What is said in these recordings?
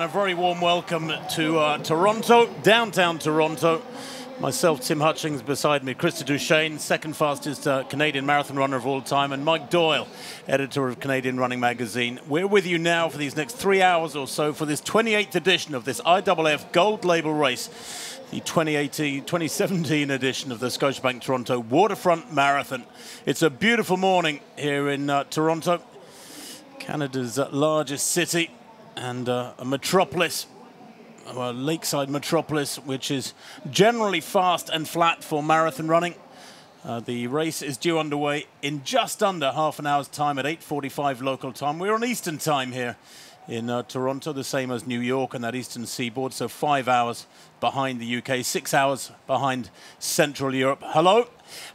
and a very warm welcome to uh, Toronto, downtown Toronto. Myself, Tim Hutchings, beside me, Krista Duchesne, second fastest uh, Canadian marathon runner of all time, and Mike Doyle, editor of Canadian Running Magazine. We're with you now for these next three hours or so for this 28th edition of this IAAF Gold Label race, the 2018, 2017 edition of the Scotiabank Toronto Waterfront Marathon. It's a beautiful morning here in uh, Toronto, Canada's largest city and uh, a metropolis a lakeside metropolis, which is generally fast and flat for marathon running. Uh, the race is due underway in just under half an hour's time at 8.45 local time. We're on Eastern time here in uh, Toronto, the same as New York and that eastern seaboard, so five hours behind the UK, six hours behind Central Europe. Hello.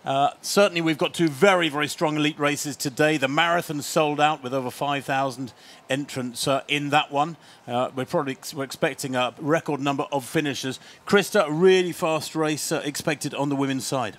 Uh, certainly, we've got two very, very strong elite races today. The marathon sold out with over 5,000 entrants uh, in that one. Uh, we're probably ex we're expecting a record number of finishers. Krista, really fast race uh, expected on the women's side.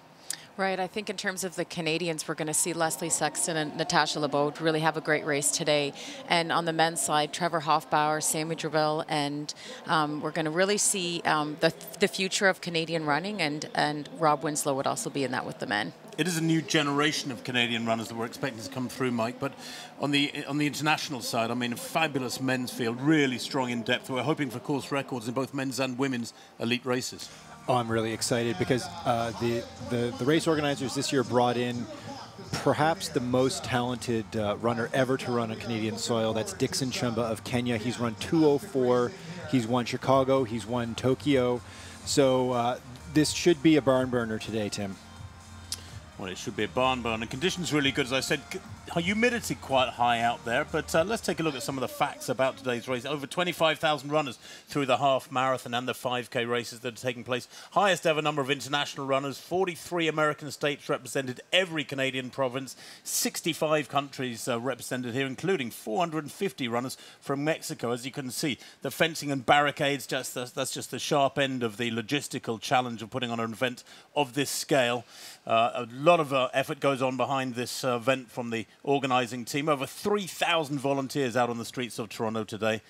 Right. I think in terms of the Canadians, we're going to see Leslie Sexton and Natasha Labeaud really have a great race today. And on the men's side, Trevor Hofbauer, Sammy Drabble, and um, we're going to really see um, the, the future of Canadian running. And, and Rob Winslow would also be in that with the men. It is a new generation of Canadian runners that we're expecting to come through, Mike. But on the on the international side, I mean, a fabulous men's field, really strong in depth. We're hoping for course records in both men's and women's elite races. Oh, I'm really excited because uh, the, the, the race organizers this year brought in perhaps the most talented uh, runner ever to run on Canadian soil. That's Dickson Chumba of Kenya. He's run 204. He's won Chicago. He's won Tokyo. So uh, this should be a barn burner today, Tim. Well, it should be a barn burner. Conditions really good, as I said. Humidity quite high out there, but uh, let's take a look at some of the facts about today's race. Over 25,000 runners through the half marathon and the 5K races that are taking place. Highest ever number of international runners. 43 American states represented, every Canadian province. 65 countries uh, represented here, including 450 runners from Mexico. As you can see, the fencing and barricades, just that's just the sharp end of the logistical challenge of putting on an event of this scale. Uh, a lot of uh, effort goes on behind this uh, event from the organising team. Over 3,000 volunteers out on the streets of Toronto today.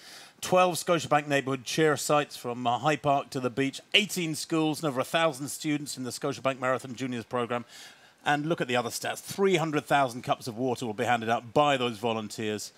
12 Scotiabank neighbourhood cheer sites from uh, High Park to the beach. 18 schools and over 1,000 students in the Scotiabank Marathon Juniors programme. And look at the other stats. 300,000 cups of water will be handed out by those volunteers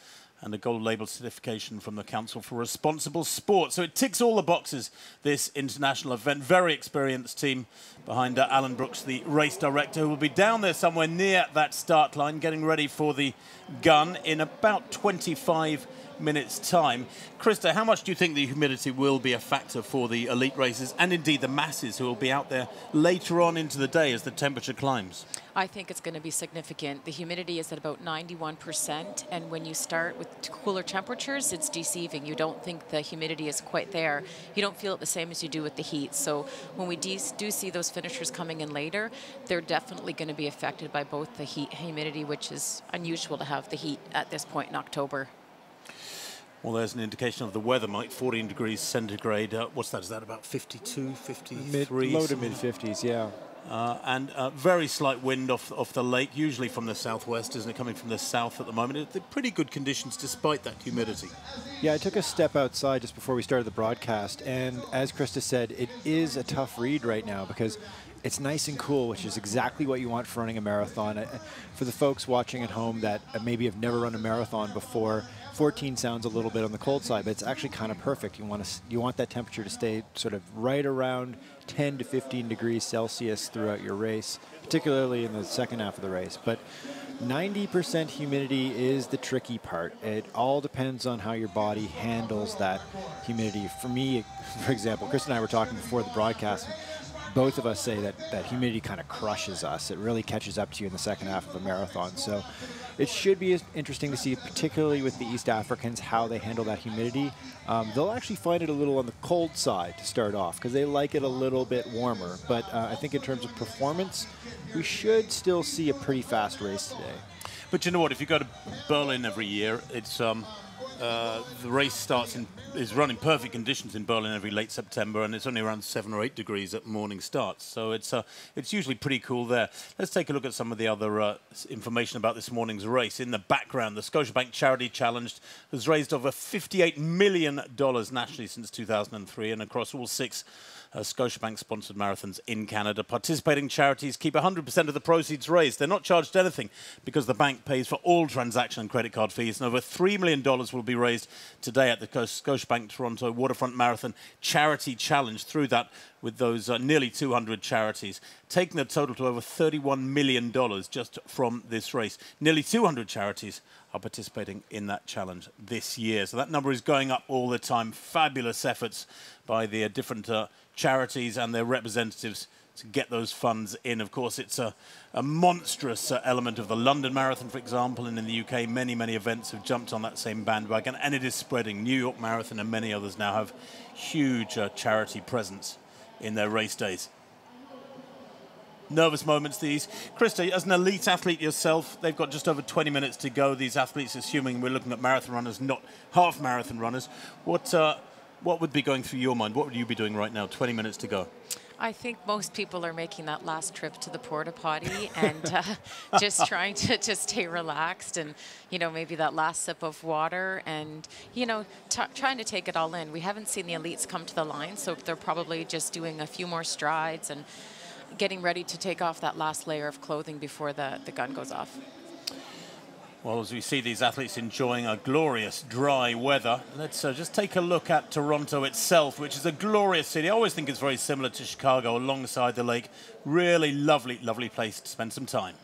and a gold label certification from the Council for Responsible Sport. So it ticks all the boxes, this international event. Very experienced team behind uh, Alan Brooks, the race director, who will be down there somewhere near that start line, getting ready for the gun in about 25 minutes' time. Krista, how much do you think the humidity will be a factor for the elite races and indeed the masses who will be out there later on into the day as the temperature climbs? I think it's going to be significant. The humidity is at about 91%, and when you start with cooler temperatures, it's deceiving. You don't think the humidity is quite there. You don't feel it the same as you do with the heat. So when we do see those finishers coming in later, they're definitely going to be affected by both the heat and humidity, which is unusual to have the heat at this point in October. Well, there's an indication of the weather, Mike. 14 degrees centigrade. Uh, what's that? Is that about 52, 53? Mid, low to mid 50s, yeah. Uh, and uh, very slight wind off, off the lake, usually from the southwest, isn't it? Coming from the south at the moment. It's pretty good conditions despite that humidity. Yeah, I took a step outside just before we started the broadcast, and as Krista said, it is a tough read right now because it's nice and cool, which is exactly what you want for running a marathon. Uh, for the folks watching at home that maybe have never run a marathon before, 14 sounds a little bit on the cold side, but it's actually kind of perfect. You want to you want that temperature to stay sort of right around 10 to 15 degrees Celsius throughout your race, particularly in the second half of the race. But 90% humidity is the tricky part. It all depends on how your body handles that humidity. For me, for example, Chris and I were talking before the broadcast both of us say that, that humidity kind of crushes us. It really catches up to you in the second half of a marathon. So it should be interesting to see, particularly with the East Africans, how they handle that humidity. Um, they'll actually find it a little on the cold side to start off because they like it a little bit warmer. But uh, I think in terms of performance, we should still see a pretty fast race today. But you know what? If you go to Berlin every year, it's um, Uh, the race starts in is run in perfect conditions in Berlin every late September, and it's only around seven or eight degrees at morning starts. So it's uh, it's usually pretty cool there. Let's take a look at some of the other uh, information about this morning's race. In the background, the Scotiabank Charity Challenge has raised over 58 million dollars nationally since 2003, and across all six uh, Scotiabank sponsored marathons in Canada. Participating charities keep 100% of the proceeds raised. They're not charged anything because the bank pays for all transaction and credit card fees, and over $3 million will be raised today at the Scotiabank Toronto Waterfront Marathon Charity Challenge through that with those uh, nearly 200 charities, taking the total to over $31 million just from this race. Nearly 200 charities are participating in that challenge this year. So that number is going up all the time. Fabulous efforts by the uh, different uh, charities and their representatives to get those funds in. Of course, it's a, a monstrous uh, element of the London Marathon, for example, and in the UK, many, many events have jumped on that same bandwagon, and it is spreading. New York Marathon and many others now have huge uh, charity presence in their race days. Nervous moments, these. Krista, as an elite athlete yourself, they've got just over 20 minutes to go. These athletes, assuming we're looking at marathon runners, not half marathon runners. What, uh, what would be going through your mind? What would you be doing right now? 20 minutes to go. I think most people are making that last trip to the porta potty and uh, just trying to, to stay relaxed and, you know, maybe that last sip of water and, you know, trying to take it all in. We haven't seen the elites come to the line, so they're probably just doing a few more strides and getting ready to take off that last layer of clothing before the, the gun goes off. Well, as we see these athletes enjoying a glorious dry weather, let's uh, just take a look at Toronto itself, which is a glorious city. I always think it's very similar to Chicago alongside the lake. Really lovely, lovely place to spend some time.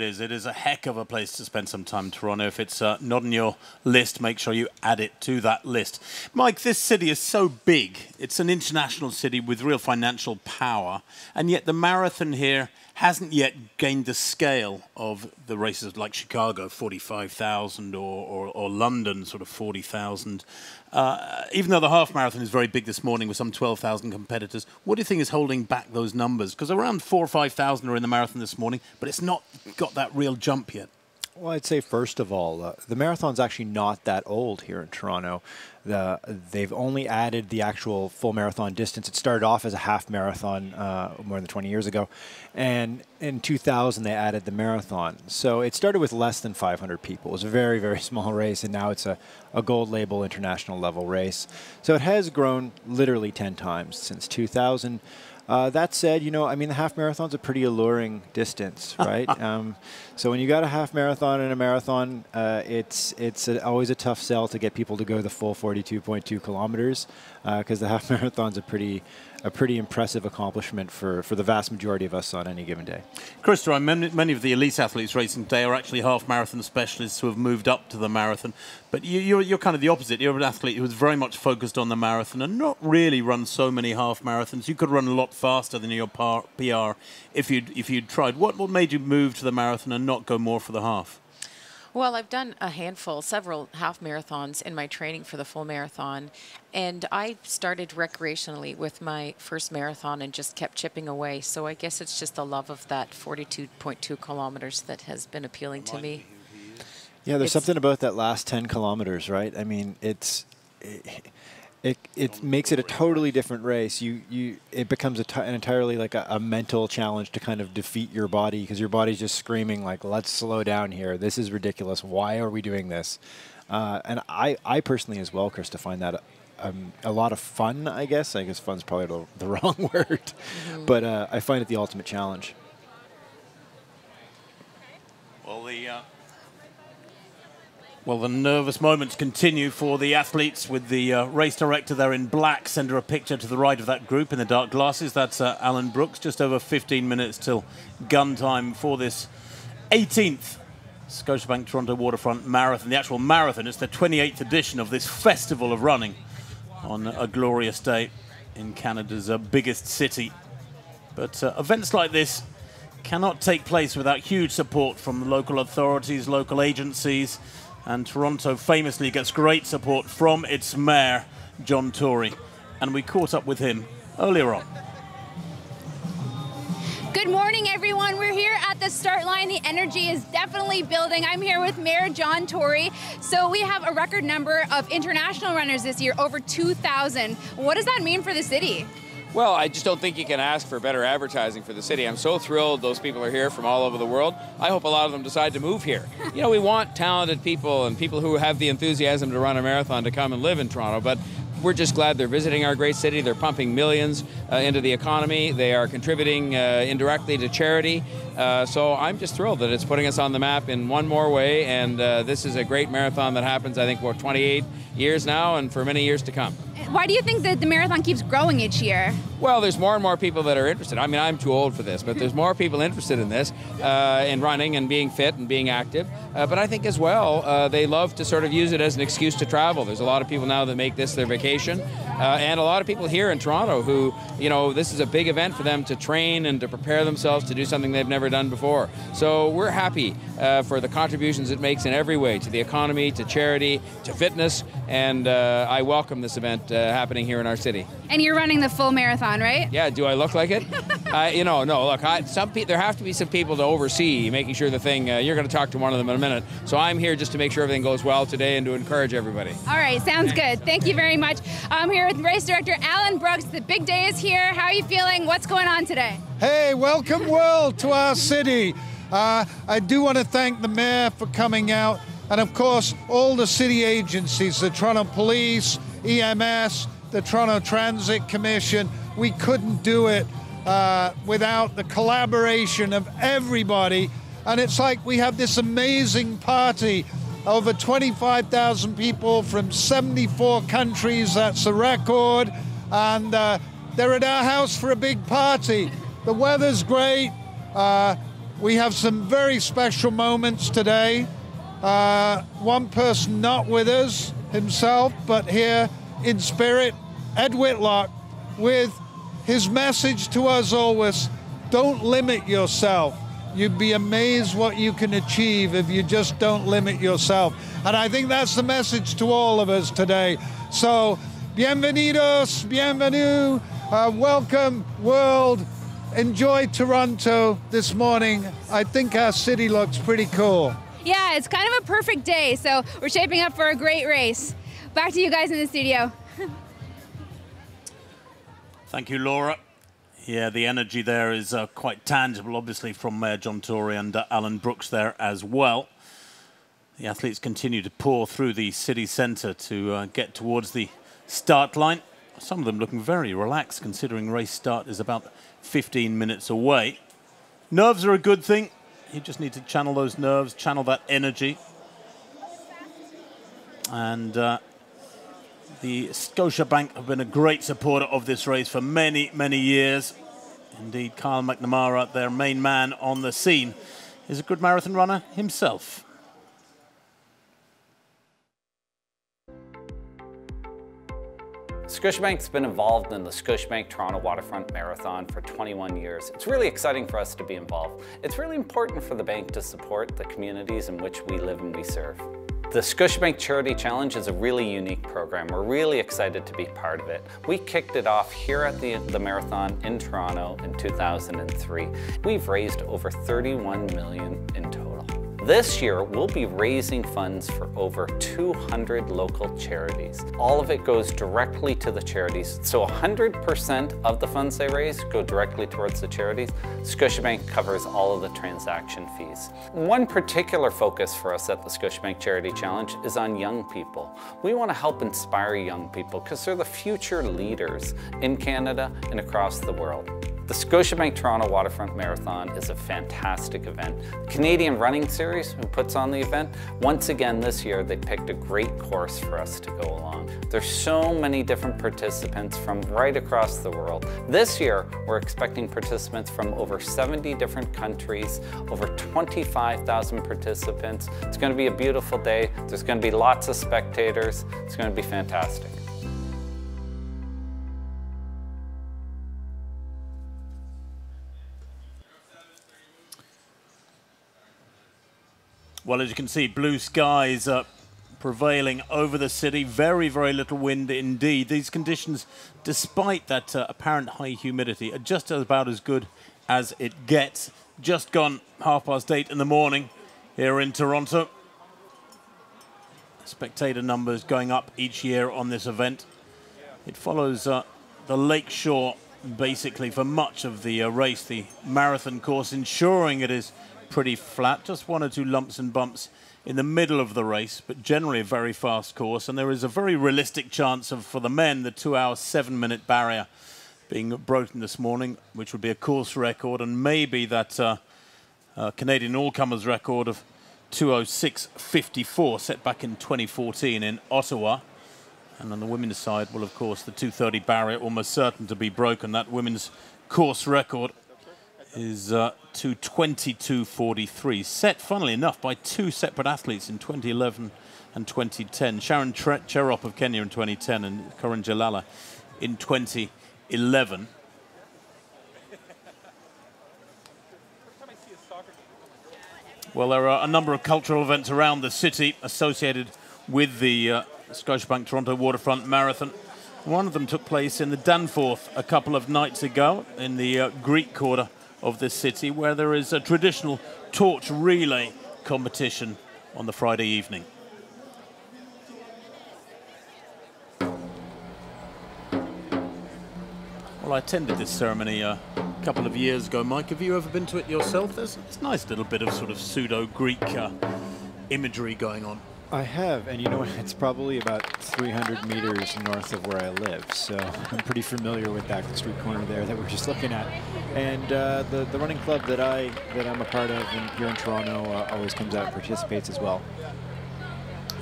It is. It is a heck of a place to spend some time, Toronto. If it's uh, not on your list, make sure you add it to that list. Mike, this city is so big. It's an international city with real financial power, and yet the marathon here hasn't yet gained the scale of the races like Chicago, 45,000, or, or, or, London, sort of 40,000. Uh, even though the half marathon is very big this morning with some 12,000 competitors, what do you think is holding back those numbers? Because around four or 5,000 are in the marathon this morning, but it's not got that real jump yet. Well, I'd say first of all, uh, the marathon's actually not that old here in Toronto. The, they've only added the actual full marathon distance. It started off as a half marathon uh, more than 20 years ago, and in 2000 they added the marathon. So it started with less than 500 people. It was a very very small race, and now it's a, a gold label international level race. So it has grown literally 10 times since 2000. Uh, that said, you know, I mean, the half marathon's a pretty alluring distance, right? um, so when you got a half marathon and a marathon, uh, it's it's a, always a tough sell to get people to go the full 42.2 kilometers because uh, the half marathon's a pretty a pretty impressive accomplishment for, for the vast majority of us on any given day. Krista, many, many of the elite athletes racing today are actually half marathon specialists who have moved up to the marathon. But you, you're, you're kind of the opposite. You're an athlete who's very much focused on the marathon and not really run so many half marathons. You could run a lot faster than your par, PR if you'd, if you'd tried. What, what made you move to the marathon and not go more for the half? Well, I've done a handful, several half marathons in my training for the full marathon. And I started recreationally with my first marathon and just kept chipping away. So I guess it's just the love of that 42.2 kilometers that has been appealing to me. Yeah, there's it's something about that last 10 kilometers, right? I mean, it's. It, it, it makes it a totally different race. You you it becomes a an entirely like a, a, mental challenge to kind of defeat your body because your body's just screaming like, "Let's slow down here. This is ridiculous. Why are we doing this?" Uh, and I I personally as well, Chris, to find that um, a lot of fun. I guess I guess fun's probably the, the wrong word, mm-hmm. but uh, I find it the ultimate challenge. Well, the uh, well, the nervous moments continue for the athletes with the uh, race director there in black. Send her a picture to the right of that group in the dark glasses. That's uh, Alan Brooks. Just over 15 minutes till gun time for this 18th Scotiabank Toronto Waterfront Marathon. The actual marathon is the 28th edition of this festival of running on a glorious day in Canada's uh, biggest city. But uh, events like this cannot take place without huge support from local authorities, local agencies, and Toronto famously gets great support from its mayor, John Tory. And we caught up with him earlier on. Good morning, everyone. We're here at the start line. The energy is definitely building. I'm here with Mayor John Tory. So we have a record number of international runners this year, over 2,000. What does that mean for the city? Well, I just don't think you can ask for better advertising for the city. I'm so thrilled those people are here from all over the world. I hope a lot of them decide to move here. you know, we want talented people and people who have the enthusiasm to run a marathon to come and live in Toronto, but we're just glad they're visiting our great city. They're pumping millions uh, into the economy. They are contributing uh, indirectly to charity. Uh, so I'm just thrilled that it's putting us on the map in one more way. And uh, this is a great marathon that happens, I think, for 28 years now and for many years to come. Why do you think that the marathon keeps growing each year? Well, there's more and more people that are interested. I mean, I'm too old for this, but there's more people interested in this, uh, in running and being fit and being active. Uh, but I think as well, uh, they love to sort of use it as an excuse to travel. There's a lot of people now that make this their vacation, uh, and a lot of people here in Toronto who, you know, this is a big event for them to train and to prepare themselves to do something they've never done before. So we're happy uh, for the contributions it makes in every way to the economy, to charity, to fitness, and uh, I welcome this event happening here in our city. And you're running the full marathon, right? Yeah. Do I look like it? you know, no. Look, I, some pe- there have to be some people to oversee making sure the thing. Uh, you're going to talk to one of them in a minute. So I'm here just to make sure everything goes well today and to encourage everybody. All right, sounds good. Thank you very much. I'm here with race director Alan Brooks. The big day is here. How are you feeling? What's going on today? Hey, welcome world to our city. Uh, I do want to thank the mayor for coming out, and of course all the city agencies, the Toronto Police, EMS, the Toronto Transit Commission. We couldn't do it uh, without the collaboration of everybody. And it's like we have this amazing party. Over 25,000 people from 74 countries. That's a record. And uh, they're at our house for a big party. The weather's great. Uh, we have some very special moments today. Uh, one person not with us himself, but here in spirit, Ed Whitlock, with his message to us always don't limit yourself. You'd be amazed what you can achieve if you just don't limit yourself. And I think that's the message to all of us today. So, bienvenidos, bienvenue, uh, welcome, world. Enjoy Toronto this morning. I think our city looks pretty cool. Yeah, it's kind of a perfect day, so we're shaping up for a great race. Back to you guys in the studio. Thank you, Laura. Yeah, the energy there is uh, quite tangible, obviously, from Mayor John Tory and uh, Alan Brooks there as well. The athletes continue to pour through the city centre to uh, get towards the start line. Some of them looking very relaxed, considering race start is about 15 minutes away. Nerves are a good thing. You just need to channel those nerves, channel that energy. And uh, the Scotiabank have been a great supporter of this race for many, many years. Indeed, Kyle McNamara, their main man on the scene, is a good marathon runner himself. Scotiabank's been involved in the Scotiabank Toronto Waterfront Marathon for 21 years. It's really exciting for us to be involved. It's really important for the bank to support the communities in which we live and we serve. The Scotiabank Charity Challenge is a really unique program. We're really excited to be part of it. We kicked it off here at the, the marathon in Toronto in 2003. We've raised over 31 million in total. This year, we'll be raising funds for over 200 local charities. All of it goes directly to the charities. So 100% of the funds they raise go directly towards the charities. Scotiabank covers all of the transaction fees. One particular focus for us at the Scotiabank Charity Challenge is on young people. We want to help inspire young people because they're the future leaders in Canada and across the world. The Scotiabank Toronto Waterfront Marathon is a fantastic event. The Canadian Running Series, who puts on the event, once again this year they picked a great course for us to go along. There's so many different participants from right across the world. This year, we're expecting participants from over 70 different countries, over 25,000 participants. It's going to be a beautiful day. There's going to be lots of spectators. It's going to be fantastic. Well, as you can see, blue skies are prevailing over the city. Very, very little wind indeed. These conditions, despite that uh, apparent high humidity, are just about as good as it gets. Just gone half past eight in the morning here in Toronto. Spectator numbers going up each year on this event. It follows uh, the lakeshore basically for much of the uh, race, the marathon course, ensuring it is pretty flat, just one or two lumps and bumps in the middle of the race, but generally a very fast course. And there is a very realistic chance of, for the men, the two hour, seven minute barrier being broken this morning, which would be a course record, and maybe that uh, uh, Canadian all comers record of 206.54 set back in 2014 in Ottawa. And on the women's side, well, of course, the 230 barrier almost certain to be broken. That women's course record is uh, to 22.43, set, funnily enough, by two separate athletes in 2011 and 2010. Sharon Cherop of Kenya in 2010 and Koren Jelela in 2011. Well, there are a number of cultural events around the city associated with the uh, Scotiabank Toronto Waterfront Marathon. One of them took place in the Danforth a couple of nights ago in the uh, Greek Quarter of this city, where there is a traditional torch relay competition on the Friday evening. Well, I attended this ceremony a couple of years ago. Mike, have you ever been to it yourself? There's a nice little bit of sort of pseudo-Greek uh, imagery going on. I have, and you know it's probably about 300 meters north of where I live, so I'm pretty familiar with that street corner there that we're just looking at. And uh, the the running club that I that I'm a part of in, here in Toronto uh, always comes out and participates as well.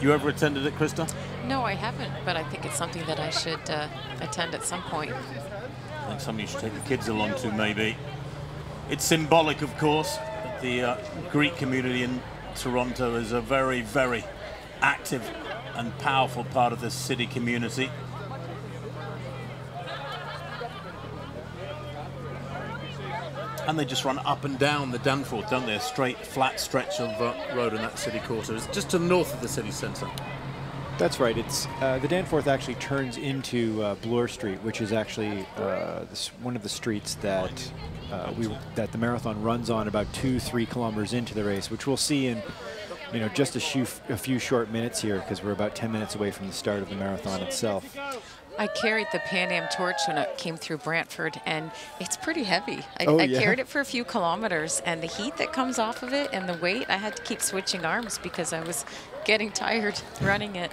You ever attended it, Krista? No, I haven't, but I think it's something that I should uh, attend at some point. I think something you should take the kids along to, maybe. It's symbolic, of course, that the uh, Greek community in Toronto is a very, very active and powerful part of the city community. And they just run up and down the Danforth, don't they? A straight, flat stretch of uh, road in that city quarter. It's just to the north of the city centre. That's right. It's uh, the Danforth actually turns into uh, Bloor Street, which is actually uh, this, one of the streets that uh, we that the marathon runs on about two, three kilometers into the race, which we'll see in you know, just a few, a few short minutes here because we're about 10 minutes away from the start of the marathon itself. I carried the Pan Am torch when it came through Brantford, and it's pretty heavy. I, oh, I yeah. carried it for a few kilometers, and the heat that comes off of it and the weight, I had to keep switching arms because I was getting tired running it.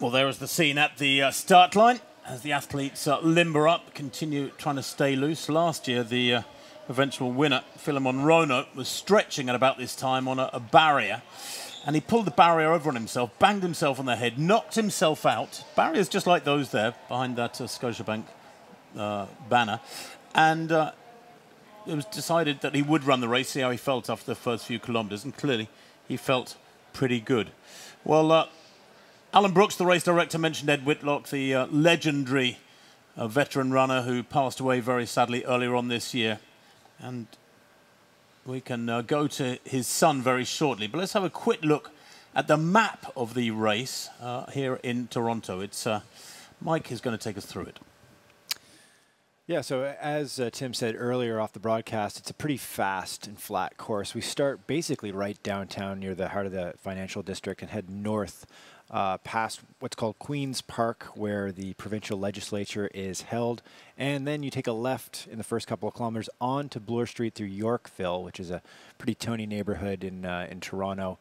Well, there is the scene at the uh, start line as the athletes uh, limber up, continue trying to stay loose. Last year, the uh, eventual winner, Philemon Rono, was stretching at about this time on a, a, barrier. And he pulled the barrier over on himself, banged himself on the head, knocked himself out. Barriers just like those there behind that uh, Scotiabank uh, banner. And uh, it was decided that he would run the race, see how he felt after the first few kilometres. And clearly, he felt pretty good. Well, uh, Alan Brooks, the race director, mentioned Ed Whitlock, the uh, legendary uh, veteran runner who passed away very sadly earlier on this year. And we can uh, go to his son very shortly. But let's have a quick look at the map of the race uh, here in Toronto. It's uh, Mike is going to take us through it. Yeah, so as uh, Tim said earlier off the broadcast, it's a pretty fast and flat course. We start basically right downtown near the heart of the financial district and head north uh, past what's called Queen's Park, where the provincial legislature is held. And then you take a left in the first couple of kilometers on to Bloor Street through Yorkville, which is a pretty Tony neighborhood in, uh, in Toronto.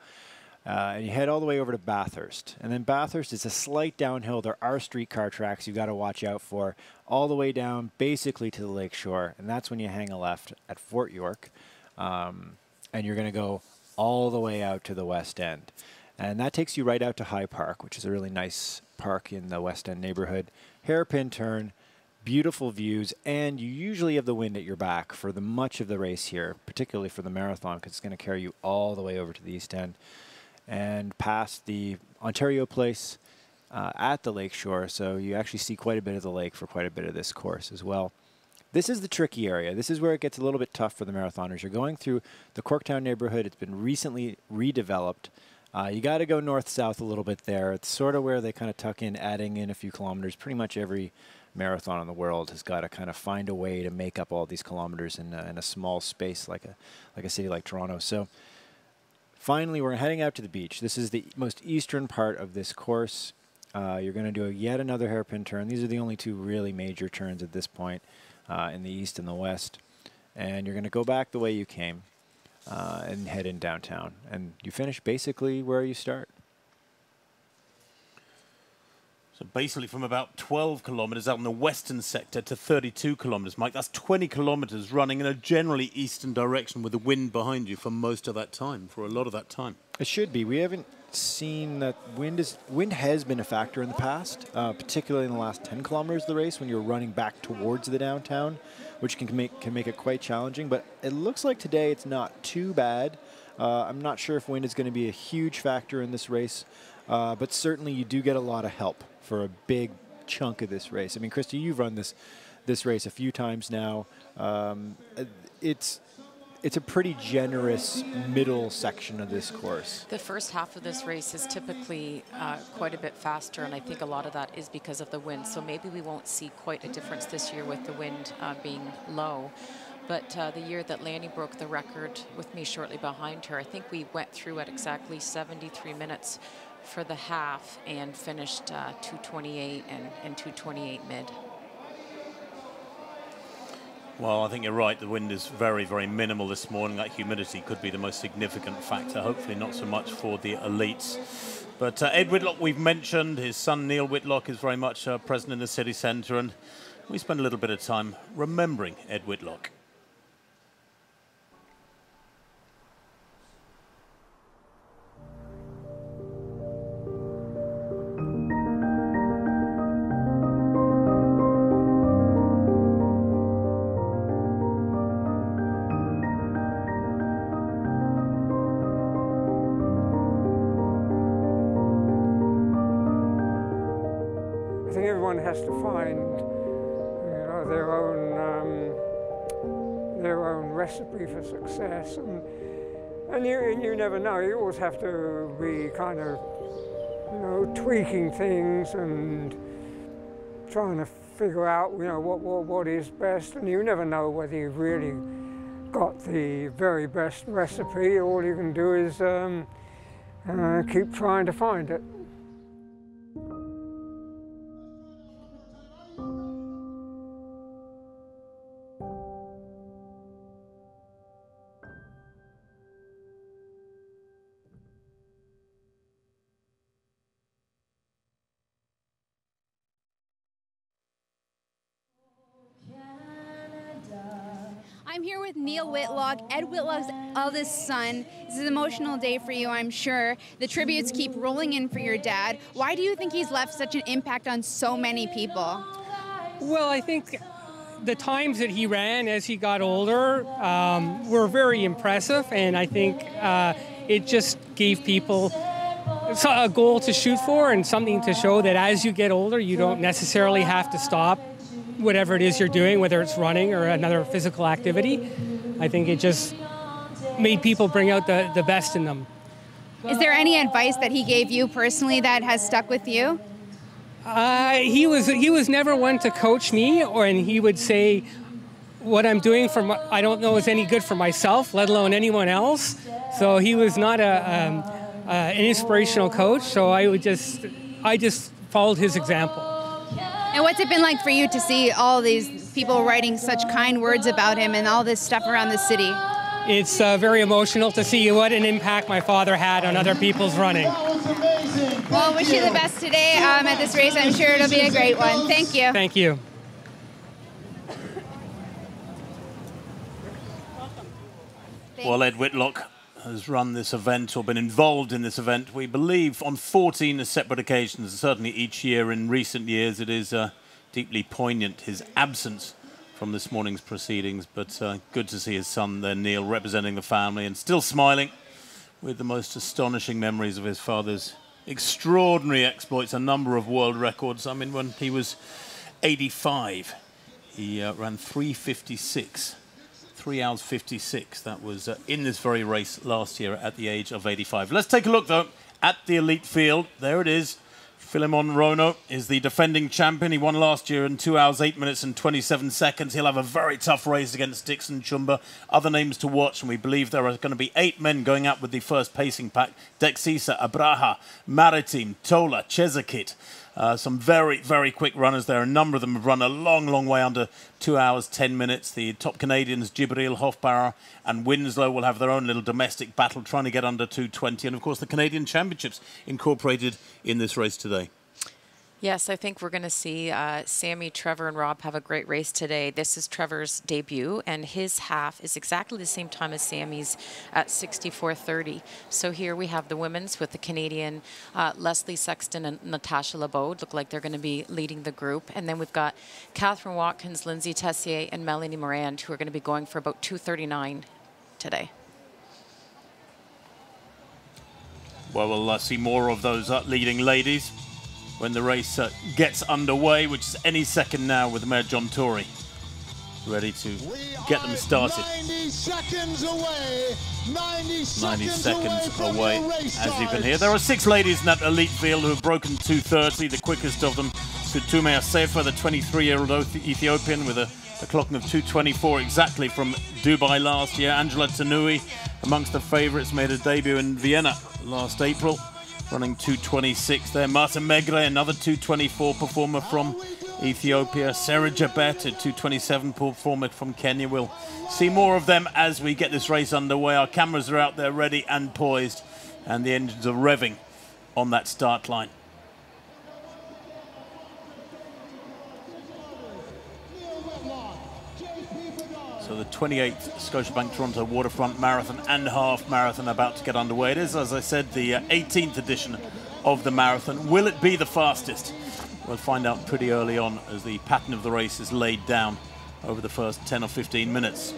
Uh, and you head all the way over to Bathurst. And then Bathurst is a slight downhill. There are streetcar tracks you've got to watch out for, all the way down basically to the lakeshore. And that's when you hang a left at Fort York. Um, and you're going to go all the way out to the West End. And that takes you right out to High Park, which is a really nice park in the West End neighborhood. Hairpin turn, beautiful views, and you usually have the wind at your back for the much of the race here, particularly for the marathon, because it's going to carry you all the way over to the East End and past the Ontario Place uh, at the lakeshore. So you actually see quite a bit of the lake for quite a bit of this course as well. This is the tricky area. This is where it gets a little bit tough for the marathoners. You're going through the Corktown neighborhood. It's been recently redeveloped. Uh, you got to go north south a little bit there. It's sort of where they kind of tuck in, adding in a few kilometers. Pretty much every marathon in the world has got to kind of find a way to make up all these kilometers in, in a small space like a like a city like Toronto. So Finally, we're heading out to the beach. This is the most eastern part of this course. Uh, you're going to do a yet another hairpin turn. These are the only two really major turns at this point uh, in the east and the west. And you're going to go back the way you came uh, and head in downtown. And you finish basically where you start. So basically from about 12 kilometres out in the western sector to 32 kilometres, Mike. That's 20 kilometres running in a generally eastern direction with the wind behind you for most of that time, for a lot of that time. It should be. We haven't seen that wind is wind has been a factor in the past, uh, particularly in the last 10 kilometers of the race when you're running back towards the downtown, which can make can make it quite challenging. But it looks like today it's not too bad. Uh, I'm not sure if wind is going to be a huge factor in this race, uh, but certainly you do get a lot of help for a big chunk of this race. I mean, Christy, you've run this this race a few times now. Um, it's it's a pretty generous middle section of this course. The first half of this race is typically uh, quite a bit faster, and I think a lot of that is because of the wind. So maybe we won't see quite a difference this year with the wind uh, being low. But uh, the year that Lanni broke the record with me shortly behind her, I think we went through at exactly 73 minutes for the half and finished uh, 228 and, and 228 mid. Well, I think you're right. The wind is very, very minimal this morning. That humidity could be the most significant factor. Hopefully, not so much for the elites. But uh, Ed Whitlock, we've mentioned, his son Neil Whitlock is very much uh, present in the city centre, and we spend a little bit of time remembering Ed Whitlock. Has to find you know, their own um, their own recipe for success, and and you and you never know. You always have to be kind of you know tweaking things and trying to figure out you know what what, what is best, and you never know whether you've really got the very best recipe. All you can do is um, uh, keep trying to find it. Neil Whitlock, Ed Whitlock's eldest son. This is an emotional day for you, I'm sure. The tributes keep rolling in for your dad. Why do you think he's left such an impact on so many people? Well, I think the times that he ran as he got older um, were very impressive, and I think uh, it just gave people a goal to shoot for and something to show that as you get older, you don't necessarily have to stop whatever it is you're doing, whether it's running or another physical activity. I think it just made people bring out the, the best in them. Is there any advice that he gave you personally that has stuck with you? Uh, he was he was never one to coach me, or and he would say, "What I'm doing for my, I don't know is any good for myself, let alone anyone else." So he was not a um, uh, an inspirational coach. So I would just I just followed his example. And what's it been like for you to see all these people writing such kind words about him and all this stuff around the city? It's uh, very emotional to see what an impact my father had on other people's running. Well, wish you the best today um, at this race. I'm sure it'll be a great one. Thank you. Thank you. Well, Ed Whitlock has run this event or been involved in this event, we believe, on 14 separate occasions. Certainly each year in recent years, it is uh, deeply poignant, his absence from this morning's proceedings. But uh, good to see his son there, Neil, representing the family and still smiling with the most astonishing memories of his father's extraordinary exploits, a number of world records. I mean, when he was 85, he uh, ran 356 3 hours 56. That was uh, in this very race last year at the age of 85. Let's take a look, though, at the elite field. There it is. Philemon Rono is the defending champion. He won last year in 2 hours 8 minutes and 27 seconds. He'll have a very tough race against Dickson Chumba. Other names to watch, and we believe there are going to be eight men going up with the first pacing pack. Dexisa, Abraha, Maritim, Tola, Chezakit. Uh, some very, very quick runners there. A number of them have run a long, long way under two hours, 10 minutes. The top Canadians, Jibril Hofbauer and Winslow, will have their own little domestic battle trying to get under 220. And of course, the Canadian Championships incorporated in this race today. Yes, I think we're going to see uh, Sammy, Trevor, and Rob have a great race today. This is Trevor's debut, and his half is exactly the same time as Sammy's at 64.30. So here we have the women's with the Canadian uh, Leslie Sexton and Natasha Labeaud. Look like they're going to be leading the group. And then we've got Catherine Watkins, Lindsay Tessier, and Melanie Myrand, who are going to be going for about 239 today. Well, we'll uh, see more of those uh, leading ladies when the race uh, gets underway, which is any second now with Mayor John Tory ready to get them started. 90 seconds away. 90 seconds, 90 seconds away, away as you can hear. There are six ladies in that elite field who have broken 230, the quickest of them. Sutume Asefa, the 23-year-old Ethiopian with a, a clocking of 224 exactly from Dubai last year. Angela Tanui, amongst the favourites, made a debut in Vienna last April, running 226 there. Marta Megra, another 224 performer from Ethiopia. Sarah Jebet, a 227 performer from Kenya. We'll see more of them as we get this race underway. Our cameras are out there ready and poised, and the engines are revving on that start line. So the 28th Scotiabank Toronto Waterfront Marathon and Half Marathon about to get underway. It is, as I said, the uh, 18th edition of the marathon. Will it be the fastest? We'll find out pretty early on as the pattern of the race is laid down over the first 10 or 15 minutes.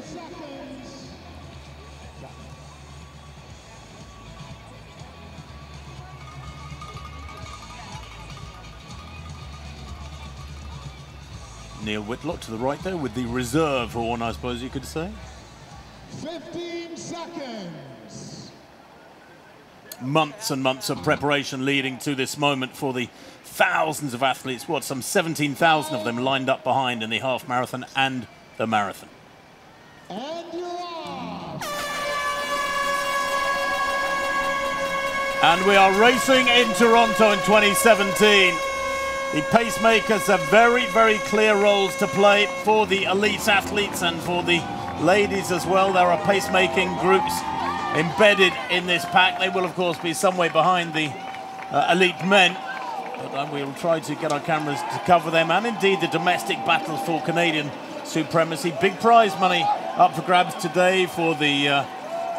Neil Whitlock to the right there with the reserve horn, I suppose you could say. 15 seconds. Months and months of preparation leading to this moment for the thousands of athletes, what, some 17,000 of them lined up behind in the half marathon and the marathon. And you're off. And we are racing in Toronto in 2017. The pacemakers have very, very clear roles to play for the elite athletes and for the ladies as well. There are pacemaking groups embedded in this pack. They will, of course, be some way behind the uh, elite men. But we'll try to get our cameras to cover them and indeed the domestic battles for Canadian supremacy. Big prize money up for grabs today for the uh,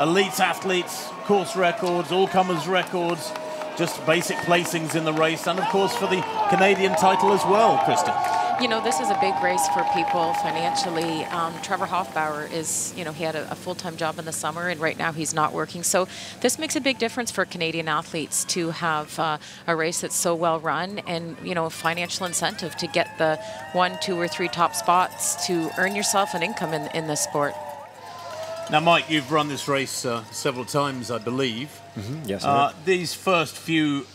elite athletes, course records, all comers records, just basic placings in the race, and of course for the Canadian title as well, Krista. You know, this is a big race for people financially. Um, Trevor Hofbauer is, you know, he had a, a full-time job in the summer, and right now he's not working. So this makes a big difference for Canadian athletes to have uh, a race that's so well run, and you know, financial incentive to get the one, two, or three top spots to earn yourself an income in in this sport. Now, Mike, you've run this race uh, several times, I believe. Mm-hmm. Yes, Uh, these first few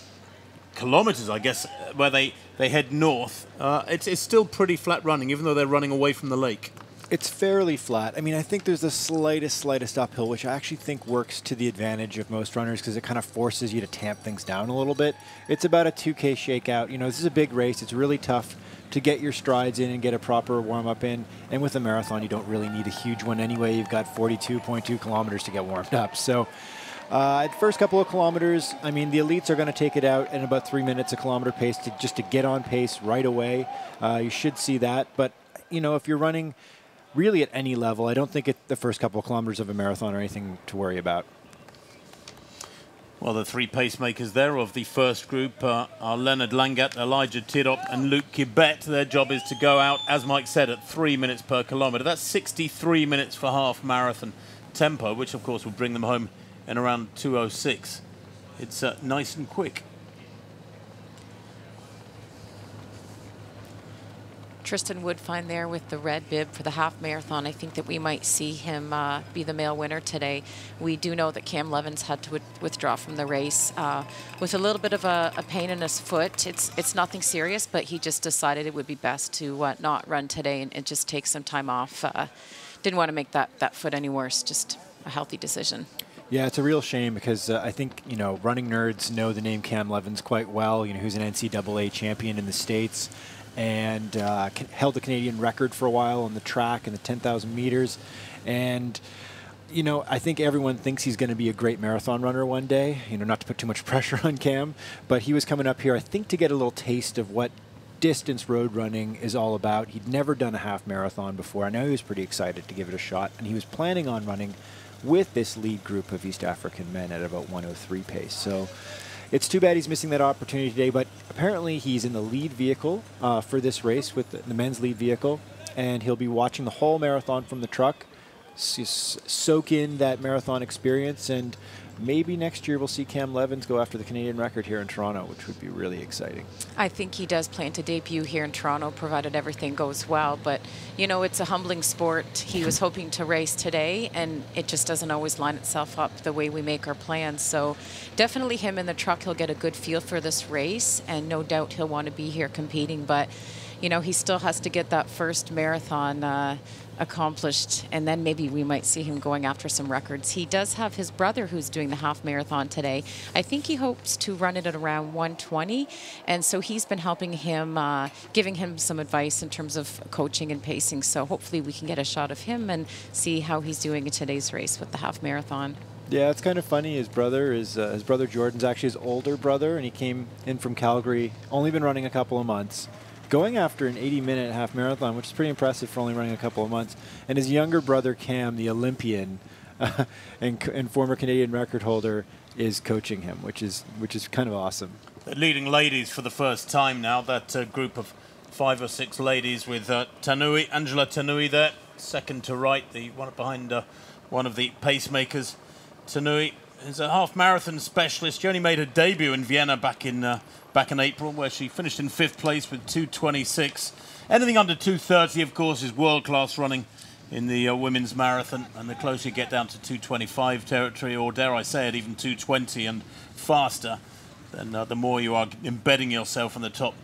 kilometers, I guess, where they, they head north, uh, it's, it's still pretty flat running, even though they're running away from the lake. It's fairly flat. I mean, I think there's the slightest, slightest uphill, which I actually think works to the advantage of most runners because it kind of forces you to tamp things down a little bit. It's about a 2K shakeout. You know, this is a big race. It's really tough to get your strides in and get a proper warm up in. And with a marathon, you don't really need a huge one anyway. You've got 42.2 kilometers to get warmed up. So, uh, first couple of kilometers, I mean, the elites are going to take it out in about three minutes a kilometer pace to just to get on pace right away. Uh, you should see that. But, you know, if you're running really at any level, I don't think it, the first couple of kilometers of a marathon are anything to worry about. Well, the three pacemakers there of the first group uh, are Leonard Langat, Elijah Tirop, and Luke Kibet. Their job is to go out, as Mike said, at three minutes per kilometre. That's 63 minutes for half marathon tempo, which of course will bring them home in around 206. It's uh, nice and quick. Tristan Woodfine there with the red bib for the half marathon. I think that we might see him uh, be the male winner today. We do know that Cam Levins had to withdraw from the race uh, with a little bit of a, a, pain in his foot. It's it's nothing serious, but he just decided it would be best to uh, not run today and, and, just take some time off. Uh, didn't want to make that, that foot any worse. Just a healthy decision. Yeah, it's a real shame because uh, I think you know running nerds know the name Cam Levins quite well. You know, who's an NCAA champion in the states and uh, held the Canadian record for a while on the track and the 10,000 meters. And, you know, I think everyone thinks he's going to be a great marathon runner one day. You know, not to put too much pressure on Cam, but he was coming up here, I think, to get a little taste of what distance road running is all about. He'd never done a half marathon before. I know he was pretty excited to give it a shot, and he was planning on running with this lead group of East African men at about 103 pace. So it's too bad he's missing that opportunity today, but apparently he's in the lead vehicle uh, for this race with the, the, men's lead vehicle, and he'll be watching the whole marathon from the truck, soak in that marathon experience, and maybe next year we'll see Cam Levins go after the Canadian record here in Toronto, which would be really exciting. I think he does plan to debut here in Toronto, provided everything goes well. But, you know, it's a humbling sport. He was hoping to race today, and it just doesn't always line itself up the way we make our plans. So definitely him in the truck, he'll get a good feel for this race, and no doubt he'll want to be here competing. But, you know, he still has to get that first marathon. Uh, accomplished, and then maybe we might see him going after some records. He does have his brother who's doing the half marathon today. I think he hopes to run it at around 120, and so he's been helping him, uh, giving him some advice in terms of coaching and pacing. So hopefully we can get a shot of him and see how he's doing in today's race with the half marathon. Yeah, it's kind of funny. His brother is uh, his brother Jordan's actually his older brother, and he came in from Calgary. Only been running a couple of months going after an 80 minute half marathon, which is pretty impressive for only running a couple of months. And his younger brother, Cam, the Olympian uh, and, and former Canadian record holder, is coaching him, which is, which is kind of awesome. Leading ladies for the first time now, that uh, group of five or six ladies with uh, Tanui, Angela Tanui there, second to right, the one behind uh, one of the pacemakers. Tanui is a half marathon specialist. She only made her debut in Vienna back in uh, back in April, where she finished in fifth place with 226. Anything under 230, of course, is world class running in the uh, women's marathon, and the closer you get down to 225 territory, or dare I say it, even 220 and faster, then uh, the more you are embedding yourself in the top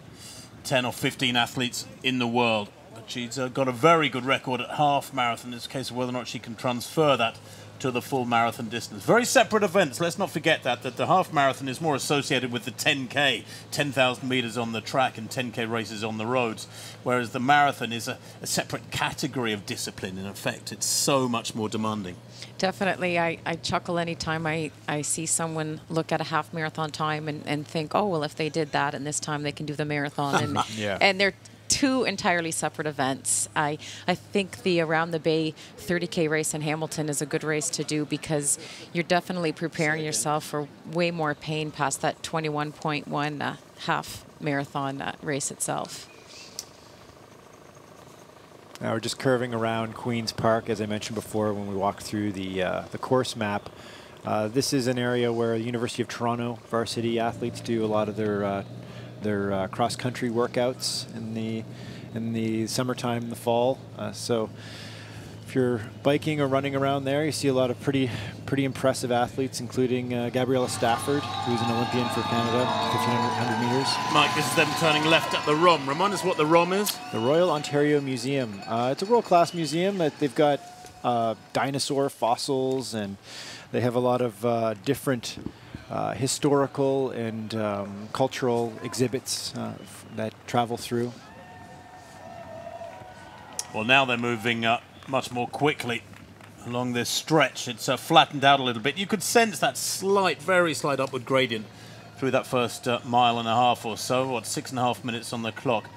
10 or 15 athletes in the world. But she's uh, got a very good record at half marathon. It's a case of whether or not she can transfer that to the full marathon distance. Very separate events. Let's not forget that that the half marathon is more associated with the 10k, 10,000 meters on the track and 10k races on the roads, whereas the marathon is a, a separate category of discipline. In effect, it's so much more demanding. Definitely, I, I chuckle anytime I, I see someone look at a half marathon time and, and think, oh well, if they did that and this time they can do the marathon, and yeah. and they're two entirely separate events. I, I think the Around the Bay 30K race in Hamilton is a good race to do because you're definitely preparing yourself for way more pain past that 21.1 uh, half marathon uh, race itself. Now we're just curving around Queen's Park, as I mentioned before when we walked through the, uh, the course map. Uh, this is an area where the University of Toronto varsity athletes do a lot of their uh, their uh, cross country workouts in the in the summertime, the fall. Uh, so if you're biking or running around there, you see a lot of pretty pretty impressive athletes, including uh, Gabriella Stafford, who's an Olympian for Canada, 1500 meters. Mike, this is them turning left at the ROM. Remind us what the ROM is. The Royal Ontario Museum. Uh, it's a world-class museum. They've got uh, dinosaur fossils, and they have a lot of uh, different uh, historical and um, cultural exhibits uh, that travel through. Well, now they're moving uh, much more quickly along this stretch. It's uh, flattened out a little bit. You could sense that slight, very slight upward gradient through that first mile and a half or so. What, six and a half minutes on the clock.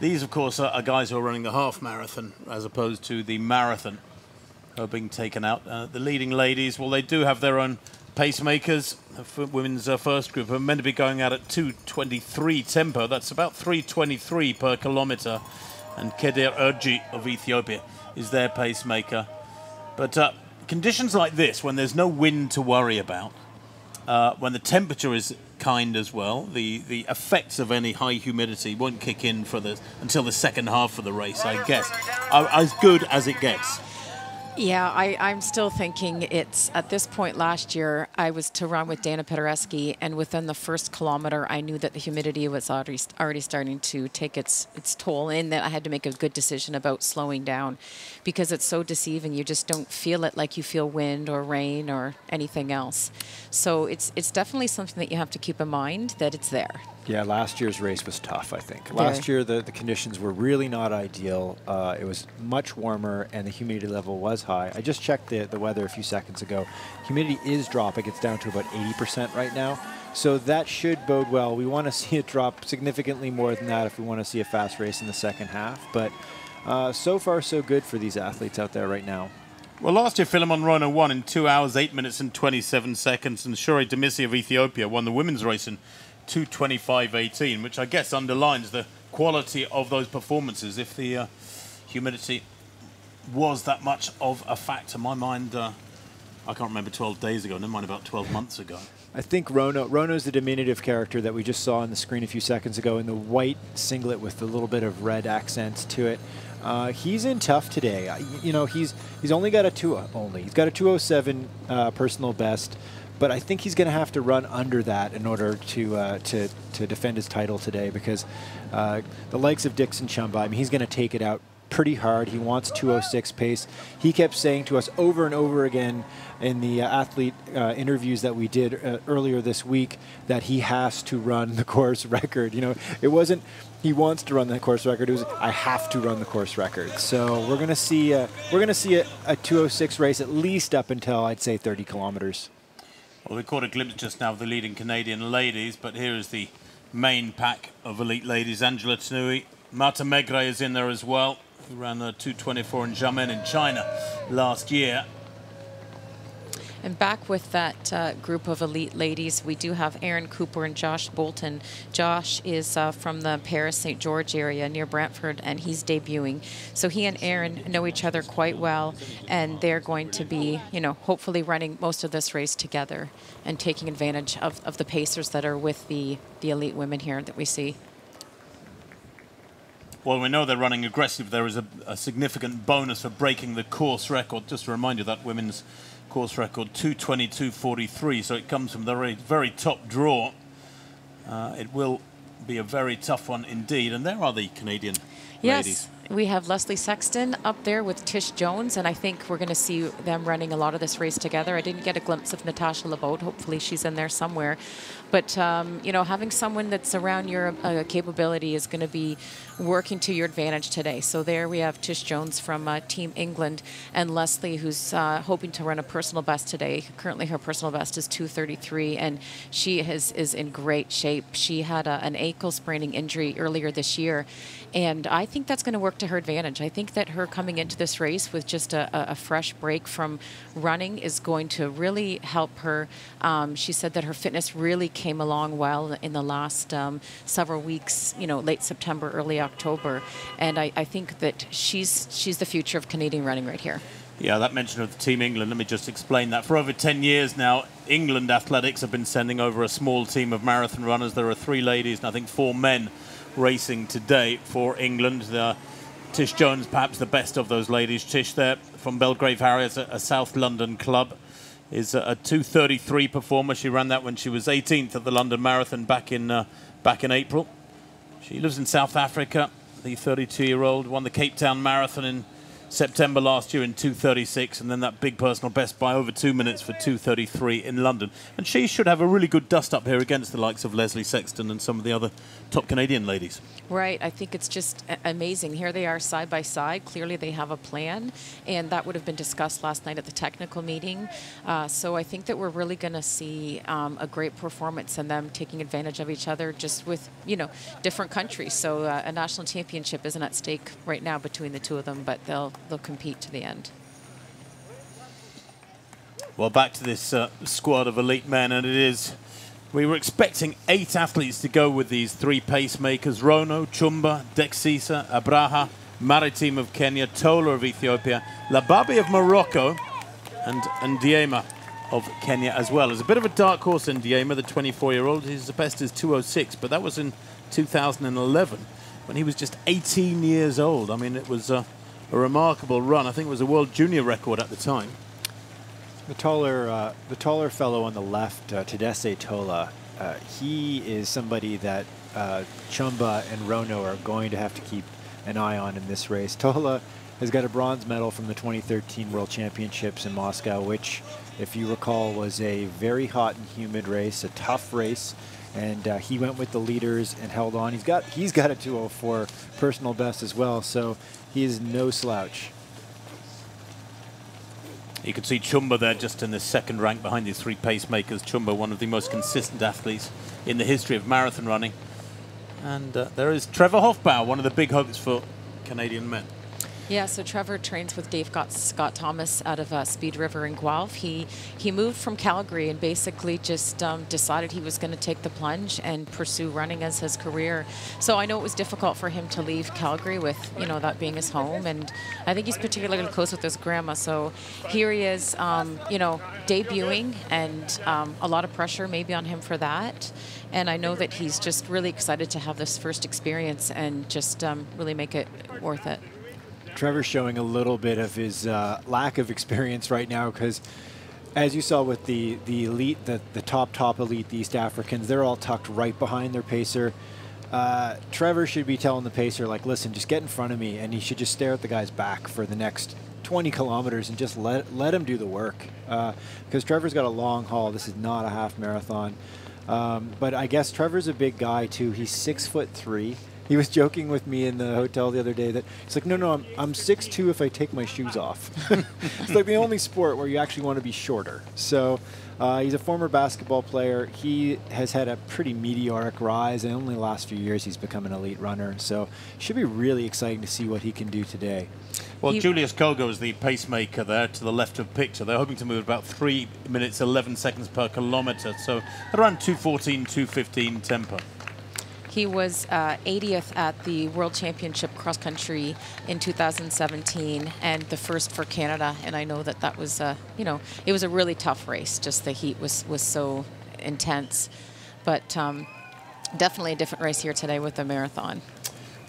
These, of course, are, are guys who are running the half marathon as opposed to the marathon who are being taken out. Uh, the leading ladies, well, they do have their own pacemakers. Women's uh, first group are meant to be going out at 223 tempo. That's about 323 per kilometre and Keder Erji of Ethiopia is their pacemaker. But uh, conditions like this, when there's no wind to worry about, uh, when the temperature is kind as well, the, the effects of any high humidity won't kick in for the until the second half of the race, I guess, are as good as it gets. Yeah, I, I'm still thinking it's at this point last year, I was to run with Dana Petereski, and within the first kilometer, I knew that the humidity was already, already starting to take its, its toll, and that I had to make a good decision about slowing down because it's so deceiving. You just don't feel it like you feel wind or rain or anything else. So it's, it's definitely something that you have to keep in mind that it's there. Yeah, last year's race was tough, I think. Last year, the, the conditions were really not ideal. Uh, it was much warmer, and the humidity level was high. I just checked the, the weather a few seconds ago. Humidity is dropping. It's down to about 80% right now. So that should bode well. We want to see it drop significantly more than that if we want to see a fast race in the second half. But uh, so far, so good for these athletes out there right now. Well, last year, Philemon Rono won in 2 hours, 8 minutes, and 27 seconds, and Shoret Demisi of Ethiopia won the women's race in 225.18, which I guess underlines the quality of those performances. If the uh, humidity was that much of a factor, my mind, uh, I can't remember 12 days ago, never mind about 12 months ago. I think Rono Rono's the diminutive character that we just saw on the screen a few seconds ago in the white singlet with a little bit of red accents to it. Uh, he's in tough today. you know, he's he's only got a two only. He's got a 207 uh, personal best but I think he's going to have to run under that in order to uh, to to defend his title today because uh, the likes of Dickson Chumba, I mean, he's going to take it out pretty hard. He wants 206 pace. He kept saying to us over and over again in the uh, athlete uh, interviews that we did uh, earlier this week that he has to run the course record. You know, it wasn't he wants to run the course record. It was I have to run the course record. So we're gonna see we're gonna see a, a 206 race at least up until I'd say 30 kilometers. Well, we caught a glimpse just now of the leading Canadian ladies, but here is the main pack of elite ladies. Angela Tanui, Marta Megra is in there as well, who ran the 224 in Xiamen in China last year. And back with that uh, group of elite ladies, we do have Erin Cooper and Josh Bolton. Josh is uh, from the Paris St. George area near Brantford, and he's debuting. So he and Erin know each other quite well, and they're going to be, you know, hopefully running most of this race together and taking advantage of, of the pacers that are with the, the elite women here that we see. Well, we know they're running aggressive. There is a, a significant bonus for breaking the course record. Just to remind you, that women's course record 222.43, so it comes from the very, very top draw. Uh, it will be a very tough one indeed, and there are the Canadian yes. ladies. We have Leslie Sexton up there with Tish Jones, and I think we're going to see them running a lot of this race together. I didn't get a glimpse of Natasha Labeaud. Hopefully, she's in there somewhere. But um, you know, having someone that's around your uh, capability is going to be working to your advantage today. So there we have Tish Jones from uh, Team England and Leslie, who's uh, hoping to run a personal best today. Currently, her personal best is 2:33, and she has, is in great shape. She had a, an ankle spraining injury earlier this year, and I think that's going to work to her advantage. I think that her coming into this race with just a, a fresh break from running is going to really help her. Um, she said that her fitness really came along well in the last um, several weeks, you know, late September, early October, and I, I think that she's she's the future of Canadian running right here. Yeah, that mention of the Team England, let me just explain that. For over 10 years now, England Athletics have been sending over a small team of marathon runners. There are three ladies and I think four men racing today for England. The Tish Jones, perhaps the best of those ladies. Tish there, from Belgrave Harriers, a, a South London club, is a, a 2:33 performer. She ran that when she was 18th at the London Marathon back in uh, back in April. She lives in South Africa. The 32-year-old won the Cape Town Marathon in September last year in 236, and then that big personal best by over two minutes for 233 in London. And she should have a really good dust up here against the likes of Leslie Sexton and some of the other top Canadian ladies. Right. I think it's just amazing. Here they are side by side. Clearly, they have a plan, and that would have been discussed last night at the technical meeting. Uh, so I think that we're really going to see um, a great performance and them taking advantage of each other, just with you know different countries. So uh, a national championship isn't at stake right now between the two of them, but they'll they'll compete to the end. Well, back to this uh, squad of elite men, and it is. We were expecting eight athletes to go with these three pacemakers Rono, Chumba, Dexisa, Abraha, Maritim of Kenya, Tola of Ethiopia, Lababi of Morocco, and Ndiema of Kenya as well. There's a bit of a dark horse in Ndiema, the 24 year old. His best is 206, but that was in 2011 when he was just 18 years old. I mean, it was. Uh, a remarkable run. I think it was a world junior record at the time. The taller, uh, the taller fellow on the left, uh, Tadesse Tola, uh, he is somebody that uh, Chumba and Rono are going to have to keep an eye on in this race. Tola has got a bronze medal from the 2013 World Championships in Moscow, which, if you recall, was a very hot and humid race, a tough race and uh, he went with the leaders and held on. He's got he's got a 204 personal best as well, so he is no slouch. You can see Chumba there just in the second rank behind these three pacemakers. Chumba, one of the most consistent athletes in the history of marathon running. And uh, there is Trevor Hofbauer, one of the big hopes for Canadian men. Yeah, so Trevor trains with Dave Scott Thomas out of uh, Speed River in Guelph. He he moved from Calgary and basically just um, decided he was going to take the plunge and pursue running as his career. So I know it was difficult for him to leave Calgary with you know that being his home, and I think he's particularly close with his grandma. So here he is, um, you know, debuting, and um, a lot of pressure maybe on him for that. And I know that he's just really excited to have this first experience and just um, really make it worth it. Trevor's showing a little bit of his uh, lack of experience right now because as you saw with the, the elite, the, the top, top elite, the East Africans, they're all tucked right behind their pacer. Uh, Trevor should be telling the pacer, like, listen, just get in front of me, and he should just stare at the guy's back for the next 20 kilometers and just let, let him do the work. Because uh, Trevor's got a long haul. This is not a half marathon. Um, but I guess Trevor's a big guy, too. He's six foot three he was joking with me in the hotel the other day that he's like, no, no, I'm, I'm 6'2 if I take my shoes off. it's like the only sport where you actually want to be shorter. So uh, he's a former basketball player. He has had a pretty meteoric rise, and only the last few years he's become an elite runner. So should be really exciting to see what he can do today. Well, Julius Kogo is the pacemaker there to the left of picture. They're hoping to move about 3 minutes 11 seconds per kilometre, so at around 214, 215 tempo. He was uh, 80th at the World Championship cross country in 2017 and the first for Canada. And I know that that was, uh, you know, it was a really tough race. Just the heat was, was so intense. But um, definitely a different race here today with the marathon.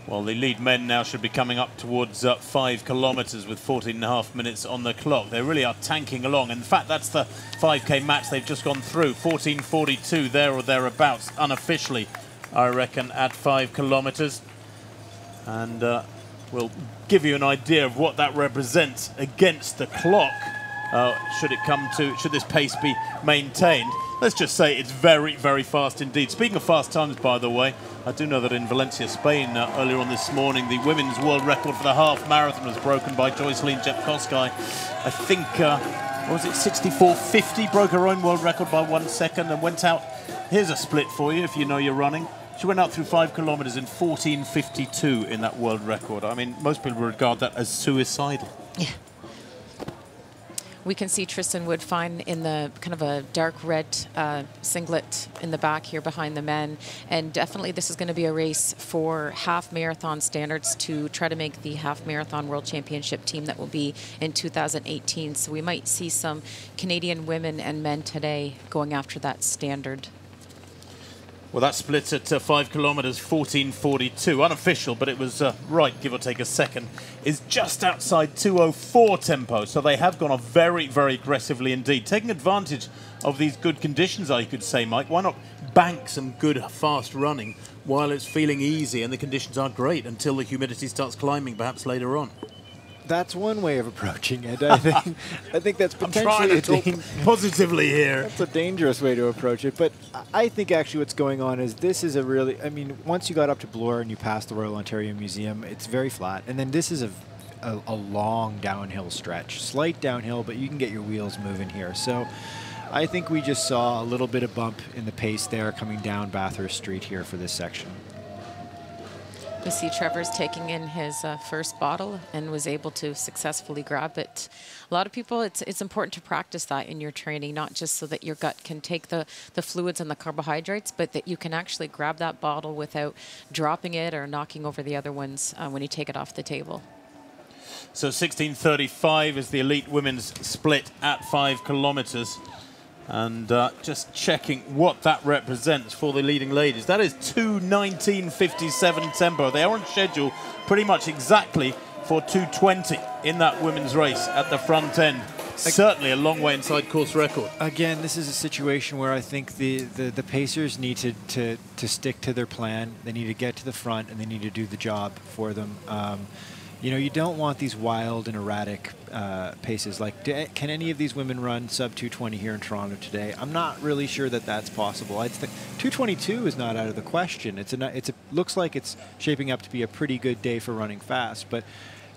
Well, the lead men now should be coming up towards uh, five kilometres with 14 and a half minutes on the clock. They really are tanking along. In fact, that's the 5K match they've just gone through. 14.42 there or thereabouts unofficially I reckon, at five kilometres. And uh, we'll give you an idea of what that represents against the clock. Uh, should it come to, should this pace be maintained? Let's just say it's very, very fast indeed. Speaking of fast times, by the way, I do know that in Valencia, Spain, uh, earlier on this morning, the women's world record for the half marathon was broken by Joyciline Jepkosgei. I think, uh, what was it, 64.50, broke her own world record by one second and went out. Here's a split for you if you know you're running. She went out through five kilometres in 14.52 in that world record. I mean, most people regard that as suicidal. Yeah. We can see Tristan Wood Woodfine in the kind of a dark red uh, singlet in the back here behind the men. And definitely this is going to be a race for half marathon standards to try to make the half marathon world championship team that will be in 2018. So we might see some Canadian women and men today going after that standard. Well, that splits at uh, five kilometres, 14.42. Unofficial, but it was uh, right, give or take a second, is just outside 204 tempo. So they have gone off very, very aggressively indeed. Taking advantage of these good conditions, I could say, Mike. Why not bank some good, fast running while it's feeling easy and the conditions are great until the humidity starts climbing, perhaps later on? That's one way of approaching it. I think I think that's potentially I'm trying to talk positively here. That's a dangerous way to approach it, but I think actually what's going on is this is a really. I mean, once you got up to Bloor and you passed the Royal Ontario Museum, it's very flat, and then this is a a, a long downhill stretch, slight downhill, but you can get your wheels moving here. So. I think we just saw a little bit of bump in the pace there coming down Bathurst Street here for this section. We see Trevor's taking in his uh, first bottle and was able to successfully grab it. A lot of people, it's, it's important to practice that in your training, not just so that your gut can take the, the fluids and the carbohydrates, but that you can actually grab that bottle without dropping it or knocking over the other ones uh, when you take it off the table. So 16.35 is the elite women's split at five kilometres. And uh, just checking what that represents for the leading ladies. That is 2.19.57 tempo. They are on schedule pretty much exactly for 2.20 in that women's race at the front end. Certainly a long way inside course record. Again, this is a situation where I think the, the, the Pacers need to, to, to stick to their plan. They need to get to the front and they need to do the job for them. Um, you know, you don't want these wild and erratic uh, paces. Like, do, can any of these women run sub 220 here in Toronto today? I'm not really sure that that's possible. I think 222 is not out of the question. It's a, it's a, looks like it's shaping up to be a pretty good day for running fast. But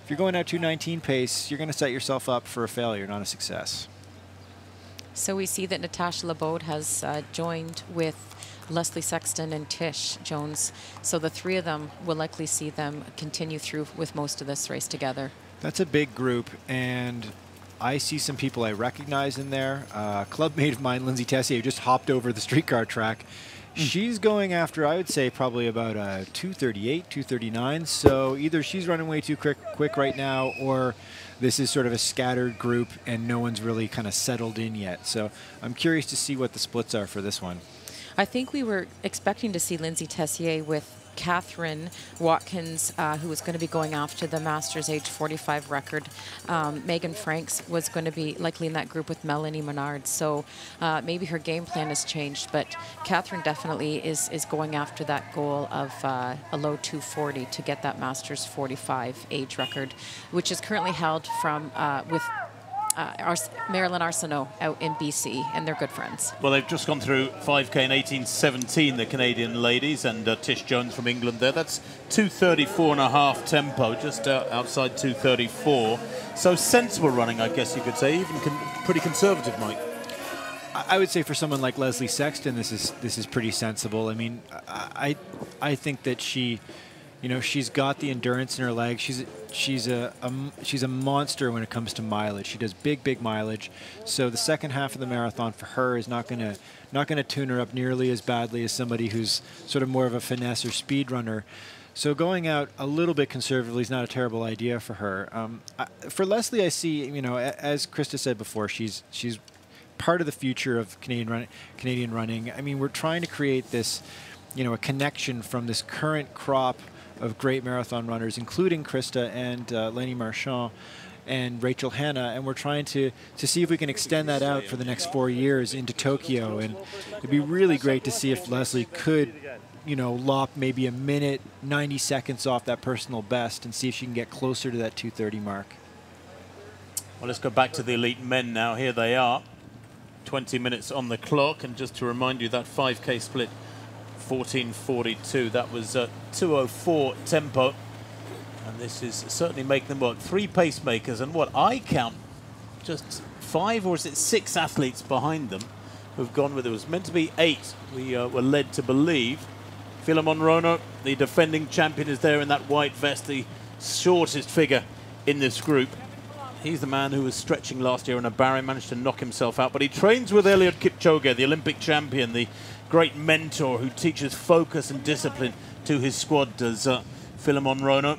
if you're going at 219 pace, you're going to set yourself up for a failure, not a success. So we see that Natasha Labeaud has uh, joined with Leslie Sexton and Tish Jones. So the three of them will likely see them continue through with most of this race together. That's a big group, and I see some people I recognize in there. Uh, clubmate of mine, Lindsay Tessier, just hopped over the streetcar track. Hmm. She's going after, I would say, probably about a 238, 239. So either she's running way too quick, quick right now, or this is sort of a scattered group and no one's really kind of settled in yet. So I'm curious to see what the splits are for this one. I think we were expecting to see Lindsay Tessier with Catherine Watkins, uh, who was going to be going after the Masters age 45 record. Um, Megan Franks was going to be likely in that group with Melanie Myrand. So uh, maybe her game plan has changed, but Catherine definitely is, is going after that goal of uh, a low 240 to get that Masters 45 age record, which is currently held from uh, with uh, Ars Marilyn Arsenault out in BC, and they're good friends. Well, they've just gone through 5K in 1817, the Canadian ladies, and uh, Tish Jones from England there. That's 234 and a half tempo, just uh, outside 234. So sensible running, I guess you could say, even con pretty conservative, Mike. I would say for someone like Leslie Sexton, this is this is pretty sensible. I mean, I I think that she you know, she's got the endurance in her legs. She's she's a, a, she's a monster when it comes to mileage. She does big big mileage. So the second half of the marathon for her is not going to not to tune her up nearly as badly as somebody who's sort of more of a finesse or speed runner. So going out a little bit conservatively is not a terrible idea for her. Um, I, for Leslie, I see you know as Krista said before, she's she's part of the future of Canadian run, Canadian running. I mean, we're trying to create this you know a connection from this current crop of great marathon runners, including Krista and uh, Lanni Marchand and Rachel Hanna, and we're trying to, to see if we can extend that out for the next four years into Tokyo. And it'd be really great to see if Leslie could, you know, lop maybe a minute, 90 seconds off that personal best and see if she can get closer to that 230 mark. Well, let's go back to the elite men now. Here they are. 20 minutes on the clock, and just to remind you that 5K split 14.42. That was uh, 204 tempo. And this is certainly making them work. Three pacemakers and what I count just five or is it six athletes behind them who've gone with it. It was meant to be eight, we uh, were led to believe. Philemon Rono, the defending champion, is there in that white vest, the shortest figure in this group. He's the man who was stretching last year in a barrier, managed to knock himself out. But he trains with Eliud Kipchoge, the Olympic champion, the great mentor who teaches focus and discipline to his squad, does uh, Philemon Rono.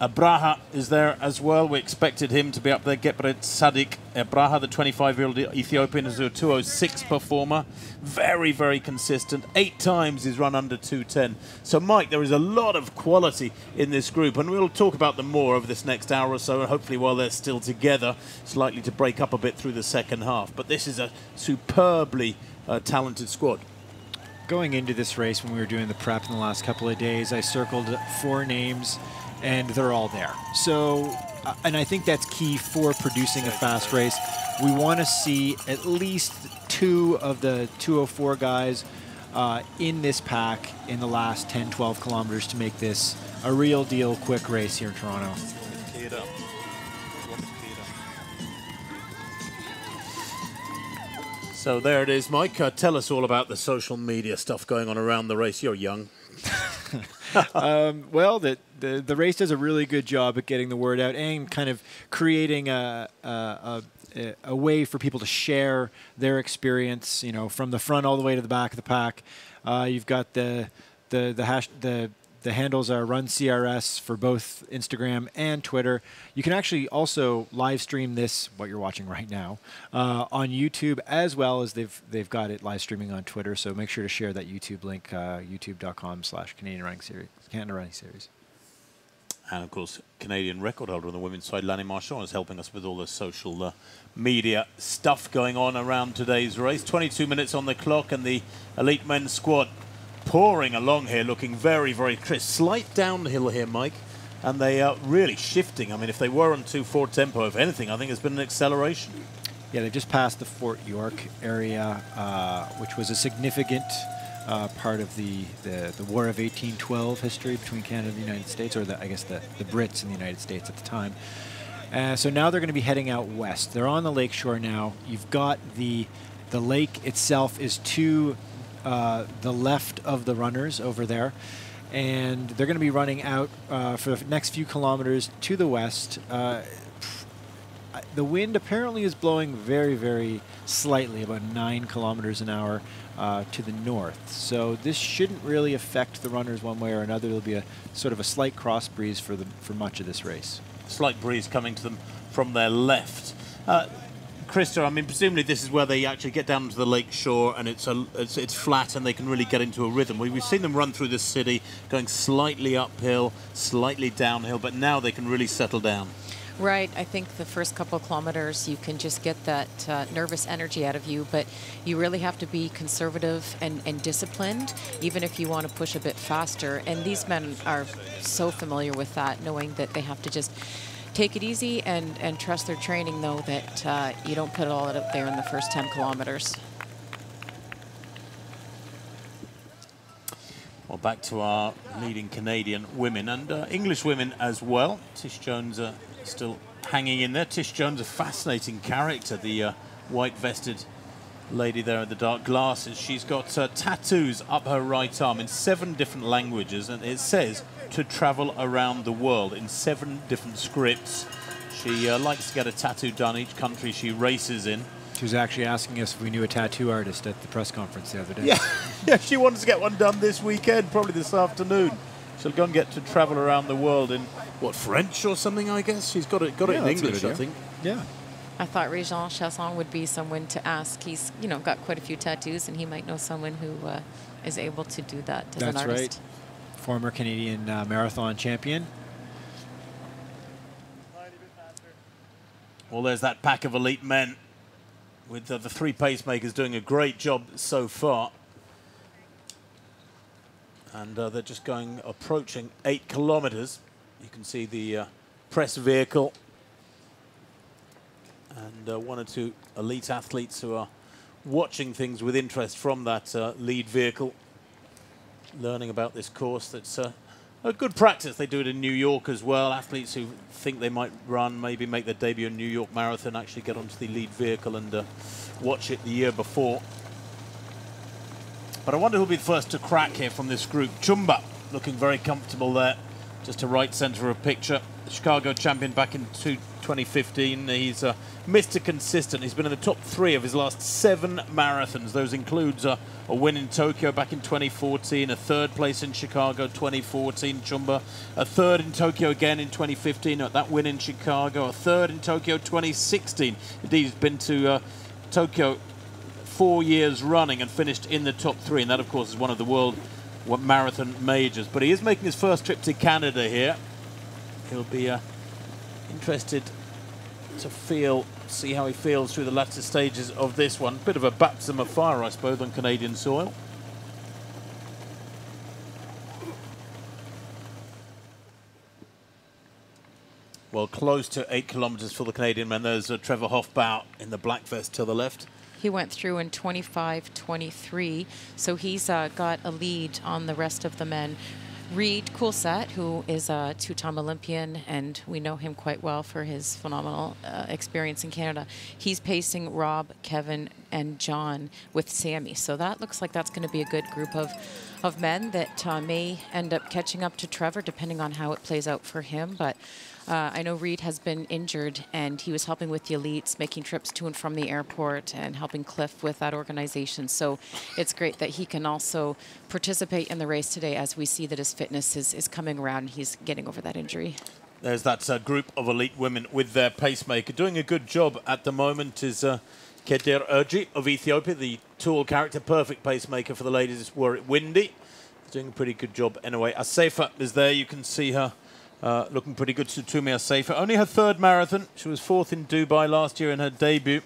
Abraha is there as well. We expected him to be up there. Gebretsadik Abraha, the 25-year-old Ethiopian, is a 206 performer. Very, very consistent. Eight times he's run under 210. So, Mike, there is a lot of quality in this group, and we'll talk about them more over this next hour or so, and hopefully while they're still together, it's likely to break up a bit through the second half. But this is a superbly uh, talented squad going into this race when we were doing the prep in the last couple of days, I circled four names and they're all there. So, uh, and I think that's key for producing a fast race. We want to see at least two of the 204 guys uh, in this pack in the last 10, 12 kilometers to make this a real deal quick race here in Toronto. So there it is, Mike. Uh, tell us all about the social media stuff going on around the race. You're young. um, well, the, the, the race does a really good job at getting the word out and kind of creating a, a, a, a way for people to share their experience. You know, from the front all the way to the back of the pack. Uh, you've got the the the hash the the handles are Run CRS for both Instagram and Twitter. You can actually also live stream this, what you're watching right now, uh, on YouTube as well as they've they've got it live streaming on Twitter. So make sure to share that YouTube link, uh, youtube.com/slash Canadian Running Series, Canada Running Series. And of course, Canadian record holder on the women's side, Lanni Marchand, is helping us with all the social uh, media stuff going on around today's race. 22 minutes on the clock, and the elite men's squad pouring along here, looking very, very crisp. Slight downhill here, Mike, and they are really shifting. I mean, if they were on 2-4 tempo, if anything, I think it's been an acceleration. Yeah, they just passed the Fort York area, uh, which was a significant uh, part of the, the, the, War of 1812 history between Canada and the United States, or the, I guess the, the Brits and the United States at the time. Uh, so now they're going to be heading out west. They're on the lakeshore now. You've got the the lake itself is two uh, the left of the runners over there. And they're going to be running out uh, for the next few kilometers to the west. Uh, the wind apparently is blowing very, very slightly, about 9 kilometers an hour uh, to the north. So this shouldn't really affect the runners one way or another. There'll be a sort of a slight cross breeze for, the, for much of this race. Slight breeze coming to them from their left. Uh, Krista, I mean, presumably this is where they actually get down to the lake shore and it's, a, it's, it's flat and they can really get into a rhythm. We, have seen them run through the city, going slightly uphill, slightly downhill, but now they can really settle down. Right. I think the first couple of kilometers you can just get that uh, nervous energy out of you, but you really have to be conservative and, and disciplined, even if you want to push a bit faster. And these men are so familiar with that, knowing that they have to just take it easy and, and trust their training, though, that uh, you don't put it all out there in the first 10 kilometers. Well, back to our leading Canadian women and uh, English women as well. Tish Jones uh, still hanging in there. Tish Jones, a fascinating character, the uh, white-vested lady there in the dark glasses. She's got uh, tattoos up her right arm in seven different languages, and it says to travel around the world in seven different scripts. She uh, likes to get a tattoo done each country she races in. She was actually asking us if we knew a tattoo artist at the press conference the other day. Yeah, yeah she wants to get one done this weekend, probably this afternoon. She'll go and get to travel around the world in, what, French or something, I guess? She's got it, got yeah, it in English, I think. Yeah. I thought Réjean Chiasson would be someone to ask. He's, you know, got quite a few tattoos, and he might know someone who uh, is able to do that as That's an artist. right former Canadian uh, marathon champion. Well, there's that pack of elite men with uh, the three pacemakers doing a great job so far. And uh, they're just going, approaching eight kilometers. You can see the uh, press vehicle and uh, one or two elite athletes who are watching things with interest from that uh, lead vehicle learning about this course. That's uh, a good practice. They do it in New York as well. Athletes who think they might run, maybe make their debut in New York Marathon, actually get onto the lead vehicle and uh, watch it the year before. But I wonder who'll be the first to crack here from this group. Chumba looking very comfortable there. Just a right centre of picture. Chicago champion back in 2015. He's uh, Mr. Consistent. He's been in the top three of his last seven marathons. Those includes a, a win in Tokyo back in 2014, a third place in Chicago 2014, Chumba, a third in Tokyo again in 2015, uh, that win in Chicago, a third in Tokyo 2016. Indeed, he's been to uh, Tokyo four years running and finished in the top three, and that, of course, is one of the world marathon majors. But he is making his first trip to Canada here. He'll be uh, interested to feel see how he feels through the latter stages of this one. Bit of a baptism of fire, I suppose, on Canadian soil. Well, close to eight kilometres for the Canadian men. There's uh, Trevor Hofbauer in the black vest to the left. He went through in 25-23, so he's uh, got a lead on the rest of the men. Reid Coolsaet, who is a two-time Olympian, and we know him quite well for his phenomenal uh, experience in Canada. He's pacing Rob, Kevin, and John with Sammy. So that looks like that's going to be a good group of, of men that uh, may end up catching up to Trevor, depending on how it plays out for him. But uh, I know Reid has been injured, and he was helping with the elites, making trips to and from the airport, and helping Cliff with that organization. So it's great that he can also participate in the race today, as we see that his fitness is, is coming around. And he's getting over that injury. There's that uh, group of elite women with their pacemaker. Doing a good job at the moment is uh, Kedir Urji of Ethiopia, the tall character, perfect pacemaker for the ladies were it windy. Doing a pretty good job anyway. Asefa is there. You can see her uh, looking pretty good, Sutume Asefa. Only her third marathon. She was fourth in Dubai last year in her debut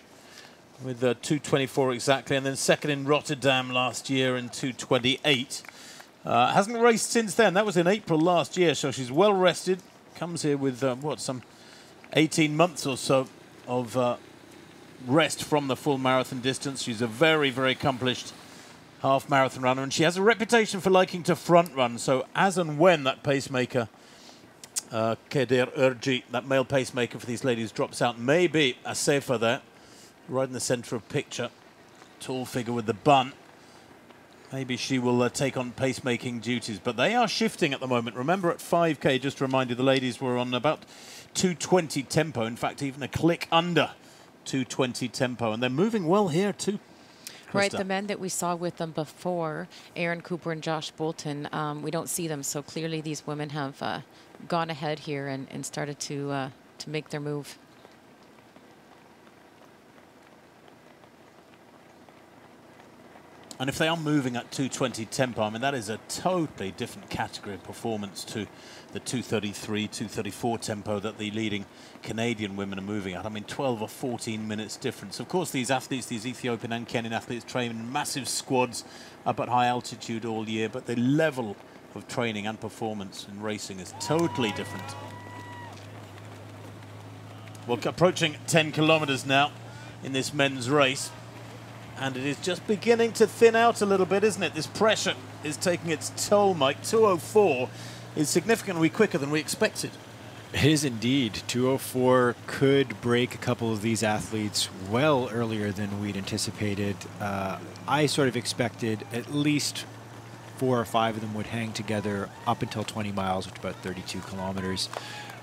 with uh, 224 exactly, and then second in Rotterdam last year in 228. Uh, hasn't raced since then. That was in April last year, so she's well rested. Comes here with, uh, what, some 18 months or so of uh, rest from the full marathon distance. She's a very, very accomplished half marathon runner, and she has a reputation for liking to front run. So as and when that pacemaker uh, Kedir Urji, that male pacemaker for these ladies, drops out. Maybe Asefa there, right in the centre of picture. Tall figure with the bun. Maybe she will uh, take on pacemaking duties, but they are shifting at the moment. Remember at 5K, just to remind you, the ladies were on about 220 tempo. In fact, even a click under 220 tempo, and they're moving well here too. Right, the men that we saw with them before, Erin Cooper and Josh Bolton, um, we don't see them. So clearly, these women have uh, gone ahead here and, and started to uh, to make their move. And if they are moving at 220 tempo, I mean, that is a totally different category of performance to the 233, 234 tempo that the leading Canadian women are moving at. I mean, 12 or 14 minutes difference. Of course, these athletes, these Ethiopian and Kenyan athletes, train in massive squads up at high altitude all year, but the level of training and performance in racing is totally different. Well, approaching 10 kilometers now in this men's race and it is just beginning to thin out a little bit, isn't it? This pressure is taking its toll, Mike. 204 is significantly quicker than we expected. It is indeed. 204 could break a couple of these athletes well earlier than we'd anticipated. Uh, I sort of expected at least four or five of them would hang together up until 20 miles, which is about 32 kilometers.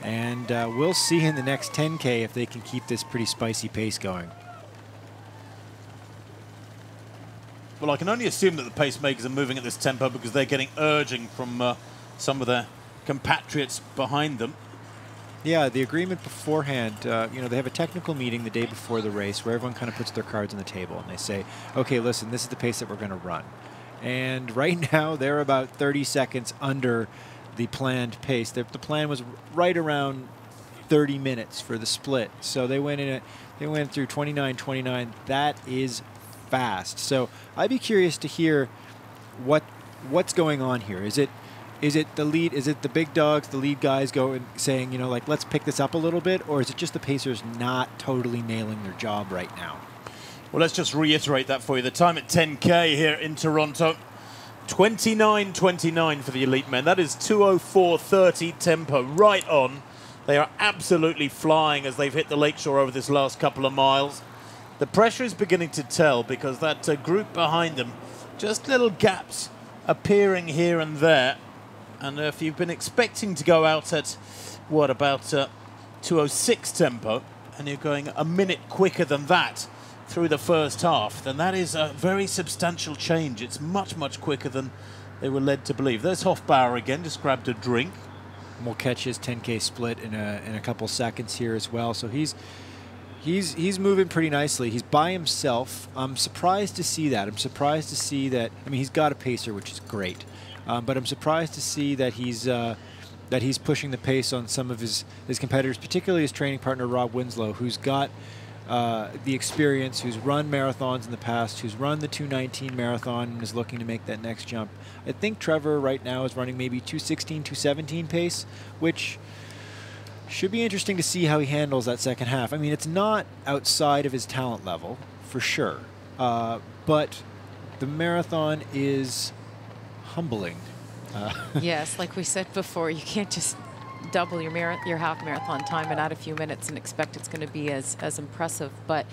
And uh, we'll see in the next 10K if they can keep this pretty spicy pace going. Well, I can only assume that the pacemakers are moving at this tempo because they're getting urging from uh, some of their compatriots behind them. Yeah, the agreement beforehand, uh, you know, they have a technical meeting the day before the race where everyone kind of puts their cards on the table and they say, okay, listen, this is the pace that we're going to run. And right now, they're about 30 seconds under the planned pace. The, the plan was right around 30 minutes for the split. So they went in, they went through 29-29. That is fast. So I'd be curious to hear what what's going on here. Is it is it the lead? Is it the big dogs, the lead guys, going saying you know like let's pick this up a little bit, or is it just the Pacers not totally nailing their job right now? Well, let's just reiterate that for you. The time at 10k here in Toronto. 29.29 for the elite men. That is 204.30 tempo, right on. They are absolutely flying as they've hit the lakeshore over this last couple of miles. The pressure is beginning to tell because that uh, group behind them, just little gaps appearing here and there. And if you've been expecting to go out at, what, about uh, 206 tempo, and you're going a minute quicker than that through the first half, then that is a very substantial change. It's much, much quicker than they were led to believe. There's Hofbauer again, just grabbed a drink. And We'll catch his 10K split in a, in a couple seconds here as well. So he's he's he's moving pretty nicely. He's by himself. I'm surprised to see that. I'm surprised to see that. I mean, he's got a pacer, which is great, um, but I'm surprised to see that he's uh, that he's pushing the pace on some of his his competitors, particularly his training partner Rob Winslow, who's got. Uh, the experience, who's run marathons in the past, who's run the 219 marathon and is looking to make that next jump. I think Trevor right now is running maybe 216, 217 pace, which should be interesting to see how he handles that second half. I mean, it's not outside of his talent level, for sure. Uh, but the marathon is humbling. Uh, yes, like we said before, you can't just double your your half marathon time and add a few minutes and expect it's going to be as, as impressive. But,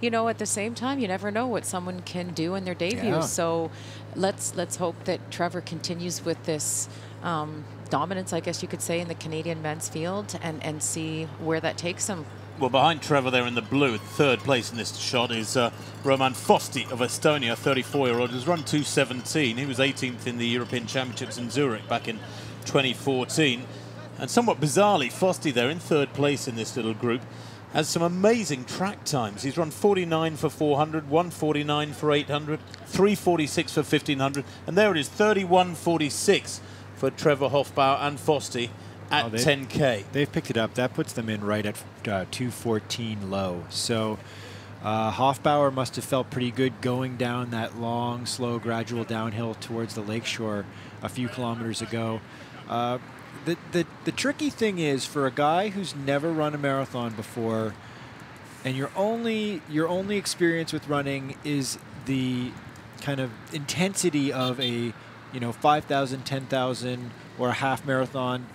you know, at the same time, you never know what someone can do in their debut. Yeah. So let's let's hope that Trevor continues with this um, dominance, I guess you could say, in the Canadian men's field and, and see where that takes him. Well, behind Trevor there in the blue, third place in this shot, is uh, Roman Fosti of Estonia, 34-year-old, who's run 217. He was 18th in the European Championships in Zurich back in 2014. And somewhat bizarrely, Fosti there in third place in this little group has some amazing track times. He's run 49 for 400, 149 for 800, 346 for 1500, and there it is, 31.46 for Trevor Hofbauer and Fosti at Oh, they- 10k. They've picked it up. That puts them in right at uh, 214 low. So uh, Hofbauer must have felt pretty good going down that long, slow, gradual downhill towards the lakeshore a few kilometers ago. Uh, the, the, the tricky thing is for a guy who's never run a marathon before, and your only your only experience with running is the kind of intensity of a you know 5,000, 10,000, or a half marathon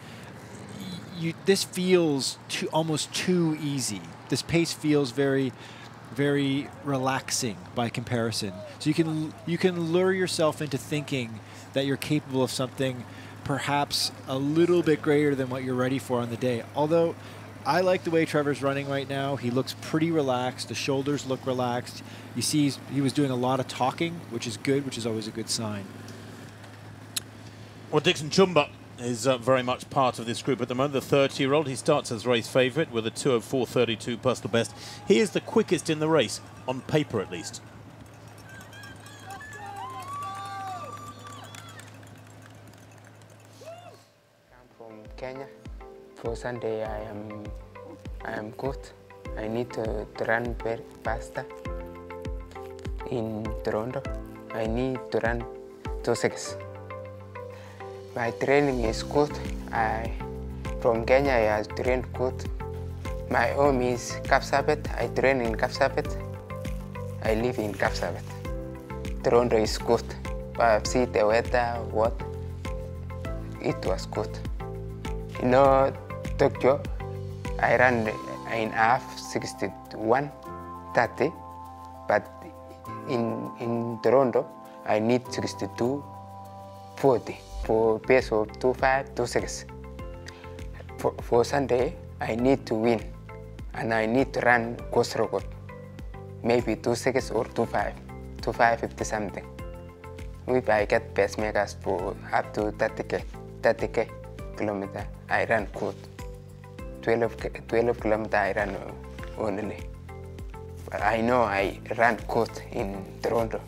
you this feels too almost too easy. This pace feels very very relaxing by comparison. So you can you can lure yourself into thinking that you're capable of something perhaps a little bit greater than what you're ready for on the day. Although I like the way Trevor's running right now. He looks pretty relaxed. The shoulders look relaxed. You see he was doing a lot of talking, which is good, which is always a good sign. Well, Dickson Chumba is uh, very much part of this group at the moment. The 30-year-old, he starts as race favourite with a two of 204.32 personal best. He is the quickest in the race, on paper at least. Kenya. For Sunday, I am I am good. I need to, to run faster. In Toronto, I need to run two seconds. My training is good. I from Kenya, I have trained good. My home is Kapsabet. I train in Kapsabet. I live in Kapsabet. Toronto is good. I see the weather, what it was good. Know, Tokyo, I ran in half 61, 30, but in, in Toronto, I need 62, 40 for pace of 25, 26. For, for Sunday, I need to win, and I need to run course record, maybe 26 or 25, 25, 50 something. If I get pacemakers for up to 30k, 30k kilometer, I run good. 12, ki- 12 kilometer I run only. But I know I run good in Toronto.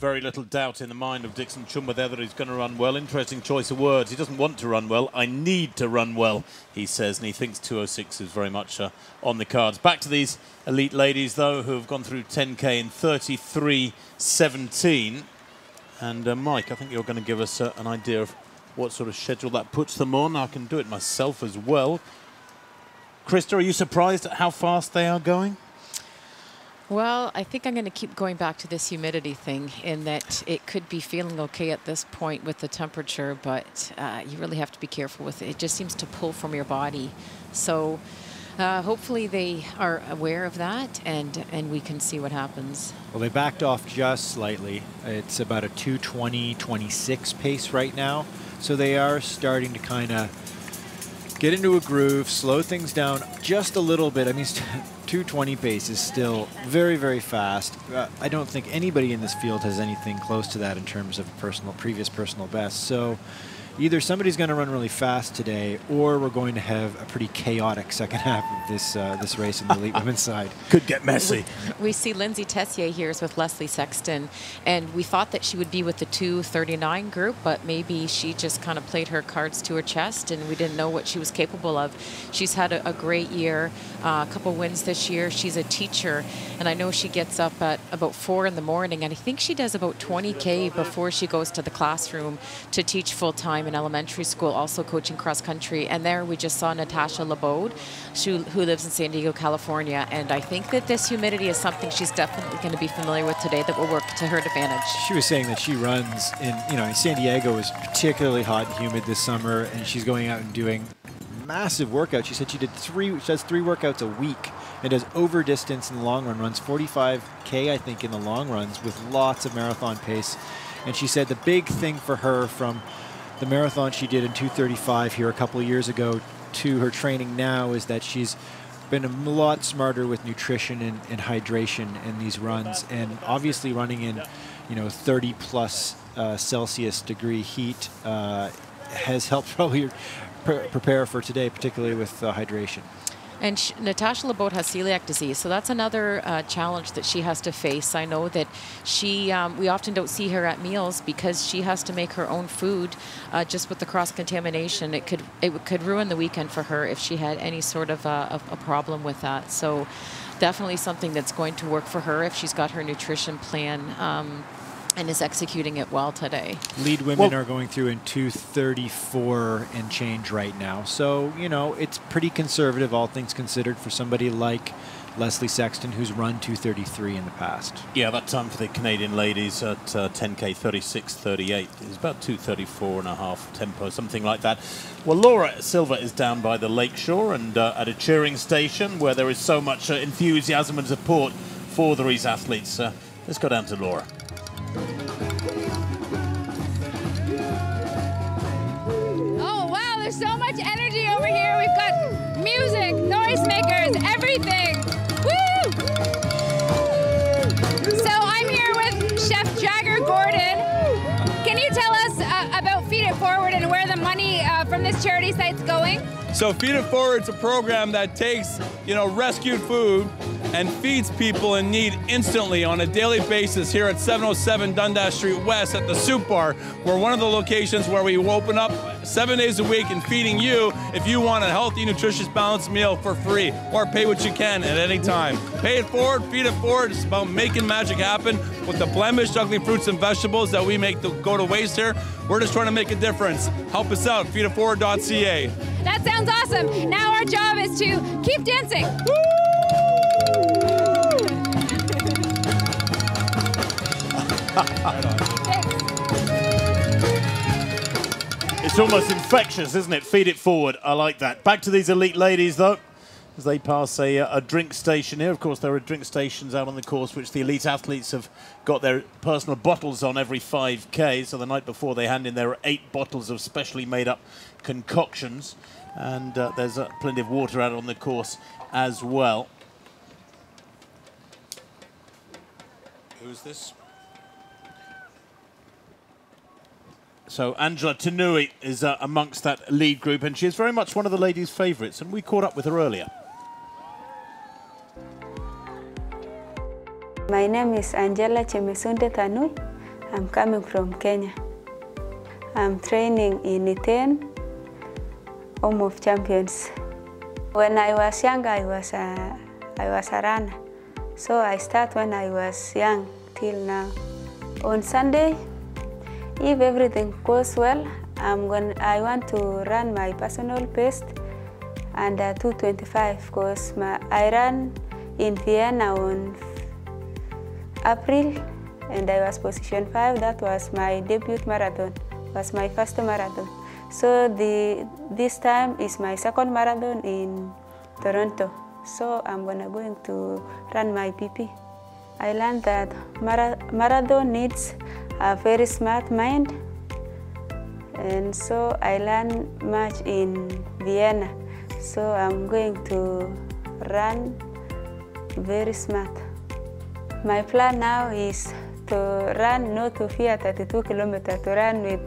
Very little doubt in the mind of Dickson Chumba there that he's going to run well. Interesting choice of words. He doesn't want to run well. I need to run well, he says, and he thinks 206 is very much uh, on the cards. Back to these elite ladies, though, who have gone through 10k in 33.17. And uh, Mike, I think you're going to give us uh, an idea of what sort of schedule that puts them on. I can do it myself as well. Krista, are you surprised at how fast they are going? Well, I think I'm going to keep going back to this humidity thing in that it could be feeling okay at this point with the temperature, but uh, you really have to be careful with it. It just seems to pull from your body. So uh, hopefully they are aware of that and, and we can see what happens. Well, they backed off just slightly. It's about a 220, 26 pace right now. So they are starting to kind of get into a groove, slow things down just a little bit. I mean, 220 pace is still very, very fast. Uh, I don't think anybody in this field has anything close to that in terms of personal previous personal best. So either somebody's going to run really fast today, or we're going to have a pretty chaotic second half of this uh, this race in the elite women's side. Could get messy. We see Lyndsay Tessier here is with Leslie Sexton, and we thought that she would be with the 239 group, but maybe she just kind of played her cards to her chest, and we didn't know what she was capable of. She's had a, a great year, uh, a couple wins this year. She's a teacher, and I know she gets up at about four in the morning, and I think she does about 20k before she goes to the classroom to teach full time in elementary school, also coaching cross country. And there we just saw Natasha Labeaud, who, who lives in San Diego, California. And I think that this humidity is something she's definitely going to be familiar with today that will work to her advantage. She was saying that she runs in, you know, San Diego is particularly hot and humid this summer, and she's going out and doing massive workouts. She said she did three, she does three workouts a week and does over distance in the long run, runs 45K, I think, in the long runs with lots of marathon pace. And she said the big thing for her from the marathon she did in 235 here a couple of years ago to her training now is that she's been a lot smarter with nutrition and, and hydration in these runs. And obviously running in you know 30 plus uh, celsius degree heat uh, has helped probably pre prepare for today particularly with uh, hydration and Natasha Labeaud has celiac disease, so that's another uh, challenge that she has to face. I know that she, um, we often don't see her at meals because she has to make her own food. Uh, just with the cross contamination, it could it could ruin the weekend for her if she had any sort of a, a problem with that. So definitely something that's going to work for her if she's got her nutrition plan. Um, and is executing it well today. Lead women well, are going through in 234 and change right now. So, you know, it's pretty conservative, all things considered, for somebody like Leslie Sexton, who's run 233 in the past. Yeah, that time for the Canadian ladies at uh, 10K 36.38 is about 234 and a half tempo, something like that. Well, Laura Silva is down by the lakeshore and uh, at a cheering station where there is so much uh, enthusiasm and support for these athletes. Uh, let's go down to Laura. Oh, wow, there's so much energy over here. We've got music, noisemakers, everything. Woo! So I'm here with Chef Jagger Gordon. Can you tell us Feed It Forward and where the money uh, from this charity site's going? So Feed It Forward is a program that takes, you know, rescued food and feeds people in need instantly on a daily basis here at 707 Dundas Street West at the Soup Bar. We're one of the locations where we open up seven days a week and feeding you if you want a healthy, nutritious, balanced meal for free or pay what you can at any time. Pay it forward, feed it forward. It's about making magic happen with the blemished, ugly fruits and vegetables that we make to go to waste here. We're just trying to make a difference. Help us out, feeditforward.ca. That sounds awesome. Now our job is to keep dancing. it's almost infectious, isn't it? Feed it forward. I like that. Back to these elite ladies, though, as they pass a, uh, a drink station here. Of course, there are drink stations out on the course which the elite athletes have got their personal bottles on every 5K. So the night before they hand in their eight bottles of specially made up concoctions. And uh, there's uh, plenty of water out on the course as well. Who's this? So Angela Tanui is uh, amongst that lead group, and she is very much one of the ladies' favourites, and we caught up with her earlier. My name is Angela Chemesunde Tanui. I'm coming from Kenya. I'm training in Iten, Home of Champions. When I was young, I was a, I was a runner. So I start when I was young till now. On Sunday, if everything goes well, I'm going I want to run my personal best under 225 because I ran in Vienna on April and I was position 5. That was my debut marathon, was my first marathon. So the, this time is my second marathon in Toronto. So I'm gonna going to run my PP. I learned that mara marathon needs a very smart mind and so I learned much in Vienna. So I'm going to run very smart. My plan now is to run not to fear 32 kilometers, to run with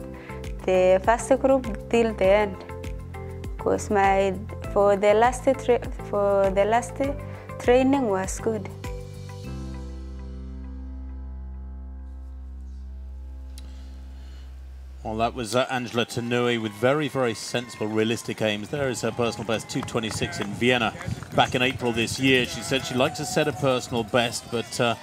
the first group till the end. Because my for the last for the last training was good. Well, that was uh, Angela Tanui with very, very sensible, realistic aims. There is her personal best, 226 in Vienna back in April this year. She said she'd like to set a personal best, but uh,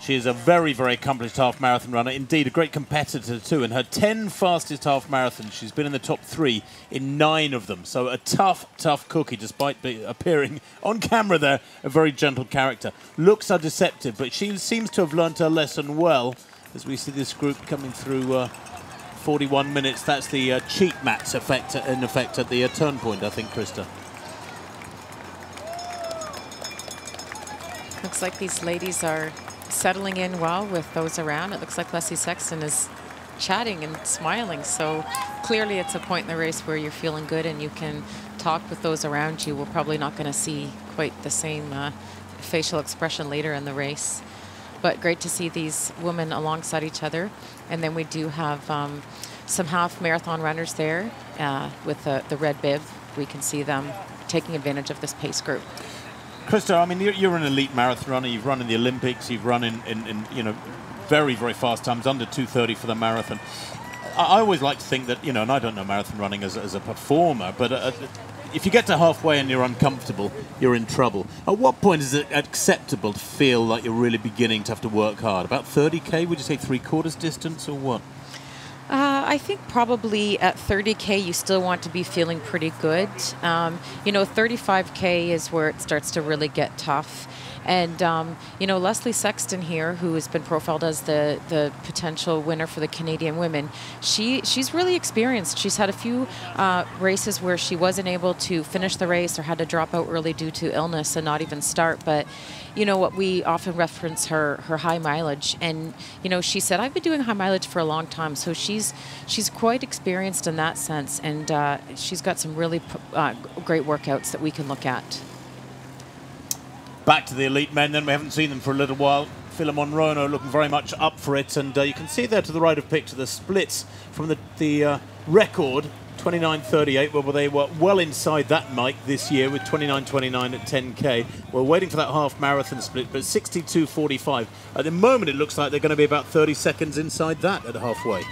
she is a very, very accomplished half marathon runner. Indeed, a great competitor, too. In her 10 fastest half marathons, she's been in the top three in nine of them. So a tough, tough cookie, despite appearing on camera there, a very gentle character. Looks are deceptive, but she seems to have learnt her lesson well as we see this group coming through. Uh, 41 minutes. That's the uh, cheat mats effect in effect at the uh, turn point, I think, Krista. Looks like these ladies are settling in well with those around. It looks like Leslie Sexton is chatting and smiling. So clearly it's a point in the race where you're feeling good and you can talk with those around you. We're probably not going to see quite the same uh, facial expression later in the race. But great to see these women alongside each other. And then we do have um, some half marathon runners there uh, with the, the red bib. We can see them taking advantage of this pace group. Krista, I mean, you're, you're, an elite marathon runner. You've run in the Olympics. You've run in, in, in you know, very, very fast times, under 230 for the marathon. I, always like to think that, you know, and I don't know marathon running as, as a performer, but uh, if you get to halfway and you're uncomfortable, you're in trouble. At what point is it acceptable to feel like you're really beginning to have to work hard? About 30k, would you say three quarters distance or what? Uh, I think probably at 30K, you still want to be feeling pretty good. Um, you know, 35K is where it starts to really get tough. And um, you know, Leslie Sexton here, who has been profiled as the the potential winner for the Canadian women, she she's really experienced. She's had a few uh, races where she wasn't able to finish the race or had to drop out early due to illness and not even start. But you know what we often reference her her high mileage, and you know she said I've been doing high mileage for a long time, so she's she's quite experienced in that sense, and uh, she's got some really uh, great workouts that we can look at back to the elite men. Then we haven't seen them for a little while. Philemon Rono looking very much up for it, and uh, you can see there to the right of picture the splits from the, the uh, record 29.38, where they were well inside that mic this year with 29.29 at 10k. We're waiting for that half marathon split, but 62.45. At the moment, it looks like they're going to be about 30 seconds inside that at halfway.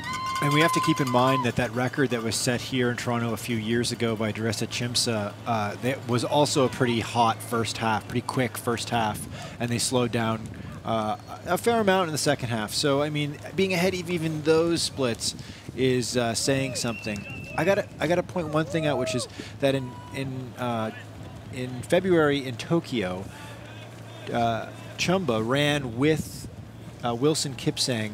And we have to keep in mind that that record that was set here in Toronto a few years ago by Deressa Chimsa uh, that was also a pretty hot first half, pretty quick first half, and they slowed down uh, a fair amount in the second half. So I mean, being ahead of even those splits is uh, saying something. I got I got to point one thing out, which is that in in uh, in February in Tokyo, uh, Chumba ran with uh, Wilson Kipsang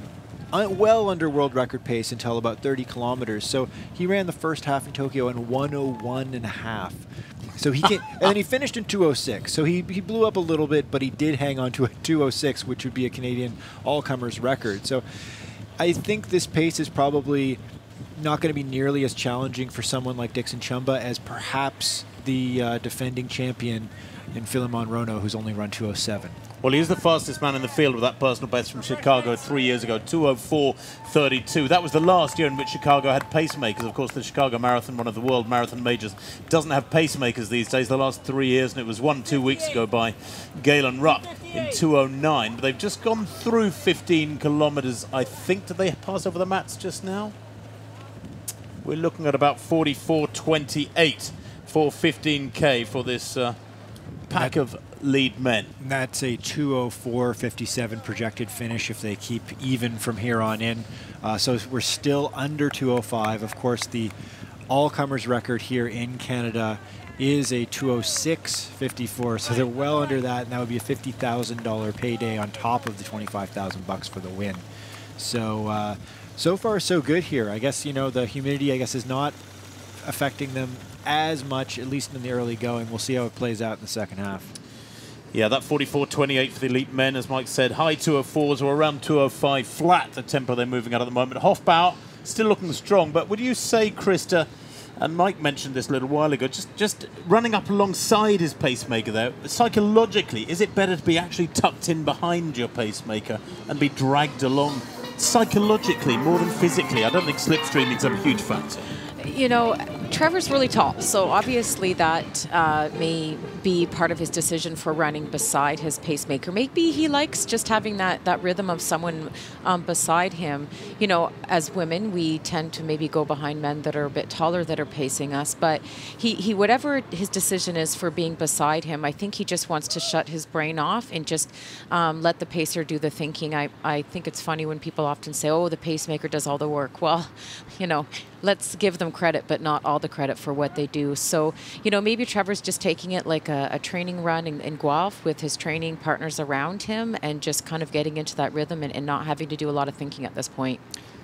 well under world record pace until about 30 kilometers. So he ran the first half in Tokyo in 101 and a half. So he can, and then he finished in 206. So he, he blew up a little bit, but he did hang on to a 206, which would be a Canadian all-comers record. So I think this pace is probably not going to be nearly as challenging for someone like Dickson Chumba as perhaps the uh, defending champion in Philemon Rono, who's only run 207. Well, he is the fastest man in the field with that personal best from Chicago three years ago, 204.32. That was the last year in which Chicago had pacemakers. Of course, the Chicago Marathon, one of the world marathon majors, doesn't have pacemakers these days. The last three years, and it was one two weeks ago by Galen Rupp in 209. But they've just gone through 15 kilometers, I think. Did they pass over the mats just now? We're looking at about 44.28 for 15k for this uh, pack of lead men. That's a 204.57 projected finish if they keep even from here on in. Uh, so we're still under 205. Of course, the all-comers record here in Canada is a 206.54, so they're well under that, and that would be a $50,000 payday on top of the 25,000 bucks for the win. So, uh, so far so good here. I guess you know the humidity. I guess is not affecting them as much, at least in the early going. We'll see how it plays out in the second half. Yeah, that 44.28 for the elite men, as Mike said. High 204s or around 205 flat, the tempo they're moving at at the moment. Hofbauer still looking strong. But would you say, Krista, and Mike mentioned this a little while ago, just just running up alongside his pacemaker there, psychologically, is it better to be actually tucked in behind your pacemaker and be dragged along psychologically more than physically? I don't think slipstreaming is a huge factor. You know, Trevor's really tall, so obviously that uh, may be part of his decision for running beside his pacemaker. Maybe he likes just having that, that rhythm of someone um, beside him. You know, as women, we tend to maybe go behind men that are a bit taller that are pacing us, but he, he whatever his decision is for being beside him, I think he just wants to shut his brain off and just um, let the pacer do the thinking. I, I think it's funny when people often say, oh, the pacemaker does all the work. Well, you know, let's give them credit, but not all the credit for what they do. So, you know, maybe Trevor's just taking it like a, a training run in, in, Guelph with his training partners around him and just kind of getting into that rhythm and, and not having to do a lot of thinking at this point.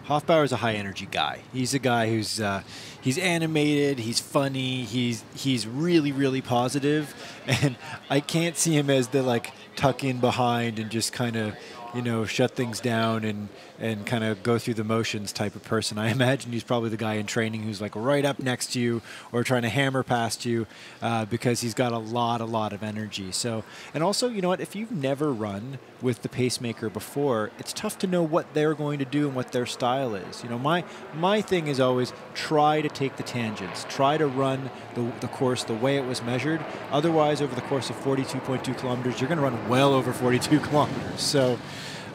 Hofbauer is a high energy guy. He's a guy who's uh, he's animated, he's funny, he's he's really really positive, and I can't see him as the like tuck in behind and just kind of you know shut things down and and kind of go through the motions type of person. I imagine he's probably the guy in training who's like right up next to you or trying to hammer past you uh, because he's got a lot, a lot of energy. So, and also, you know what? If you've never run with the pacemaker before, it's tough to know what they're going to do and what their style is. You know, my my thing is always try to take the tangents, try to run the, the course the way it was measured. Otherwise, over the course of 42.2 kilometers, you're going to run well over 42 kilometers. So.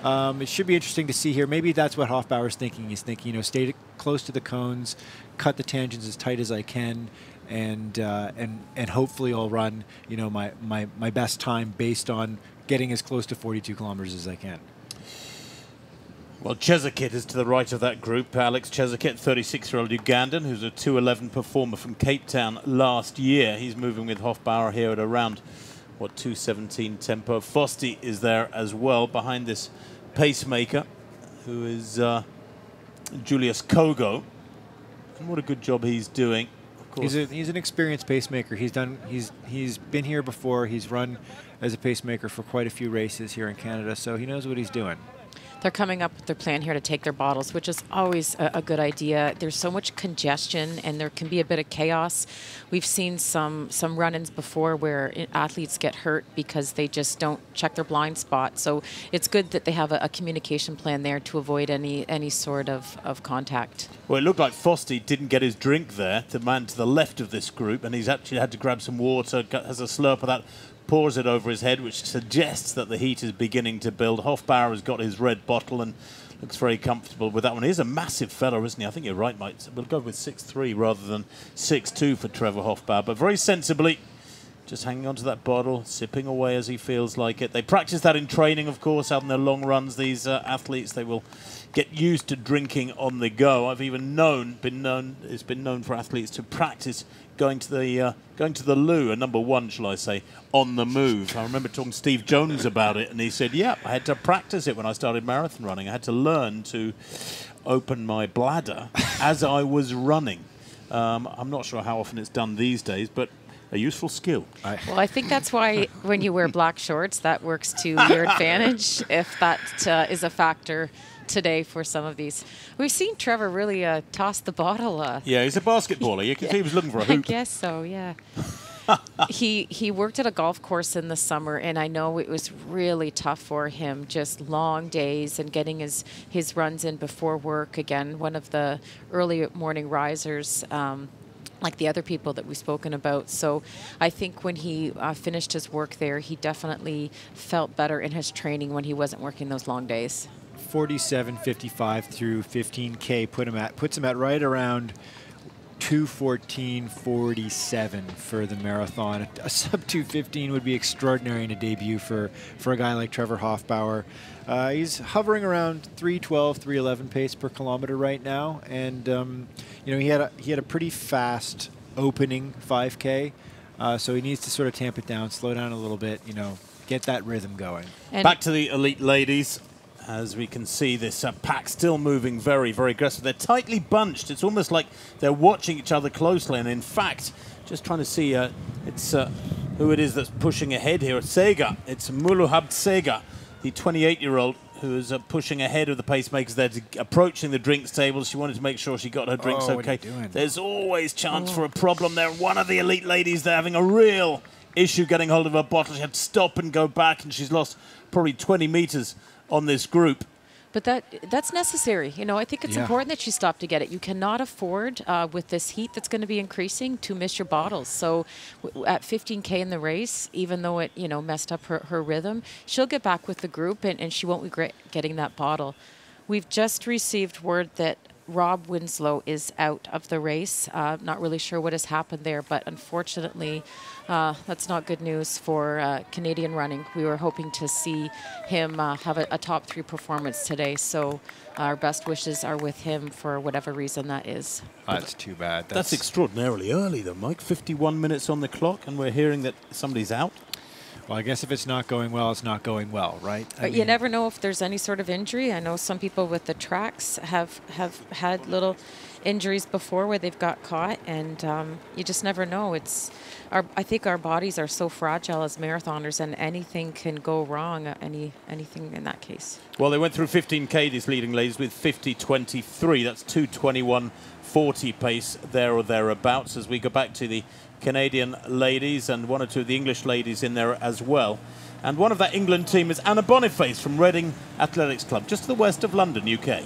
Um, it should be interesting to see here. Maybe that's what Hofbauer's thinking. He's thinking, you know, stay close to the cones, cut the tangents as tight as I can, and uh, and and hopefully I'll run, you know, my, my, my best time based on getting as close to 42 kilometers as I can. Well, Chezokit is to the right of that group. Alex Chezokit, 36-year-old Ugandan, who's a 211 performer from Cape Town last year. He's moving with Hofbauer here at around, what, 217 tempo. Fosti is there as well behind this pacemaker, who is uh, Julius Kogo. And what a good job he's doing. He's, a, he's an experienced pacemaker. He's done. He's he's been here before. He's run as a pacemaker for quite a few races here in Canada, so he knows what he's doing they're coming up with their plan here to take their bottles, which is always a, a, good idea. There's so much congestion, and there can be a bit of chaos. We've seen some some run-ins before where athletes get hurt because they just don't check their blind spot. So it's good that they have a, a communication plan there to avoid any any sort of, of contact. Well, it looked like Fosti didn't get his drink there. The man to the left of this group, and he's actually had to grab some water. Has a slurp of that pours it over his head, which suggests that the heat is beginning to build. Hofbauer has got his red bottle and looks very comfortable with that one. He's a massive fellow, isn't he? I think you're right, mate. We'll go with 6-3 rather than 6-2 for Trevor Hofbauer, but very sensibly. Just hanging on to that bottle, sipping away as he feels like it. They practice that in training, of course, out in their long runs. These uh, athletes, they will get used to drinking on the go. I've even known, been known, it's been known for athletes to practice going to the uh, going to the loo, a number one, shall I say, on the move. I remember talking to Steve Jones about it, and he said, "Yeah, I had to practice it when I started marathon running. I had to learn to open my bladder as I was running." Um, I'm not sure how often it's done these days, but a useful skill. Well, I think that's why when you wear black shorts, that works to your advantage if that uh, is a factor today for some of these. We've seen Trevor really uh, toss the bottle. Uh, yeah, he's a basketballer. You can yeah. see he was looking for a hoop. I guess so. Yeah. he he worked at a golf course in the summer, and I know it was really tough for him. Just long days and getting his his runs in before work. Again, one of the early morning risers. Um, like the other people that we've spoken about. So I think when he uh, finished his work there, he definitely felt better in his training when he wasn't working those long days. 47.55 through 15K put him at puts him at right around 214.47 for the marathon. A sub 215 would be extraordinary in a debut for, for a guy like Trevor Hofbauer. Uh, he's hovering around 312, 311 pace per kilometer right now, and um, you know he had a, he had a pretty fast opening 5K, uh, so he needs to sort of tamp it down, slow down a little bit, you know, get that rhythm going. And Back to the elite ladies as we can see this uh, pack still moving very, very aggressive. They're tightly bunched. It's almost like they're watching each other closely. And in fact, just trying to see uh, it's uh, who it is that's pushing ahead here. It's Sega. It's Muluhab Sega, the 28-year-old who is uh, pushing ahead of the pacemakers They're approaching the drinks table. She wanted to make sure she got her drinks Oh, okay. There's always chance for a problem there. One of the elite ladies, they're having a real issue getting hold of her bottle. She had to stop and go back, and she's lost probably 20 meters on this group. But that that's necessary. You know, I think it's Yeah. important that you stop to get it. You cannot afford, uh, with this heat that's going to be increasing, to miss your bottles. So, w- at 15k in the race, even though it you know messed up her, her rhythm, she'll get back with the group and, and she won't regret getting that bottle. We've just received word that Rob Winslow is out of the race. Uh, not really sure what has happened there, but unfortunately, uh, that's not good news for uh, Canadian running. We were hoping to see him uh, have a, a top three performance today, so our best wishes are with him for whatever reason that is. That's too bad. That's, extraordinarily early, though, Mike. 51 minutes on the clock, and we're hearing that somebody's out. Well, I guess if it's not going well, it's not going well, right? I But you never know if there's any sort of injury. I know some people with the tracks have have had little injuries before where they've got caught, and um, you just never know. It's our I think our bodies are so fragile as marathoners, and anything can go wrong. uh, Any anything in that case. Well, they went through 15k, these leading ladies, with 50.23. That's 221.40 pace there or thereabouts as we go back to the Canadian ladies and one or two of the English ladies in there as well. And one of that England team is Anna Boniface from Reading Athletics Club, just to the west of London, UK.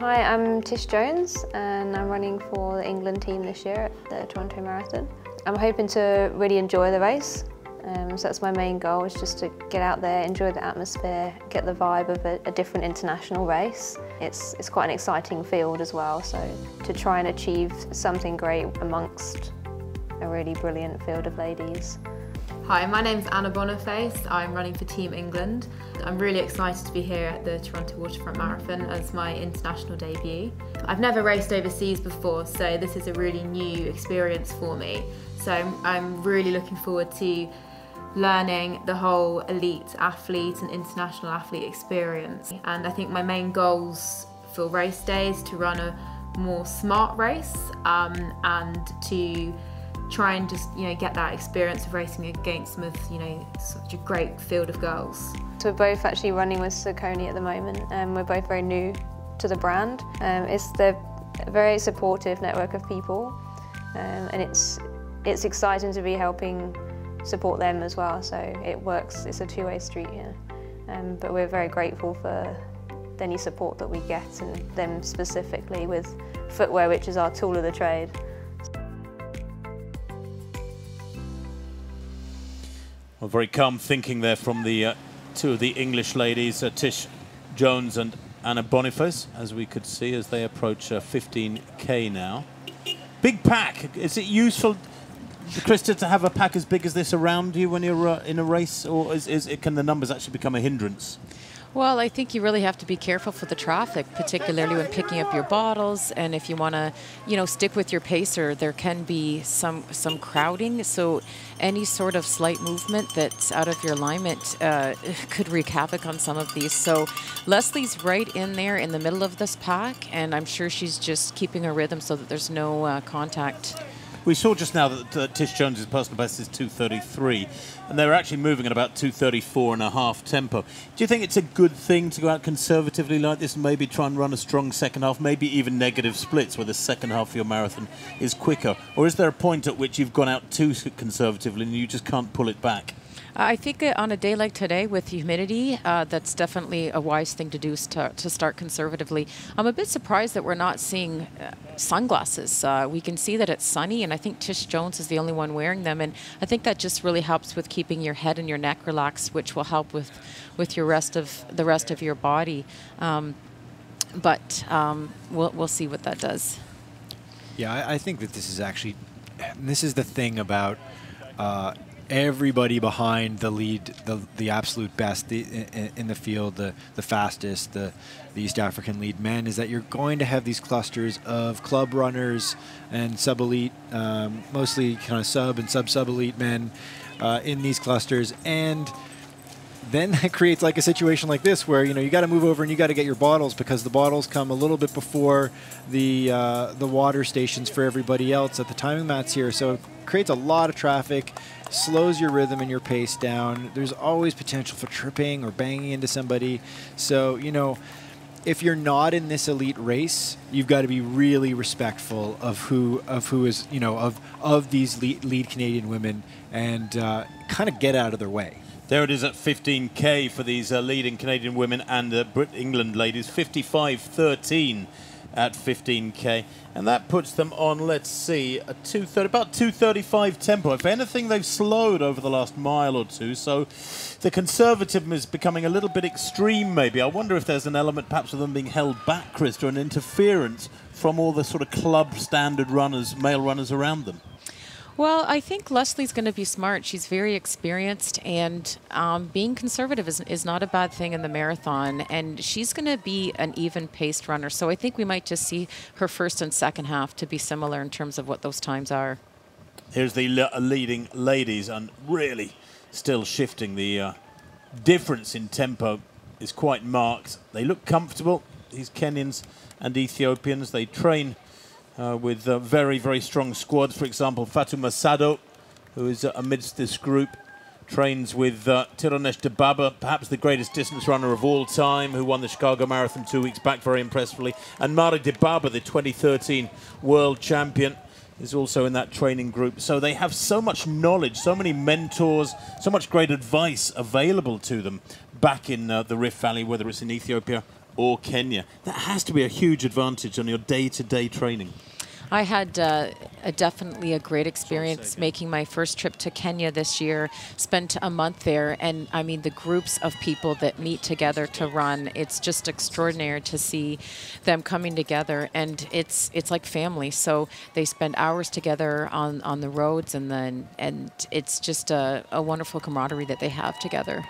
Hi, I'm Tish Jones and I'm running for the England team this year at the Toronto Marathon. I'm hoping to really enjoy the race. Um, so that's my main goal is just to get out there, enjoy the atmosphere, get the vibe of a, a different international race. It's, it's quite an exciting field as well, so to try and achieve something great amongst a really brilliant field of ladies. Hi, my name's Anna Boniface. I'm running for Team England. I'm really excited to be here at the Toronto Waterfront Marathon as my international debut. I've never raced overseas before, so this is a really new experience for me. So I'm, I'm really looking forward to learning the whole elite athlete and international athlete experience. And I think my main goals for race day is to run a more smart race um, and to try and just you know get that experience of racing against some of you know such a great field of girls. So we're both actually running with Saucony at the moment and we're both very new to the brand. Um, it's the very supportive network of people um, and it's it's exciting to be helping support them as well so it works it's a two-way street here um, but we're very grateful for any support that we get and them specifically with footwear which is our tool of the trade. Well, very calm thinking there from the uh, two of the English ladies, uh, Tish Jones and Anna Boniface, as we could see as they approach uh, 15k now. Big pack. Is it useful, Krista, to have a pack as big as this around you when you're uh, in a race, or is, is it, can the numbers actually become a hindrance? Well, I think you really have to be careful for the traffic, particularly when picking up your bottles. And if you want to, you know, stick with your pacer, there can be some some crowding. So any sort of slight movement that's out of your alignment uh, could wreak havoc on some of these. So Leslie's right in there in the middle of this pack, and I'm sure she's just keeping her rhythm so that there's no uh, contact. We saw just now that uh, Tish Jones's personal best is 233, and they're actually moving at about 234 and a half tempo. Do you think it's a good thing to go out conservatively like this and maybe try and run a strong second half, maybe even negative splits where the second half of your marathon is quicker? Or is there a point at which you've gone out too conservatively and you just can't pull it back? I think uh, on a day like today with humidity, uh, that's definitely a wise thing to do st- to start conservatively. I'm a bit surprised that we're not seeing uh, sunglasses. Uh, we can see that it's sunny, and I think Tish Jones is the only one wearing them, and I think that just really helps with keeping your head and your neck relaxed, which will help with with your rest of the rest of your body. Um, but um, we'll we'll see what that does. Yeah, I, I think that this is actually, this is the thing about uh, everybody behind the lead, the the absolute best the, in, in the field, the the fastest, the the East African lead men, is that you're going to have these clusters of club runners and sub elite, um, mostly kind of sub and sub sub elite men uh, in these clusters, and then that creates like a situation like this where you know you got to move over and you got to get your bottles because the bottles come a little bit before the uh, the water stations for everybody else at the timing mats here. So it creates a lot of traffic slows your rhythm and your pace down. There's always potential for tripping or banging into somebody. So, you know, if you're not in this elite race, you've got to be really respectful of who of who is you know of of these lead, lead Canadian women and uh, kind of get out of their way. There it is at 15k for these uh, leading Canadian women and uh, Brit England ladies. 55-13 at 15k, and that puts them on. Let's see, a 230, about 235 tempo. If anything, they've slowed over the last mile or two. So the conservatism is becoming a little bit extreme. Maybe I wonder if there's an element, perhaps, of them being held back, Chris, or an interference from all the sort of club standard runners, male runners around them. Well, I think Leslie's going to be smart. She's very experienced, and um, being conservative is, is not a bad thing in the marathon. And she's going to be an even paced runner. So I think we might just see her first and second half to be similar in terms of what those times are. Here's the le leading ladies, and really still shifting. The uh, difference in tempo is quite marked. They look comfortable, these Kenyans and Ethiopians. They train uh, with uh, very, very strong squads. For example, Fatuma Sado, who is uh, amidst this group, trains with uh, Tirunesh Dibaba, perhaps the greatest distance runner of all time, who won the Chicago Marathon two weeks back very impressively. And Mare Dibaba, the 2013 world champion, is also in that training group. So they have so much knowledge, so many mentors, so much great advice available to them back in uh, the Rift Valley, whether it's in Ethiopia or Kenya. That has to be a huge advantage on your day-to-day training. I had uh, a definitely a great experience making my first trip to Kenya this year. Spent a month there, and I mean the groups of people that meet together to run. It's just extraordinary to see them coming together, and it's it's like family. So they spend hours together on on the roads, and then and it's just a, a wonderful camaraderie that they have together.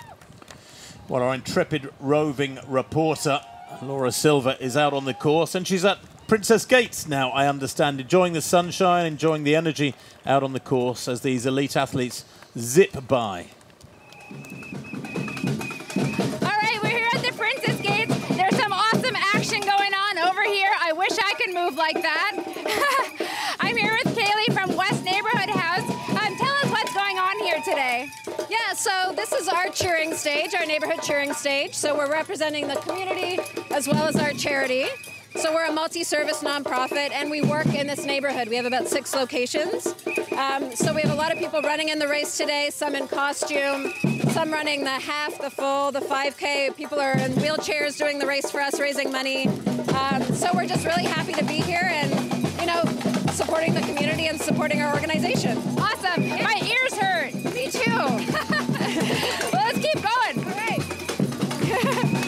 Well, our intrepid roving reporter Laura Silva is out on the course, and she's at Princess Gates now, I understand, enjoying the sunshine, enjoying the energy out on the course as these elite athletes zip by. All right, we're here at the Princess Gates. There's some awesome action going on over here. I wish I could move like that. I'm here with Kaylee from West Neighborhood House. Um, tell us what's going on here today. Yeah, so this is our cheering stage, our neighborhood cheering stage. So we're representing the community as well as our charity. So we're a multi-service nonprofit, and we work in this neighborhood. We have about six locations. Um, so we have a lot of people running in the race today. Some in costume, some running the half, the full, the 5K. People are in wheelchairs doing the race for us, raising money. Um, so we're just really happy to be here, and you know, supporting the community and supporting our organization. Awesome. My ears hurt. Me too. well, let's keep going. All right.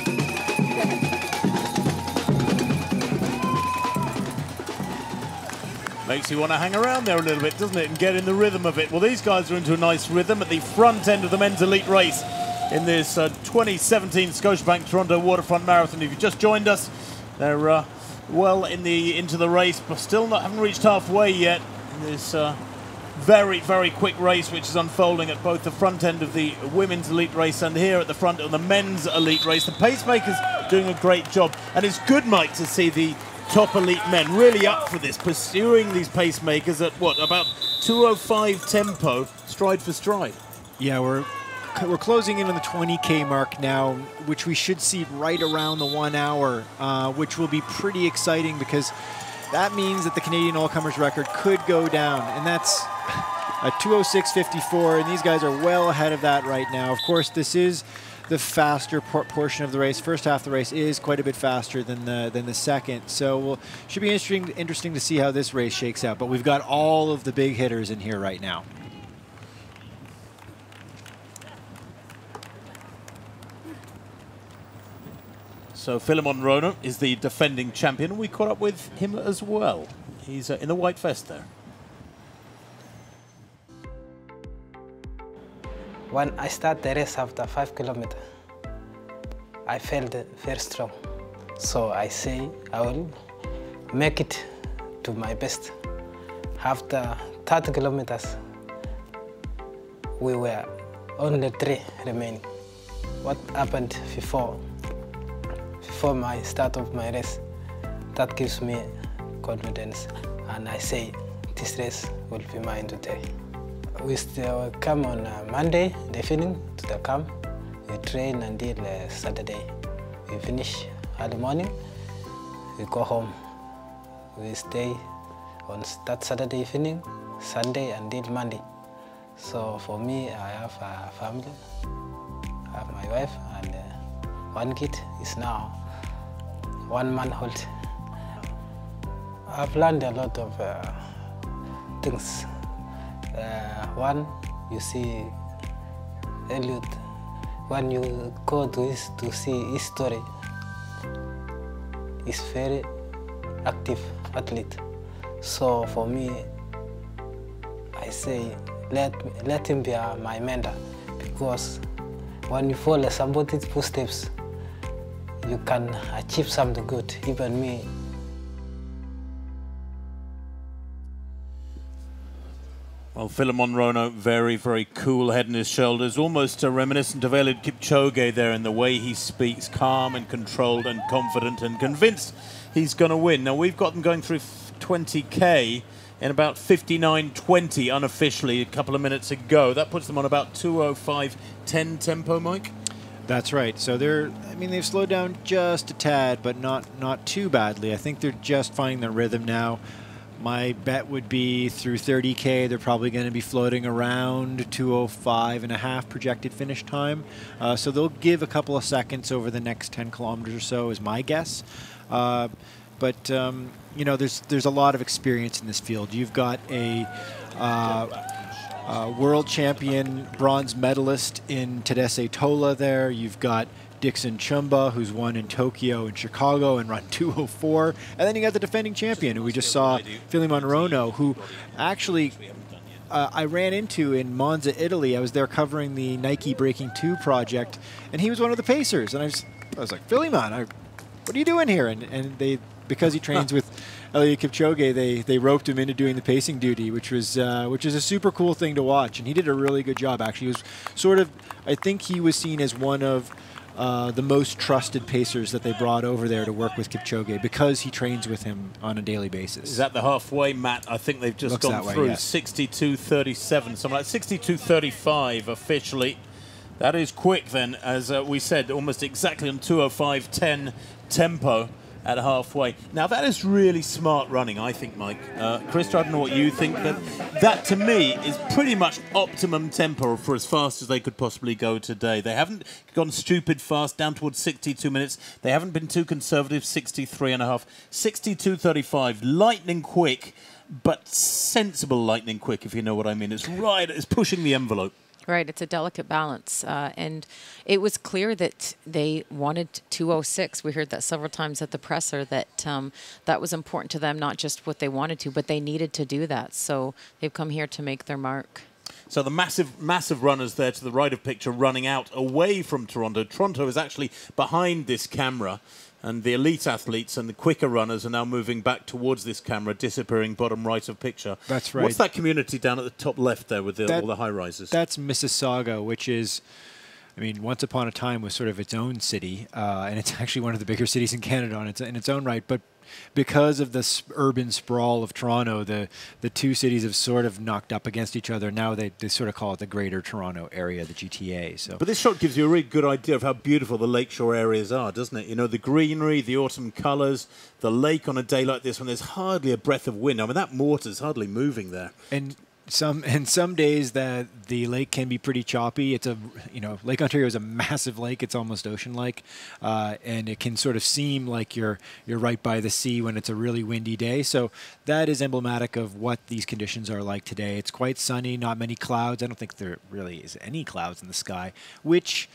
Makes you want to hang around there a little bit, doesn't it, and get in the rhythm of it. Well, these guys are into a nice rhythm at the front end of the men's elite race in this uh, 2017 Scotiabank Toronto Waterfront Marathon. If you've just joined us, they're uh, well in the into the race, but still not haven't reached halfway yet. In this uh, very very quick race, which is unfolding at both the front end of the women's elite race and here at the front of the men's elite race. The pacemakers doing a great job, and it's good, Mike, to see the top elite men really up for this, pursuing these pacemakers at what about 205 tempo, stride for stride. Yeah, we're we're closing in on the 20k mark now, which we should see right around the one hour, uh, which will be pretty exciting because that means that the Canadian all-comers record could go down, and that's a 206.54, and these guys are well ahead of that right now. Of course, this is the faster por portion of the race. First half of the race is quite a bit faster than the than the second. So we'll, should be interesting interesting to see how this race shakes out. But we've got all of the big hitters in here right now. So Philemon Rono is the defending champion. We caught up with him as well. He's uh, in the white vest there. When I start the race after five kilometers, I felt very strong. So I say I will make it to my best. After 30 kilometers, we were only three remaining. What happened before, before my start of my race, that gives me confidence. And I say this race will be mine today. We still come on uh, Monday, the evening to the camp. We train until uh, Saturday. We finish early morning, we go home. We stay on that Saturday evening, Sunday until Monday. So for me, I have a family. I have my wife and uh, one kid is now one month old. I've learned a lot of uh, things. Uh, one, you see Elliot, when you go to, his, to see his story, he's very active athlete. So for me, I say, let, let him be uh, my mentor because when you follow somebody's footsteps, you can achieve something good. Even me, Well, Philemon Rono, very, very cool head and his shoulders, almost uh, reminiscent of Eliud Kipchoge there in the way he speaks, calm and controlled and confident and convinced he's going to win. Now, we've got them going through 20K in about 59.20 unofficially a couple of minutes ago. That puts them on about 205.10 tempo, Mike? That's right. So they're, I mean, they've slowed down just a tad, but not not too badly. I think they're just finding their rhythm now. My bet would be through 30K, they're probably going to be floating around 205 and a half projected finish time. Uh, so they'll give a couple of seconds over the next 10 kilometers or so, is my guess. Uh, but um, you know, there's there's a lot of experience in this field. You've got a uh, uh, world champion bronze medalist in Tadesse Tola there. You've got Dickson Chumba, who's won in Tokyo and Chicago and run 204. And then you got the defending champion, who we just saw, Philemon Rono, who actually uh, I ran into in Monza, Italy. I was there covering the Nike Breaking 2 project, and he was one of the pacers. And I was, I was like, Philemon, I, what are you doing here? And, and they, because he trains with Eliud Kipchoge, they, they roped him into doing the pacing duty, which was uh, which is a super cool thing to watch. And he did a really good job. Actually, he was sort of, I think he was seen as one of uh, the most trusted pacers that they brought over there to work with Kipchoge because he trains with him on a daily basis. Is that the halfway, Matt? I think they've just Looks gone that way, through yes. 62.37, something like 62.35 officially. That is quick then, as uh, we said, almost exactly on 205.10 tempo at halfway. Now that is really smart running, I think, Mike. Uh, Chris, I don't know what you think, but that to me is pretty much optimum tempo for as fast as they could possibly go today. They haven't gone stupid fast down towards 62 minutes. They haven't been too conservative, 63 and a half. 62.35, lightning quick, but sensible lightning quick, if you know what I mean. It's right, it's pushing the envelope. Right, it's a delicate balance. Uh, and it was clear that they wanted 206. We heard that several times at the presser that um, that was important to them, not just what they wanted to, but they needed to do that. So they've come here to make their mark. So the massive, massive runners there to the right of picture running out away from Toronto. Toronto is actually behind this camera, and the elite athletes and the quicker runners are now moving back towards this camera, disappearing bottom right of picture. That's right. What's that community down at the top left there with the, That- all the high rises? That's Mississauga, which is, I mean, once upon a time was sort of its own city, uh, and it's actually one of the bigger cities in Canada on its, in its own right. But because of the urban sprawl of Toronto, the the two cities have sort of knocked up against each other. Now they, they sort of call it the Greater Toronto Area, the GTA. So But this shot gives you a really good idea of how beautiful the lakeshore areas are, doesn't it? You know, the greenery, the autumn colours, the lake on a day like this when there's hardly a breath of wind. I mean, that mortar's hardly moving there. and some and some days that the lake can be pretty choppy. It's a you know Lake Ontario is a massive lake. It's almost ocean like, uh, and it can sort of seem like you're you're right by the sea when it's a really windy day. So that is emblematic of what these conditions are like today. It's quite sunny, not many clouds. I don't think there really is any clouds in the sky, which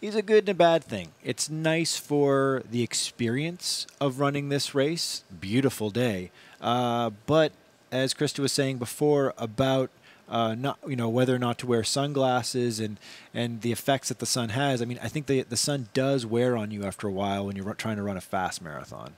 is a good and a bad thing. It's nice for the experience of running this race. Beautiful day, uh, but as Krista was saying before about uh, not you know whether or not to wear sunglasses and and the effects that the sun has. I mean, I think the the sun does wear on you after a while when you're trying to run a fast marathon.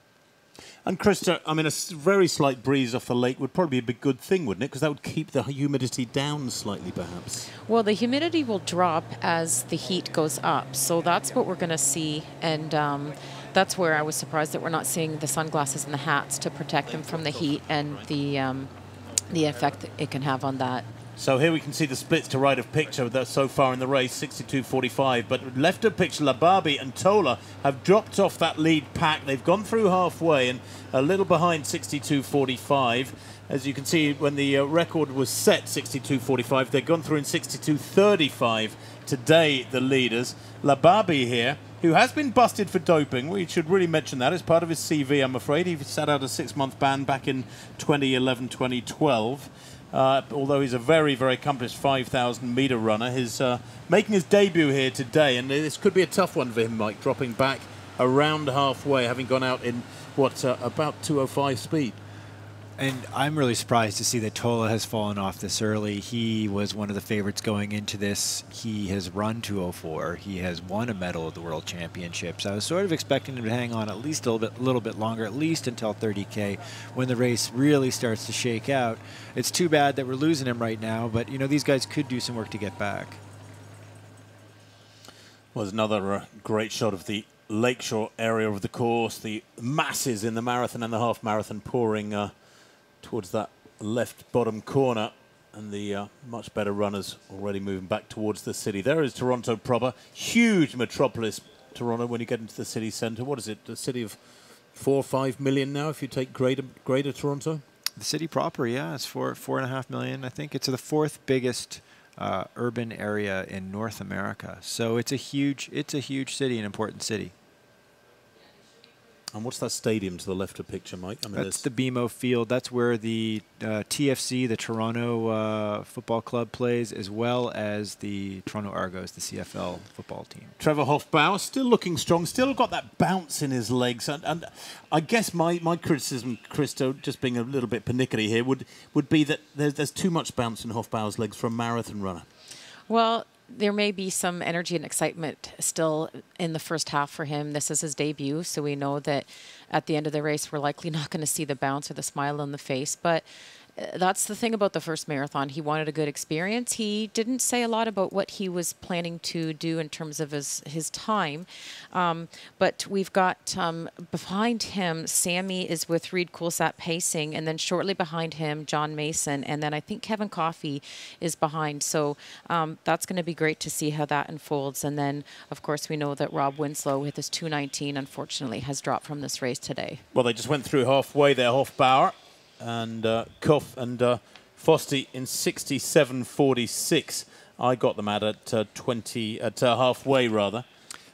And Krista, I mean, a very slight breeze off the lake would probably be a good thing, wouldn't it? Because that would keep the humidity down slightly, perhaps. Well, the humidity will drop as the heat goes up. So that's what we're going to see. And um, that's where I was surprised that we're not seeing the sunglasses and the hats to protect them from the heat and the, um, the effect it can have on that. So here we can see the splits to right of picture that so far in the race, 62.45. But left of picture, Lababi and Tola have dropped off that lead pack. They've gone through halfway and a little behind 62.45. As you can see, when the uh, record was set, 62.45, they've gone through in 62.35 today, the leaders. Lababi here, who has been busted for doping. We should really mention that as part of his CV, I'm afraid. He sat out a six-month ban back in 2011, 2012. Uh, although he's a very, very accomplished 5,000 meter runner, he's uh, making his debut here today, and this could be a tough one for him, Mike, dropping back around halfway, having gone out in what uh, about 205 speed. And I'm really surprised to see that Tola has fallen off this early. He was one of the favorites going into this. He has run 204. He has won a medal at the World Championships. I was sort of expecting him to hang on at least a little bit, little bit longer, at least until 30K, when the race really starts to shake out. It's too bad that we're losing him right now, but you know these guys could do some work to get back. Was another uh, great shot of the lakeshore area of the course, the masses in the marathon and the half marathon pouring. Uh, towards that left bottom corner and the uh, much better runners already moving back towards the city. There is Toronto proper, huge metropolis, Toronto, when you get into the city centre. What is it, the city of four or five million now if you take greater, greater Toronto? The city proper, yeah, it's four, four and a half million. I think it's the fourth biggest uh, urban area in North America. So it's a huge, it's a huge city, an important city. And what's that stadium to the left of picture, Mike? I mean, That's the BMO Field. That's where the uh, TFC, the Toronto uh, Football Club, plays, as well as the Toronto Argos, the CFL football team. Trevor Hofbauer still looking strong, still got that bounce in his legs. And, and I guess my, my criticism, Christo, just being a little bit pernickety here, would, would be that there's, there's too much bounce in Hofbauer's legs for a marathon runner. Well, there may be some energy and excitement still in the first half for him. This is his debut, so we know that at the end of the race, we're likely not going to see the bounce or the smile on the face. But that's the thing about the first marathon. He wanted a good experience. He didn't say a lot about what he was planning to do in terms of his his time, um, but we've got um, behind him. Sammy is with Reid Coolsaet pacing, and then shortly behind him, John Mason, and then I think Kevin Coffey is behind. So um, that's going to be great to see how that unfolds. And then, of course, we know that Rob Winslow with his 219, unfortunately, has dropped from this race today. Well, they just went through halfway there, Hofbauer and uh, Cuff and uh, Fosti in 67.46. I got them at at uh, 20 at uh, halfway rather.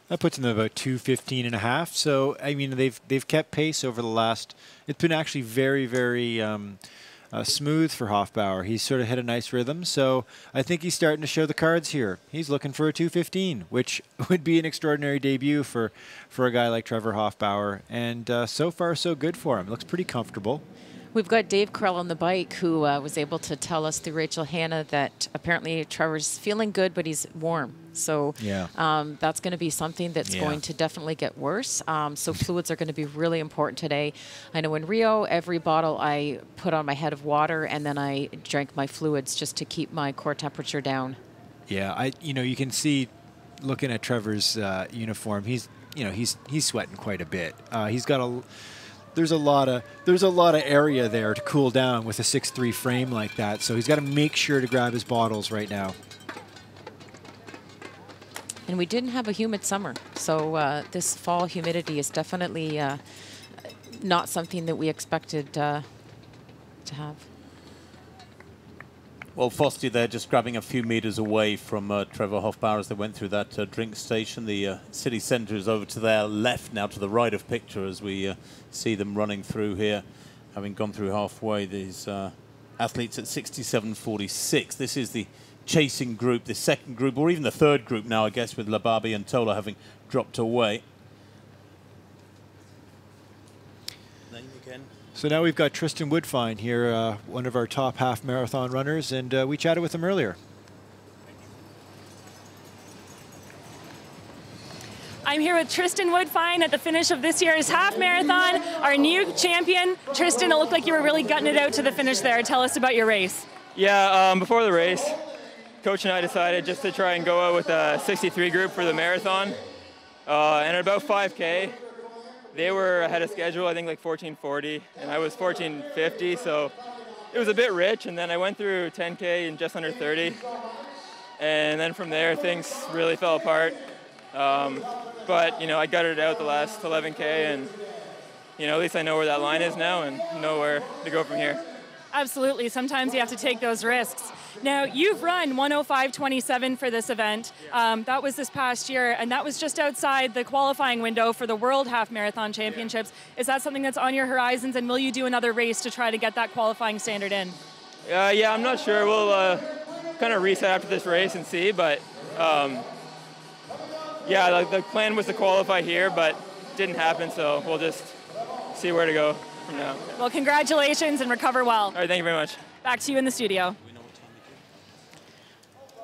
That puts them at about 215 and a half. So I mean they've they've kept pace over the last. It's been actually very very. Um, uh, smooth for Hofbauer. He's sort of hit a nice rhythm, so I think he's starting to show the cards here. He's looking for a 215, which would be an extraordinary debut for, for a guy like Trevor Hofbauer. And uh, so far, so good for him. Looks pretty comfortable. We've got Dave Carell on the bike who uh, was able to tell us through Rachel Hannah that apparently Trevor's feeling good, but he's warm. So yeah. um, that's going to be something that's yeah. going to definitely get worse. Um, so fluids are going to be really important today. I know in Rio, every bottle I put on my head of water and then I drank my fluids just to keep my core temperature down. Yeah, I you know you can see looking at Trevor's uh, uniform, he's you know he's he's sweating quite a bit. Uh, he's got a there's a lot of there's a lot of area there to cool down with a 6-3 frame like that. So he's got to make sure to grab his bottles right now. And we didn't have a humid summer, so uh, this fall humidity is definitely uh, not something that we expected uh, to have. Well, Fosti there just grabbing a few meters away from uh, Trevor Hofbauer as they went through that uh, drink station. The uh, city centre is over to their left now, to the right of picture as we uh, see them running through here, having gone through halfway. These uh, athletes at 67.46. This is the chasing group, the second group, or even the third group now, I guess, with Lababi and Tola having dropped away. So now we've got Tristan Woodfine here, uh, one of our top half marathon runners, and uh, we chatted with him earlier. I'm here with Tristan Woodfine at the finish of this year's half marathon, our new champion. Tristan, it looked like you were really gutting it out to the finish there. Tell us about your race. Yeah, um, before the race, coach and I decided just to try and go out with a 63 group for the marathon. Uh, and at about 5K, they were ahead of schedule, I think like 1440, and I was 1450, so it was a bit rich, and then I went through 10K in just under 30. And then from there, things really fell apart. Um, but, you know, I gutted it out the last 11K, and, you know, at least I know where that line is now and know where to go from here. Absolutely. Sometimes you have to take those risks. Now, you've run 105.27 for this event. Um, that was this past year, and that was just outside the qualifying window for the World Half Marathon Championships. Is that something that's on your horizons, and will you do another race to try to get that qualifying standard in? Uh, yeah, I'm not sure. We'll uh, kind of reset after this race and see, but um, yeah, the, the plan was to qualify here, but didn't happen, so we'll just see where to go from now. Well, congratulations and recover well. All right, thank you very much. Back to you in the studio.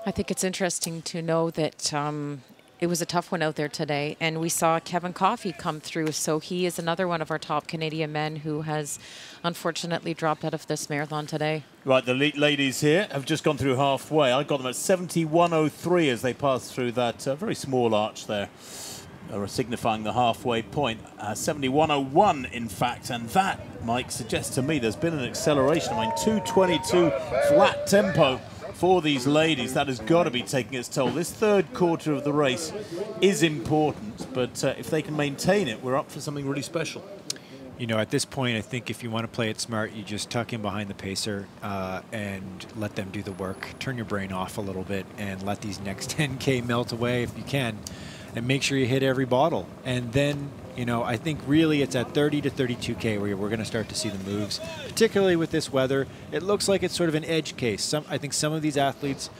I think it's interesting to know that um, it was a tough one out there today, and we saw Kevin Coffey come through. So he is another one of our top Canadian men who has unfortunately dropped out of this marathon today. Right, the ladies here have just gone through halfway. I got them at 71.03 as they passed through that uh, very small arch there, uh, signifying the halfway point. Uh, 71.01, in fact, and that, Mike, suggests to me there's been an acceleration. I mean, 222 flat tempo for these ladies, that has got to be taking its toll. This third quarter of the race is important, but uh, if they can maintain it, we're up for something really special. You know, at this point, I think if you want to play it smart, you just tuck in behind the pacer uh, and let them do the work. Turn your brain off a little bit and let these next 10K melt away if you can, and make sure you hit every bottle. And then you know, I think really it's at 30 to 32K where we're going to start to see the moves, particularly with this weather. It looks like it's sort of an edge case. Some, I think some of these athletes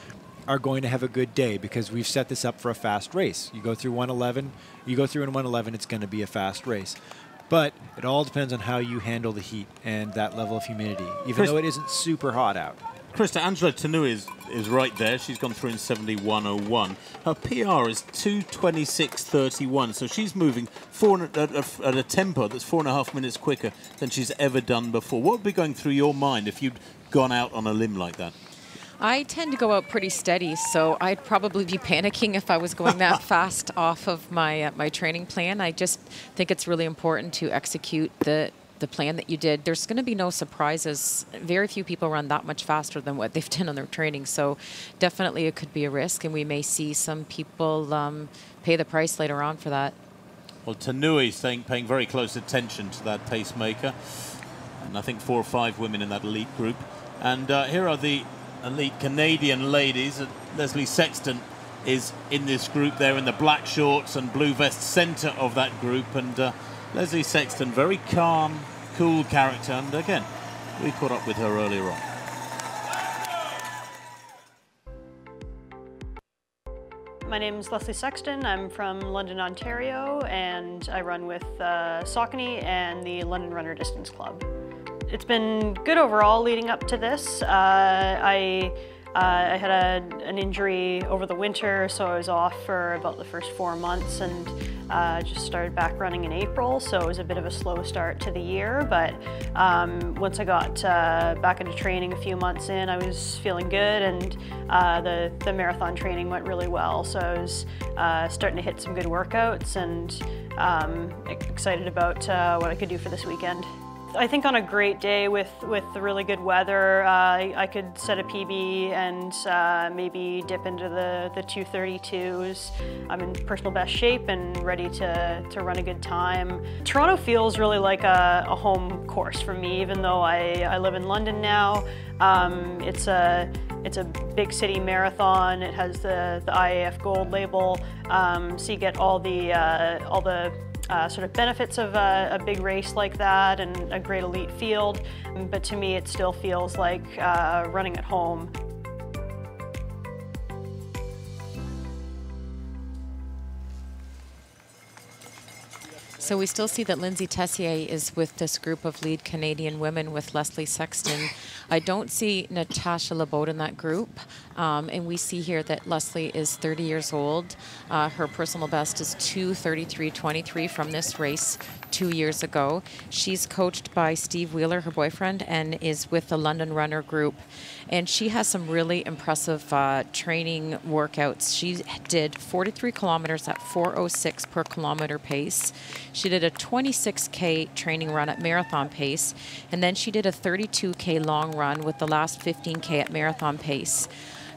are going to have a good day because we've set this up for a fast race. You go through 111, you go through in 111, it's going to be a fast race. But it all depends on how you handle the heat and that level of humidity, even though it isn't super hot out. Krista, Angela Tanui is, is right there. She's gone through in 71.01. Her PR is 226.31, so she's moving four at, a, at a tempo that's four and a half minutes quicker than she's ever done before. What would be going through your mind if you'd gone out on a limb like that? I tend to go out pretty steady, so I'd probably be panicking if I was going that fast off of my uh, my training plan. I just think it's really important to execute the the plan that you did, there's going to be no surprises. Very few people run that much faster than what they've done on their training. So definitely it could be a risk, and we may see some people um, pay the price later on for that. Well, Tanui saying paying very close attention to that pacemaker, and I think four or five women in that elite group. And uh, here are the elite Canadian ladies. Leslie Sexton is in this group there in the black shorts and blue vest centre of that group, and. Uh, Leslie Sexton, very calm, cool character, and again, we caught up with her earlier on. My name is Leslie Sexton. I'm from London, Ontario, and I run with uh, Saucony and the London Runner Distance Club. It's been good overall leading up to this. Uh, I I had a, an injury over the winter, so I was off for about the first four months and uh, just started back running in April, so it was a bit of a slow start to the year. But um, once I got uh, back into training a few months in, I was feeling good, and uh, the, the marathon training went really well. So I was uh, starting to hit some good workouts and um, excited about uh, what I could do for this weekend. I think on a great day with, with the really good weather, uh, I, I, could set a PB and uh, maybe dip into the, the 232s. I'm in personal best shape and ready to, to run a good time. Toronto feels really like a, a home course for me, even though I, I live in London now. Um, it's a it's a big city marathon. It has the, the IAAF Gold label, um, so you get all the uh, all the uh, sort of benefits of a, a, big race like that and a great elite field, but to me it still feels like uh, running at home. So we still see that Lyndsay Tessier is with this group of lead Canadian women with Leslie Sexton. I don't see Natasha Labeaud in that group. Um, and we see here that Leslie is 30 years old. Uh, her personal best is 233.23 from this race two years ago. She's coached by Steve Wheeler, her boyfriend, and is with the London Runner Group. And she has some really impressive uh, training workouts. She did 43 kilometers at 406 per kilometer pace. She did a 26K training run at marathon pace, and then she did a 32K long run with the last 15K at marathon pace.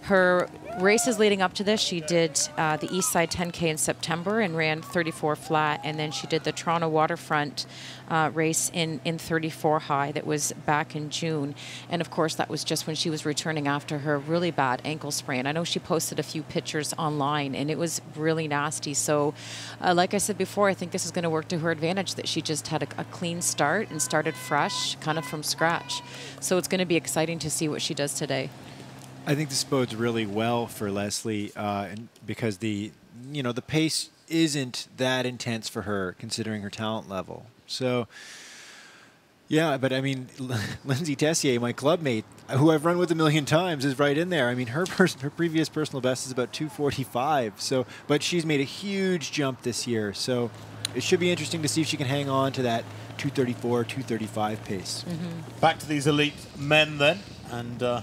Her races leading up to this, she did uh, the East Side 10K in September and ran 34 flat, and then she did the Toronto Waterfront uh, race in, in 34 high that was back in June. And of course, that was just when she was returning after her really bad ankle sprain. I know she posted a few pictures online, and it was really nasty. So, uh, like I said before, I think this is going to work to her advantage that she just had a, a clean start and started fresh, kind of from scratch. So, it's going to be exciting to see what she does today. I think this bodes really well for Leslie, uh, and because the you know the pace isn't that intense for her considering her talent level. So. Yeah, but I mean, Lyndsay Tessier, my clubmate, who I've run with a million times, is right in there. I mean, her pers- her previous personal best is about 245. So, but she's made a huge jump this year. So, it should be interesting to see if she can hang on to that 234, 235 pace. Mm-hmm. Back to these elite men then, and uh,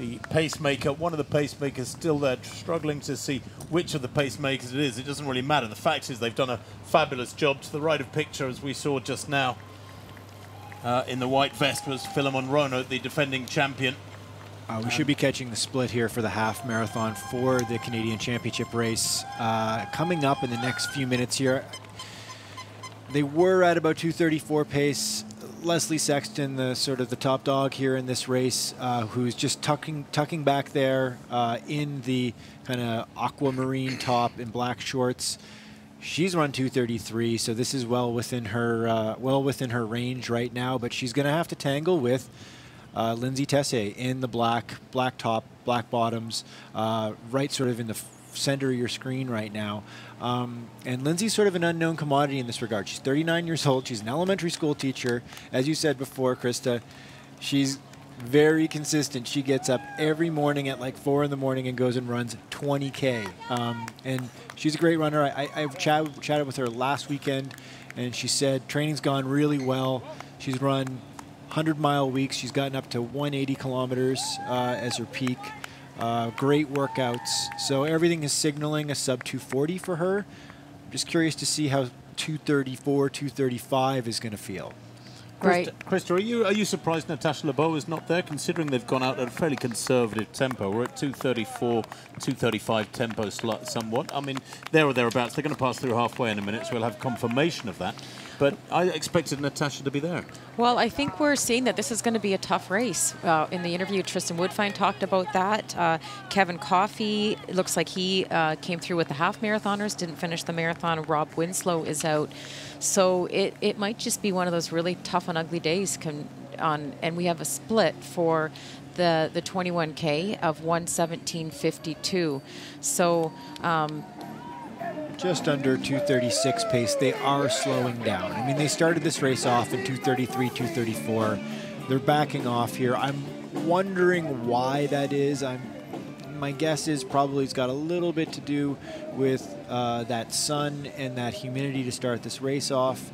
the pacemaker, one of the pacemakers still there, struggling to see which of the pacemakers it is. It doesn't really matter. The fact is they've done a fabulous job. To the right of picture, as we saw just now, uh, in the white vest was Philemon Rono, the defending champion. Uh, we should be catching the split here for the half marathon for the Canadian Championship race. Uh, coming up in the next few minutes here. They were at about 234 pace. Leslie Sexton, the sort of the top dog here in this race, uh, who's just tucking tucking back there uh, in the kind of aquamarine top in black shorts. She's run 233, so this is well within her uh, well within her range right now. But she's going to have to tangle with uh, Lyndsay Tessier in the black black top, black bottoms, uh, right sort of in the center of your screen right now. Um, and Lyndsay's sort of an unknown commodity in this regard. She's 39 years old. She's an elementary school teacher. As you said before, Krista, she's very consistent. She gets up every morning at like 4 in the morning and goes and runs 20K. Um, and she's a great runner. I, I, chat, chatted with her last weekend, and she said training's gone really well. She's run 100 mile weeks. She's gotten up to 180 kilometers uh, as her peak. Uh, great workouts. So everything is signaling a sub 240 for her. I'm just curious to see how 234, 235 is going to feel. Right. Krista, are you are you surprised Natasha Labeaud is not there, considering they've gone out at a fairly conservative tempo? We're at 234, 235 tempo somewhat. I mean, there or thereabouts. They're going to pass through halfway in a minute, so we'll have confirmation of that. But I expected Natasha to be there. Well, I think we're seeing that this is going to be a tough race. Uh, in the interview, Tristan Woodfine talked about that. Uh, Kevin Coffey, it looks like he uh, came through with the half marathoners, didn't finish the marathon. Rob Winslow is out. So it, it might just be one of those really tough and ugly days. Can, on, and we have a split for the the 21k of 117.52. So. Um, just under 236 pace. They are slowing down. I mean, they started this race off in 233, 234. They're backing off here. I'm wondering why that is. I'm my guess is probably it's got a little bit to do with uh, that sun and that humidity to start this race off.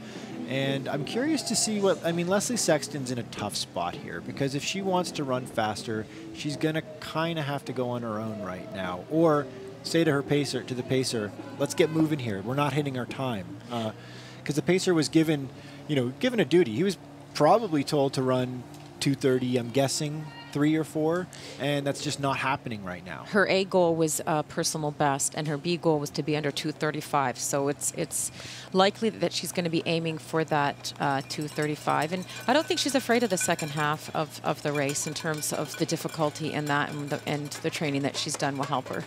And I'm curious to see what I mean. Leslie Sexton's in a tough spot here because if she wants to run faster, she's going to kind of have to go on her own right now, or say to her pacer, to the pacer, "Let's get moving here. We're not hitting our time." Because uh, the pacer was given, you know, given a duty. He was probably told to run 230. I'm guessing three or four, and that's just not happening right now. Her A goal was uh, personal best, and her B goal was to be under 235. So it's it's likely that she's going to be aiming for that uh, 235. And I don't think she's afraid of the second half of, of the race in terms of the difficulty in that, and the, and the training that she's done will help her.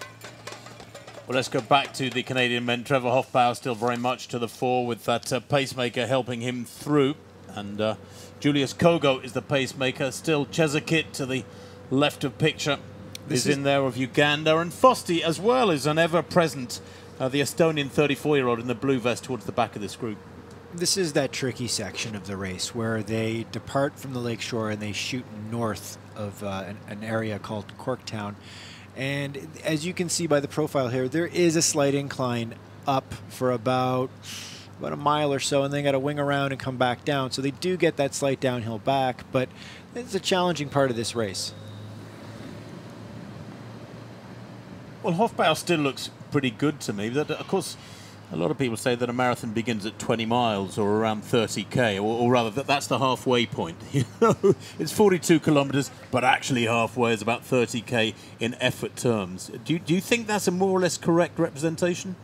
Well, let's go back to the Canadian men. Trevor Hofbauer still very much to the fore with that uh, pacemaker helping him through. And uh, Julius Kogo is the pacemaker. Still Chezokit to the left of picture this is, is in there of Uganda. And Fosti as well is an ever-present, uh, the Estonian 34-year-old in the blue vest towards the back of this group. This is that tricky section of the race where they depart from the lakeshore and they shoot north of uh, an, an area called Corktown. And as you can see by the profile here, there is a slight incline up for about about a mile or so, and then got to wing around and come back down. So they do get that slight downhill back, but it's a challenging part of this race. Well, Hofbauer still looks pretty good to me. That, of course, A lot of people say that a marathon begins at 20 miles or around 30k, or, or rather, that that's the halfway point. You know, it's 42 kilometres, but actually halfway is about 30k in effort terms. Do you, do you think that's a more or less correct representation?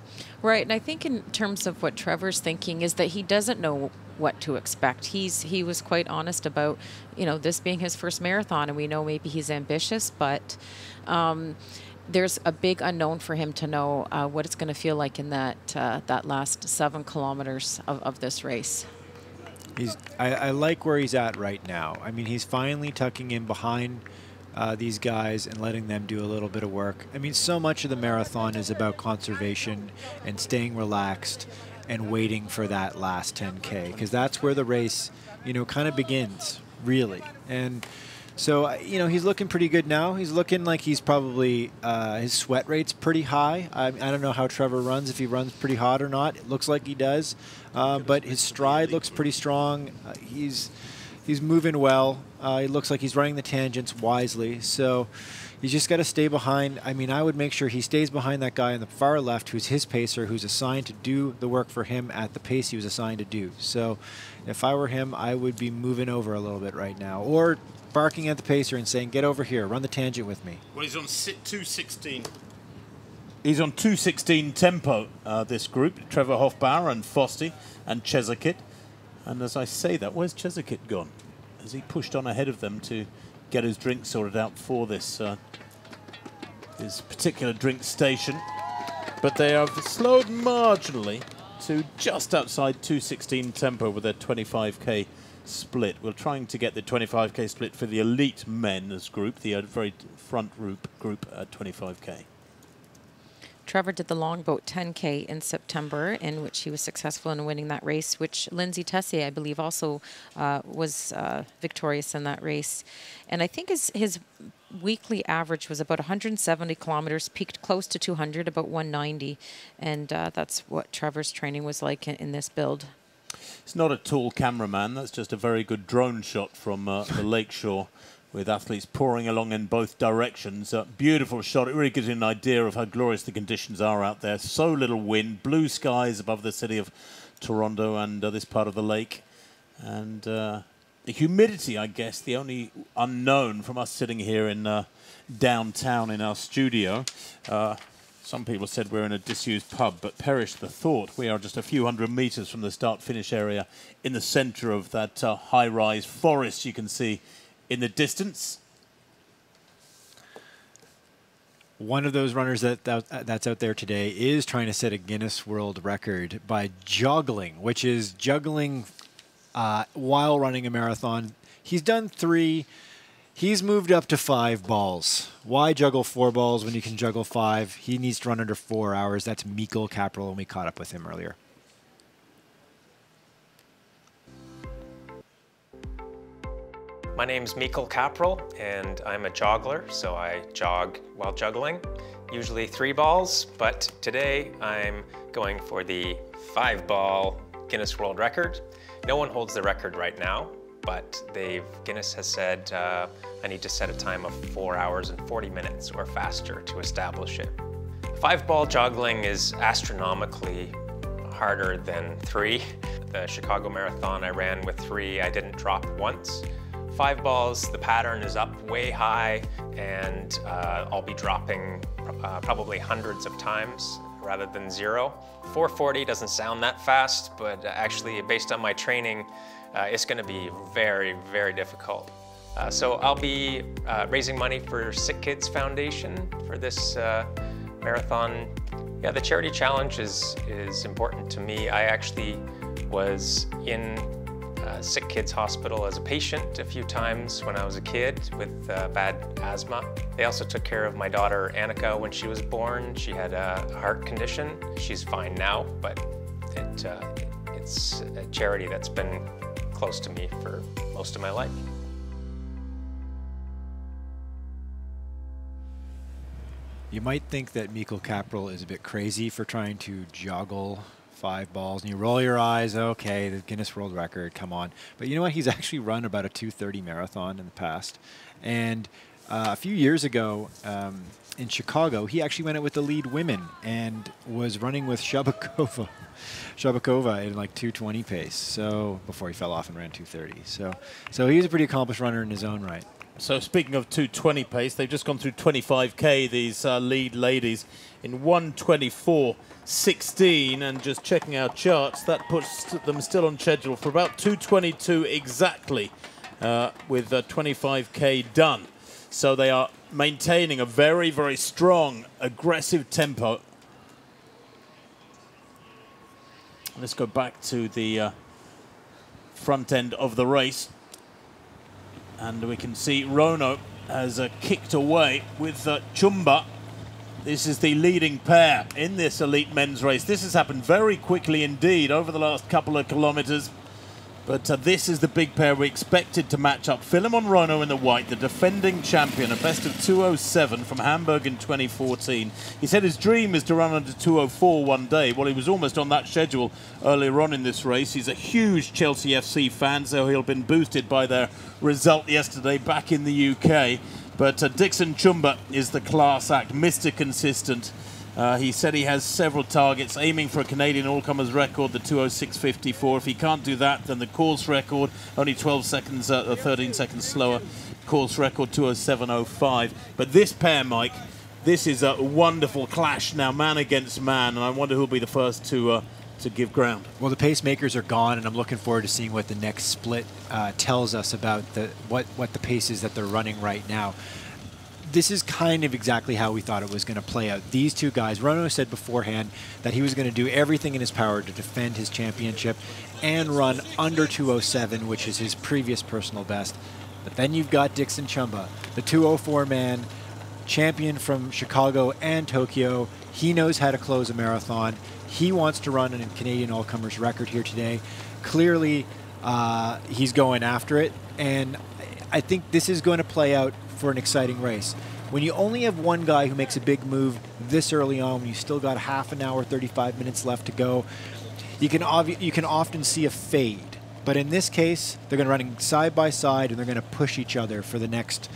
Right, and I think in terms of what Trevor's thinking is that he doesn't know what to expect. He's he was quite honest about, you know, this being his first marathon, and we know maybe he's ambitious, but. Um, there's a big unknown for him to know uh, what it's going to feel like in that uh, that last seven kilometers of, of this race. He's I, I, like where he's at right now. I mean, he's finally tucking in behind uh, these guys and letting them do a little bit of work. I mean, so much of the marathon is about conservation and staying relaxed and waiting for that last 10k because that's where the race, you know, kind of begins really and so, uh, you know, he's looking pretty good now. He's looking like he's probably, uh, his sweat rate's pretty high. I, I, don't know how Trevor runs, if he runs pretty hot or not. It looks like he does. Uh, but his stride looks pretty strong. Uh, he's, he's moving well. Uh, he looks like he's running the tangents wisely. So he's just got to stay behind. I mean, I would make sure he stays behind that guy on the far left who's his pacer, who's assigned to do the work for him at the pace he was assigned to do. So if I were him, I would be moving over a little bit right now. Or barking at the pacer and saying, "Get over here, run the tangent with me." Well, he's on 216. He's on 216 tempo. Uh, this group: Trevor Hofbauer and Fosti and Cheserkit. And as I say that, where's Cheserkit gone? Has he pushed on ahead of them to get his drink sorted out for this uh, his particular drink station? But they have slowed marginally to just outside 216 tempo with their 25k split. We're trying to get the 25k split for the elite men's group, the uh, very front group group at 25k. Trevor did the longboat 10K in September, in which he was successful in winning that race, which Lyndsay Tessier, I believe, also uh, was uh, victorious in that race. And I think his, his weekly average was about 170 kilometers, peaked close to 200, about 190. And uh, that's what Trevor's training was like in, in this build. It's not a tall cameraman. That's just a very good drone shot from uh, the lakeshore with athletes pouring along in both directions. Uh, beautiful shot. It really gives you an idea of how glorious the conditions are out there. So little wind, blue skies above the city of Toronto and uh, this part of the lake. And uh, the humidity, I guess, the only unknown from us sitting here in uh, downtown in our studio. Uh, some people said we're in a disused pub, but perish the thought. We are just a few hundred meters from the start finish area in the center of that uh, high rise forest you can see in the distance. One of those runners that, that, that's out there today is trying to set a Guinness World Record by juggling, which is juggling uh, while running a marathon. He's done three. He's moved up to five balls. Why juggle four balls when you can juggle five? He needs to run under four hours. That's Michal Kapral, and we caught up with him earlier. My name's Michal Kapral, and I'm a joggler, so I jog while juggling. Usually three balls, but today I'm going for the five ball Guinness World Record. No one holds the record right now, but they've Guinness has said uh, I need to set a time of four hours and 40 minutes or faster to establish it. Five ball juggling is astronomically harder than three. The Chicago Marathon I ran with three, I didn't drop once. Five balls, the pattern is up way high and uh, I'll be dropping uh, probably hundreds of times rather than zero. 440 doesn't sound that fast, but actually based on my training, uh, it's going to be very, very difficult. Uh, so I'll be uh, raising money for Sick Kids Foundation for this uh, marathon. Yeah, the charity challenge is, is important to me. I actually was in uh, Sick Kids Hospital as a patient a few times when I was a kid with uh, bad asthma. They also took care of my daughter Annika when she was born. She had a heart condition. She's fine now, but it, it's a charity that's been close to me for most of my life. You might think that Michal Kapral is a bit crazy for trying to juggle five balls, and you roll your eyes, okay, the Guinness World Record, come on. But you know what? He's actually run about a 230 marathon in the past, and uh, a few years ago um, in Chicago, he actually went out with the lead women and was running with Shobukhova. Shobukhova in like 220 pace. So before he fell off and ran 230. So so he's a pretty accomplished runner in his own right. So speaking of 220 pace, they've just gone through 25k. These uh, lead ladies in 124.16, and just checking our charts, that puts them still on schedule for about 222 exactly, uh, with uh, 25k done. So they are maintaining a very very strong, aggressive tempo. Let's go back to the uh, front end of the race. And we can see Rono has uh, kicked away with uh, Chumba. This is the leading pair in this elite men's race. This has happened very quickly indeed over the last couple of kilometres. But uh, this is the big pair we expected to match up. Philemon Rono in the white, the defending champion, a best of 207 from Hamburg in 2014. He said his dream is to run under 204 one day. Well, he was almost on that schedule earlier on in this race. He's a huge Chelsea FC fan, so he'll have been boosted by their result yesterday back in the UK. But uh, Dickson Chumba is the class act, Mr. Consistent. Uh, he said he has several targets, aiming for a Canadian all-comers record, the 206.54. If he can't do that, then the course record, only 12 seconds, uh, 13 seconds slower, course record 207.05. But this pair, Mike, this is a wonderful clash now, man against man, and I wonder who'll be the first to uh, to give ground. Well, the pacemakers are gone, and I'm looking forward to seeing what the next split uh, tells us about the what what the paces that they're running right now this is kind of exactly how we thought it was going to play out. These two guys, Rono said beforehand that he was going to do everything in his power to defend his championship and run under 207, which is his previous personal best. But then you've got Dickson Chumba, the 204 man, champion from Chicago and Tokyo. He knows how to close a marathon. He wants to run a Canadian All Comers record here today. Clearly, uh, he's going after it. And I think this is going to play out for an exciting race. When you only have one guy who makes a big move this early on, when you still got half an hour, 35 minutes left to go, you can you can often see a fade. But in this case, they're going to running side by side and they're going to push each other for the next,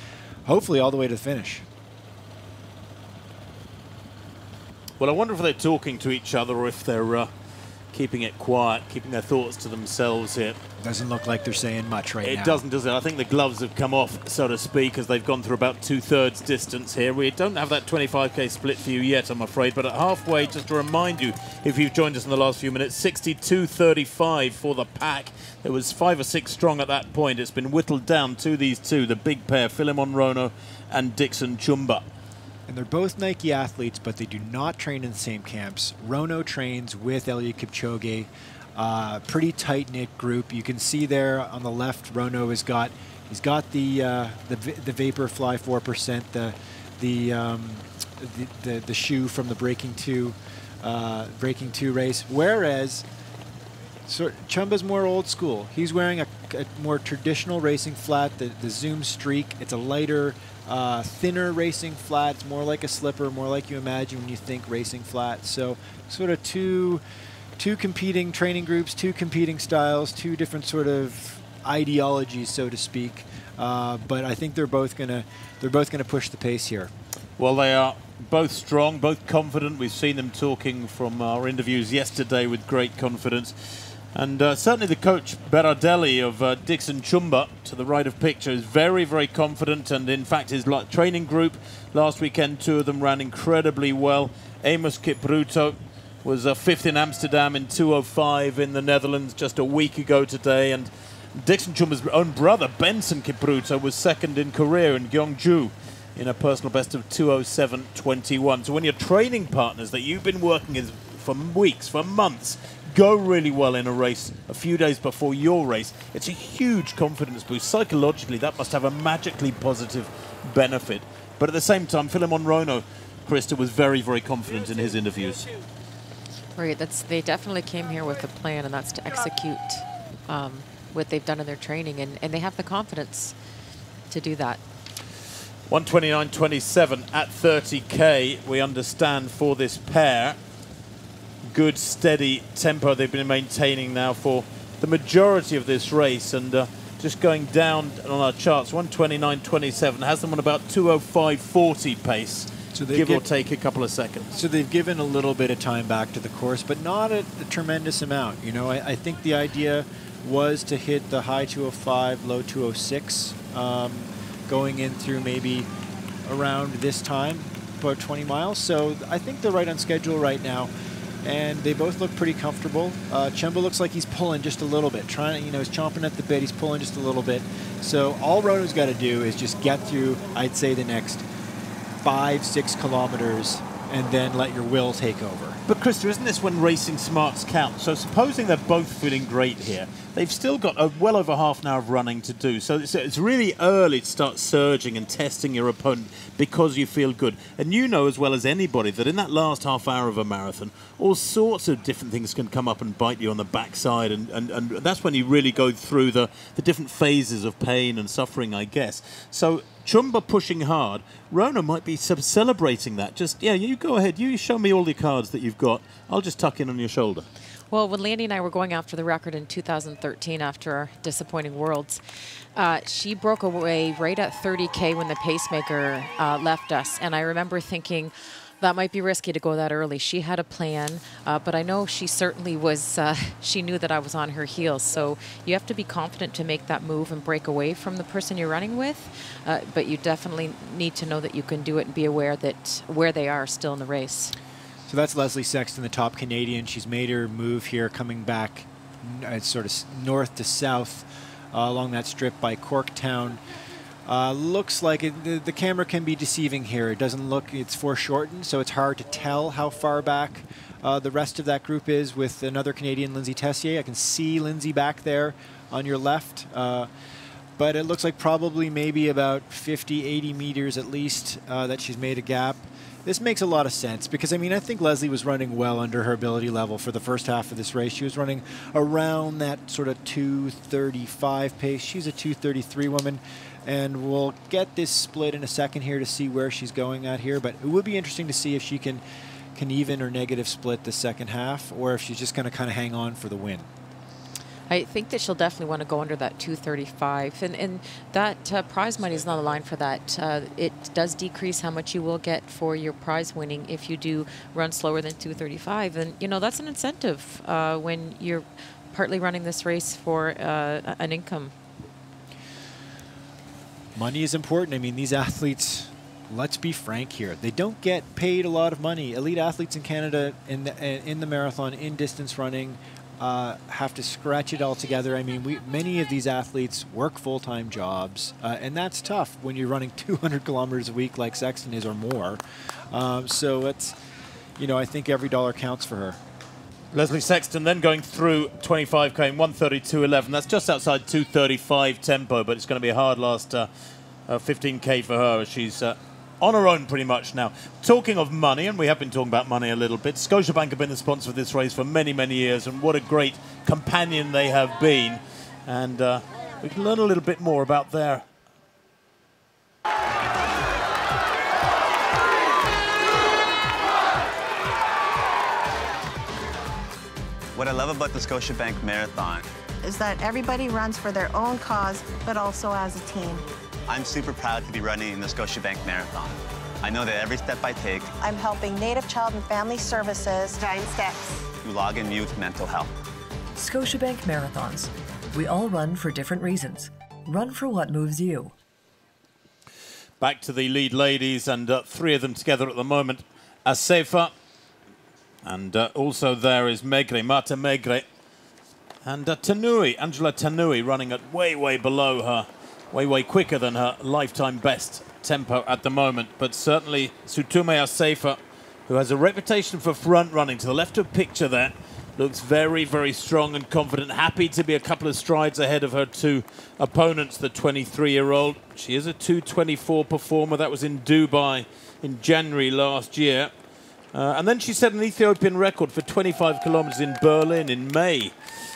hopefully all the way to the finish. Well, I wonder if they're talking to each other or if they're uh, keeping it quiet, keeping their thoughts to themselves here. Doesn't look like they're saying much right it now. It doesn't, does it? I think the gloves have come off, so to speak, as they've gone through about two-thirds distance here. We don't have that 25k split for you yet, I'm afraid, but at halfway, just to remind you, if you've joined us in the last few minutes, 62.35 for the pack. It was five or six strong at that point. It's been whittled down to these two, the big pair, Philemon Rono and Dickson Chumba. And they're both Nike athletes, but they do not train in the same camps. Rono trains with Eliud Kipchoge. Uh, pretty tight knit group. You can see there on the left, Rono has got he's got the uh, the the Vaporfly four percent, the the, um, the, the the shoe from the Breaking Two uh, Breaking Two race. Whereas so Chumba's more old school. He's wearing a, a more traditional racing flat, the the Zoom Streak. It's a lighter uh, thinner racing flats, more like a slipper, more like you imagine when you think racing flat. So sort of two, two competing training groups, two competing styles, two different sort of ideologies, so to speak. Uh, but I think they're both gonna they're both gonna push the pace here. Well, they are both strong, both confident. We've seen them talking from our interviews yesterday with great confidence. And uh, certainly the coach, Berardelli of uh, Dickson Chumba, to the right of picture, is very, very confident. And in fact, his training group last weekend, two of them ran incredibly well. Amos Kipruto was uh, fifth in Amsterdam in 205 in the Netherlands just a week ago today. And Dickson Chumba's own brother, Benson Kipruto, was second in Korea in Gyeongju in a personal best of 207.21. So when your training partners that you've been working with for weeks, for months, go really well in a race a few days before your race, it's a huge confidence boost. Psychologically, that must have a magically positive benefit. But at the same time, Philemon Rono, Krista, was very, very confident in his interviews. Right, that's they definitely came here with a plan, and that's to execute um, what they've done in their training, and, and they have the confidence to do that. 129.27 at 30k, we understand, for this pair good, steady tempo they've been maintaining now for the majority of this race. And uh, just going down on our charts, 129.27, has them on about 205.40 pace, So they give or take a couple of seconds. So they've given a little bit of time back to the course, but not a, a tremendous amount. You know, I, I think the idea was to hit the high 205, low 206, um, going in through maybe around this time, about 20 miles. So I think they're right on schedule right now. And they both look pretty comfortable. Uh, Chumba looks like he's pulling just a little bit, trying to, you know, he's chomping at the bit. He's pulling just a little bit. So all Rono's got to do is just get through, I'd say, the next five, six kilometers, and then let your will take over. But Krista, isn't this when racing smarts count? So supposing they're both feeling great here, they've still got a, well over half an hour of running to do. So it's, it's really early to start surging and testing your opponent because you feel good. And you know as well as anybody that in that last half hour of a marathon, all sorts of different things can come up and bite you on the backside. And, and, and that's when you really go through the, the different phases of pain and suffering, I guess. So Chumba pushing hard. Rono might be celebrating that. Just, yeah, you go ahead. You show me all the cards that you've got. I'll just tuck in on your shoulder. Well, when Lanni and I were going after the record in 2013 after our disappointing Worlds, uh, she broke away right at 30K when the pacemaker uh, left us. And I remember thinking, that might be risky to go that early. She had a plan, uh, but I know she certainly was, uh, she knew that I was on her heels. So you have to be confident to make that move and break away from the person you're running with. Uh, but you definitely need to know that you can do it and be aware that where they are still in the race. So that's Leslie Sexton, the top Canadian. She's made her move here, coming back uh, sort of north to south uh, along that strip by Corktown. Uh, looks like it, the, the camera can be deceiving here. It doesn't look, it's foreshortened, so it's hard to tell how far back uh, the rest of that group is with another Canadian, Lyndsay Tessier. I can see Lyndsay back there on your left. Uh, but it looks like probably maybe about 50, 80 meters at least uh, that she's made a gap. This makes a lot of sense because I mean I think Leslie was running well under her ability level for the first half of this race. She was running around that sort of 235 pace. She's a 233 woman and we'll get this split in a second here to see where she's going at here, but it would be interesting to see if she can can even or negative split the second half or if she's just going to kind of hang on for the win. I think that she'll definitely want to go under that 235, and and that uh, prize money is not a line for that. Uh, it does decrease how much you will get for your prize winning if you do run slower than 235, and you know that's an incentive uh, when you're partly running this race for uh, an income. Money is important. I mean, these athletes, let's be frank here, they don't get paid a lot of money. Elite athletes in Canada in the, in the marathon, in distance running, uh, have to scratch it all together. I mean, we, many of these athletes work full-time jobs, uh, and that's tough when you're running 200 kilometers a week like Sexton is or more. Um, so it's, you know, I think every dollar counts for her. Leslie Sexton then going through 25k in 132.11. That's just outside 235 tempo, but it's going to be a hard last uh, uh, 15k for her as she's uh, on her own pretty much now. Talking of money, and we have been talking about money a little bit, Scotiabank have been the sponsor of this race for many, many years, and what a great companion they have been. And uh, we can learn a little bit more about their What I love about the Scotiabank Marathon, is that everybody runs for their own cause, but also as a team. I'm super proud to be running in the Scotiabank Marathon. I know that every step I take, I'm helping Native Child and Family Services, Giant Steps. you log in youth mental health. Scotiabank Marathons. We all run for different reasons. Run for what moves you. back to the lead ladies, and uh, three of them together at the moment. Asefa, and uh, also there is Megra, Marta Megra, and uh, Tanui, Angela Tanui, running at way, way below her, way, way quicker than her lifetime best tempo at the moment. But certainly Sutume Asefa, who has a reputation for front running, to the left of picture there, looks very, very strong and confident. Happy to be a couple of strides ahead of her two opponents, the 23-year-old. She is a 224 performer. That was in Dubai in January last year. Uh, and then she set an Ethiopian record for 25 kilometers in Berlin in May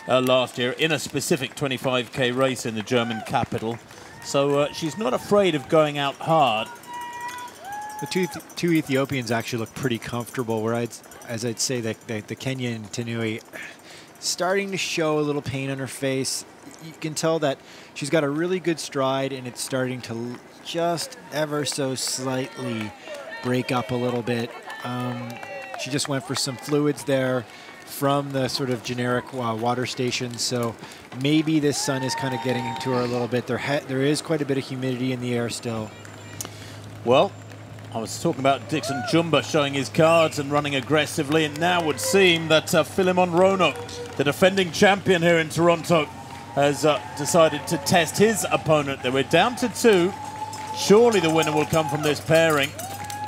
uh, last year in a specific 25k race in the German capital. So uh, she's not afraid of going out hard. The two, two Ethiopians actually look pretty comfortable. Where I'd, as I'd say, that the, the Kenyan Tanui starting to show a little pain on her face. You can tell that she's got a really good stride, and it's starting to just ever so slightly break up a little bit. Um, she just went for some fluids there from the sort of generic uh, water station. So maybe this sun is kind of getting to her a little bit. There, there is quite a bit of humidity in the air still. Well, I was talking about Dickson Chumba showing his cards and running aggressively, and now would seem that uh, Philemon Rono, the defending champion here in Toronto, has uh, decided to test his opponent. There we're down to two. Surely the winner will come from this pairing,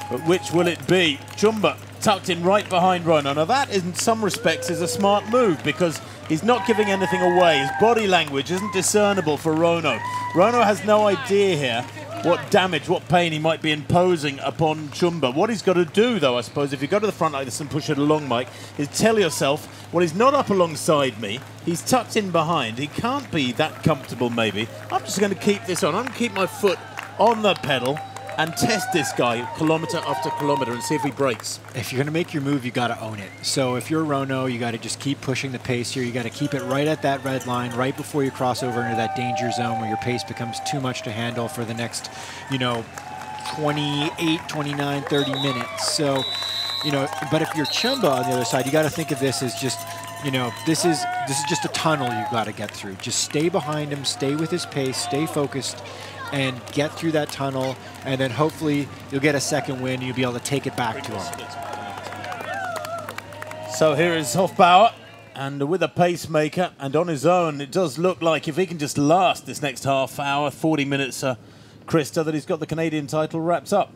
but which will it be? Chumba tucked in right behind Rono. Now that, in some respects, is a smart move because he's not giving anything away. His body language isn't discernible for Rono. Rono has no idea here what damage, what pain he might be imposing upon Chumba. What he's got to do, though, I suppose, if you go to the front like this and push it along, Mike, is tell yourself, well, he's not up alongside me. He's tucked in behind. He can't be that comfortable, maybe. I'm just going to keep this on. I'm going to keep my foot on the pedal and test this guy kilometer after kilometer and see if he breaks. If you're going to make your move, you got to own it. So if you're Rono, you got to just keep pushing the pace here. You got to keep it right at that red line, right before you cross over into that danger zone where your pace becomes too much to handle for the next, you know, 28, 29, 30 minutes. So, you know, but if you're Chumba on the other side, you got to think of this as just you know, this is this is just a tunnel you've got to get through. Just stay behind him, stay with his pace, stay focused, and get through that tunnel, and then hopefully you'll get a second win. You'll be able to take it back to him. So here is Hofbauer, and with a pacemaker and on his own, it does look like if he can just last this next half hour, 40 minutes, uh, Krista, that he's got the Canadian title wrapped up.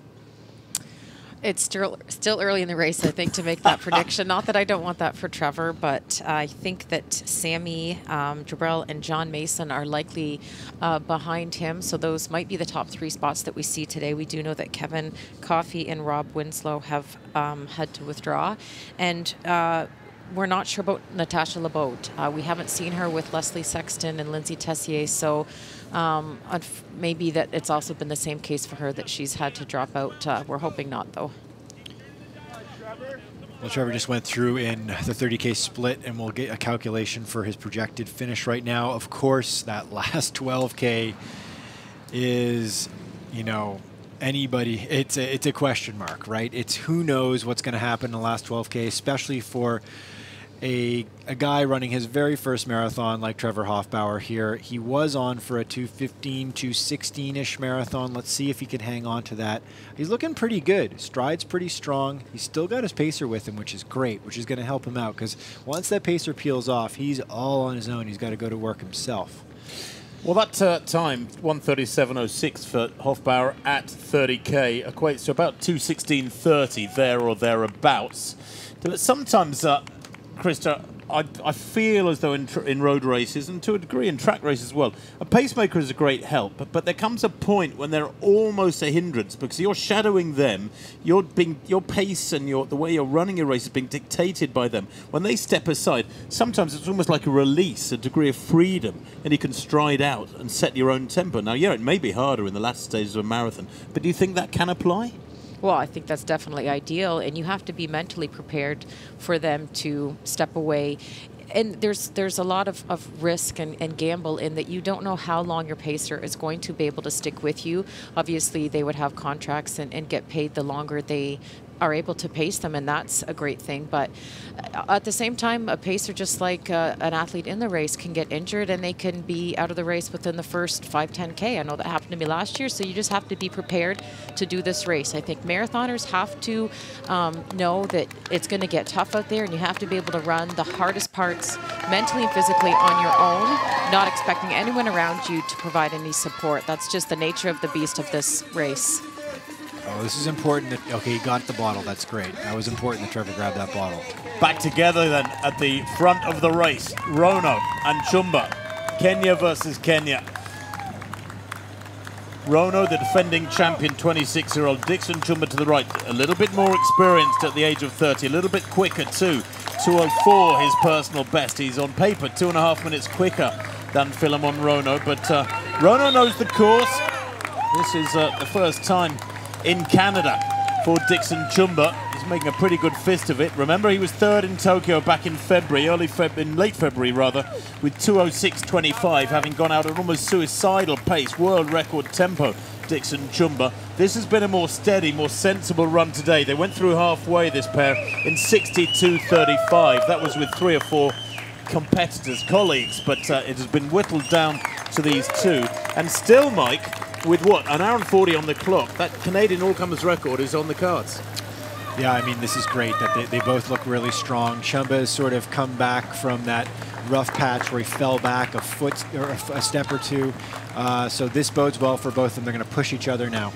It's still still early in the race, I think, to make that prediction. Not that I don't want that for Trevor, but I think that Sammy um, and John Mason are likely uh, behind him. So those might be the top three spots that we see today. We do know that Kevin Coffey and Rob Winslow have um, had to withdraw, and. Uh, we're not sure about Natasha Labeaud. Uh, we haven't seen her with Leslie Sexton and Lyndsay Tessier, so um, maybe that it's also been the same case for her that she's had to drop out. Uh, we're hoping not, though. Well, Trevor just went through in the 30K split, and we'll get a calculation for his projected finish right now. Of course, that last 12K is, you know, anybody, it's a, it's a question mark, right? It's who knows what's going to happen in the last 12K, especially for a, a guy running his very first marathon like Trevor Hofbauer here. He was on for a 215, 216-ish marathon. Let's see if he can hang on to that. He's looking pretty good. Stride's pretty strong. He's still got his pacer with him, which is great, which is going to help him out because once that pacer peels off, he's all on his own. He's got to go to work himself. Well, that uh, time, 137.06 for Hofbauer at 30k, equates to about 216.30 there or thereabouts. But sometimes uh, Krista, I, I feel as though in, in road races and to a degree in track races as well, a pacemaker is a great help, but, but there comes a point when they're almost a hindrance because you're shadowing them, you're being, your pace and your, the way you're running your race is being dictated by them. When they step aside, sometimes it's almost like a release, a degree of freedom, and you can stride out and set your own tempo. Now, yeah, it may be harder in the last stages of a marathon, but do you think that can apply? Well, I think that's definitely ideal, and you have to be mentally prepared for them to step away. And there's there's a lot of, of risk and, and gamble in that you don't know how long your pacer is going to be able to stick with you. Obviously, they would have contracts and, and get paid the longer they are able to pace them, and that's a great thing. But uh, at the same time, a pacer, just like uh, an athlete in the race, can get injured and they can be out of the race within the first 5, 10K. I know that happened to me last year, so you just have to be prepared to do this race. I think marathoners have to um, know that it's going to get tough out there, and you have to be able to run the hardest parts mentally and physically on your own, not expecting anyone around you to provide any support. That's just the nature of the beast of this race. Oh, this is important. That, okay, he got the bottle. That's great. That was important that Trevor grabbed that bottle. Back together then at the front of the race. Rono and Chumba. Kenya versus Kenya. Rono, the defending champion, 26-year-old. Dickson Chumba to the right. A little bit more experienced at the age of 30. A little bit quicker too. 204, his personal best. He's on paper two and a half minutes quicker than Philemon Rono. But uh, Rono knows the course. This is uh, the first time in Canada for Dickson Chumba. He's making a pretty good fist of it. Remember, he was third in Tokyo back in February, early Feb in late February rather, with 206.25, having gone out at almost suicidal pace, world record tempo. Dickson Chumba. This has been a more steady, more sensible run today. They went through halfway, this pair, in 62.35. That was with three or four competitors, colleagues, but uh, it has been whittled down to these two. And still, Mike, with what, an hour and 40 on the clock, that Canadian all-comers record is on the cards. Yeah, I mean, this is great that they, they both look really strong. Chumba has sort of come back from that rough patch where he fell back a foot or a, a step or two. Uh, so this bodes well for both of them. They're going to push each other now.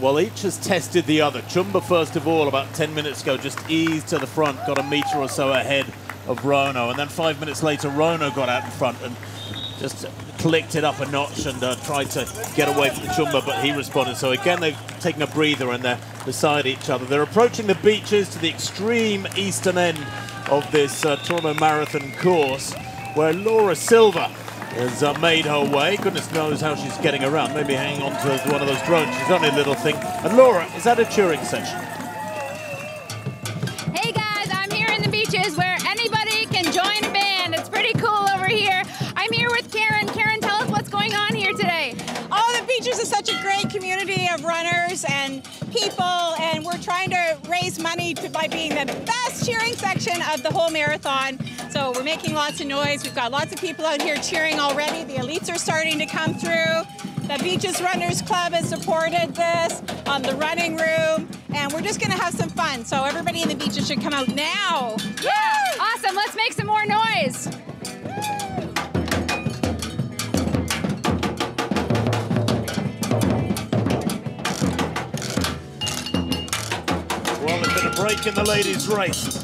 Well, each has tested the other. Chumba, first of all, about 10 minutes ago, just eased to the front, got a metre or so ahead of Rono. And then five minutes later, Rono got out in front and just clicked it up a notch and uh, tried to get away from Chumba, but he responded. So again, they've taken a breather and they're beside each other. They're approaching the beaches to the extreme eastern end of this uh, Toronto Marathon course, where Laura Silva has uh, made her way. Goodness knows how she's getting around. Maybe hanging on to one of those drones. She's only a little thing. And Laura, is that a Turing session? Hey guys, I'm here in the beaches where anybody what's going on here today. Oh, the beaches is such a great community of runners and people, and we're trying to raise money to, by being the best cheering section of the whole marathon. So we're making lots of noise. We've got lots of people out here cheering already. The elites are starting to come through. The Beaches Runners Club has supported this, um, the running room, and we're just going to have some fun. So everybody in the beaches should come out now. Yeah! Awesome. Let's make some more noise. Break in the ladies' race.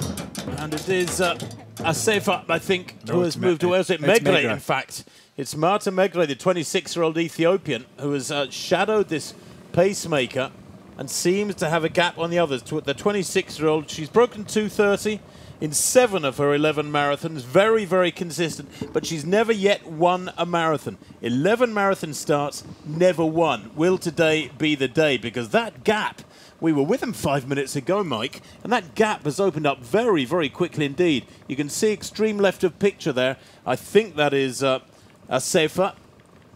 And it is uh, Asefa, I think, No, who has moved away. Is it Megra, in fact? It's Marta Megra, the 26-year-old Ethiopian, who has uh, shadowed this pacemaker and seems to have a gap on the others. The 26-year-old, she's broken 230 in seven of her 11 marathons. Very, very consistent, but she's never yet won a marathon. 11 marathon starts, never won. Will today be the day? Because that gap we were with him five minutes ago, Mike, and that gap has opened up very, very quickly indeed. You can see extreme left of picture there. I think that is uh, Asefa.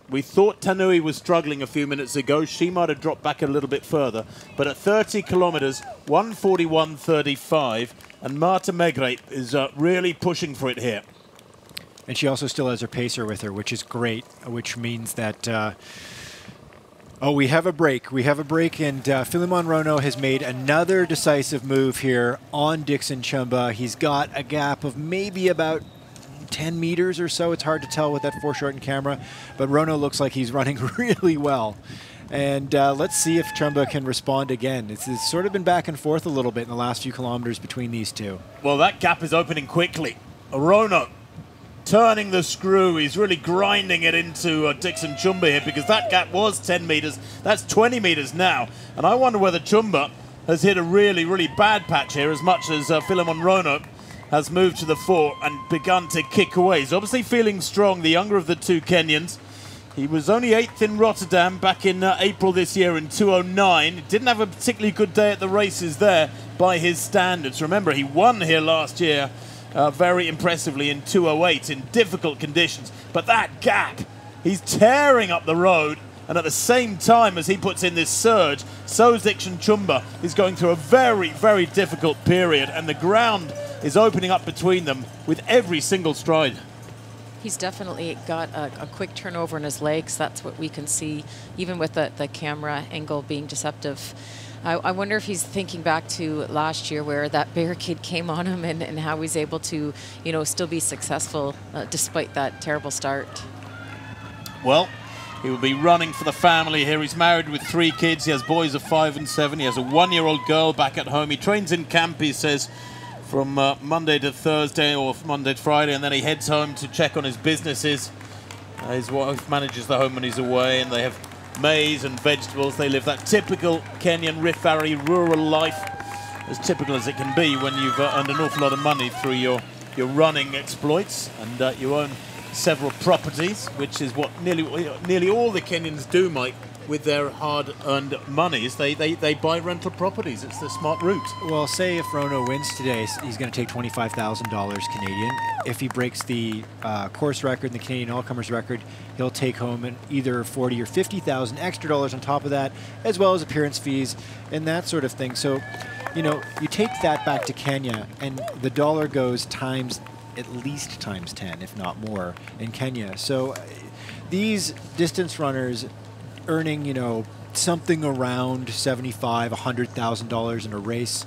We thought Tanui was struggling a few minutes ago. She might have dropped back a little bit further. But at 30 kilometers, 141.35, and Marta Megra is uh, really pushing for it here. And she also still has her pacer with her, which is great, which means that. Uh, oh, we have a break. We have a break, and uh, Philemon Rono has made another decisive move here on Dickson Chumba. He's got a gap of maybe about 10 meters or so. It's hard to tell with that foreshortened camera, but Rono looks like he's running really well. And uh, let's see if Chumba can respond again. It's, it's sort of been back and forth a little bit in the last few kilometers between these two. Well, that gap is opening quickly. Rono turning the screw. He's really grinding it into uh, Dickson Chumba here because that gap was 10 meters. That's 20 meters now. And I wonder whether Chumba has hit a really, really bad patch here as much as uh, Philemon Rono has moved to the fore and begun to kick away. He's obviously feeling strong, the younger of the two Kenyans. He was only eighth in Rotterdam back in uh, April this year in 209. Didn't have a particularly good day at the races there by his standards. Remember, he won here last year uh, very impressively in 208 in difficult conditions. But that gap, he's tearing up the road. And at the same time as he puts in this surge, so Chumba is going through a very, very difficult period. And the ground is opening up between them with every single stride. He's definitely got a, a, quick turnover in his legs. That's what we can see, even with the, the camera angle being deceptive. I, I, wonder if he's thinking back to last year where that barricade came on him and, and how he's able to, you know, still be successful uh, despite that terrible start. Well, he will be running for the family here. He's married with three kids. He has boys of five and seven. He has a one-year-old girl back at home. He trains in camp, he says, from uh, Monday to Thursday or Monday to Friday, and then he heads home to check on his businesses. Uh, his wife manages the home when he's away, and they have maize and vegetables. They live that typical Kenyan Rift Valley rural life, as typical as it can be when you've uh, earned an awful lot of money through your, your running exploits, and uh, you own several properties, which is what nearly nearly all the Kenyans do, Mike. With their hard-earned monies, they, they, they buy rental properties. It's the smart route. Well, say if Rono wins today, he's going to take $25,000 Canadian. If he breaks the uh, course record and the Canadian All-Comers record, he'll take home an either 40 or 50,000 extra dollars on top of that, as well as appearance fees and that sort of thing. So, you know, you take that back to Kenya, and the dollar goes times at least times 10, if not more, in Kenya. So these distance runners earning, you know, something around 75, $100,000 in a race,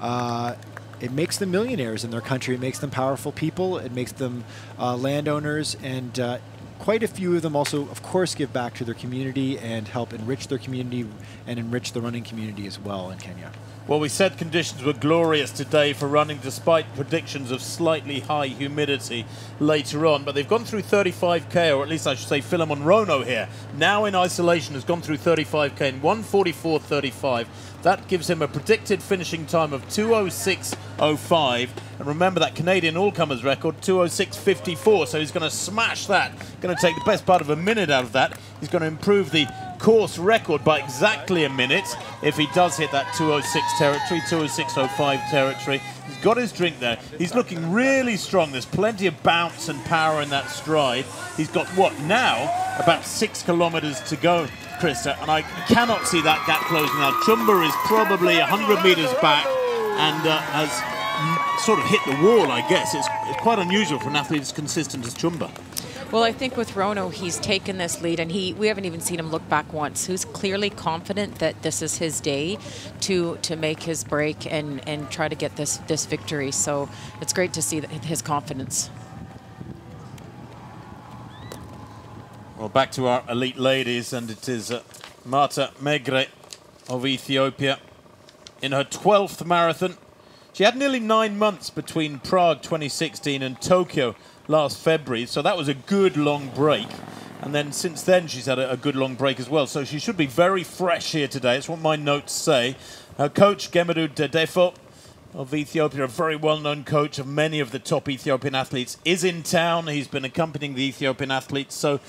uh, it makes them millionaires in their country. It makes them powerful people. It makes them uh, landowners. And uh, quite a few of them also, of course, give back to their community and help enrich their community and enrich the running community as well in Kenya. Well, we said conditions were glorious today for running despite predictions of slightly high humidity later on. But they've gone through 35k, or at least I should say Philemon Rono here, now in isolation, has gone through 35k in 144.35. That gives him a predicted finishing time of 206.05. And remember that Canadian all-comers record, 206.54. So he's going to smash that. Going to take the best part of a minute out of that. He's going to improve the course record by exactly a minute if he does hit that 206 territory, 206.05 territory. He's got his drink there. He's looking really strong. There's plenty of bounce and power in that stride. He's got what now? About six kilometers to go, Krista, and I cannot see that gap closing now. Chumba is probably 100 meters back and uh, has sort of hit the wall, I guess. It's, it's quite unusual for an athlete as consistent as Chumba. Well, I think with Rono, he's taken this lead, and he we haven't even seen him look back once. Who's clearly confident that this is his day to to make his break and and try to get this this victory. So it's great to see his confidence. Well, back to our elite ladies, and it is uh, Marta Megra of Ethiopia in her 12th marathon. She had nearly nine months between Prague 2016 and Tokyo last February, so that was a good long break. And then since then, she's had a, a good long break as well. So she should be very fresh here today. That's what my notes say. Her coach, Gemedu Dedefo, of Ethiopia, a very well-known coach of many of the top Ethiopian athletes, is in town. He's been accompanying the Ethiopian athletes. So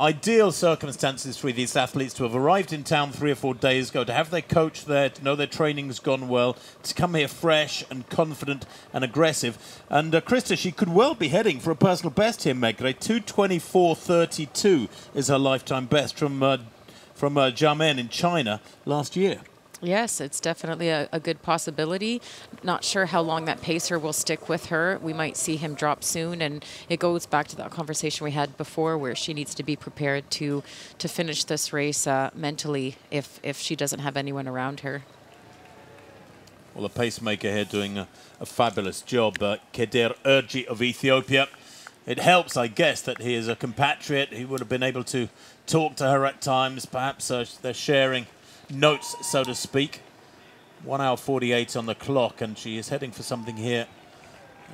ideal circumstances for these athletes to have arrived in town three or four days ago, to have their coach there, to know their training's gone well, to come here fresh and confident and aggressive. And uh, Krista, she could well be heading for a personal best here, Megra. 224.32 is her lifetime best from, uh, from uh, Xiamen in China last year. Yes, it's definitely a, a, good possibility. Not sure how long that pacer will stick with her. We might see him drop soon, and it goes back to that conversation we had before, where she needs to be prepared to to finish this race uh, mentally if if she doesn't have anyone around her. Well, the pacemaker here doing a, a fabulous job. Uh, Keder Erji of Ethiopia. It helps, I guess, that he is a compatriot. He would have been able to talk to her at times. Perhaps uh, they're sharing notes, so to speak. 1 hour 48 on the clock, and she is heading for something here.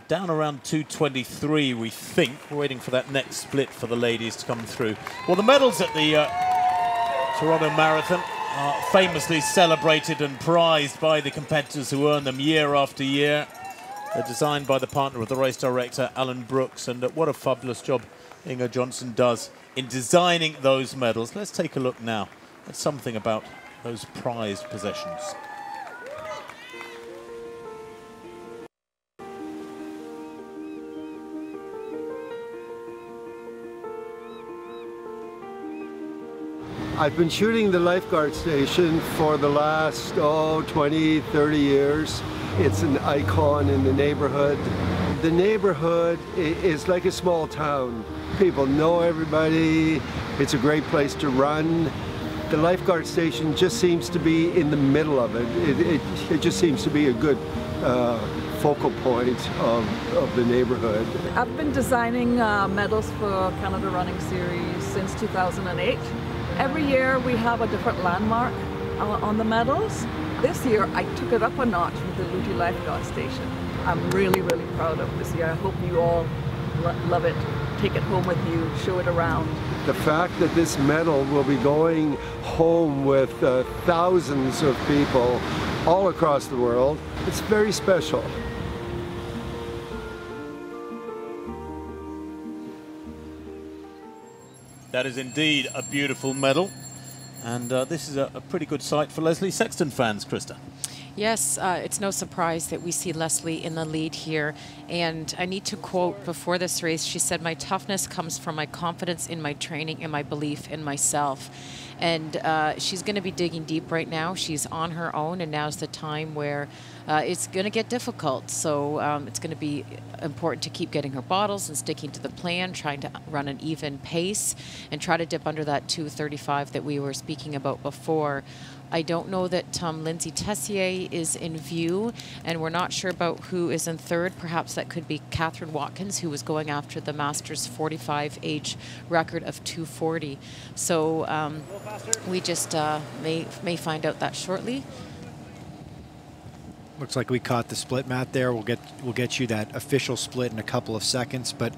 Down around 223, we think. We're waiting for that next split for the ladies to come through. Well, the medals at the uh, Toronto Marathon are famously celebrated and prized by the competitors who earn them year after year. They're designed by the partner of the race director, Alan Brookes, and uh, what a fabulous job Inga Johnson does in designing those medals. Let's take a look now at something about those prized possessions. I've been shooting the lifeguard station for the last, oh, 20, 30 years. It's an icon in the neighborhood. The neighborhood is like a small town. People know everybody. It's a great place to run the lifeguard station just seems to be in the middle of it. It, it, it just seems to be a good uh, focal point of, of the neighborhood. I've been designing uh, medals for Canada Running Series since 2008. Every year we have a different landmark uh, on the medals. This year I took it up a notch with the Leuty Lifeguard Station. I'm really, really proud of this year. I hope you all lo love it. Take it home with you, show it around the fact that this medal will be going home with uh, thousands of people all across the world, it's very special. That is indeed a beautiful medal. And uh, this is a, a pretty good sight for Leslie Sexton fans, Krista. Yes, uh, it's no surprise that we see Leslie in the lead here. And I need to quote before this race, she said, My toughness comes from my confidence in my training and my belief in myself. And uh, she's going to be digging deep right now. She's on her own, and now's the time where uh, it's going to get difficult. So um, it's going to be important to keep getting her bottles and sticking to the plan, trying to run an even pace, and try to dip under that 235 that we were speaking about before. I don't know that um, Lyndsay Tessier is in view, and we're not sure about who is in third. Perhaps that could be Catherine Watkins, who was going after the Masters 45 age record of 240. So um, we just uh, may may find out that shortly. Looks like we caught the split mat there. We'll get we'll get you that official split in a couple of seconds, but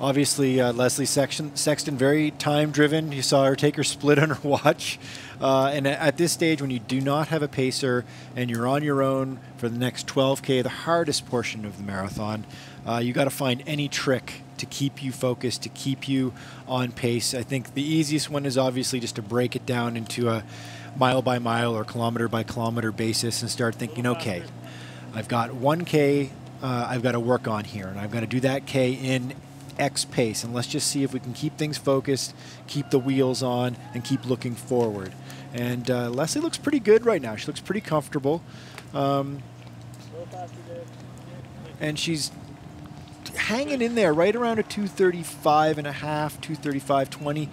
obviously uh, Leslie Sexton, Sexton very time driven. You saw her take her split on her watch, uh, and at this stage, when you do not have a pacer and you're on your own for the next 12k, the hardest portion of the marathon, uh, you got to find any trick to keep you focused, to keep you on pace. I think the easiest one is obviously just to break it down into a mile by mile or kilometer by kilometer basis and start thinking, okay, I've got 1K uh, I've got to work on here, and I've got to do that K in X pace, and let's just see if we can keep things focused, keep the wheels on, and keep looking forward. And uh, Leslie looks pretty good right now. She looks pretty comfortable. Um, and she's hanging in there right around a 235 and a half, 235.20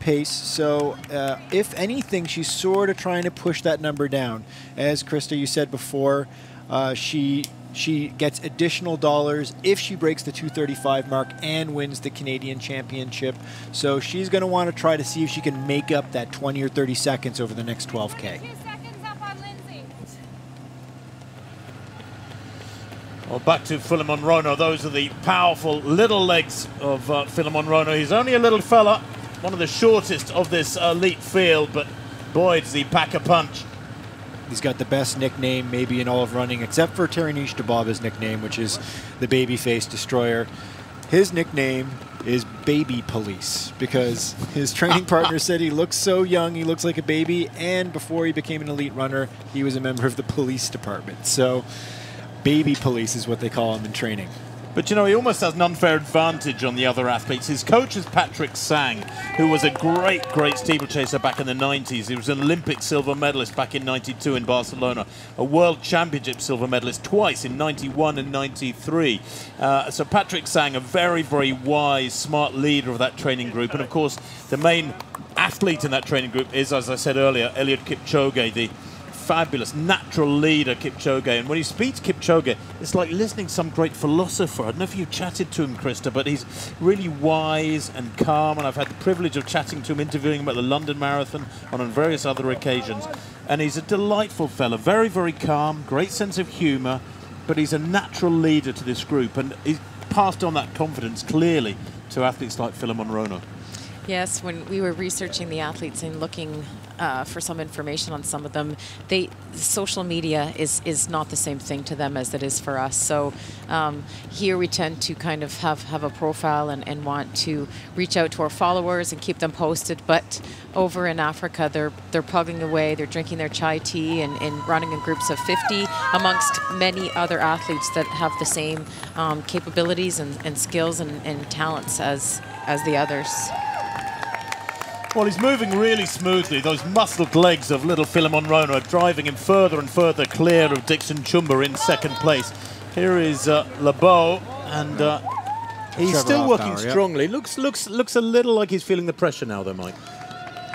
pace. So, uh, if anything, she's sort of trying to push that number down. As Krista, you said before, uh, she she gets additional dollars if she breaks the 235 mark and wins the Canadian Championship. So she's going to want to try to see if she can make up that 20 or 30 seconds over the next 12K. Well, back to Philemon Rono. Those are the powerful little legs of uh, Philemon Rono. He's only a little fella, one of the shortest of this elite field, but boy, does he pack a punch. He's got the best nickname maybe in all of running, except for Tirunesh Dibaba's nickname, which is the Babyface Destroyer. His nickname is Baby Police because his training partner said he looks so young, he looks like a baby, and before he became an elite runner, he was a member of the police department. So, Baby Police is what they call him in training. But you know, he almost has an unfair advantage on the other athletes. His coach is Patrick Sang, who was a great, great steeplechaser back in the 90s. He was an Olympic silver medalist back in 92 in Barcelona, a world championship silver medalist twice in 91 and 93. Uh, so Patrick Sang, a very, very wise, smart leader of that training group. And of course, the main athlete in that training group is, as I said earlier, Eliud Kipchoge, the fabulous natural leader, Kipchoge. And when he speaks Kipchoge, it's like listening to some great philosopher. I don't know if you've chatted to him, Krista, but he's really wise and calm. And I've had the privilege of chatting to him, interviewing him at the London Marathon and on various other occasions. And he's a delightful fellow, very, very calm, great sense of humour, but he's a natural leader to this group. And he's passed on that confidence clearly to athletes like Philemon Rono. Yes, when we were researching the athletes and looking uh, for some information on some of them, they social media is is not the same thing to them as it is for us. So um, here we tend to kind of have have a profile and, and want to reach out to our followers and keep them posted. But over in Africa, they're they're plugging away, they're drinking their chai tea and, and running in groups of 50 amongst many other athletes that have the same um, capabilities and, and skills and, and talents as as the others. Well, he's moving really smoothly. Those muscled legs of little Philemon Rono are driving him further and further clear of Dixon Chumba in second place. Here is uh, Lebow, and uh, he's Trevor still working strongly. Looks, looks, looks a little like he's feeling the pressure now, though, Mike.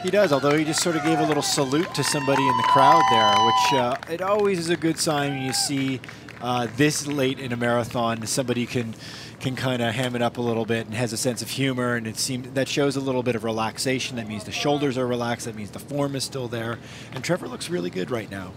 He does, although he just sort of gave a little salute to somebody in the crowd there, which uh, it always is a good sign when you see uh, this late in a marathon somebody can can kind of ham it up a little bit and has a sense of humor, and it seems that shows a little bit of relaxation. That means the shoulders are relaxed. That means the form is still there, and Trevor looks really good right now.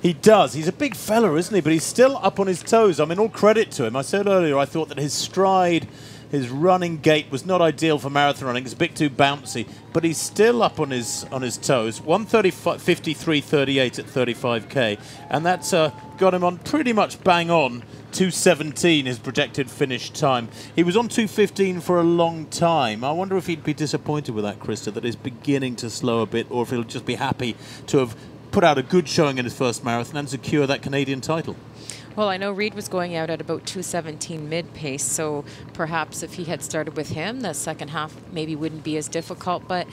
He does. He's a big fella, isn't he? But he's still up on his toes. I mean, all credit to him. I said earlier, I thought that his stride His running gait was not ideal for marathon running. It's a bit too bouncy, but he's still up on his on his toes. 135.53.38 at 35k, and that's uh, got him on pretty much bang on 217 his projected finish time. He was on 215 for a long time. I wonder if he'd be disappointed with that, Krista, that is beginning to slow a bit, or if he'll just be happy to have put out a good showing in his first marathon and secure that Canadian title. Well, I know Reid was going out at about 217 mid pace, so perhaps if he had started with him, the second half maybe wouldn't be as difficult. But,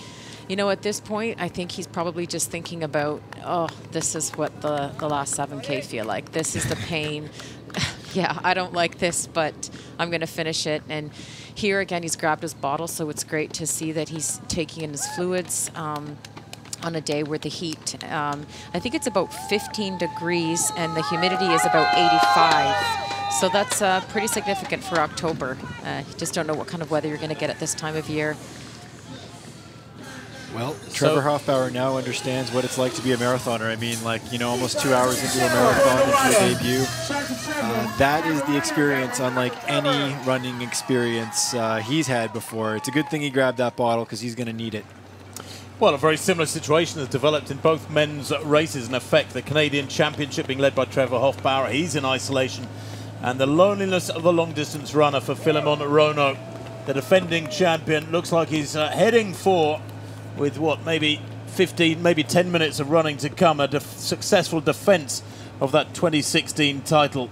you know, at this point, I think he's probably just thinking about, oh, this is what the, the last 7K feel like. This is the pain. yeah, I don't like this, but I'm going to finish it. And here again, he's grabbed his bottle, so it's great to see that he's taking in his fluids. Um, on a day where the heat, um, I think it's about 15 degrees and the humidity is about 85. So that's uh, pretty significant for October. Uh, you just don't know what kind of weather you're going to get at this time of year. Well, Trevor so, Hofbauer now understands what it's like to be a marathoner. I mean, like, you know, almost two hours into a marathon, into your debut. Uh, that is the experience unlike any running experience uh, he's had before. It's a good thing he grabbed that bottle because he's going to need it. Well, a very similar situation has developed in both men's races. In effect, the Canadian Championship being led by Trevor Hofbauer. He's in isolation. And the loneliness of the long-distance runner for Philemon Rono, the defending champion, looks like he's uh, heading for, with what, maybe 15, maybe 10 minutes of running to come, a def successful defence of that 2016 title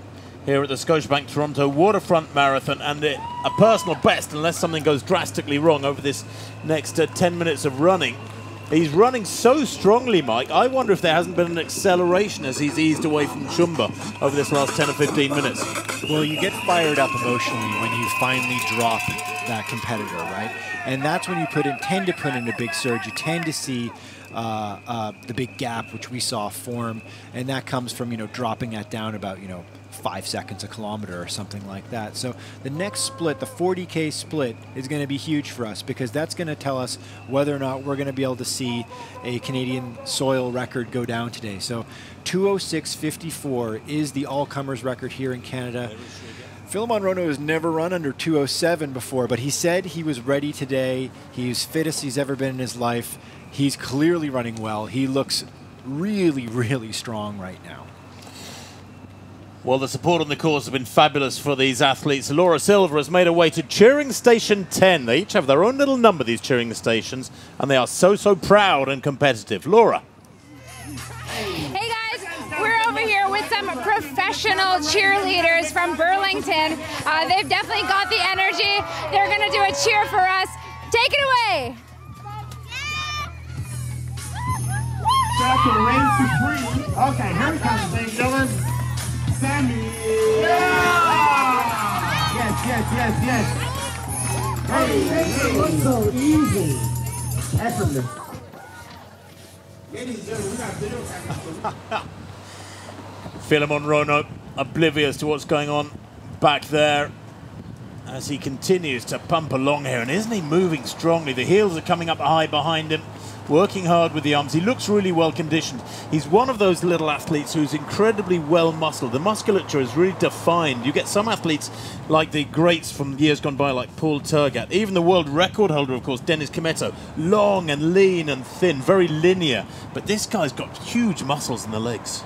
here at the Scotiabank Toronto Waterfront Marathon and it, a personal best unless something goes drastically wrong over this next uh, 10 minutes of running. He's running so strongly, Mike. I wonder if there hasn't been an acceleration as he's eased away from Chumba over this last 10 or 15 minutes. Well, you get fired up emotionally when you finally drop that competitor, right? And that's when you put in, tend to put in a big surge. You tend to see uh, uh, the big gap, which we saw form, and that comes from, you know, dropping that down about, you know, five seconds a kilometer or something like that. So the next split, the 40K split, is going to be huge for us because that's going to tell us whether or not we're going to be able to see a Canadian soil record go down today. So 206.54 is the all-comers record here in Canada. Philemon Rono has never run under 207 before, but he said he was ready today. He's fittest he's ever been in his life. He's clearly running well. He looks really, really strong right now. Well, the support on the course has been fabulous for these athletes. Laura Silva has made her way to cheering station 10. They each have their own little number, these cheering stations, and they are so, so proud and competitive. Laura. Hey guys, we're over here with some professional cheerleaders from Burlington. Uh, they've definitely got the energy. They're going to do a cheer for us. Take it away. Second race supreme. Okay, here we come, ladies and gentlemen. Sammy. Yeah! Yes, yes, yes, yes. Hey, hey, it so easy. Effortless. Philemon Rono, oblivious to what's going on back there as he continues to pump along here. And isn't he moving strongly? The heels are coming up high behind him working hard with the arms. He looks really well conditioned. He's one of those little athletes who's incredibly well muscled. The musculature is really defined. You get some athletes like the greats from years gone by, like Paul Tergat, even the world record holder, of course, Dennis Kimetto, long and lean and thin, very linear. But this guy's got huge muscles in the legs.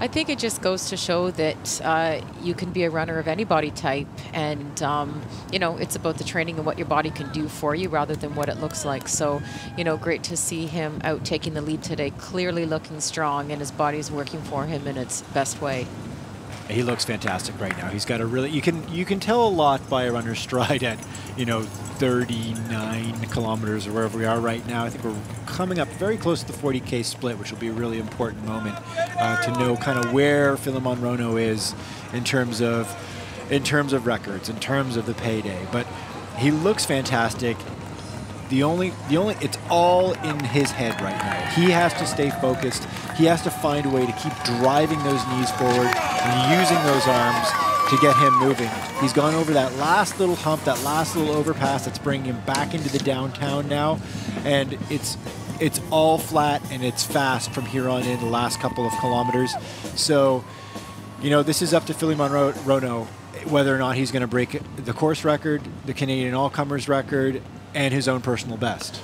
I think it just goes to show that uh, you can be a runner of any body type, and um, you know it's about the training and what your body can do for you rather than what it looks like. So, you know, great to see him out taking the lead today, clearly looking strong, and his body's working for him in its best way. He looks fantastic right now. He's got a really you can you can tell a lot by a runner's stride at you know 39 kilometers or wherever we are right now. I think we're coming up very close to the 40k split, which will be a really important moment uh, to know kind of where Philemon Rono is in terms of in terms of records, in terms of the payday. But he looks fantastic. The only, the only, it's all in his head right now. He has to stay focused. He has to find a way to keep driving those knees forward and using those arms to get him moving. He's gone over that last little hump, that last little overpass that's bringing him back into the downtown now, and it's it's all flat and it's fast from here on in the last couple of kilometers. So You know, this is up to Philemon Ro- Rono whether or not he's going to break the course record, the Canadian all-comers record, and his own personal best.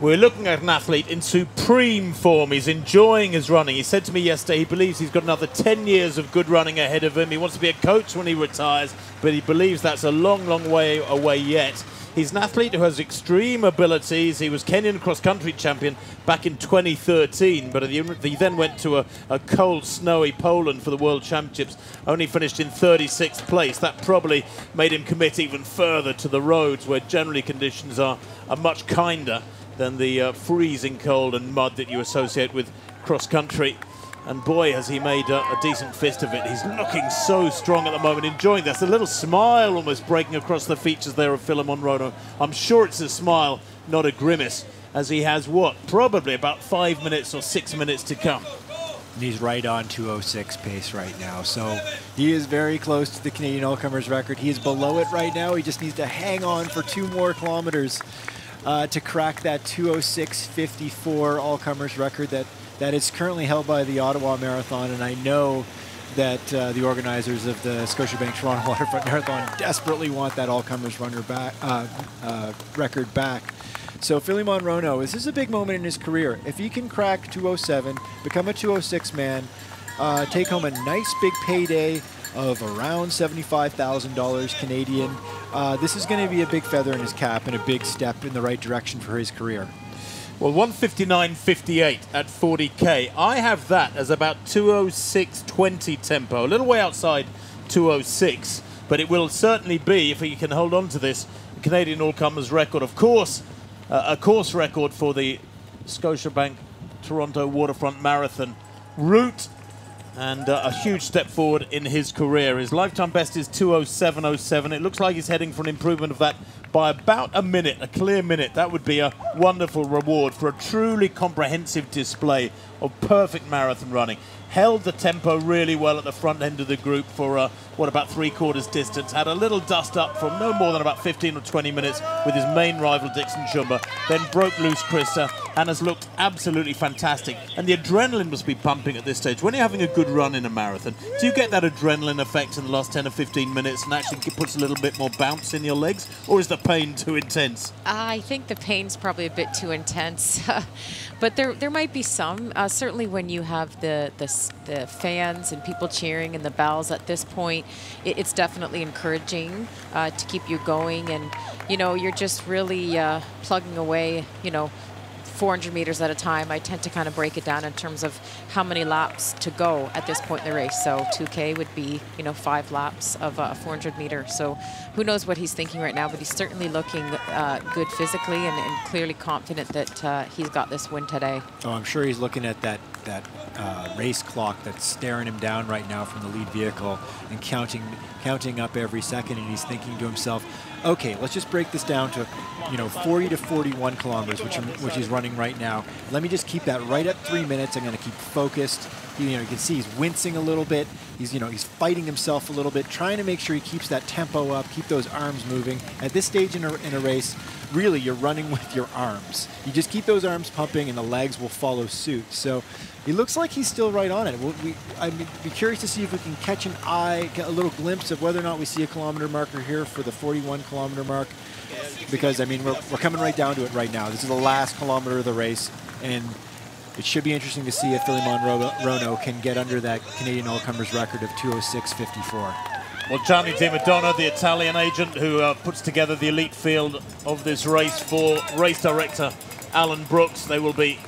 We're looking at an athlete in supreme form. He's enjoying his running. He said to me yesterday he believes he's got another 10 years of good running ahead of him. He wants to be a coach when he retires, but he believes that's a long, long way away yet. He's an athlete who has extreme abilities. He was Kenyan cross country champion back in 2013, but he then went to a, a, cold, snowy Poland for the World Championships, only finished in 36th place. That probably made him commit even further to the roads, where generally conditions are, are much kinder than the uh, freezing cold and mud that you associate with cross country. And boy, has he made a, a, decent fist of it. He's looking so strong at the moment, enjoying this. A little smile almost breaking across the features there of Philemon Rono. I'm sure it's a smile, not a grimace, as he has what? Probably about five minutes or six minutes to come. And he's right on 206 pace right now. So he is very close to the Canadian All-Comers record. He is below it right now. He just needs to hang on for two more kilometers uh, to crack that 206.54 All-Comers record that that is currently held by the Ottawa Marathon, and I know that uh, the organizers of the Scotiabank Toronto Waterfront Marathon desperately want that all-comers runner back uh, uh, record back. So Philemon Rono, this is a big moment in his career. If he can crack 207, become a 206 man, uh, take home a nice big payday of around $75,000 Canadian, uh, this is going to be a big feather in his cap and a big step in the right direction for his career. Well, 159.58 at 40k. I have that as about 206.20 tempo, a little way outside 206, but it will certainly be, if he can hold on to this, Canadian all-comers record. Of course, uh, a course record for the Scotiabank Toronto Waterfront Marathon route and uh, a huge step forward in his career. His lifetime best is 207.07. It looks like he's heading for an improvement of that by about a minute, a clear minute. That would be a wonderful reward for a truly comprehensive display of perfect marathon running held the tempo really well at the front end of the group for uh, what about three quarters distance. Had a little dust up from no more than about 15 or 20 minutes with his main rival Dickson Chumba. Then broke loose Krista and has looked absolutely fantastic. And the adrenaline must be pumping at this stage. When you're having a good run in a marathon, do you get that adrenaline effect in the last 10 or 15 minutes and actually puts a little bit more bounce in your legs, or is the pain too intense? I think the pain's probably a bit too intense. but there there might be some. Uh, certainly, when you have the, the the fans and people cheering and the bells at this point, it, it's definitely encouraging uh, to keep you going. And you know, you're just really uh, plugging away. You know, 400 meters at a time. I tend to kind of break it down in terms of how many laps to go at this point in the race. So 2K would be, you know, five laps of a 400 meter. So who knows what he's thinking right now, but he's certainly looking uh, good physically and, and, clearly confident that uh, he's got this win today. Oh, I'm sure he's looking at that that uh, race clock that's staring him down right now from the lead vehicle and counting counting up every second, and he's thinking to himself, okay, let's just break this down to, you know, 40 to 41 kilometers, which, which he's running right now. Let me just keep that right at three minutes. I'm going to keep focused. You know, you can see he's wincing a little bit. He's, you know, he's fighting himself a little bit, trying to make sure he keeps that tempo up, keep those arms moving. At this stage in a, in a race, really, you're running with your arms. You just keep those arms pumping, and the legs will follow suit. So he looks like he's still right on it. We'll, we, I'd be curious to see if we can catch an eye, get a little glimpse of whether or not we see a kilometer marker here for the 41 kilometer mark. Because, I mean, we're, we're coming right down to it right now. This is the last kilometer of the race, and it should be interesting to see if Philemon Rono can get under that Canadian All-Comers record of 206.54. Well, Gianni Demadonna, the Italian agent who uh, puts together the elite field of this race for race director Alan Brookes, they will be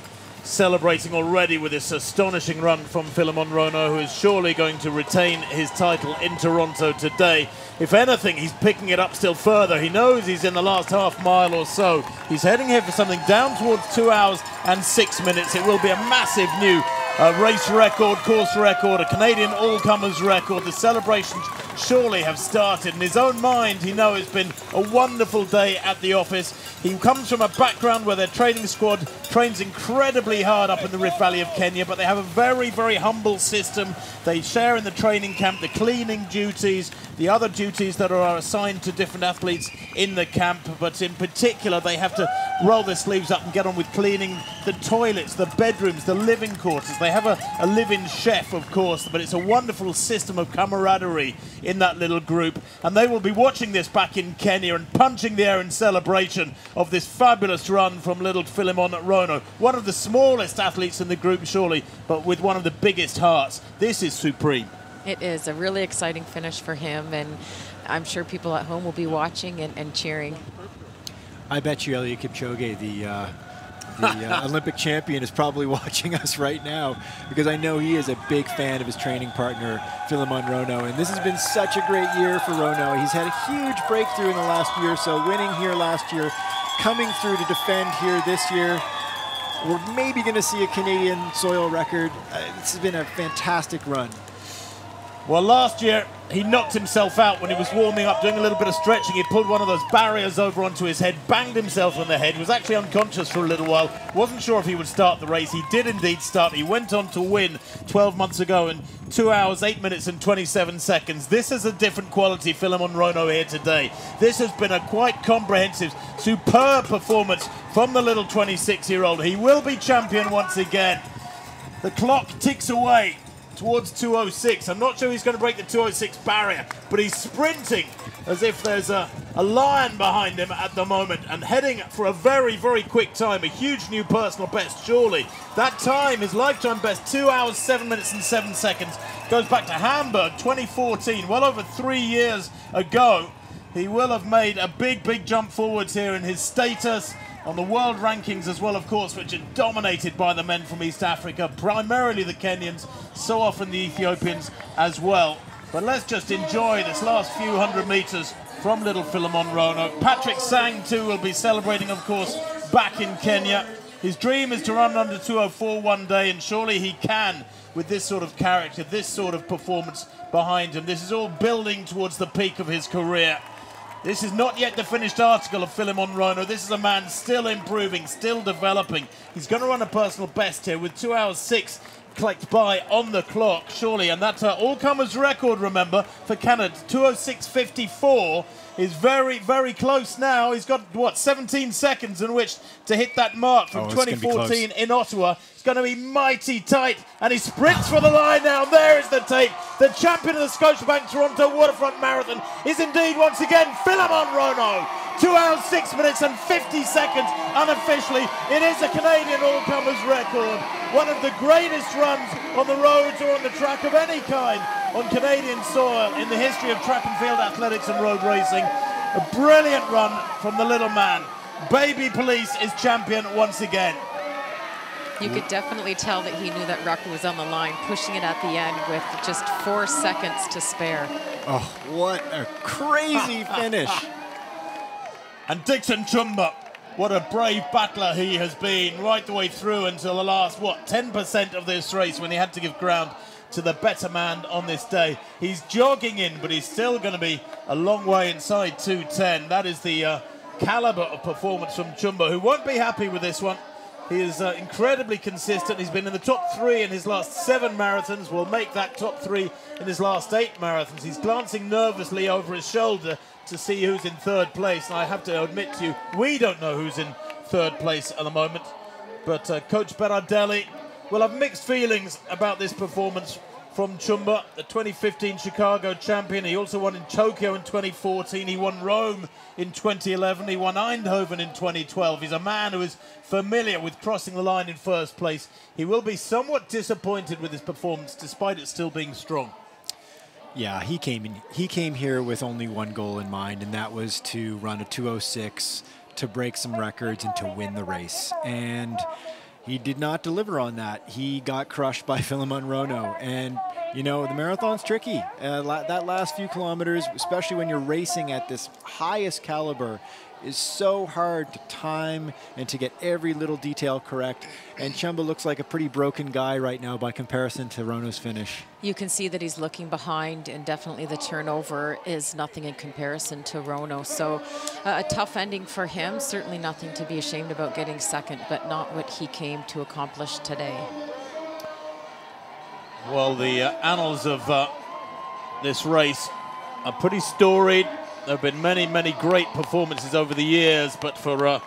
celebrating already with this astonishing run from Philemon Rono, who is surely going to retain his title in Toronto today. If anything, he's picking it up still further. He knows he's in the last half mile or so. He's heading here for something down towards two hours and six minutes. It will be a massive new uh, race record, course record, a Canadian all-comers record. The celebrations surely have started. In his own mind, he knows it's been a wonderful day at the office. He comes from a background where their training squad trains incredibly hard up in the Rift Valley of Kenya, but they have a very, very humble system. They share in the training camp the cleaning duties, the other duties that are assigned to different athletes in the camp, but in particular, they have to roll their sleeves up and get on with cleaning the toilets, the bedrooms, the living quarters. They have a, a live-in chef, of course, but it's a wonderful system of camaraderie in that little group. And they will be watching this back in Kenya and punching the air in celebration of this fabulous run from little Philemon at Rono. One of the smallest athletes in the group, surely, but with one of the biggest hearts. This is supreme. It is a really exciting finish for him, and I'm sure people at home will be watching and, and cheering. I bet you Eliud Kipchoge, the uh, the uh, Olympic champion, is probably watching us right now because I know he is a big fan of his training partner, Philemon Rono. And this has been such a great year for Rono. He's had a huge breakthrough in the last year so, winning here last year, coming through to defend here this year. We're maybe going to see a Canadian soil record. Uh, this has been a fantastic run. Well, last year he knocked himself out when he was warming up, doing a little bit of stretching. He pulled one of those barriers over onto his head, banged himself on the head, was actually unconscious for a little while. Wasn't sure if he would start the race. He did indeed start. He went on to win 12 months ago in 2 hours, 8 minutes, and 27 seconds. This is a different quality Philemon Rono here today. This has been a quite comprehensive, superb performance from the little 26 year old. He will be champion once again. The clock ticks away towards 206. I'm not sure he's going to break the 206 barrier, but he's sprinting as if there's a, a lion behind him at the moment and heading for a very, very quick time. A huge new personal best, surely. That time, his lifetime best, 2 hours, 7 minutes, and 7 seconds, goes back to Hamburg 2014, well over three years ago. He will have made a big, big jump forwards here in his status on the world rankings as well, of course, which are dominated by the men from East Africa, primarily the Kenyans, so often the Ethiopians as well. But let's just enjoy this last few hundred metres from little Philemon Rono. Patrick Sang, too, will be celebrating, of course, back in Kenya. His dream is to run under 204 one day, and surely he can with this sort of character, this sort of performance behind him. This is all building towards the peak of his career. This is not yet the finished article of Philemon Rono. This is a man still improving, still developing. He's going to run a personal best here with 2 hours 6 clicked by on the clock, surely. And that's an all-comers record, remember, for Canada. 206.54 is very, very close now. He's got, what, 17 seconds in which to hit that mark from Oh, 2014 in Ottawa. Going to be mighty tight. And he sprints for the line now. There is the tape. The champion of the Scotiabank Toronto Waterfront Marathon is indeed once again Philemon Rono. Two hours, six minutes, and 50 seconds unofficially. It is a Canadian all-comers record. One of the greatest runs on the roads or on the track of any kind on Canadian soil in the history of track and field athletics and road racing. A brilliant run from the little man. Baby Police is champion once again. You could definitely tell that he knew that record was on the line, pushing it at the end with just four seconds to spare. Oh, what a crazy finish. And Dickson Chumba, what a brave battler he has been right the way through until the last, what, 10% of this race when he had to give ground to the better man on this day. He's jogging in, but he's still going to be a long way inside 210. That is the uh, caliber of performance from Chumba, who won't be happy with this one. He is uh, incredibly consistent. He's been in the top three in his last seven marathons. Will make that top three in his last eight marathons. He's glancing nervously over his shoulder to see who's in third place. And I have to admit to you, we don't know who's in third place at the moment. But uh, Coach Berardelli will have mixed feelings about this performance from Chumba, the 2015 Chicago champion. He also won in Tokyo in 2014. He won Rome in 2011. He won Eindhoven in 2012. He's a man who is familiar with crossing the line in first place. He will be somewhat disappointed with his performance, despite it still being strong. Yeah, he came in, he came here with only one goal in mind, and that was to run a 206 to break some records and to win the race. And he did not deliver on that. He got crushed by Philemon Rono. And, you know, the marathon's tricky. Uh, la- that last few kilometers, especially when you're racing at this highest caliber, is so hard to time and to get every little detail correct. And Chumba looks like a pretty broken guy right now by comparison to Rono's finish. You can see that he's looking behind, and definitely the turnover is nothing in comparison to Rono. So uh, a tough ending for him. Certainly nothing to be ashamed about getting second, but not what he came to accomplish today. Well, the uh, annals of uh, this race are pretty storied. There have been many, many great performances over the years, but for uh,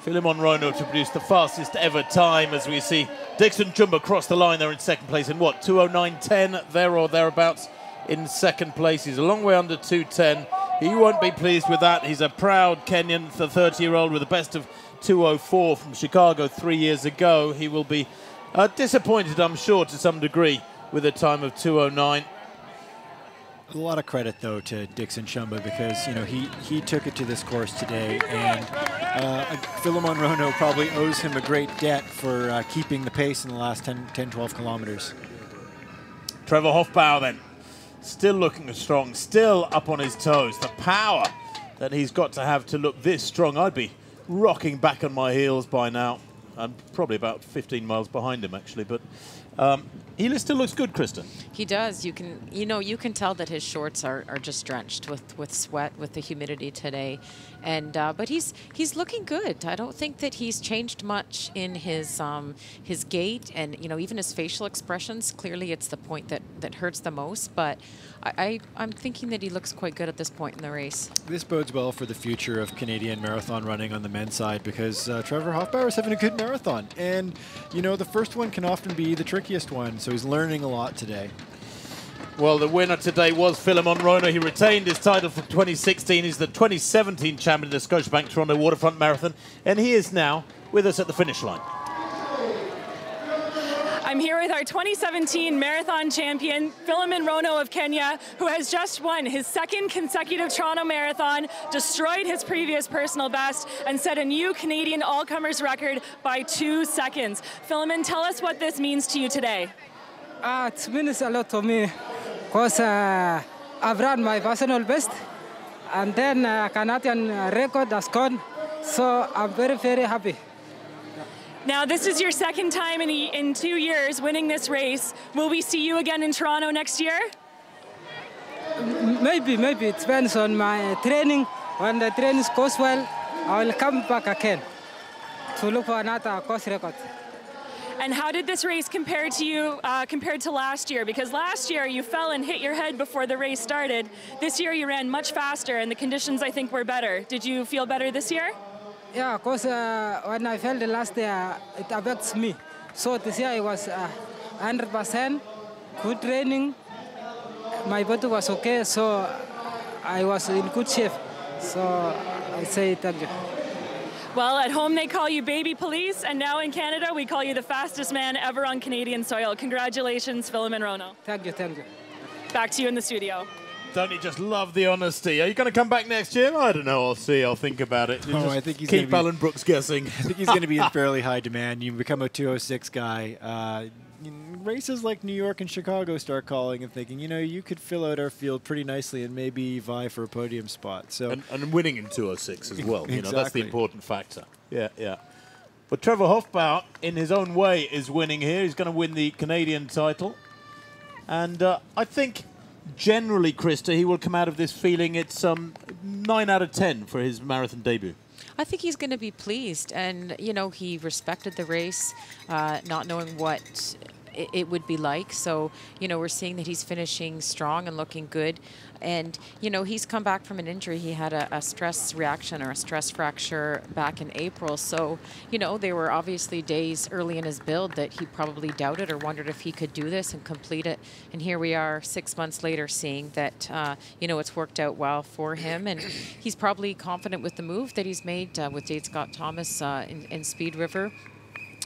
Philemon Rono to produce the fastest ever time as we see Dickson Chumba cross the line there in second place in what, 209.10 there or thereabouts in second place. He's a long way under 210. He won't be pleased with that. He's a proud Kenyan, the 30-year-old with the best of 204 from Chicago three years ago. He will be uh, disappointed, I'm sure, to some degree with a time of 209. A lot of credit though to Dickson Chumba because you know he he took it to this course today, and uh, Philemon Rono probably owes him a great debt for uh, keeping the pace in the last 10, 10, 12 kilometers. Trevor Hofbauer then, still looking strong, still up on his toes. The power that he's got to have to look this strong, I'd be rocking back on my heels by now. I'm probably about 15 miles behind him actually, but um, he still looks good, Krista. He does. You can, you know, you can tell that his shorts are, are just drenched with, with sweat with the humidity today, and uh, but he's he's looking good. I don't think that he's changed much in his um, his gait and you know even his facial expressions. Clearly, it's the point that that hurts the most. But I, I am thinking that he looks quite good at this point in the race. This bodes well for the future of Canadian marathon running on the men's side because uh, Trevor Hofbauer is having a good marathon, and you know the first one can often be the trickiest one. So he's learning a lot today. Well, the winner today was Philemon Rono. He retained his title from 2016. He's the 2017 champion of the Scotiabank Toronto Waterfront Marathon, and he is now with us at the finish line. I'm here with our 2017 marathon champion, Philemon Rono of Kenya, who has just won his second consecutive Toronto Marathon, destroyed his previous personal best, and set a new Canadian all-comers record by two seconds. Philemon, tell us what this means to you today. Uh, it means a lot to me because uh, I've run my personal best and then uh, Canadian record has gone. So I'm very, very happy. Now, this is your second time in, in two years winning this race. Will we see you again in Toronto next year? Maybe, maybe. It depends on my training. When the training goes well, I will come back again to look for another course record. And how did this race compare to you uh, compared to last year? Because last year you fell and hit your head before the race started. This year you ran much faster and the conditions I think were better. Did you feel better this year? Yeah, because uh, when I fell the last year, it affects me. So this year I was uh, 100% good training. My body was okay, so I was in good shape. So I say thank you. Well, at home they call you baby police, and now in Canada we call you the fastest man ever on Canadian soil. Congratulations, Philemon Rono. Thank you, thank you. Back to you in the studio. Don't you just love the honesty? Are you going to come back next year? I don't know. I'll see. I'll think about it. You Oh, I think he's keep gonna be- Alan Brookes guessing. I think he's going to be in fairly high demand. You become a 206 guy. Uh, you know, races like New York and Chicago start calling and thinking, you know, you could fill out our field pretty nicely and maybe vie for a podium spot. So and, and winning in 206 as well. You know, that's the important factor. Yeah, yeah. But Trevor Hofbauer, in his own way, is winning here. He's going to win the Canadian title. And uh, I think generally, Krista, he will come out of this feeling it's um, 9 out of 10 for his marathon debut. I think he's going to be pleased. And, you know, he respected the race, uh, not knowing what it, would be like. So, you know, we're seeing that he's finishing strong and looking good. And, you know, he's come back from an injury. He had a, a stress reaction or a stress fracture back in April. So, you know, there were obviously days early in his build that he probably doubted or wondered if he could do this and complete it. And here we are six months later seeing that, uh, you know, it's worked out well for him. And he's probably confident with the move that he's made uh, with Dave Scott Thomas uh, in, in Speed River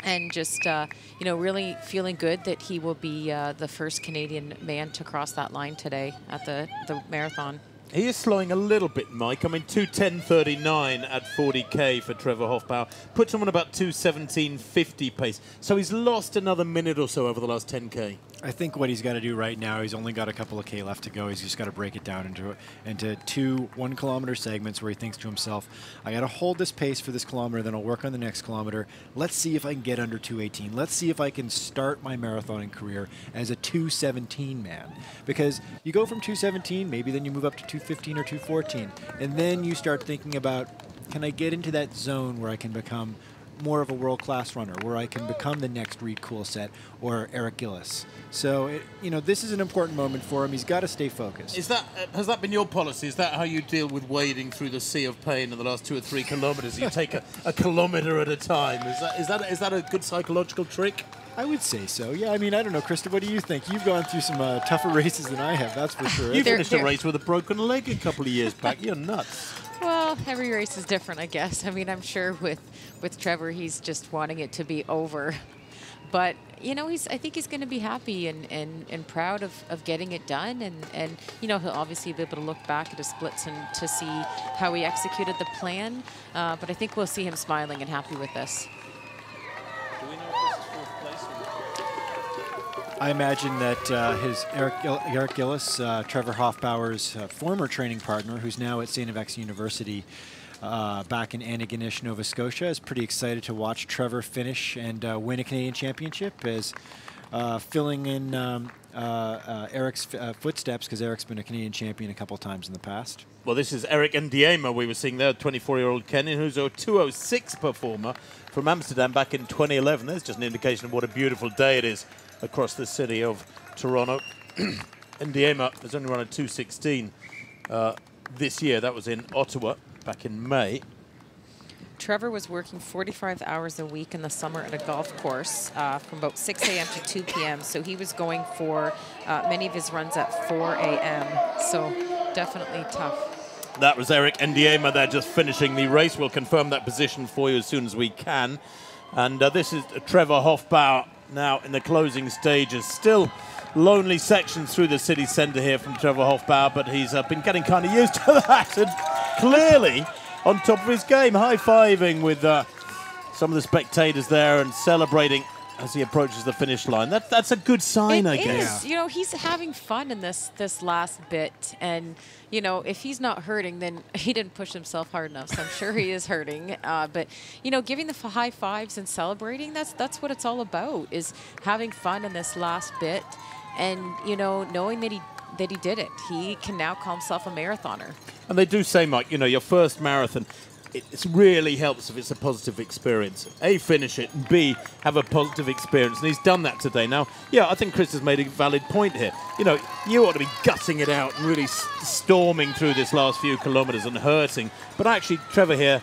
and just uh, you know really feeling good that he will be uh, the first Canadian man to cross that line today at the the marathon. He is slowing a little bit, Mike. I mean, 210.39 at 40k for Trevor Hofbauer. Puts him on about 217.50 pace. So he's lost another minute or so over the last 10k. I think what he's got to do right now, he's only got a couple of K left to go. He's just got to break it down into into two one kilometer segments where he thinks to himself, I got to hold this pace for this kilometer, then I'll work on the next kilometer. Let's see if I can get under 218. Let's see if I can start my marathoning career as a 217 man. Because you go from 217, maybe then you move up to 215 or 214, and then you start thinking about, can I get into that zone where I can become more of a world-class runner, where I can become the next Reid Coolsaet or Eric Gillis. So, it, you know, this is an important moment for him. He's got to stay focused. Is that uh, has that been your policy? Is that how you deal with wading through the sea of pain in the last two or three kilometres? You take a, a kilometre at a time. Is that is that is that a good psychological trick? I would say so. Yeah, I mean, I don't know, Krista. What do you think? You've gone through some uh, tougher races than I have. That's for sure. You finished a race with a broken leg a couple of years back. You're nuts. Well, every race is different, I guess. I mean, I'm sure with with Trevor, he's just wanting it to be over. But you know, he's I think he's going to be happy and, and, and proud of, of getting it done, and, and you know he'll obviously be able to look back at his splits and to see how he executed the plan. Uh, but I think we'll see him smiling and happy with this. I imagine that uh, his Eric, Eric Gillis, uh, Trevor Hofbauer's uh, former training partner, who's now at St. FX University uh, back in Antigonish, Nova Scotia, is pretty excited to watch Trevor finish and uh, win a Canadian championship as uh, filling in um, Eric's footsteps because Eric's been a Canadian champion a couple times in the past. Well, this is Eric Ndiema we were seeing there, 24-year-old Kenyan, who's a 206 performer from Amsterdam back in 2011. That's just an indication of what a beautiful day it is across the city of Toronto. Ndiema has only run a 216 uh, this year. That was in Ottawa back in May. Trevor was working 45 hours a week in the summer at a golf course uh, from about 6 a.m. to 2 p.m. So he was going for uh, many of his runs at 4 a.m. So definitely tough. That was Eric Ndiema there just finishing the race. We'll confirm that position for you as soon as we can. And uh, this is Trevor Hofbauer now in the closing stages. Still lonely sections through the city centre here from Trevor Hofbauer, but he's uh, been getting kind of used to that and clearly on top of his game, high-fiving with uh, some of the spectators there and celebrating as he approaches the finish line. That, that's a good sign, it I is. guess. You know, he's having fun in this this last bit, and you know, if he's not hurting, then he didn't push himself hard enough. So I'm sure he is hurting. Uh, but you know, giving the high fives and celebrating that's that's what it's all about is having fun in this last bit, and you know, knowing that he that he did it. He can now call himself a marathoner. And they do say, Mike, you know, your first marathon, it really helps if it's a positive experience. A, finish it, and B, have a positive experience. And he's done that today. Now, yeah, I think Chris has made a valid point here. You know, you ought to be gutting it out and really storming through this last few kilometres and hurting. But actually, Trevor here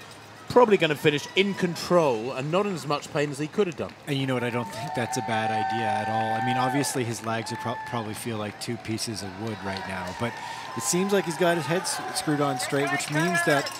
probably going to finish in control and not in as much pain as he could have done. And you know what? I don't think that's a bad idea at all. I mean, obviously his legs pro probably feel like two pieces of wood right now, but it seems like he's got his head screwed on straight, which means that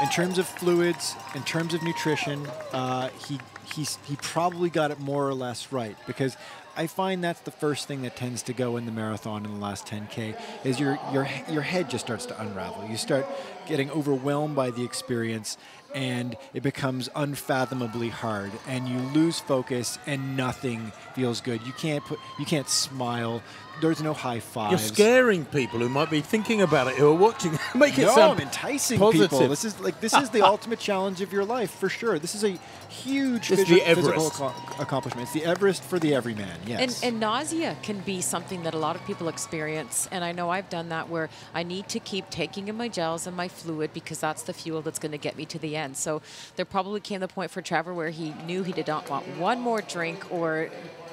in terms of fluids, in terms of nutrition, uh, he he's he probably got it more or less right because I find that's the first thing that tends to go in the marathon in the last 10k is your your your head just starts to unravel. You start getting overwhelmed by the experience and it becomes unfathomably hard and you lose focus and nothing feels good. You can't put you can't smile. There's no high fives. You're scaring people who might be thinking about it, who are watching. Make it no, sound I'm enticing positive. people. This is like this is the ultimate challenge of your life for sure. This is a huge It's phys- physical ac- accomplishment. It's the Everest for the everyman. Yes. And, and nausea can be something that a lot of people experience. And I know I've done that where I need to keep taking in my gels and my fluid because that's the fuel that's going to get me to the end. So there probably came the point for Trevor where he knew he did not want one more drink or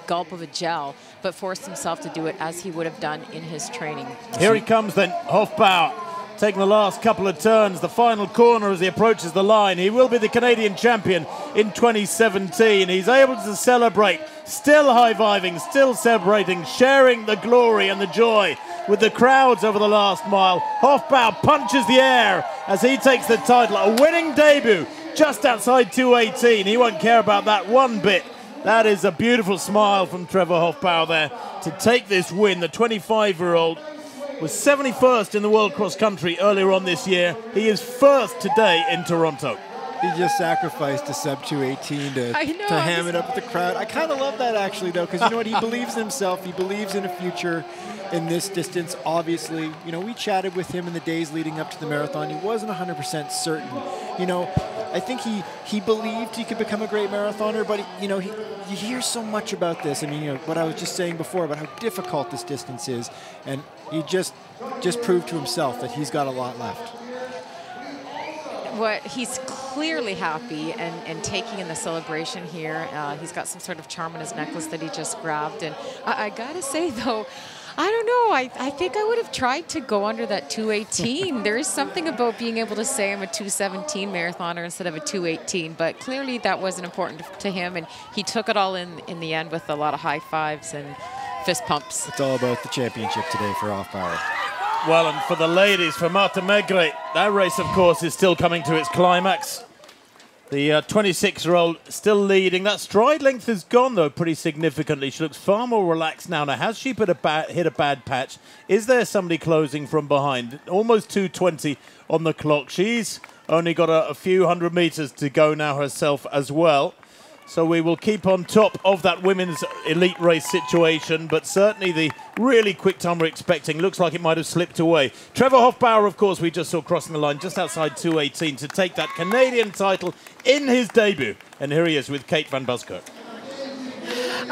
gulp of a gel, but forced himself to do it as he would have done in his training. Here he comes then, Hofbauer, taking the last couple of turns, the final corner as he approaches the line. He will be the Canadian champion in 2017. He's able to celebrate, still high-fiving, still celebrating, sharing the glory and the joy with the crowds over the last mile. Hofbauer punches the air as he takes the title, a winning debut just outside 218. He won't care about that one bit. That is a beautiful smile from Trevor Hofbauer there to take this win. The 25-year-old was 71st in the world cross country earlier on this year. He is first today in Toronto. He just sacrificed a sub 218 to, know, to ham it up with the crowd. I kind of love that actually, though, because you know what? He believes in himself. He believes in a future in this distance. Obviously, you know, we chatted with him in the days leading up to the marathon. He wasn't 100% certain. You know, I think he he believed he could become a great marathoner, but he, you know, he, you hear so much about this. I mean, you know, what I was just saying before about how difficult this distance is, and he just just proved to himself that he's got a lot left. What he's clearly happy and, and taking in the celebration here. Uh, he's got some sort of charm on his necklace that he just grabbed. And I, I gotta say, though, I don't know. I, I think I would have tried to go under that 218. there is something about being able to say I'm a 217 marathoner instead of a 218, but clearly that wasn't important to him, and he took it all in in the end with a lot of high fives and fist pumps. It's all about the championship today for Hofbauer. Well, and for the ladies, for Marta Megra, that race, of course, is still coming to its climax. The uh, 26-year-old still leading. That stride length has gone, though, pretty significantly. She looks far more relaxed now. Now, has she put a hit a bad patch? Is there somebody closing from behind? Almost 220 on the clock. She's only got a, a few hundred meters to go now herself as well. So we will keep on top of that women's elite race situation, but certainly the really quick time we're expecting looks like it might have slipped away. Trevor Hofbauer, of course, we just saw crossing the line just outside 218 to take that Canadian title in his debut. And here he is with Kate Van Buskirk.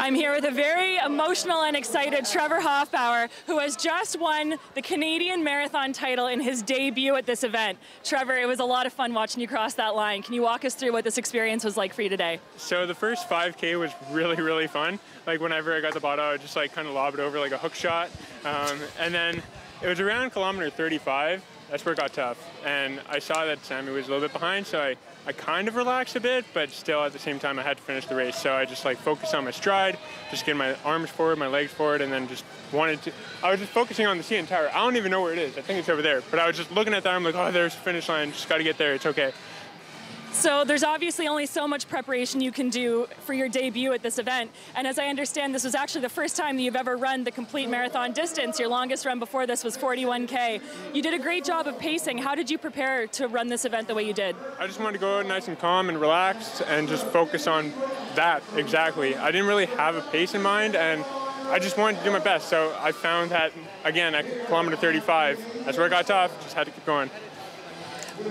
I'm here with a very emotional and excited Trevor Hofbauer, who has just won the Canadian Marathon title in his debut at this event. Trevor, it was a lot of fun watching you cross that line. Can you walk us through what this experience was like for you today? So the first 5K was really, really fun. Like whenever I got the bottle, I would just like kind of lob it over like a hook shot. Um, and then it was around kilometer 35. That's where it got tough. And I saw that Sammy was a little bit behind, so I, I kind of relaxed a bit, but still at the same time I had to finish the race. So I just like focused on my stride, just getting my arms forward, my legs forward, and then just wanted to. I was just focusing on the CN Tower. I don't even know where it is. I think it's over there. But I was just looking at that. I'm like, oh, there's the finish line. Just got to get there. It's okay. So there's obviously only so much preparation you can do for your debut at this event. And as I understand, this was actually the first time that you've ever run the complete marathon distance. Your longest run before this was 41K. You did a great job of pacing. How did you prepare to run this event the way you did? I just wanted to go out nice and calm and relaxed and just focus on that exactly. I didn't really have a pace in mind and I just wanted to do my best. So I found that, again, at kilometer 35, that's where it got tough, just had to keep going.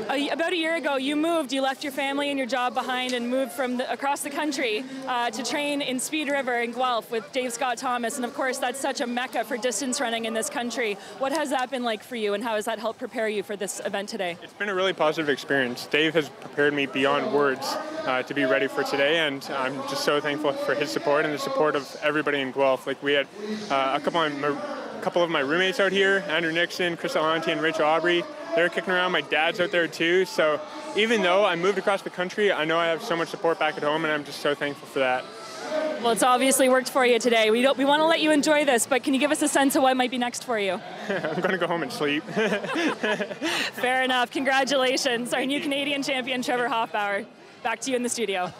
A, about a year ago, you moved. You left your family and your job behind and moved from the, across the country uh, to train in Speed River in Guelph with Dave Scott Thomas. And of course, that's such a mecca for distance running in this country. What has that been like for you, and how has that helped prepare you for this event today? It's been a really positive experience. Dave has prepared me beyond words uh, to be ready for today, and I'm just so thankful for his support and the support of everybody in Guelph. Like we had uh, a couple of my, a couple of my roommates out here, Andrew Nixon, Chris Alonti, and Rich Aubrey. They're kicking around. My dad's out there too. So even though I moved across the country, I know I have so much support back at home, and I'm just so thankful for that. Well, it's obviously worked for you today. We, don't, we want to let you enjoy this, but can you give us a sense of what might be next for you? I'm going to go home and sleep. Fair enough. Congratulations, our new Canadian champion, Trevor Hofbauer. Back to you in the studio.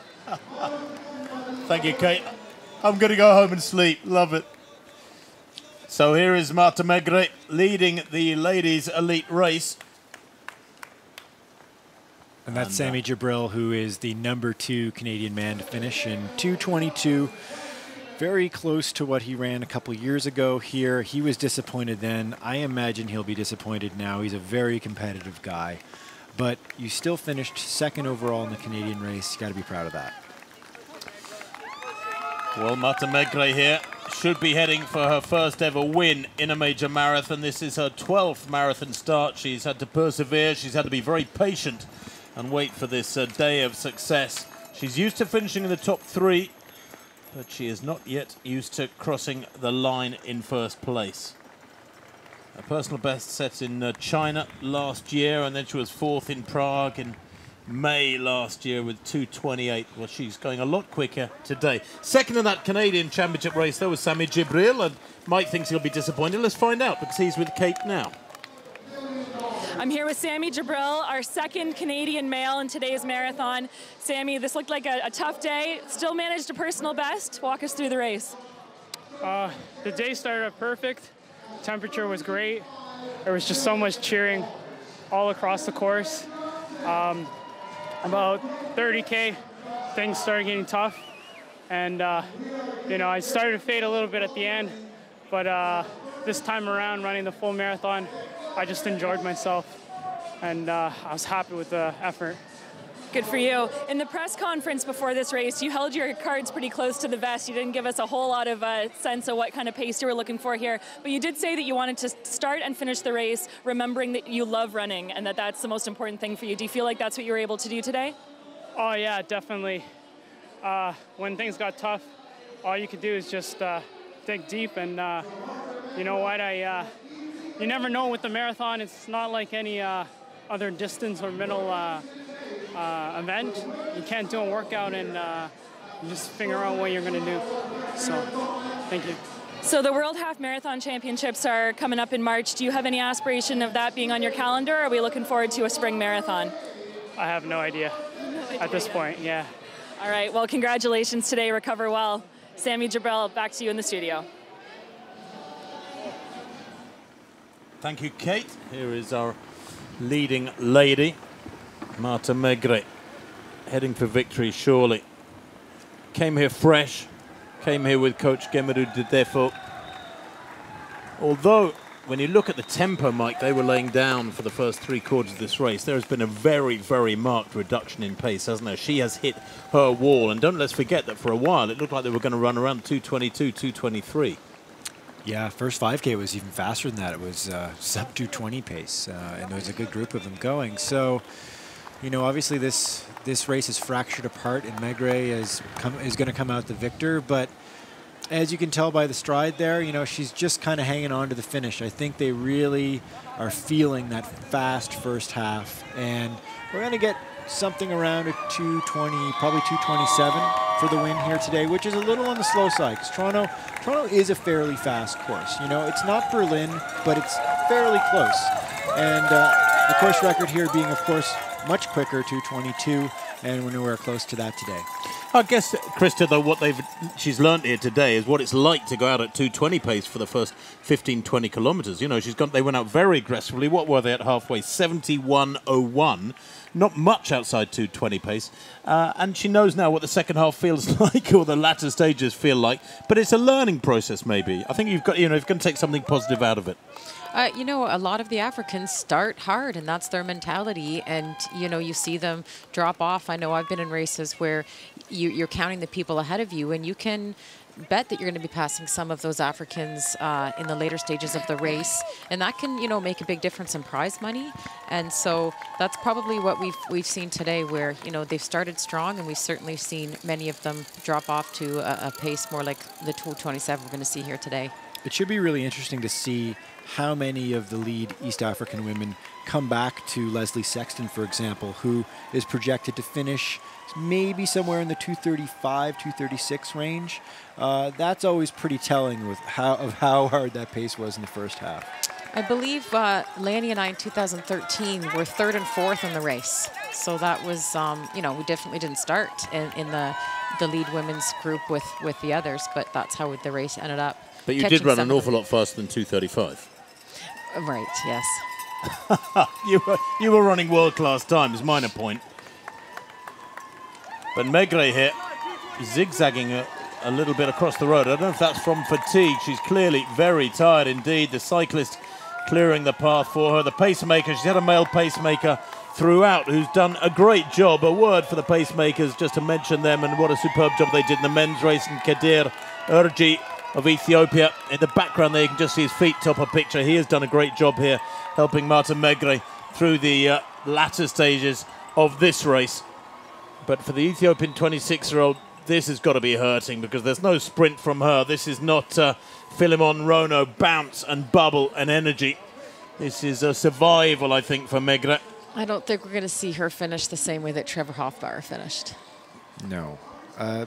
Thank you, Kate. I'm going to go home and sleep. Love it. So here is Marta Megra leading the ladies' elite race. And that's uh, Sami Jibril, who is the number two Canadian man to finish in 222. Very close to what he ran a couple years ago here. He was disappointed then. I imagine he'll be disappointed now. He's a very competitive guy. But you still finished second overall in the Canadian race. You got to be proud of that. Well, Marta Megra here should be heading for her first ever win in a major marathon. This is her 12th marathon start. She's had to persevere. She's had to be very patient and wait for this uh, day of success. She's used to finishing in the top three, but she is not yet used to crossing the line in first place. Her personal best set in uh, China last year, and then she was fourth in Prague in May last year with 228. Well, she's going a lot quicker today. Second in that Canadian Championship race, though, was Sami Jibril, and Mike thinks he'll be disappointed. Let's find out because he's with Kate now. I'm here with Sami Jibril, our second Canadian male in today's marathon. Sammy, this looked like a, a tough day. Still managed a personal best. Walk us through the race. Uh, the day started off perfect. Temperature was great. There was just so much cheering all across the course. Um, about 30K, things started getting tough. And, uh, you know, I started to fade a little bit at the end. But uh, this time around, running the full marathon, I just enjoyed myself. And uh, I was happy with the effort. Good for you. In the press conference before this race, you held your cards pretty close to the vest. You didn't give us a whole lot of uh, sense of what kind of pace you were looking for here, but you did say that you wanted to start and finish the race remembering that you love running and that that's the most important thing for you. Do you feel like that's what you were able to do today? Oh, yeah, definitely. Uh, when things got tough, all you could do is just uh, dig deep, and uh, you know what? I uh, you never know with the marathon. It's not like any uh, other distance or middle uh, event. You can't do a workout and you just figure out what you're going to do. So, thank you. So the World Half Marathon Championships are coming up in March. Do you have any aspiration of that being on your calendar? Or are we looking forward to a spring marathon? I have no idea, no idea at this point. Yeah. All right. Well, congratulations today. Recover well. Sami Jibril, back to you in the studio. Thank you, Kate. Here is our leading lady, Marta Megra, heading for victory, surely. Came here fresh, came here with coach Gemeru de Defo. Although, when you look at the tempo, Mike, they were laying down for the first three quarters of this race. There has been a very, very marked reduction in pace, hasn't there? She has hit her wall. And don't let's forget that for a while it looked like they were going to run around 222, 223. Yeah, first 5K was even faster than that. It was uh, sub 220 pace, uh, and there was a good group of them going. So, you know, obviously this this race is fractured apart, and Megra is come, is going to come out the victor. But as you can tell by the stride there, you know, she's just kind of hanging on to the finish. I think they really are feeling that fast first half, and we're going to get something around a 220, probably 227 for the win here today, which is a little on the slow side because Toronto, Toronto is a fairly fast course. You know, it's not Berlin, but it's fairly close. And uh, the course record here being, of course, much quicker, 222, and we're nowhere close to that today. I guess, Krista, though, what they've she's learned here today is what it's like to go out at 220 pace for the first 15, 20 kilometres. You know, she's gone. They went out very aggressively. What were they at halfway? 71.01 not much outside 220 pace. Uh, and she knows now what the second half feels like or the latter stages feel like. But it's a learning process, maybe. I think you've got, you know, you've got to take something positive out of it. Uh, you know, a lot of the Africans start hard, and that's their mentality. And you know, you see them drop off. I know I've been in races where you, you're counting the people ahead of you, and you can bet that you're going to be passing some of those Africans uh, in the later stages of the race, and that can you know make a big difference in prize money. And so that's probably what we've we've seen today, where you know they've started strong, and we've certainly seen many of them drop off to a, a pace more like the 227 we're going to see here today. It should be really interesting to see how many of the lead East African women come back to Leslie Sexton, for example, who is projected to finish maybe somewhere in the 235, 236 range. Uh, that's always pretty telling with how of how hard that pace was in the first half. I believe uh, Lanni and I in 2013 were third and fourth in the race. So that was, um, you know, we definitely didn't start in, in, the the lead women's group with, with the others, but that's how the race ended up. But you did run an awful lot faster than 235. Right, yes. you, were, you were running world-class times, minor point. But Megra here, zigzagging a, little bit across the road. I don't know if that's from fatigue. She's clearly very tired indeed. The cyclist clearing the path for her. The pacemaker, she's had a male pacemaker throughout who's done a great job. A word for the pacemakers just to mention them and what a superb job they did in the men's race. And Kadir Urji of Ethiopia. In the background there, you can just see his feet top a picture. He has done a great job here, helping Marta Megre through the uh, latter stages of this race. But for the Ethiopian 26-year-old, this has got to be hurting because there's no sprint from her. This is not uh, Philemon Rono bounce and bubble and energy. This is a survival, I think, for Megra. I don't think we're going to see her finish the same way that Trevor Hofbauer finished. No. Uh,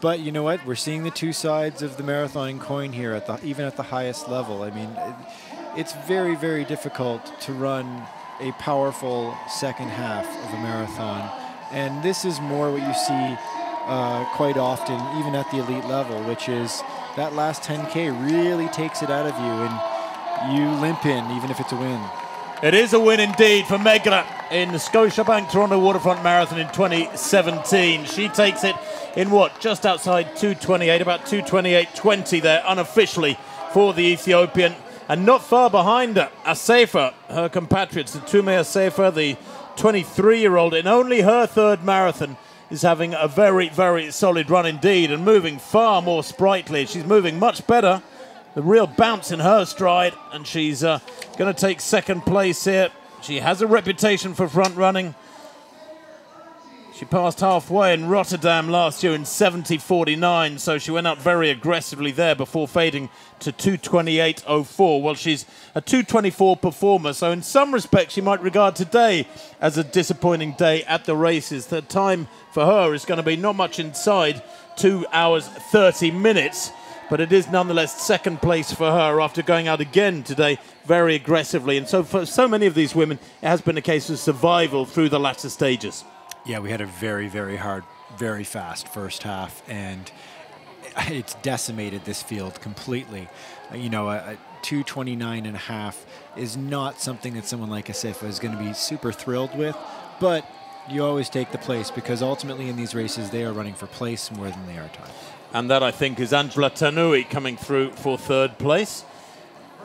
but you know what? We're seeing the two sides of the marathon coin here, at the even at the highest level. I mean, it's very, very difficult to run a powerful second half of a marathon, and this is more what you see uh, quite often, even at the elite level, which is that last 10k really takes it out of you, and you limp in, even if it's a win. It is a win indeed for Megra. in the Scotiabank Toronto Waterfront Marathon in 2017. She takes it in what? Just outside 228, about 228.20 there unofficially for the Ethiopian. And not far behind her, Asefa, her compatriots, Sutume Asefa, the 23 year old, in only her third marathon, is having a very, very solid run indeed and moving far more sprightly. She's moving much better. The real bounce in her stride, and she's uh, going to take second place here. She has a reputation for front running. She passed halfway in Rotterdam last year in 70.49, so she went up very aggressively there before fading to 228.04. Well, she's a 224 performer, so in some respects she might regard today as a disappointing day at the races. The time for her is going to be not much inside 2 hours 30 minutes, but it is nonetheless second place for her after going out again today very aggressively. And so for so many of these women, it has been a case of survival through the latter stages. Yeah, we had a very, very hard, very fast first half, and it's decimated this field completely. Uh, you know, a, a 229 and a half is not something that someone like Asefa is going to be super thrilled with, but you always take the place because ultimately in these races they are running for place more than they are time. And that, I think, is Angela Tanui coming through for third place.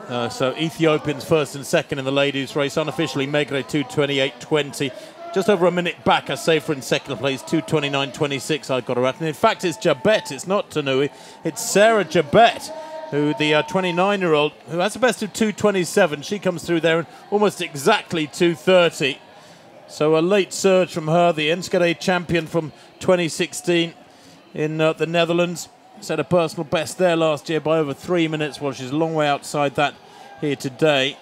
Uh, so Ethiopians first and second in the ladies' race. Unofficially, Megra 228.20 just over a minute back, I say, for in second place, 229.26 I got her at. And in fact, it's Jebet, it's not Tanui, it's Sarah Jebet, who the 29-year-old, uh, who has a best of 227. She comes through there in almost exactly 230. So a late surge from her, the Enschede champion from 2016 in uh, the Netherlands. Set a personal best there last year by over three minutes, while she's a long way outside that here today.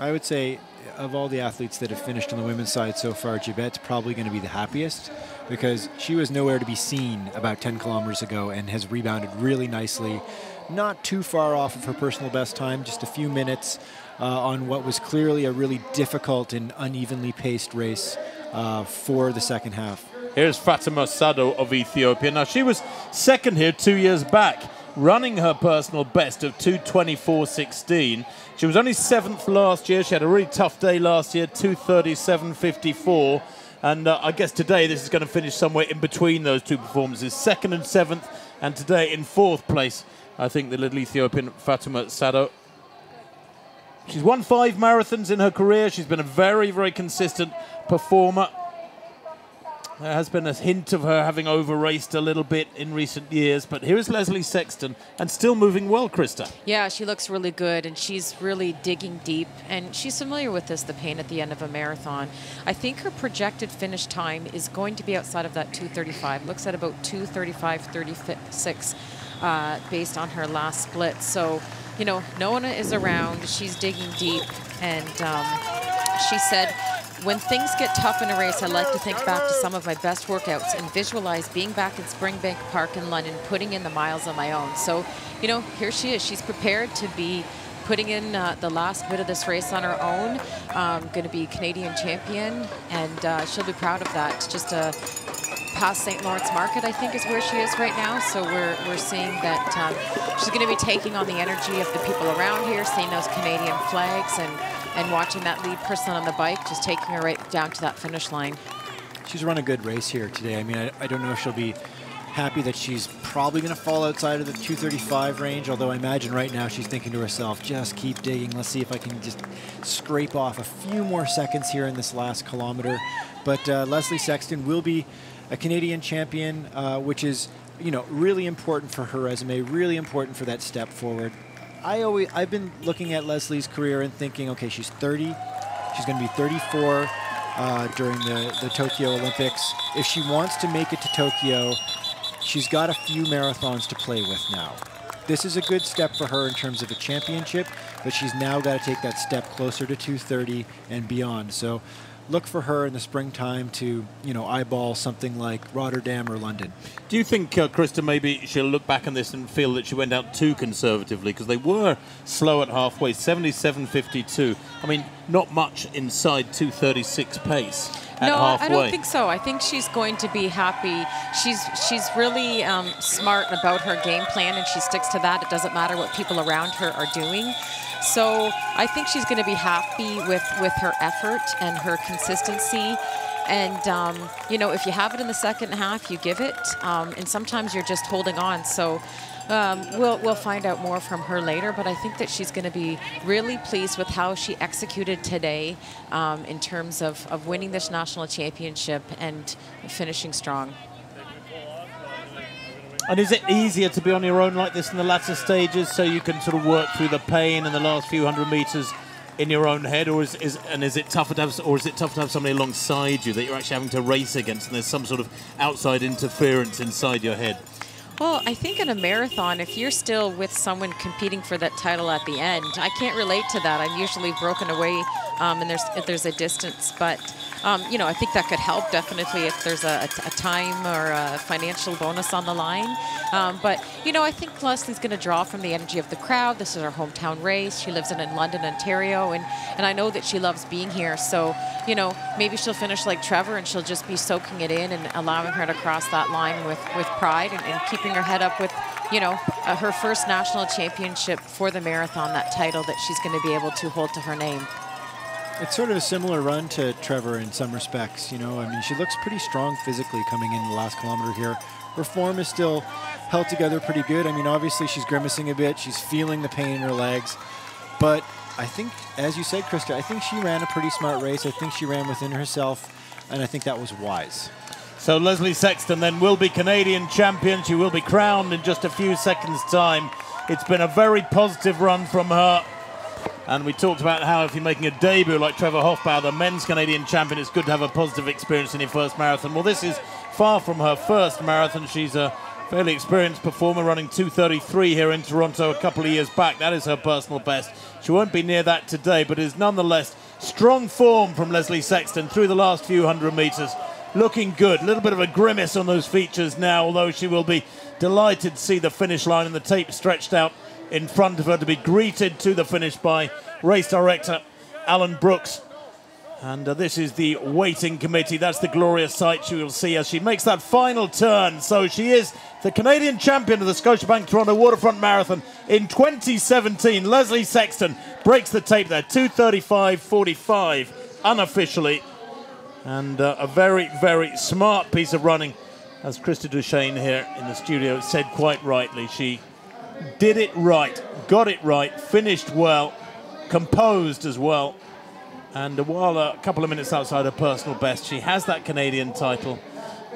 I would say of all the athletes that have finished on the women's side so far, Jebet's probably going to be the happiest because she was nowhere to be seen about 10 kilometers ago and has rebounded really nicely. Not too far off of her personal best time, just a few minutes uh, on what was clearly a really difficult and unevenly paced race uh, for the second half. Here's Fatima Sado of Ethiopia. Now, she was second here two years back, running her personal best of 224.16. She was only seventh last year. She had a really tough day last year, 237.54. And uh, I guess today this is going to finish somewhere in between those two performances, second and seventh, and today in fourth place. I think the little Ethiopian Fatima Sado. She's won five marathons in her career. She's been a very, very consistent performer. There has been a hint of her having over raced a little bit in recent years, but here is Leslie Sexton and still moving well, Krista. Yeah, she looks really good and she's really digging deep and she's familiar with this, the pain at the end of a marathon. I think her projected finish time is going to be outside of that 235. Looks at about 235, 36 uh, based on her last split. So, you know, no one is around. She's digging deep and um, she said when things get tough in a race, I like to think back to some of my best workouts and visualize being back at Springbank Park in London, putting in the miles on my own. So, you know, here she is. She's prepared to be putting in uh, the last bit of this race on her own. Um, going to be Canadian champion, and uh, she'll be proud of that. Just a past St. Lawrence Market, I think, is where she is right now. So we're, we're seeing that um, she's going to be taking on the energy of the people around here, seeing those Canadian flags and and watching that lead person on the bike just taking her right down to that finish line. She's run a good race here today. I mean, I, I don't know if she'll be happy that she's probably going to fall outside of the 235 range, although I imagine right now she's thinking to herself, just keep digging. Let's see if I can just scrape off a few more seconds here in this last kilometer. But uh, Leslie Sexton will be a Canadian champion, uh, which is, you know, really important for her resume, really important for that step forward. I always I've been looking at Leslie's career and thinking, okay, she's 30, she's going to be 34 uh, during the, the Tokyo Olympics. If she wants to make it to Tokyo, she's got a few marathons to play with now. This is a good step for her in terms of a championship, but she's now got to take that step closer to 230 and beyond. So look for her in the springtime to, you know, eyeball something like Rotterdam or London. Do you think, uh, Krista, maybe she'll look back on this and feel that she went out too conservatively because they were slow at halfway, 77.52. I mean, not much inside 236 pace. No, halfway. I don't think so. I think she's going to be happy. She's she's really um, smart about her game plan, and she sticks to that. It doesn't matter what people around her are doing. So I think she's going to be happy with with her effort and her consistency. And um, you know, if you have it in the second half, you give it. Um, and sometimes you're just holding on. So. Um, we'll, we'll find out more from her later, but I think that she's going to be really pleased with how she executed today um, in terms of, of winning this national championship and finishing strong. And is it easier to be on your own like this in the latter stages so you can sort of work through the pain in the last few hundred meters in your own head, or is, is and is it tougher to have, or is it tough to have somebody alongside you that you're actually having to race against, and there's some sort of outside interference inside your head? Well, I think in a marathon, if you're still with someone competing for that title at the end, I can't relate to that. I'm usually broken away, um, and there's if there's a distance. But um, you know, I think that could help definitely if there's a, a time or a financial bonus on the line. Um, but you know, I think Leslie's going to draw from the energy of the crowd. This is her hometown race. She lives in, in London, Ontario, and and I know that she loves being here. So you know, maybe she'll finish like Trevor, and she'll just be soaking it in and allowing her to cross that line with with pride and, and keeping her head up with, you know, uh, her first national championship for the marathon, that title that she's going to be able to hold to her name. It's sort of a similar run to Trevor in some respects. You know, I mean, she looks pretty strong physically coming in the last kilometer here. Her form is still held together pretty good. I mean, obviously she's grimacing a bit. She's feeling the pain in her legs. But I think, as you said, Krista, I think she ran a pretty smart race. I think she ran within herself, and I think that was wise. So Leslie Sexton then will be Canadian champion. She will be crowned in just a few seconds' time. It's been a very positive run from her. And we talked about how if you're making a debut like Trevor Hofbauer, the men's Canadian champion, it's good to have a positive experience in your first marathon. Well, this is far from her first marathon. She's a fairly experienced performer running 233 here in Toronto a couple of years back. That is her personal best. She won't be near that today, but is nonetheless strong form from Leslie Sexton through the last few hundred meters looking good. A little bit of a grimace on those features now, although she will be delighted to see the finish line and the tape stretched out in front of her to be greeted to the finish by race director Alan Brookes. And uh, this is the waiting committee. That's the glorious sight she will see as she makes that final turn. So she is the Canadian champion of the Scotiabank Toronto Waterfront Marathon in 2017. Leslie Sexton breaks the tape there, 235.45 unofficially. And uh, a very, very smart piece of running, as Krista Duchesne here in the studio said quite rightly. She did it right, got it right, finished well, composed as well. And while a couple of minutes outside her personal best, she has that Canadian title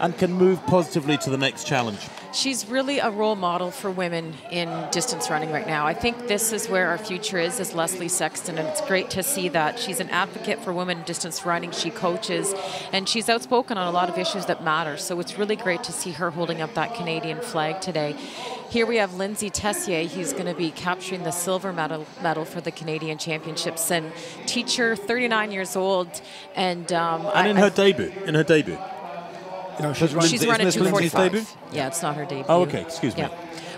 and can move positively to the next challenge. She's really a role model for women in distance running right now. I think this is where our future is, as Leslie Sexton, and it's great to see that. She's an advocate for women in distance running. She coaches, and she's outspoken on a lot of issues that matter. So it's really great to see her holding up that Canadian flag today. Here we have Lyndsay Tessier. He's going to be capturing the silver medal, medal for the Canadian Championships. And teacher, 39 years old, and um, and in I, her I, debut, in her debut. No, she's, she's running 245. Yeah, it's not her debut. Oh, okay. Excuse me. Yeah.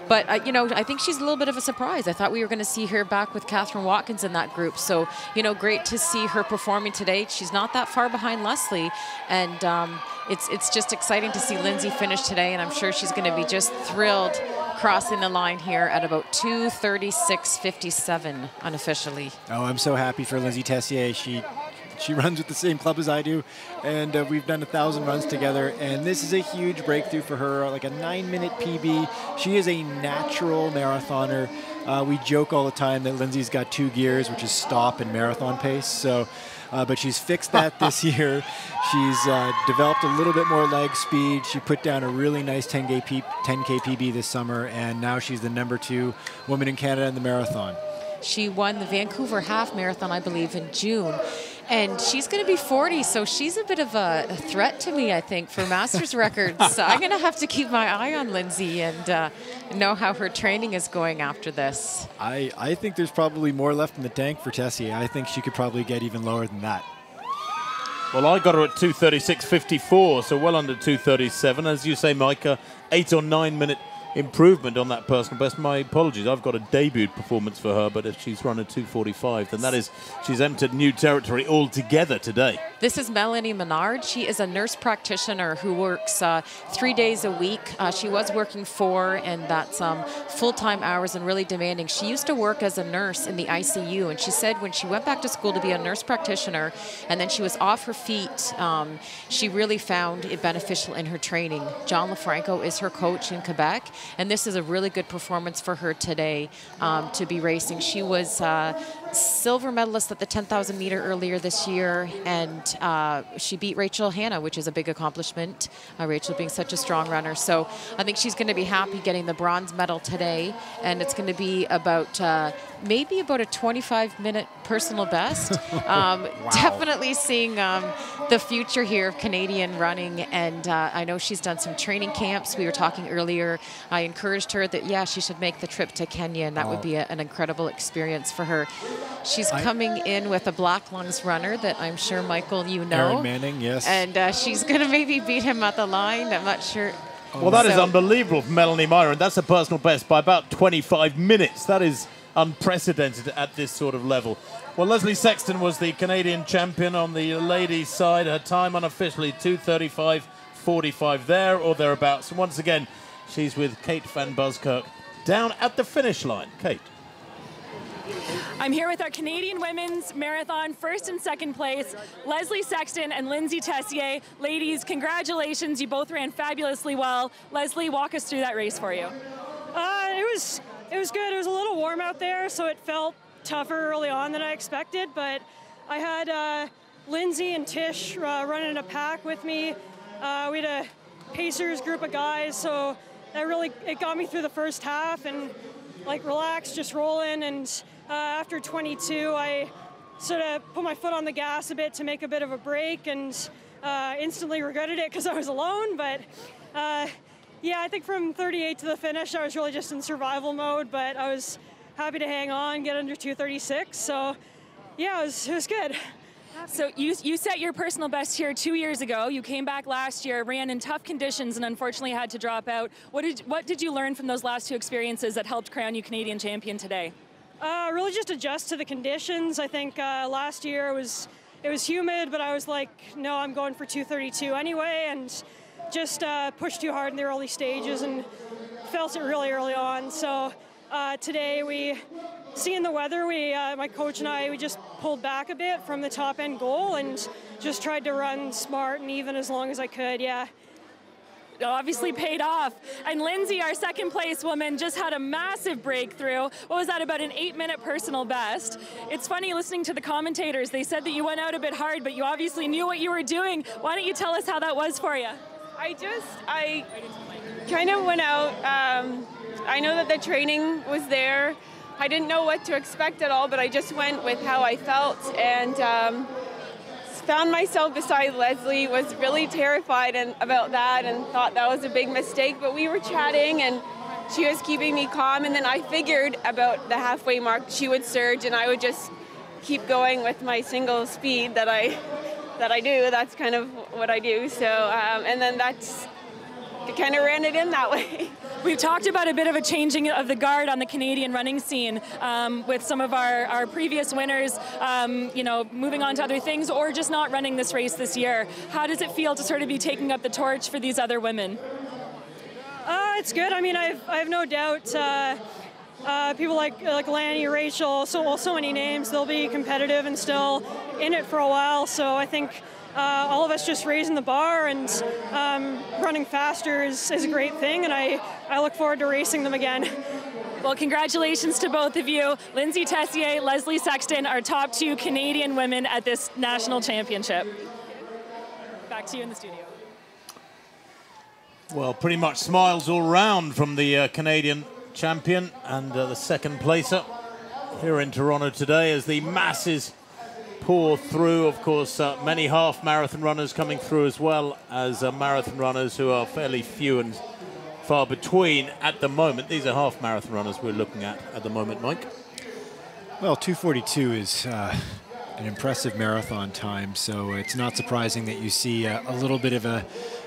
But, uh, you know, I think she's a little bit of a surprise. I thought we were going to see her back with Catherine Watkins in that group. So, you know, great to see her performing today. She's not that far behind Leslie. And um, it's, it's just exciting to see Lyndsay finish today. And I'm sure she's going to be just thrilled crossing the line here at about 236.57 unofficially. Oh, I'm so happy for Lyndsay Tessier. She she runs with the same club as I do, and uh, we've done a thousand runs together. And this is a huge breakthrough for her, like a nine-minute PB. She is a natural marathoner. Uh, we joke all the time that Lyndsay's got two gears, which is stop and marathon pace. So, uh, but she's fixed that this year. She's uh, developed a little bit more leg speed. She put down a really nice 10K, P- 10K PB this summer, and now she's the number two woman in Canada in the marathon. She won the Vancouver Half Marathon, I believe, in June and she's going to be 40, so she's a bit of a, threat to me, I think, for Masters records. so I'm going to have to keep my eye on Lyndsay and uh, know how her training is going after this. I, I think there's probably more left in the tank for Tessie. I think she could probably get even lower than that. Well, I got her at 236.54, so well under 237. As you say, Micah, eight or nine minute improvement on that personal best. My apologies, I've got a debut performance for her, but if she's run a 245, then that is, she's entered new territory altogether today. This is Melanie Myrand. She is a nurse practitioner who works uh, three days a week. Uh, she was working four, and that's um, full time hours and really demanding. She used to work as a nurse in the ICU, and she said when she went back to school to be a nurse practitioner and then she was off her feet, um, she really found it beneficial in her training. John LaFranco is her coach in Quebec, and this is a really good performance for her today um, to be racing. She was uh, silver medalist at the 10,000 meter earlier this year, and uh, she beat Rachel Hannah, which is a big accomplishment. Uh, Rachel being such a strong runner, so I think she's going to be happy getting the bronze medal today, and it's going to be about uh, maybe about a 25 minute personal best. Um, Wow. Definitely seeing um, the future here of Canadian running, and uh, I know she's done some training camps. We were talking earlier. I encouraged her that yeah, she should make the trip to Kenya, and that Oh. would be a, an incredible experience for her. She's I- coming in with a black lungs runner that I'm sure Michael you know. Aaron Manning, yes. And uh, she's going to maybe beat him at the line. I'm not sure. Well, that is So- unbelievable from Melanie Meyer, and that's a personal best by about 25 minutes. That is unprecedented at this sort of level. Well, Leslie Sexton was the Canadian champion on the ladies' side. Her time unofficially 235.45 there or thereabouts. And once again, she's with Kate Van Buskirk down at the finish line. Kate. I'm here with our Canadian women's marathon first and second place, Leslie Sexton and Lyndsay Tessier. Ladies, congratulations. You both ran fabulously well. Leslie, walk us through that race for you. Uh, it was it was good. It was a little warm out there, so it felt tougher early on than I expected. But I had uh, Lyndsay and Tish uh, running in a pack with me. Uh, we had a Pacers group of guys, so that really it got me through the first half and like relaxed, just rolling. And uh, after 22, I sort of put my foot on the gas a bit to make a bit of a break and uh, instantly regretted it because I was alone. But uh, yeah, I think from 38 to the finish, I was really just in survival mode, but I was happy to hang on, get under 236. So yeah, it was, it was good. So you, you set your personal best here two years ago. You came back last year, ran in tough conditions, and unfortunately had to drop out. What did what did you learn from those last two experiences that helped crown you Canadian champion today? Uh, really just adjust to the conditions. I think uh, last year it was it was humid, but I was like, no, I'm going for 232 anyway, and just uh, pushed too hard in the early stages and felt it really early on. So uh, today we, seeing the weather, we uh, my coach and I we just pulled back a bit from the top end goal and just tried to run smart and even as long as I could. Yeah. Obviously paid off. And Lyndsay, our second place woman, just had a massive breakthrough. What was that, about an eight minute personal best? It's funny listening to the commentators. They said that you went out a bit hard, but you obviously knew what you were doing. Why don't you tell us how that was for you? I just, I kind of went out. Um, I know that the training was there. I didn't know what to expect at all, but I just went with how I felt and um, found myself beside Leslie. Was really terrified and, about that and thought that was a big mistake. But we were chatting and she was keeping me calm. And then I figured about the halfway mark she would surge and I would just keep going with my single speed that I that I do. That's kind of what I do. So um, and then that's kind of ran it in that way. We've talked about a bit of a changing of the guard on the Canadian running scene um, with some of our, our previous winners, um, you know, moving on to other things or just not running this race this year. How does it feel to sort of be taking up the torch for these other women? Uh, it's good. I mean, I've, I have no doubt. Uh, uh, people like like Lanni, Rachel, so well, so many names. They'll be competitive and still in it for a while. So I think uh, all of us just raising the bar and um, running faster is, is a great thing, and I, I look forward to racing them again. Well, congratulations to both of you. Lyndsay Tessier, Leslie Sexton, our top two Canadian women at this national championship. Back to you in the studio. Well, pretty much smiles all round from the uh, Canadian champion and uh, the second placer here in Toronto today as the masses pour through. Of course, uh, many half marathon runners coming through as well as uh, marathon runners who are fairly few and far between at the moment. These are half marathon runners we're looking at at the moment, Mike. Well, 242 is uh, an impressive marathon time, so it's not surprising that you see uh, a little bit of a,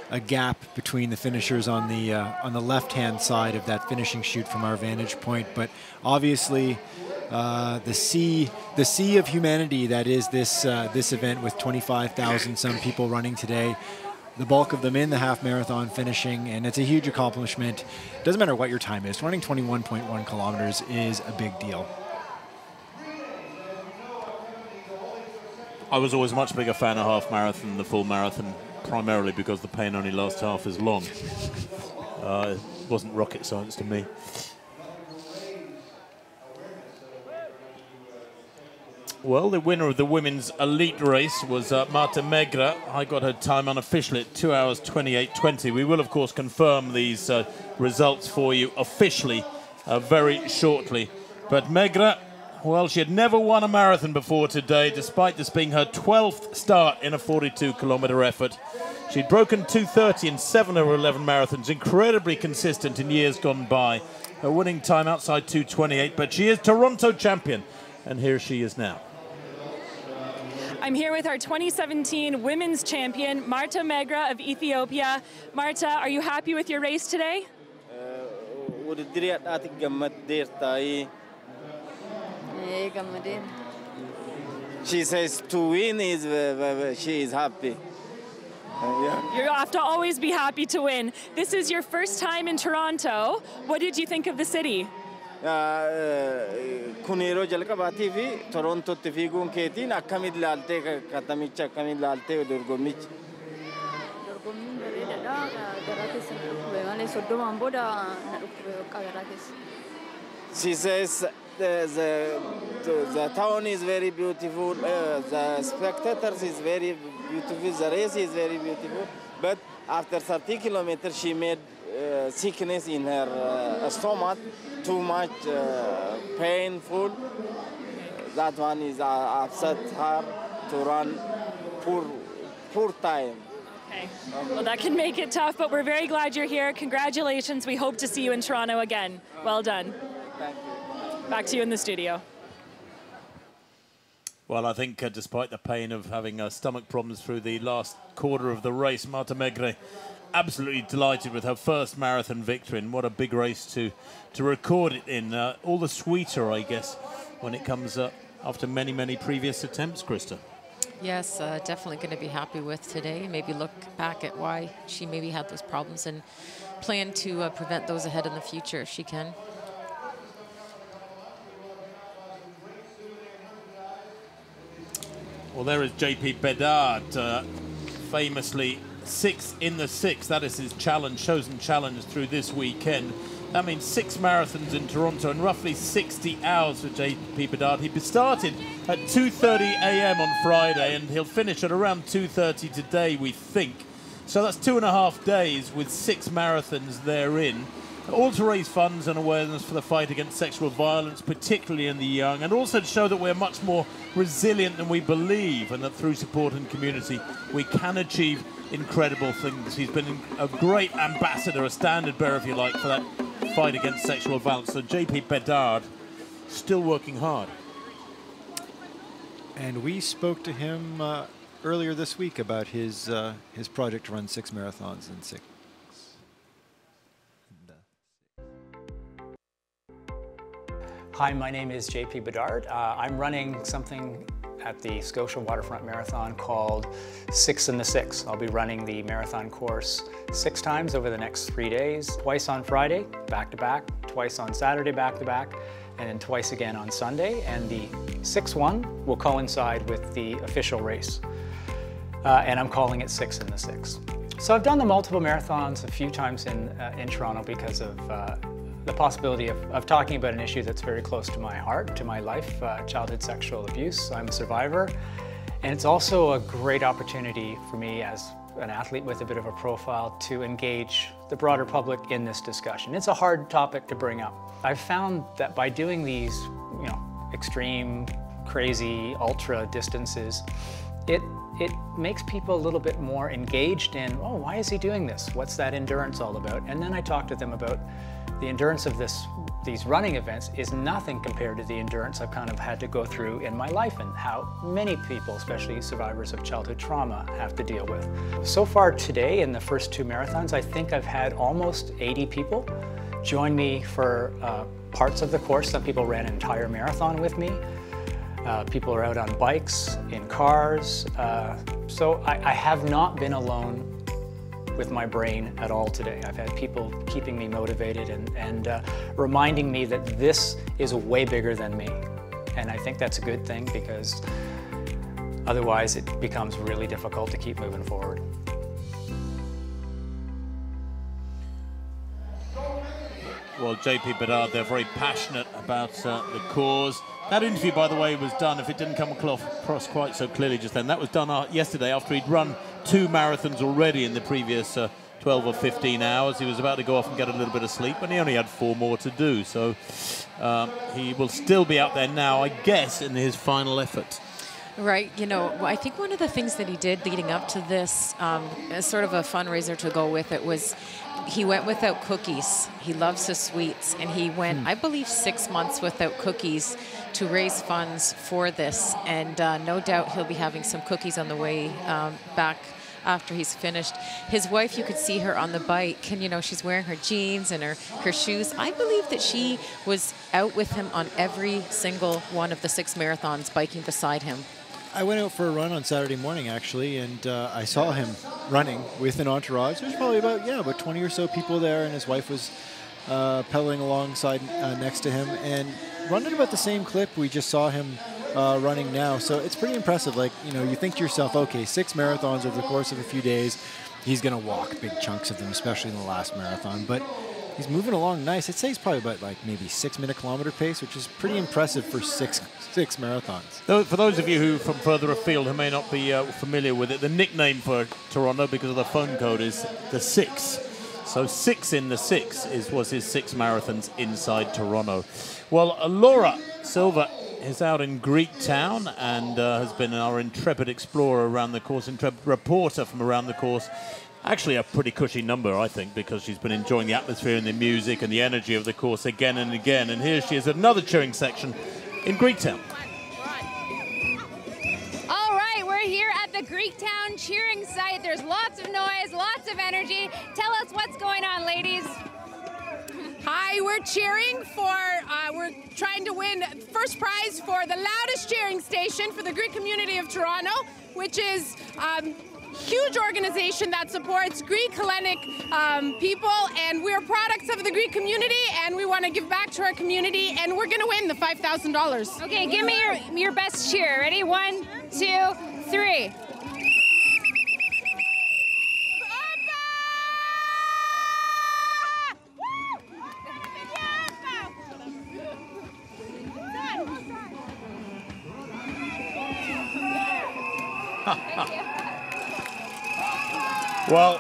a gap between the finishers on the uh, on the left-hand side of that finishing chute from our vantage point. But obviously, uh, the sea, the sea of humanity that is this uh, this event with 25,000 some people running today. The bulk of them in the half marathon finishing, and it's a huge accomplishment. Doesn't matter what your time is. Running 21.1 kilometers is a big deal. I was always much bigger fan of half marathon than the full marathon, primarily because the pain only lasts half as long. Uh, it wasn't rocket science to me. Well, the winner of the women's elite race was uh, Marta Megra. I got her time unofficially at 2 hours 28.20. We will, of course, confirm these uh, results for you officially uh, very shortly. But Megra, well, she had never won a marathon before today, despite this being her 12th start in a 42 kilometer effort. She'd broken 230 in seven of her 11 marathons, incredibly consistent in years gone by. Her winning time outside 228, but she is Toronto champion, and here she is now. I'm here with our 2017 women's champion, Marta Megra of Ethiopia. Marta, are you happy with your race today? Eh, she says to win is eh, eh, she is happy. Uh, yeah. You have to always be happy to win. This is your first time in Toronto. What did you think of the city? Kun yeroo jalqabaatii fi torontootti fiiguun keetiin katamicha dorgommichi. Dorgommiin bareedaadha. Garaa keessa na dhukkube malee soddomaan booda na dhukkube bakka garaa keessa. She says the, the, the, the town is very beautiful, uh, the spectators is very beautiful, the race is very beautiful, but after 30 kilometers she made uh, sickness in her uh, stomach, too much uh, painful. That one is uh, upset her to run poor, poor time. Okay. Well, that can make it tough, but we're very glad you're here. Congratulations. We hope to see you in Toronto again. Well done. Thank you. Back to you in the studio. Well, I think uh, despite the pain of having uh, stomach problems through the last quarter of the race, Marta Megra absolutely delighted with her first marathon victory, and what a big race to to record it in. Uh, all the sweeter, I guess, when it comes up after many, many previous attempts, Krista. Yes, uh, definitely going to be happy with today. Maybe look back at why she maybe had those problems and plan to uh, prevent those ahead in the future if she can. Well, there is JP Bédard, uh, famously sixth in the six. That is his challenge, chosen challenge through this weekend. That means six marathons in Toronto and roughly 60 hours for JP Bédard. He started at 2.30 a.m. on Friday and he'll finish at around 2.30 today, we think. So that's two and a half days with six marathons therein. All to raise funds and awareness for the fight against sexual violence, particularly in the young, and also to show that we're much more resilient than we believe, and that through support and community, we can achieve incredible things. He's been a great ambassador, a standard bearer, if you like, for that fight against sexual violence. So JP Bédard, still working hard. And we spoke to him uh, earlier this week about his uh, his project to run six marathons in six. Hi, my name is JP Bédard. Uh, I'm running something at the Scotia Waterfront Marathon called Six in the Six. I'll be running the marathon course six times over the next three days, twice on Friday, back to back, twice on Saturday, back to back, and then twice again on Sunday. And the sixth one will coincide with the official race. Uh, and I'm calling it Six in the Six. So I've done the multiple marathons a few times in, uh, in Toronto because of uh, the possibility of, of, talking about an issue that's very close to my heart, to my life, uh, childhood sexual abuse. I'm a survivor. And it's also a great opportunity for me as an athlete with a bit of a profile to engage the broader public in this discussion. It's a hard topic to bring up. I've found that by doing these, you know, extreme, crazy, ultra distances, it, it makes people a little bit more engaged in, oh, why is he doing this? What's that endurance all about? And then I talk to them about the endurance of this, these running events is nothing compared to the endurance I've kind of had to go through in my life and how many people, especially survivors of childhood trauma, have to deal with. So far today in the first two marathons, I think I've had almost 80 people join me for uh, parts of the course. Some people ran an entire marathon with me. Uh, people are out on bikes, in cars. Uh, so I, I have not been alone with my brain at all today. I've had people keeping me motivated and, and uh, reminding me that this is way bigger than me. And I think that's a good thing because otherwise it becomes really difficult to keep moving forward. Well, JP Bédard, they're very passionate about uh, the cause. That interview, by the way, was done, if it didn't come across quite so clearly just then, that was done uh, yesterday after he'd run two marathons already in the previous uh, 12 or 15 hours. He was about to go off and get a little bit of sleep, and he only had four more to do. So um, he will still be out there now, I guess, in his final effort. Right. You know, I think one of the things that he did leading up to this, um, as sort of a fundraiser to go with it, was he went without cookies. He loves his sweets, and he went, I believe, six months without cookies to raise funds for this. And uh, no doubt he'll be having some cookies on the way um, back after he's finished. His wife, you could see her on the bike, and you know she's wearing her jeans and her her shoes. I believe that she was out with him on every single one of the six marathons, biking beside him. I went out for a run on Saturday morning actually, and uh, I saw him running with an entourage. There's probably about yeah, about 20 or so people there, and his wife was uh, pedaling alongside uh, next to him, and running about the same clip we just saw him uh, running now. So it's pretty impressive. Like you know, you think to yourself, okay, six marathons over the course of a few days, he's going to walk big chunks of them, especially in the last marathon, but he's moving along nice. I'd say he's probably about like maybe six minute kilometer pace, which is pretty impressive for six six marathons. For those of you who from further afield who may not be uh, familiar with it, the nickname for Toronto because of the phone code is the six. So six in the six is was his six marathons inside Toronto. Well, Laura Silva is out in Greek Town and uh, has been our intrepid explorer around the course, intrepid reporter from around the course actually a pretty cushy number, I think, because she's been enjoying the atmosphere and the music and the energy of the course again and again. And here she is, another cheering section in Greektown. All right, we're here at the Greektown cheering site. There's lots of noise, lots of energy. Tell us what's going on, ladies. Hi, we're cheering for, uh, we're trying to win first prize for the loudest cheering station for the Greek community of Toronto, which is um, huge organization that supports Greek Hellenic um, people, and we're products of the Greek community, and we want to give back to our community, and we're going to win the $5,000. Okay, give me your, your best cheer. Ready? One, two, three. Well,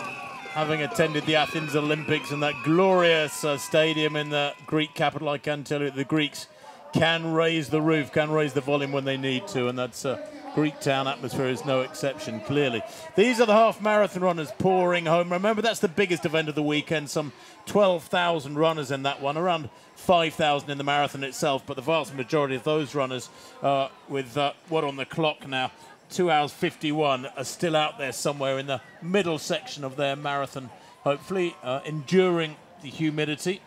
having attended the Athens Olympics and that glorious uh, stadium in the Greek capital, I can tell you the Greeks can raise the roof, can raise the volume when they need to, and that's uh, Greek town atmosphere is no exception, clearly. These are the half marathon runners pouring home. Remember, that's the biggest event of the weekend, some 12,000 runners in that one, around 5,000 in the marathon itself, but the vast majority of those runners, uh, with uh, what on the clock now, 2 hours 51 are still out there somewhere in the middle section of their marathon, hopefully uh, enduring the humidity.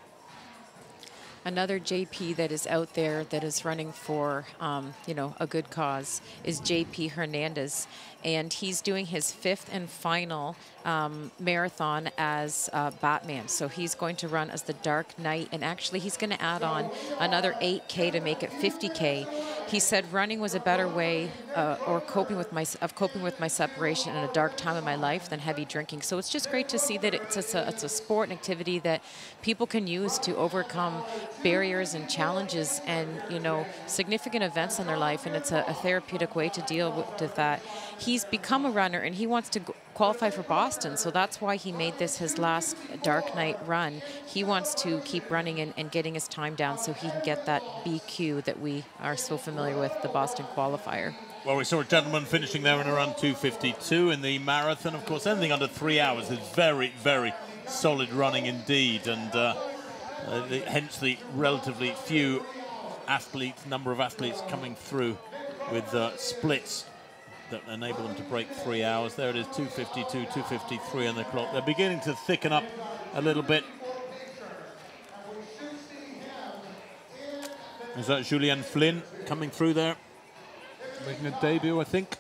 Another JP that is out there that is running for, um, you know, a good cause is JP Hernandez, and he's doing his fifth and final um, marathon as uh, Batman. So he's going to run as the Dark Knight, and actually he's going to add on another 8K to make it 50K. He said running was a better way, uh, or coping with my of coping with my separation in a dark time in my life than heavy drinking. So it's just great to see that it's a, it's a sport and activity that people can use to overcome barriers and challenges and you know significant events in their life, and it's a, a therapeutic way to deal with, that. He's become a runner, and he wants to qualify for Boston. So that's why he made this his last Dark Knight run. He wants to keep running and, and, getting his time down so he can get that BQ that we are so familiar with, the Boston qualifier. Well, we saw a gentleman finishing there in around 252 in the marathon. Of course, anything under three hours is very, very solid running indeed. And uh, uh, the, hence the relatively few athletes, number of athletes coming through with uh, splits that enable them to break three hours. There it is, 252, 253 on the clock. They're beginning to thicken up a little bit. Is that Julian Flynn coming through there? Making a debut, I think.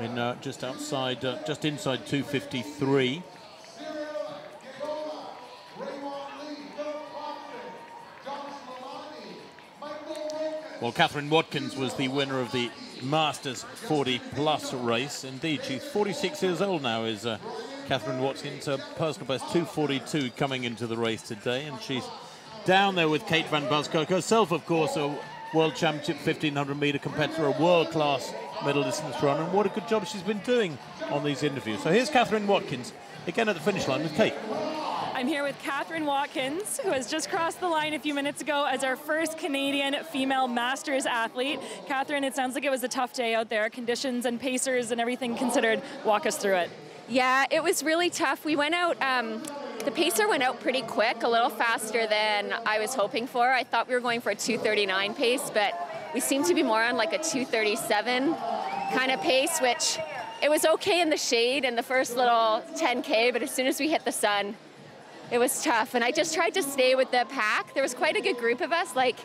In uh, just outside, uh, just inside 253. Well, Catherine Watkins was the winner of the Masters 40 plus race. Indeed, she's 46 years old now, is uh, Catherine Watkins. Her personal best 242 coming into the race today, and she's down there with Kate Van Buskirk, herself, of course, a World Championship 1500 meter competitor, a world class middle distance runner, and what a good job she's been doing on these interviews. So here's Catherine Watkins again at the finish line with Kate. I'm here with Catherine Watkins, who has just crossed the line a few minutes ago as our first Canadian female Masters athlete. Catherine, it sounds like it was a tough day out there, conditions and pacers and everything considered. Walk us through it. Yeah, it was really tough. We went out, um, the pacer went out pretty quick, a little faster than I was hoping for. I thought we were going for a 239 pace, but we seemed to be more on like a 237 kind of pace, which it was okay in the shade in the first little 10K, but as soon as we hit the sun, it was tough. And I just tried to stay with the pack. There was quite a good group of us, like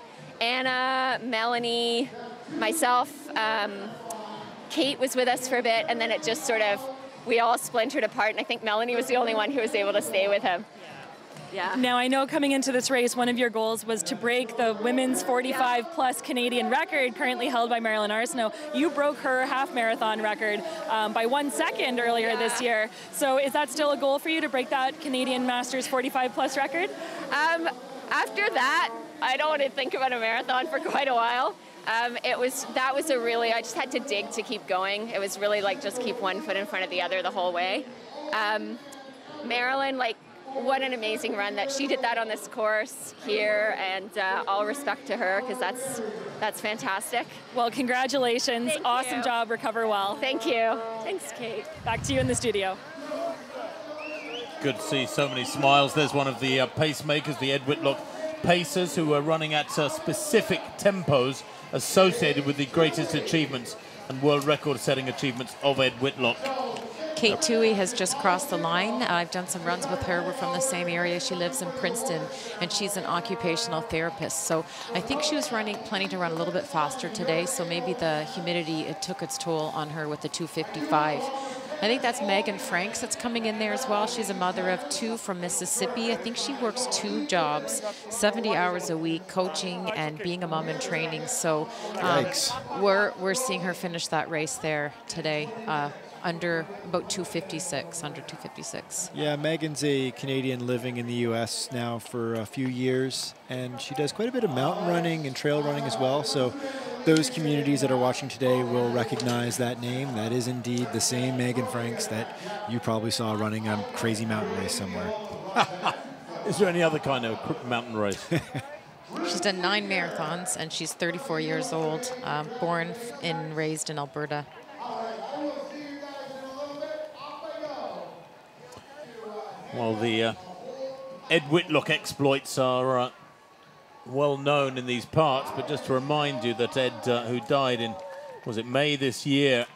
Anna, Melanie, myself. Um, Kate was with us for a bit, and then it just sort of, we all splintered apart. And I think Melanie was the only one who was able to stay with him. Yeah. Now, I know coming into this race, one of your goals was to break the women's 45 yeah. plus Canadian record currently held by Marilyn Arsenault. You broke her half marathon record um, by one second earlier yeah. this year. So, is that still a goal for you to break that Canadian Masters 45 plus record? Um, after that, I don't want to think about a marathon for quite a while. Um, it was that was a really I just had to dig to keep going. It was really like just keep one foot in front of the other the whole way. Um, Marilyn, like what an amazing run that she did that on this course here, and uh, all respect to her because that's that's fantastic. Well, congratulations! Thank awesome you. job. Recover well. Thank you. Thanks, Kate. Back to you in the studio. Good to see so many smiles. There's one of the uh, pacemakers, the Ed Whitlock pacers, who are running at uh, specific tempos associated with the greatest achievements and world record-setting achievements of Ed Whitlock. Kate Toohey has just crossed the line. I've done some runs with her. We're from the same area. She lives in Princeton, and she's an occupational therapist. So I think she was running, planning to run a little bit faster today. So maybe the humidity it took its toll on her with the 255. I think that's Megan Franks that's coming in there as well. She's a mother of two from Mississippi. I think she works two jobs, 70 hours a week, coaching and being a mom in training. So um, we're we're seeing her finish that race there today. Uh, under about 256, under 256. Yeah, Megan's a Canadian living in the U.S. now for a few years, and she does quite a bit of mountain running and trail running as well. So those communities that are watching today will recognize that name. That is indeed the same Megan Franks that you probably saw running a crazy mountain race somewhere. is there any other kind of mountain race? She's done nine marathons, and she's 34 years old, um, born and raised in Alberta. Well, the uh, Ed Whitlock exploits are uh, well known in these parts, but just to remind you that Ed, uh, who died in, was it May this year,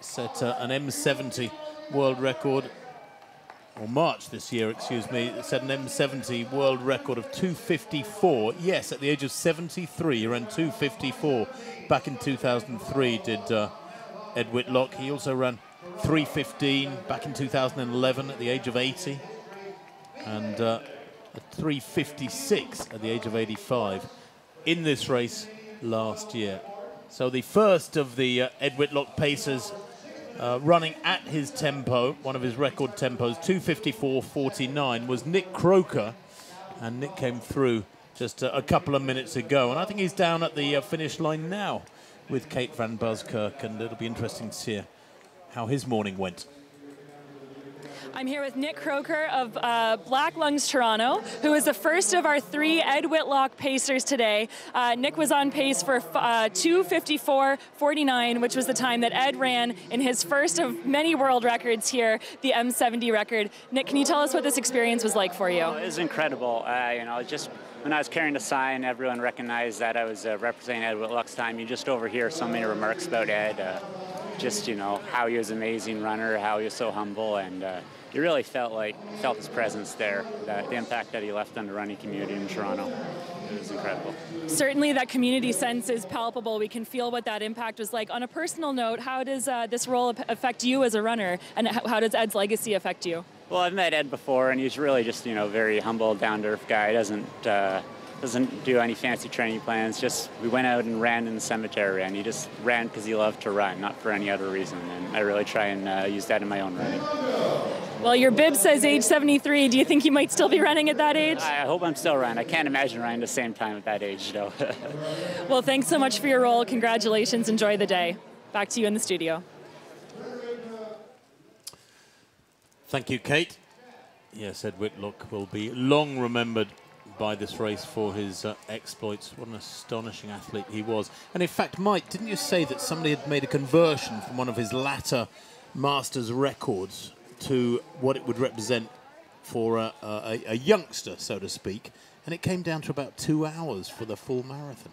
set uh, an M70 world record, or March this year, excuse me, set an M70 world record of 254. Yes, at the age of 73, he ran 254 back in 2003, did uh, Ed Whitlock. He also ran 315 back in 2011 at the age of 80 and uh, 356 at the age of 85 in this race last year. So the first of the uh, Ed Whitlock Pacers uh, running at his tempo, one of his record tempos, 254.49, was Nick Croker. And Nick came through just a, a couple of minutes ago. And I think he's down at the uh, finish line now with Kate Van Buskirk. And it'll be interesting to see how his morning went. I'm here with Nick Croker of uh, Black Lungs Toronto, who is the first of our three Ed Whitlock Pacers today. Uh, Nick was on pace for uh, 254.49, which was the time that Ed ran in his first of many world records here, the M70 record. Nick, can you tell us what this experience was like for you? Oh, it was incredible. Uh, you know, just when I was carrying the sign, everyone recognized that I was uh, representing Ed Whitlock's time. You just overhear so many remarks about Ed uh, just you know how he was an amazing runner, how he was so humble, and uh, you really felt like felt his presence there, that, the impact that he left on the running community in Toronto. It was incredible. Certainly, that community sense is palpable. We can feel what that impact was like. On a personal note, how does uh, this role affect you as a runner, and how does Ed's legacy affect you? Well, I've met Ed before, and he's really just you know very humble, down to earth guy. Doesn't uh, doesn't do any fancy training plans. Just we went out and ran in the cemetery, and he just ran because he loved to run, not for any other reason. And I really try and uh, use that in my own running. Well, your bib says age 73. Do you think you might still be running at that age? I hope I'm still running. I can't imagine running the same time at that age, though. well, thanks so much for your role. Congratulations. Enjoy the day. Back to you in the studio. Thank you, Kate. Yes, Ed Whitlock will be long remembered by this race for his uh, exploits. What an astonishing athlete he was. And in fact, Mike, didn't you say that somebody had made a conversion from one of his latter Masters records to what it would represent for a, a, a youngster, so to speak? And it came down to about two hours for the full marathon.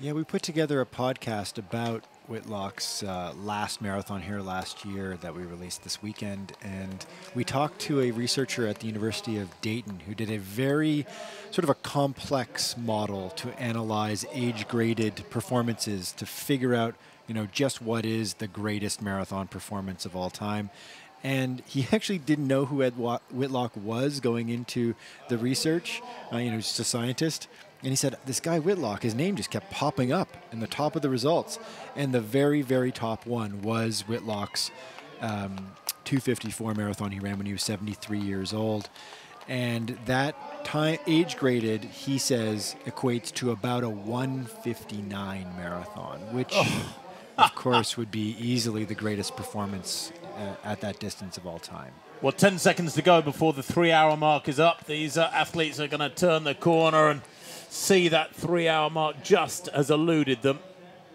Yeah, we put together a podcast about Whitlock's uh, last marathon here last year that we released this weekend. And we talked to a researcher at the University of Dayton who did a very sort of a complex model to analyze age graded performances to figure out, you know, just what is the greatest marathon performance of all time. And he actually didn't know who Ed Whitlock was going into the research. Uh, you know, just a scientist. And he said, This guy Whitlock, his name just kept popping up in the top of the results. And the very, very top one was Whitlock's um, 254 marathon he ran when he was 73 years old. And that time, age graded, he says, equates to about a 159 marathon, which, oh. of course, would be easily the greatest performance uh, at that distance of all time. Well, 10 seconds to go before the three hour mark is up. These uh, athletes are going to turn the corner and see that three hour mark just has eluded them.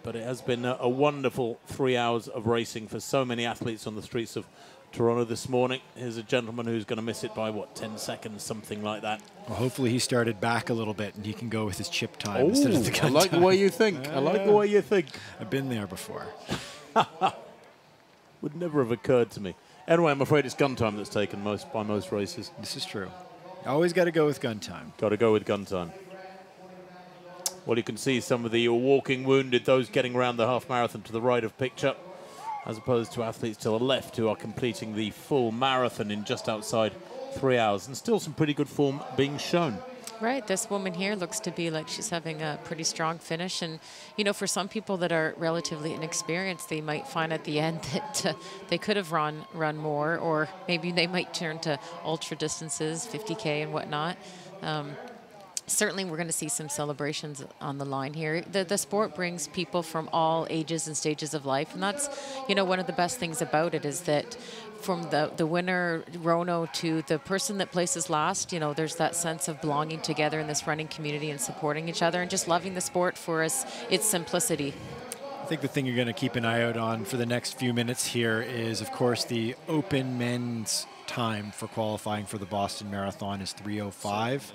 But it has been a, a wonderful three hours of racing for so many athletes on the streets of Toronto this morning. Here's a gentleman who's going to miss it by, what, 10 seconds, something like that. Well, hopefully he started back a little bit and he can go with his chip time Ooh, instead of the gun I like time. the way you think. I like the way you think. I've been there before. Would never have occurred to me. Anyway, I'm afraid it's gun time that's taken most by most races. This is true. Always got to go with gun time. Got to go with gun time. Well, you can see some of the walking wounded, those getting around the half marathon to the right of picture, as opposed to athletes to the left who are completing the full marathon in just outside three hours. And still some pretty good form being shown. Right. This woman here looks to be like she's having a pretty strong finish. And, you know, for some people that are relatively inexperienced, they might find at the end that uh, they could have run, run more, or maybe they might turn to ultra distances, 50K and whatnot. Um, certainly we're going to see some celebrations on the line here. The, the sport brings people from all ages and stages of life, and that's, you know, one of the best things about it is that from the, the winner, Rono, to the person that places last, you know, there's that sense of belonging together in this running community and supporting each other and just loving the sport for its, its simplicity. I think the thing you're going to keep an eye out on for the next few minutes here is, of course, the open men's time for qualifying for the Boston Marathon is 305.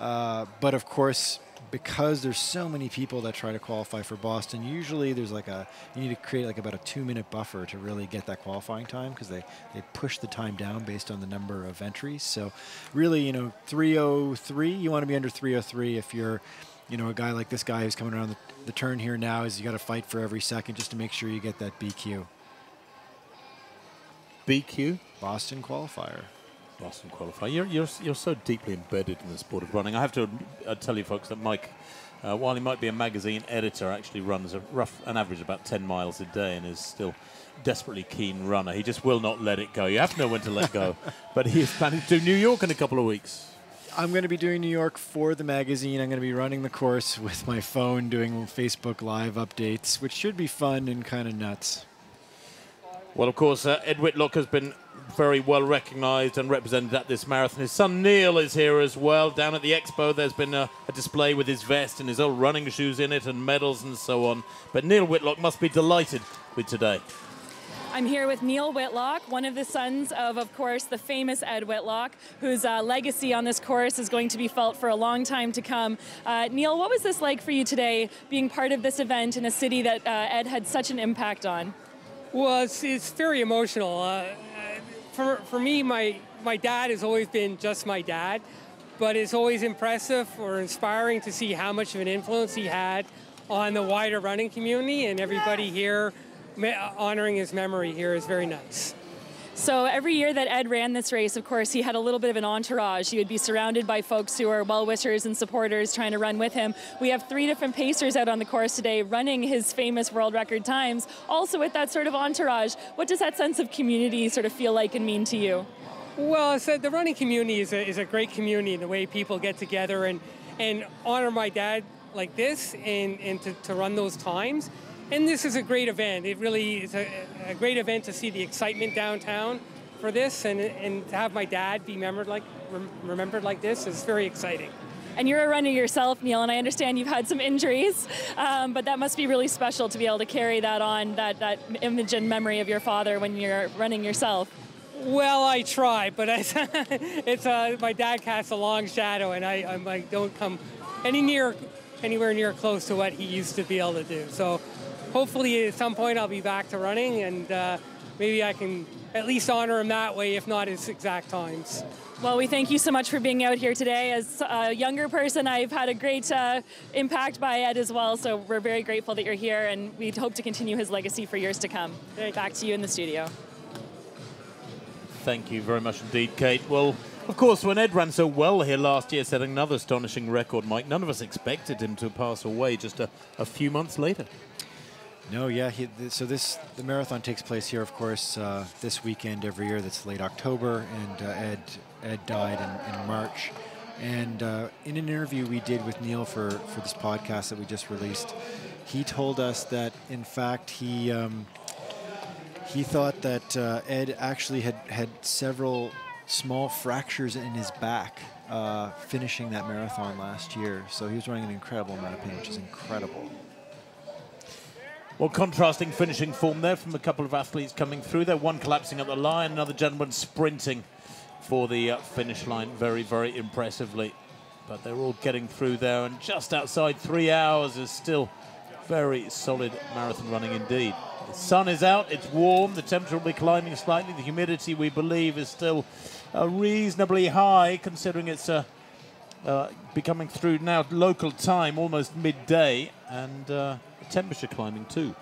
Uh, but of course, because there's so many people that try to qualify for Boston, usually there's like a you need to create like about a two minute buffer to really get that qualifying time because they they push the time down based on the number of entries. So really, you know, 303, you want to be under 303 if you're you know, a guy like this guy who's coming around the, the turn here now is you got to fight for every second just to make sure you get that BQ. BQ? Boston qualifier. Boston qualifier. You're, you're, you're so deeply embedded in the sport of running. I have to uh, tell you, folks, that Mike, uh, while he might be a magazine editor, actually runs a rough, an average about 10 miles a day and is still desperately keen runner. He just will not let it go. You have to know when to let go. but he is planning to do New York in a couple of weeks. I'm going to be doing New York for the magazine. I'm going to be running the course with my phone, doing Facebook Live updates, which should be fun and kind of nuts. Well, of course, uh, Ed Whitlock has been very well recognised and represented at this marathon. His son Neil is here as well. Down at the expo, there's been a, a, display with his vest and his old running shoes in it and medals and so on. But Neil Whitlock must be delighted with today. I'm here with Neil Whitlock, one of the sons of, of course, the famous Ed Whitlock, whose uh, legacy on this course is going to be felt for a long time to come. Uh, Neil, what was this like for you today, being part of this event in a city that uh, Ed had such an impact on? Well, it's, it's very emotional. For, for me, my, my dad has always been just my dad. but it's always impressive or inspiring to see how much of an influence he had on the wider running community, and everybody here honoring his memory here is very nice. So every year that Ed ran this race, of course, he had a little bit of an entourage. He would be surrounded by folks who are well wishers and supporters trying to run with him. We have three different pacers out on the course today running his famous world record times, also with that sort of entourage. What does that sense of community sort of feel like and mean to you? Well, so the running community is a, is a great community in the way people get together and, and honor my dad like this and, and to, to run those times. And this is a great event. It really is a, a great event to see the excitement downtown for this and, and to have my dad be remembered like, rem- remembered like this is very exciting. And you're a runner yourself, Neil, and I understand you've had some injuries, um, but that must be really special to be able to carry that on, that, that image and memory of your father when you're running yourself. Well, I try, but it's, it's uh, my dad casts a long shadow, and I, I'm, I don't come any near, anywhere near close to what he used to be able to do. So, hopefully, at some point, I'll be back to running, and uh, maybe I can at least honor him that way, if not his exact times. Well, we thank you so much for being out here today. As a younger person, I've had a great uh, impact by Ed as well, so we're very grateful that you're here, and we hope to continue his legacy for years to come. Back to you in the studio. Thank you very much indeed, Kate. Well, of course, when Ed ran so well here last year, setting another astonishing record, Mike, none of us expected him to pass away just a, a few months later. No, yeah. He, th- so this the marathon takes place here, of course, uh, this weekend every year. That's late October, and uh, Ed Ed died in, in March. And uh, in an interview we did with Neil for for this podcast that we just released, he told us that in fact he um, he thought that uh, Ed actually had had several small fractures in his back uh, finishing that marathon last year. So he was running an incredible amount of pain, which is incredible. Well, contrasting finishing form there from a couple of athletes coming through there. One collapsing at the line, another gentleman sprinting for the uh, finish line very, very impressively. But they're all getting through there, and just outside three hours is still very solid marathon running indeed. The sun is out, it's warm, the temperature will be climbing slightly. The humidity, we believe, is still uh, reasonably high, considering it's uh, uh, becoming through now local time, almost midday, and uh, temperature climbing too.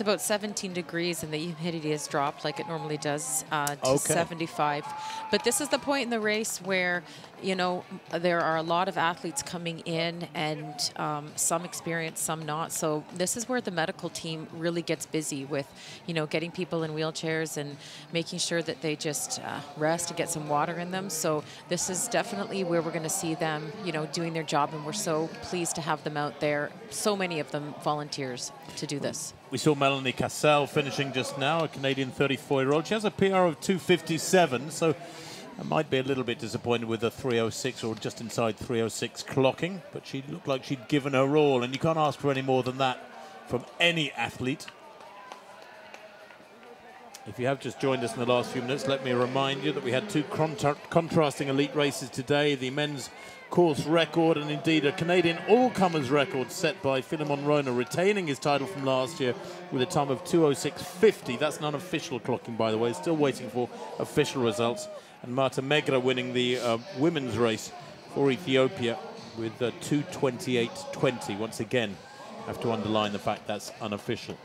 It's about 17 degrees, and the humidity has dropped like it normally does uh, to Okay. 75. But this is the point in the race where, you know, there are a lot of athletes coming in, and um, some experience, some not. So this is where the medical team really gets busy with, you know, getting people in wheelchairs and making sure that they just uh, rest and get some water in them. So this is definitely where we're going to see them, you know, doing their job, and we're so pleased to have them out there. So many of them volunteers to do this. We saw Melanie Cassell finishing just now, a Canadian 34-year-old. She has a PR of 257, so I might be a little bit disappointed with a 306 or just inside 306 clocking, but she looked like she'd given her all, and you can't ask for any more than that from any athlete. If you have just joined us in the last few minutes, let me remind you that we had two contra- contrasting elite races today. The men's course record and indeed a Canadian all-comers record set by Philemon Rono, retaining his title from last year with a time of 206.50. That's an unofficial clocking, by the way. Still waiting for official results. And Marta Megra winning the uh, women's race for Ethiopia with uh, 228.20. Once again, have to underline the fact that's unofficial.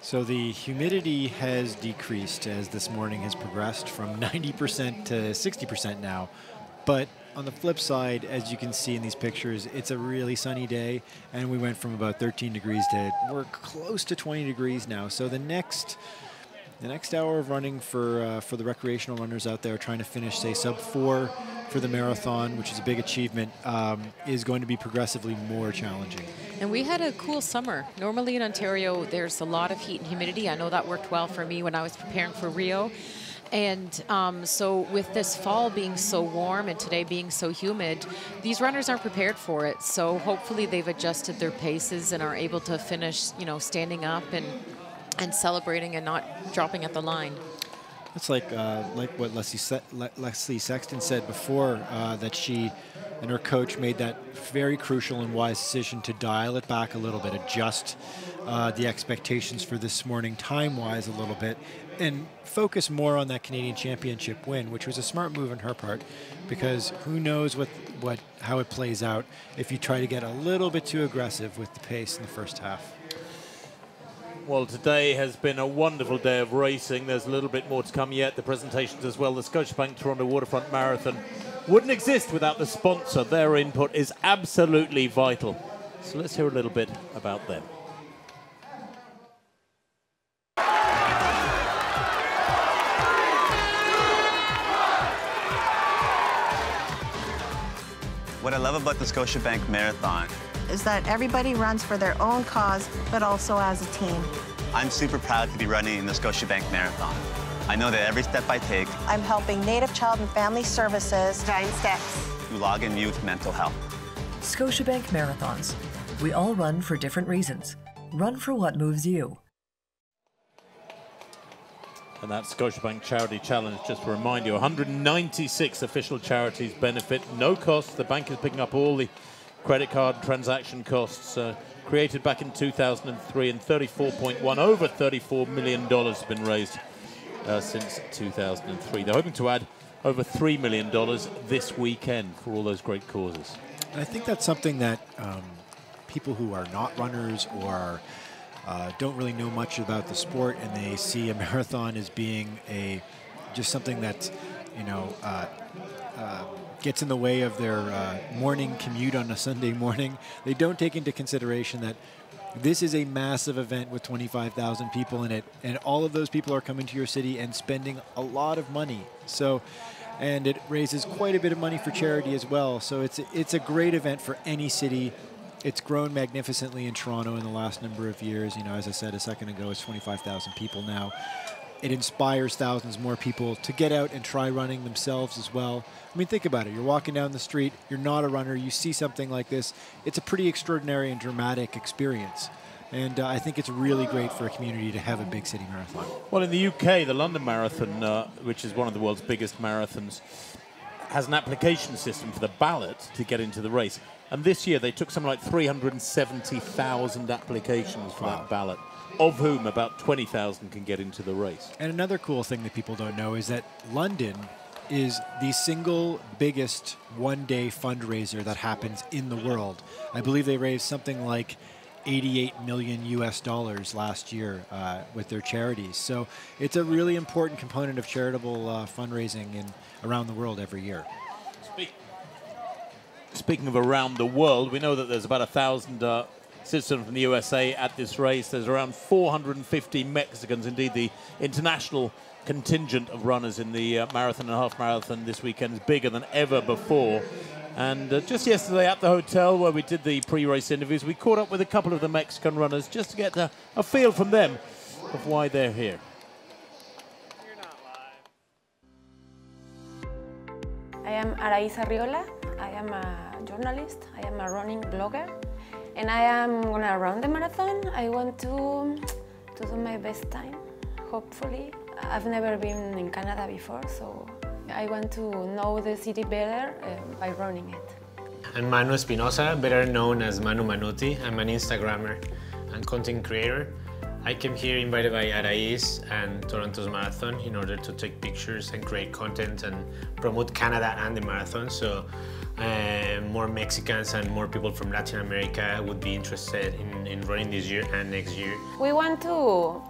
So the humidity has decreased as this morning has progressed from 90% to 60% now. But on the flip side, as you can see in these pictures, it's a really sunny day, and we went from about 13 degrees to we're close to 20 degrees now. So the next the next hour of running for uh, for the recreational runners out there trying to finish, say, sub four for the marathon, which is a big achievement, um, is going to be progressively more challenging. And we had a cool summer. Normally in Ontario, there's a lot of heat and humidity. I know that worked well for me when I was preparing for Rio. And um, so, with this fall being so warm and today being so humid, these runners aren't prepared for it. So, hopefully, they've adjusted their paces and are able to finish, you know, standing up and and celebrating and not dropping at the line. It's like uh, like what Leslie Se- Le- Leslie Sexton said before uh, that she and her coach made that very crucial and wise decision to dial it back a little bit, adjust uh, the expectations for this morning time wise a little bit, and focus more on that Canadian Championship win, which was a smart move on her part, because who knows what what how it plays out if you try to get a little bit too aggressive with the pace in the first half. Well, today has been a wonderful day of racing. There's a little bit more to come yet. The presentations as well. The Scotiabank Toronto Waterfront Marathon wouldn't exist without the sponsor. Their input is absolutely vital. So let's hear a little bit about them. What I love about the Scotiabank Marathon is that everybody runs for their own cause, but also as a team. I'm super proud to be running in the Scotiabank Marathon. I know that every step I take, I'm helping Native Child and Family Services Giant Steps to log in youth mental health. Scotiabank Marathons. We all run for different reasons. Run for what moves you. And that Scotiabank Charity Challenge, just to remind you, 196 official charities benefit, no cost. The bank is picking up all the credit card transaction costs. Uh, created back in 2003 and 34.1, over $34 million has been raised uh, since 2003. They're hoping to add over $3 million this weekend for all those great causes. And I think that's something that um, people who are not runners or uh, don't really know much about the sport and they see a marathon as being a just something that you know uh, uh, gets in the way of their uh, morning commute on a Sunday morning. They don't take into consideration that this is a massive event with 25,000 people in it, and all of those people are coming to your city and spending a lot of money. So, and it raises quite a bit of money for charity as well. So it's it's a great event for any city. It's grown magnificently in Toronto in the last number of years. You know, as I said a second ago, it's 25,000 people now. It inspires thousands more people to get out and try running themselves as well. I mean, think about it. You're walking down the street, you're not a runner, you see something like this. It's a pretty extraordinary and dramatic experience. And uh, I think it's really great for a community to have a big city marathon. Well, in the UK, the London Marathon, uh, which is one of the world's biggest marathons, has an application system for the ballot to get into the race. And this year they took something like 370,000 applications for wow. that ballot, of whom about 20,000 can get into the race. And another cool thing that people don't know is that London is the single biggest one day fundraiser that happens in the world. I believe they raised something like 88 million US dollars last year uh, with their charities. So it's a really important component of charitable uh, fundraising in, around the world every year. Speaking of around the world, we know that there's about a thousand uh, citizens from the USA at this race. There's around 450 Mexicans, indeed the international contingent of runners in the uh, marathon and half marathon this weekend is bigger than ever before. And uh, just yesterday at the hotel where we did the pre-race interviews, we caught up with a couple of the Mexican runners just to get a, a feel from them of why they're here. I am Araíz Arriola. I am a journalist. I am a running blogger. And I am gonna run the marathon. I want to, to do my best time, hopefully. I've never been in Canada before, so I want to know the city better uh, by running it. I'm Manu Espinosa, better known as Manu Manuti. I'm an Instagrammer and content creator. I came here invited by Araíz and Toronto's Marathon in order to take pictures and create content and promote Canada and the marathon. So uh, more Mexicans and more people from Latin America would be interested in, in running this year and next year. We want to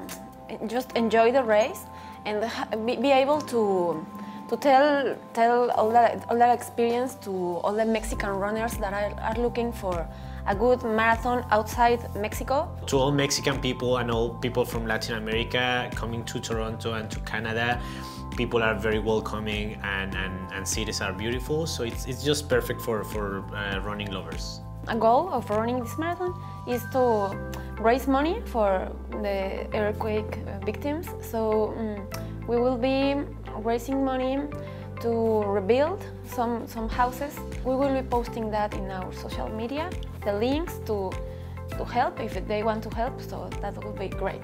just enjoy the race and be able to to tell tell all that all that experience to all the Mexican runners that are, are looking for a good marathon outside Mexico. To all Mexican people and all people from Latin America coming to Toronto and to Canada, people are very welcoming and, and, and cities are beautiful, so it's, it's just perfect for, for uh, running lovers. A goal of running this marathon is to raise money for the earthquake victims. So um, we will be raising money to rebuild some, some houses. We will be posting that in our social media, the links to, to help if they want to help, so that would be great.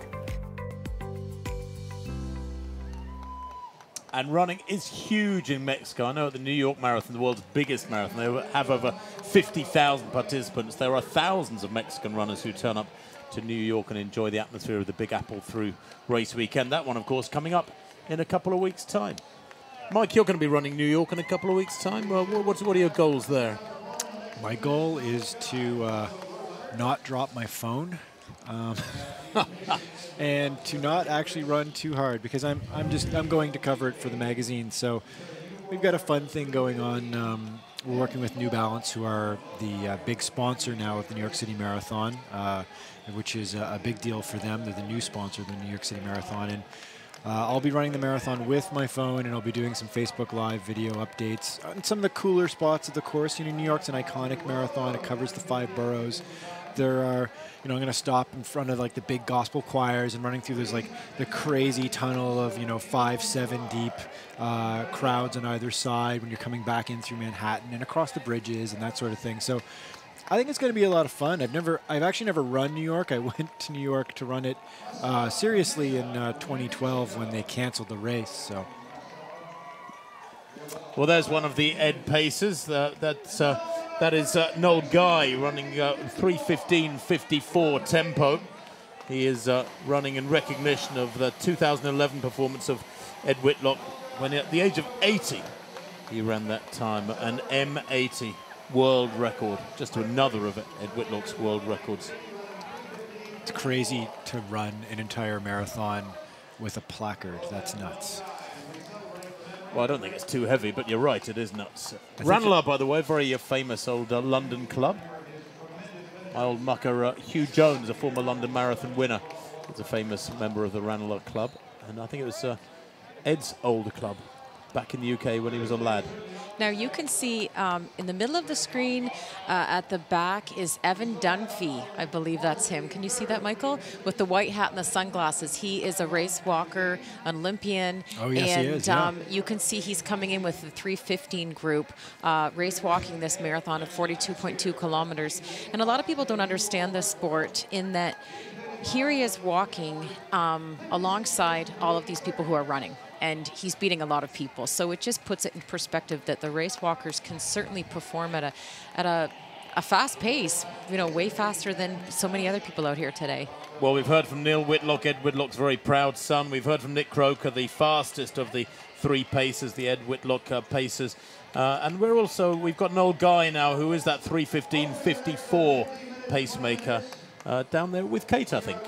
And running is huge in Mexico. I know at the New York Marathon, the world's biggest marathon, they have over 50,000 participants. There are thousands of Mexican runners who turn up to New York and enjoy the atmosphere of the Big Apple through race weekend. That one, of course, coming up in a couple of weeks' time. Mike, you're going to be running New York in a couple of weeks' time. What are your goals there? My goal is to uh, not drop my phone. Um, and to not actually run too hard because I'm, I'm just I'm going to cover it for the magazine. So we've got a fun thing going on. Um, we're working with New Balance, who are the uh, big sponsor now of the New York City Marathon, uh, which is a, a, big deal for them. They're the new sponsor of the New York City Marathon, and uh, I'll be running the marathon with my phone, and I'll be doing some Facebook Live video updates on some of the cooler spots of the course. You know, New York's an iconic marathon; it covers the five boroughs there are, you know, I'm going to stop in front of like the big gospel choirs and running through those like the crazy tunnel of, you know, five, seven deep uh, crowds on either side when you're coming back in through Manhattan and across the bridges and that sort of thing. So I think it's going to be a lot of fun. I've never, I've actually never run New York. I went to New York to run it uh, seriously in uh, 2012 when they canceled the race. So. Well, there's one of the Ed Pacers. Uh, that's uh, that is uh, Noel Guy running uh, 315.54 tempo. He is uh, running in recognition of the 2011 performance of Ed Whitlock when at the age of 80 he ran that time, an M80 world record, just to another of Ed Whitlock's world records. It's crazy to run an entire marathon with a placard. That's nuts. Well, I don't think it's too heavy, but you're right, it is nuts. Ranelagh, by the way, very famous old uh, London club. My old mucker, uh, Hugh Jones, a former London Marathon winner, is a famous member of the Ranelagh club. And I think it was uh, Ed's old club back in the UK when he was a lad. Now you can see um, in the middle of the screen uh, at the back is Evan Dunfee. I believe that's him. Can you see that, Michael? With the white hat and the sunglasses. He is a race walker, an Olympian. Oh, yes, and he is, yeah. um, you can see he's coming in with the 315 group, uh, race walking this marathon of 42.2 kilometers. And a lot of people don't understand this sport in that here he is walking um, alongside all of these people who are running and he's beating a lot of people. So it just puts it in perspective that the race walkers can certainly perform at a at a, a fast pace, you know, way faster than so many other people out here today. Well, we've heard from Neil Whitlock, Ed Whitlock's very proud son. We've heard from Nick Croker, the fastest of the three pacers, the Ed Whitlock uh, pacers. Uh, and we're also, we've got an old Guy now, who is that 315.54 pacemaker uh, down there with Kate, I think.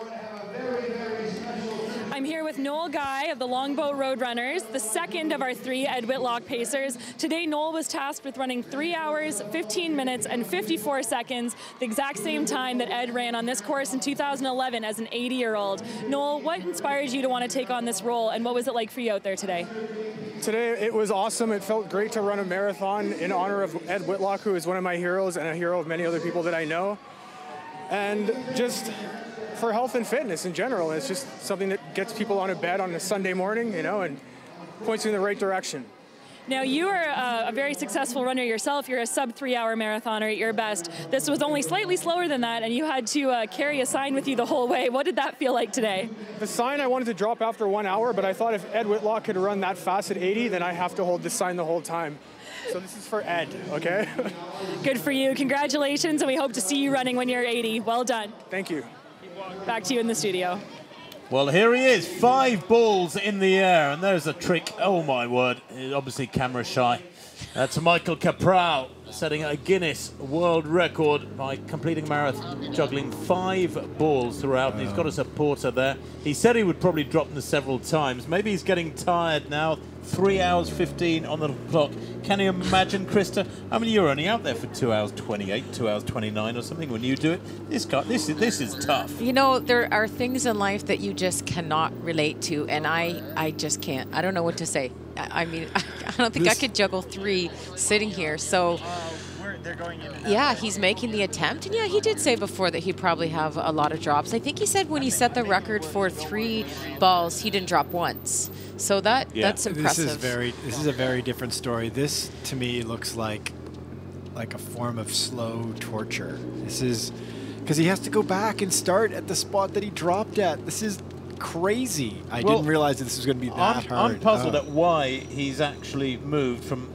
With Noel Guy of the Longboat Roadrunners, the second of our three Ed Whitlock Pacers. Today, Noel was tasked with running 3 hours, 15 minutes, and 54 seconds, the exact same time that Ed ran on this course in 2011 as an 80 year old. Noel, what inspired you to want to take on this role, and what was it like for you out there today? Today, it was awesome. It felt great to run a marathon in honor of Ed Whitlock, who is one of my heroes and a hero of many other people that I know. And just for health and fitness in general. It's just something that gets people on a bed on a Sunday morning, you know, and points you in the right direction. Now, you are a, a, very successful runner yourself. You're a sub three hour marathoner at your best. This was only slightly slower than that, and you had to uh, carry a sign with you the whole way. What did that feel like today? The sign I wanted to drop after one hour, but I thought if Ed Whitlock could run that fast at 80, then I have to hold the sign the whole time. So this is for Ed, okay? Good for you. Congratulations, and we hope to see you running when you're 80. Well done. Thank you. Back to you in the studio. Well, here he is, five balls in the air, and there's a trick. Oh my word! Obviously, camera shy. That's Michael Kapral setting a Guinness World Record by completing a marathon, juggling five balls throughout. And he's got a supporter there. He said he would probably drop them several times. Maybe he's getting tired now. Three hours 15 on the clock. Can you imagine, Krista? I mean, you're only out there for two hours 28, two hours 29 or something when you do it. This guy, this is this is tough. You know, there are things in life that you just cannot relate to, and I, I just can't. I don't know what to say. I, I mean, I, I don't think this I could juggle three sitting here. So yeah, he's making the attempt. And yeah, he did say before that he'd probably have a lot of drops. I think he said when he set the record for three balls, he didn't drop once. So that yeah. that's impressive. This is very this is a very different story. This to me looks like like a form of slow torture. This is because he has to go back and start at the spot that he dropped at. This is crazy. I Well, didn't realize that this was going to be that I'm, hard. I'm puzzled Uh, at why he's actually moved from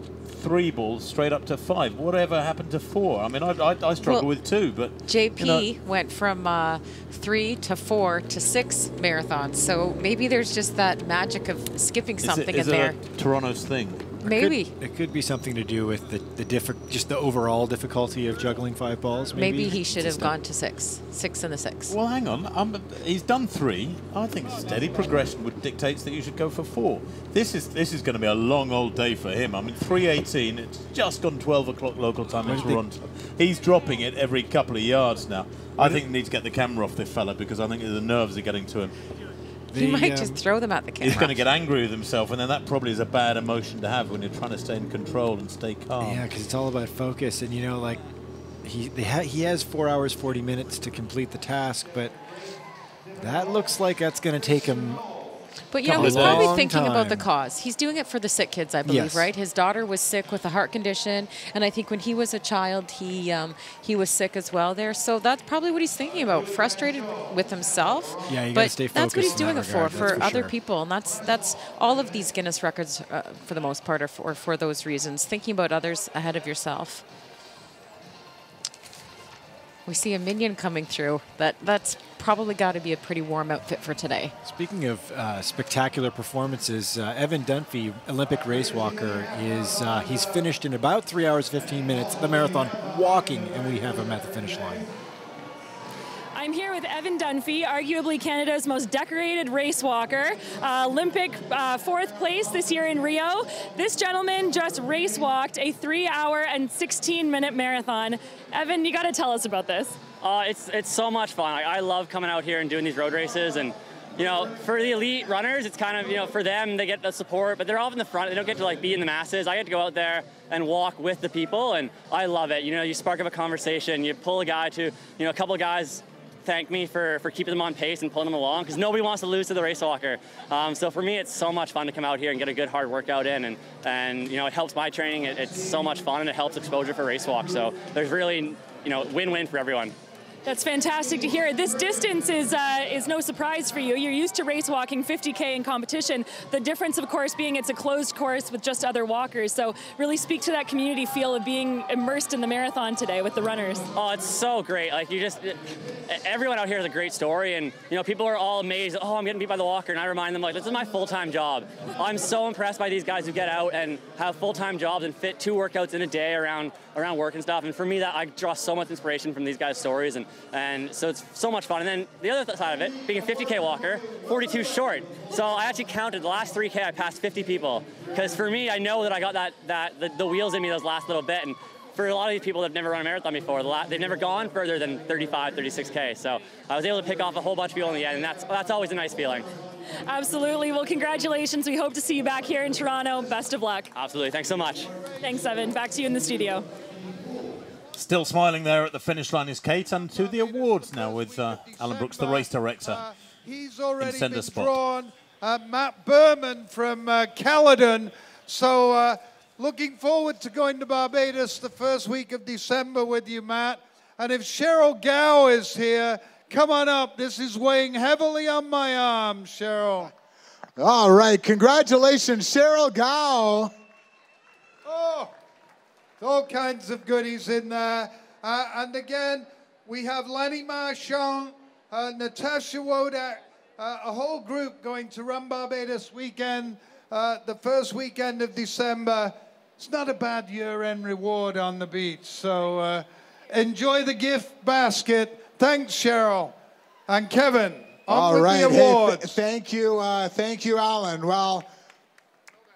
three balls straight up to five. Whatever happened to four? I mean, I, I, I struggle Well, with two, but JP you know, went from uh, three to four to six marathons. So maybe there's just that magic of skipping something is in it there. a Toronto's thing? Maybe. It could, it could be something to do with the, the diffi- just the overall difficulty of juggling five balls. Maybe, Maybe he should have gone to six. Six and the six. Well, hang on. Um, he's done three. I think steady progression would dictates that you should go for four. This is this is going to be a long old day for him. I mean, 3:18. It's just gone 12 o'clock local time in What do you Toronto. He's dropping it every couple of yards now. I think we need to get the camera off this fella because I think the nerves are getting to him. He might um, just throw them at the camera. He's going to get angry with himself, and then that probably is a bad emotion to have when you're trying to stay in control and stay calm. Yeah, because it's all about focus, and you know, like he they ha- he has four hours forty minutes to complete the task, but that looks like that's going to take him. But you know, he's probably long thinking about the cause. He's doing it for the sick kids, I believe, Yes. right? His daughter was sick with a heart condition, and I think when he was a child, he um, he was sick as well there. So that's probably what he's thinking about. Frustrated with himself. Yeah, you but gotta stay that's what he's doing that it for regard, for that's for other sure. people, and that's that's all of these Guinness records, uh, for the most part, are for, for those reasons. Thinking about others ahead of yourself. We see a minion coming through. That that's probably got to be a pretty warm outfit for today. Speaking of uh, spectacular performances, uh, Evan Dunfee, Olympic race walker, is uh, he's finished in about three hours fifteen minutes the marathon walking, and we have him at the finish line. I'm here with Evan Dunfee, arguably Canada's most decorated race walker, uh, Olympic uh, fourth place this year in Rio. This gentleman just race walked a three hour and 16 minute marathon. Evan, you got to tell us about this. Uh, it's it's so much fun. I, love coming out here and doing these road races, and you know, for the elite runners, it's kind of you know for them they get the support, but they're off in the front. They don't get to like be in the masses. I get to go out there and walk with the people, and I love it. You know, you spark up a conversation. You pull a guy to you know a couple of guys thank me for, for keeping them on pace and pulling them along because nobody wants to lose to the race walker. Um, so for me, it's so much fun to come out here and get a good hard workout in, and and you know it helps my training. It, it's so much fun and it helps exposure for race walk. So there's really you know win-win for everyone. That's fantastic to hear. This distance is uh, is no surprise for you. You're used to race walking 50k in competition. The difference, of course, being it's a closed course with just other walkers. So really speak to that community feel of being immersed in the marathon today with the runners. Oh, it's so great. Like you just, everyone out here has a great story, and you know people are all amazed. Oh, I'm getting beat by the walker, and I remind them like this is my full-time job. I'm so impressed by these guys who get out and have full-time jobs and fit two workouts in a day around around work and stuff. And for me, that I draw so much inspiration from these guys' stories, and and so it's so much fun. And then the other side of it, being a 50k walker, 42 short. So I actually counted the last 3k I passed 50 people because for me, I know that I got that that the, the wheels in me those last little bit and for a lot of these people that have never run a marathon before, the la- they've never gone further than 35, 36K. So I was able to pick off a whole bunch of people in the end, and that's, that's always a nice feeling. Absolutely. Well, congratulations. We hope to see you back here in Toronto. Best of luck. Absolutely. Thanks so much. Thanks, Evan. Back to you in the studio. Still smiling there at the finish line is Kate, and to the awards now with uh, Alan Brookes, the race director. He's already been spot. drawn. Uh, Matt Berman from uh, Caledon. So uh, looking forward to going to Barbados the first week of December with you, Matt. And if Cheryl Gow is here, come on up. This is weighing heavily on my arm, Cheryl. All right, congratulations, Cheryl Gow. Oh, all kinds of goodies in there. Uh, and again, we have Lanni Marchand, uh, Natasha Wodak, uh, a whole group going to Run Barbados weekend, uh, the first weekend of December. It's not a bad year-end reward on the beach. So uh, enjoy the gift basket. Thanks, Cheryl. And Kevin, on All right, the hey, th- thank you, uh, thank you, Alan. Well,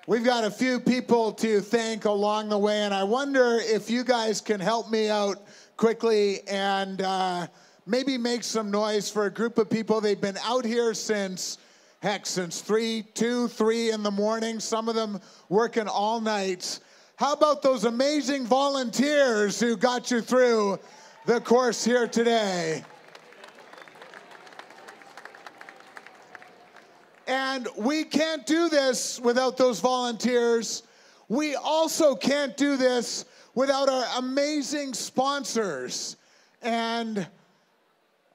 we've got a few people to thank along the way, and I wonder if you guys can help me out quickly and uh, maybe make some noise for a group of people. They've been out here since heck, since three, two, three in the morning. Some of them working all night. How about those amazing volunteers who got you through the course here today? And we can't do this without those volunteers. We also can't do this without our amazing sponsors. And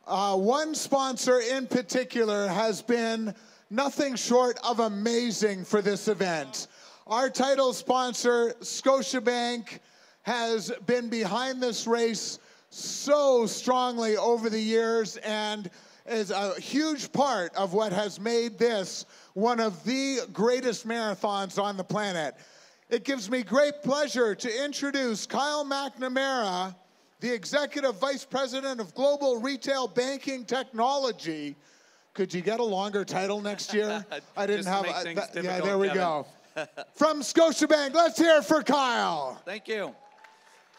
uh, one sponsor in particular has been nothing short of amazing for this event. Our title sponsor, Scotiabank, has been behind this race so strongly over the years and is a huge part of what has made this one of the greatest marathons on the planet. It gives me great pleasure to introduce Kyle McNamara, the Executive Vice President of Global Retail Banking Technology. Could you get a longer title next year? I didn't have. yeah, there we Kevin. go. From Scotiabank, let's hear it for Kyle. Thank you.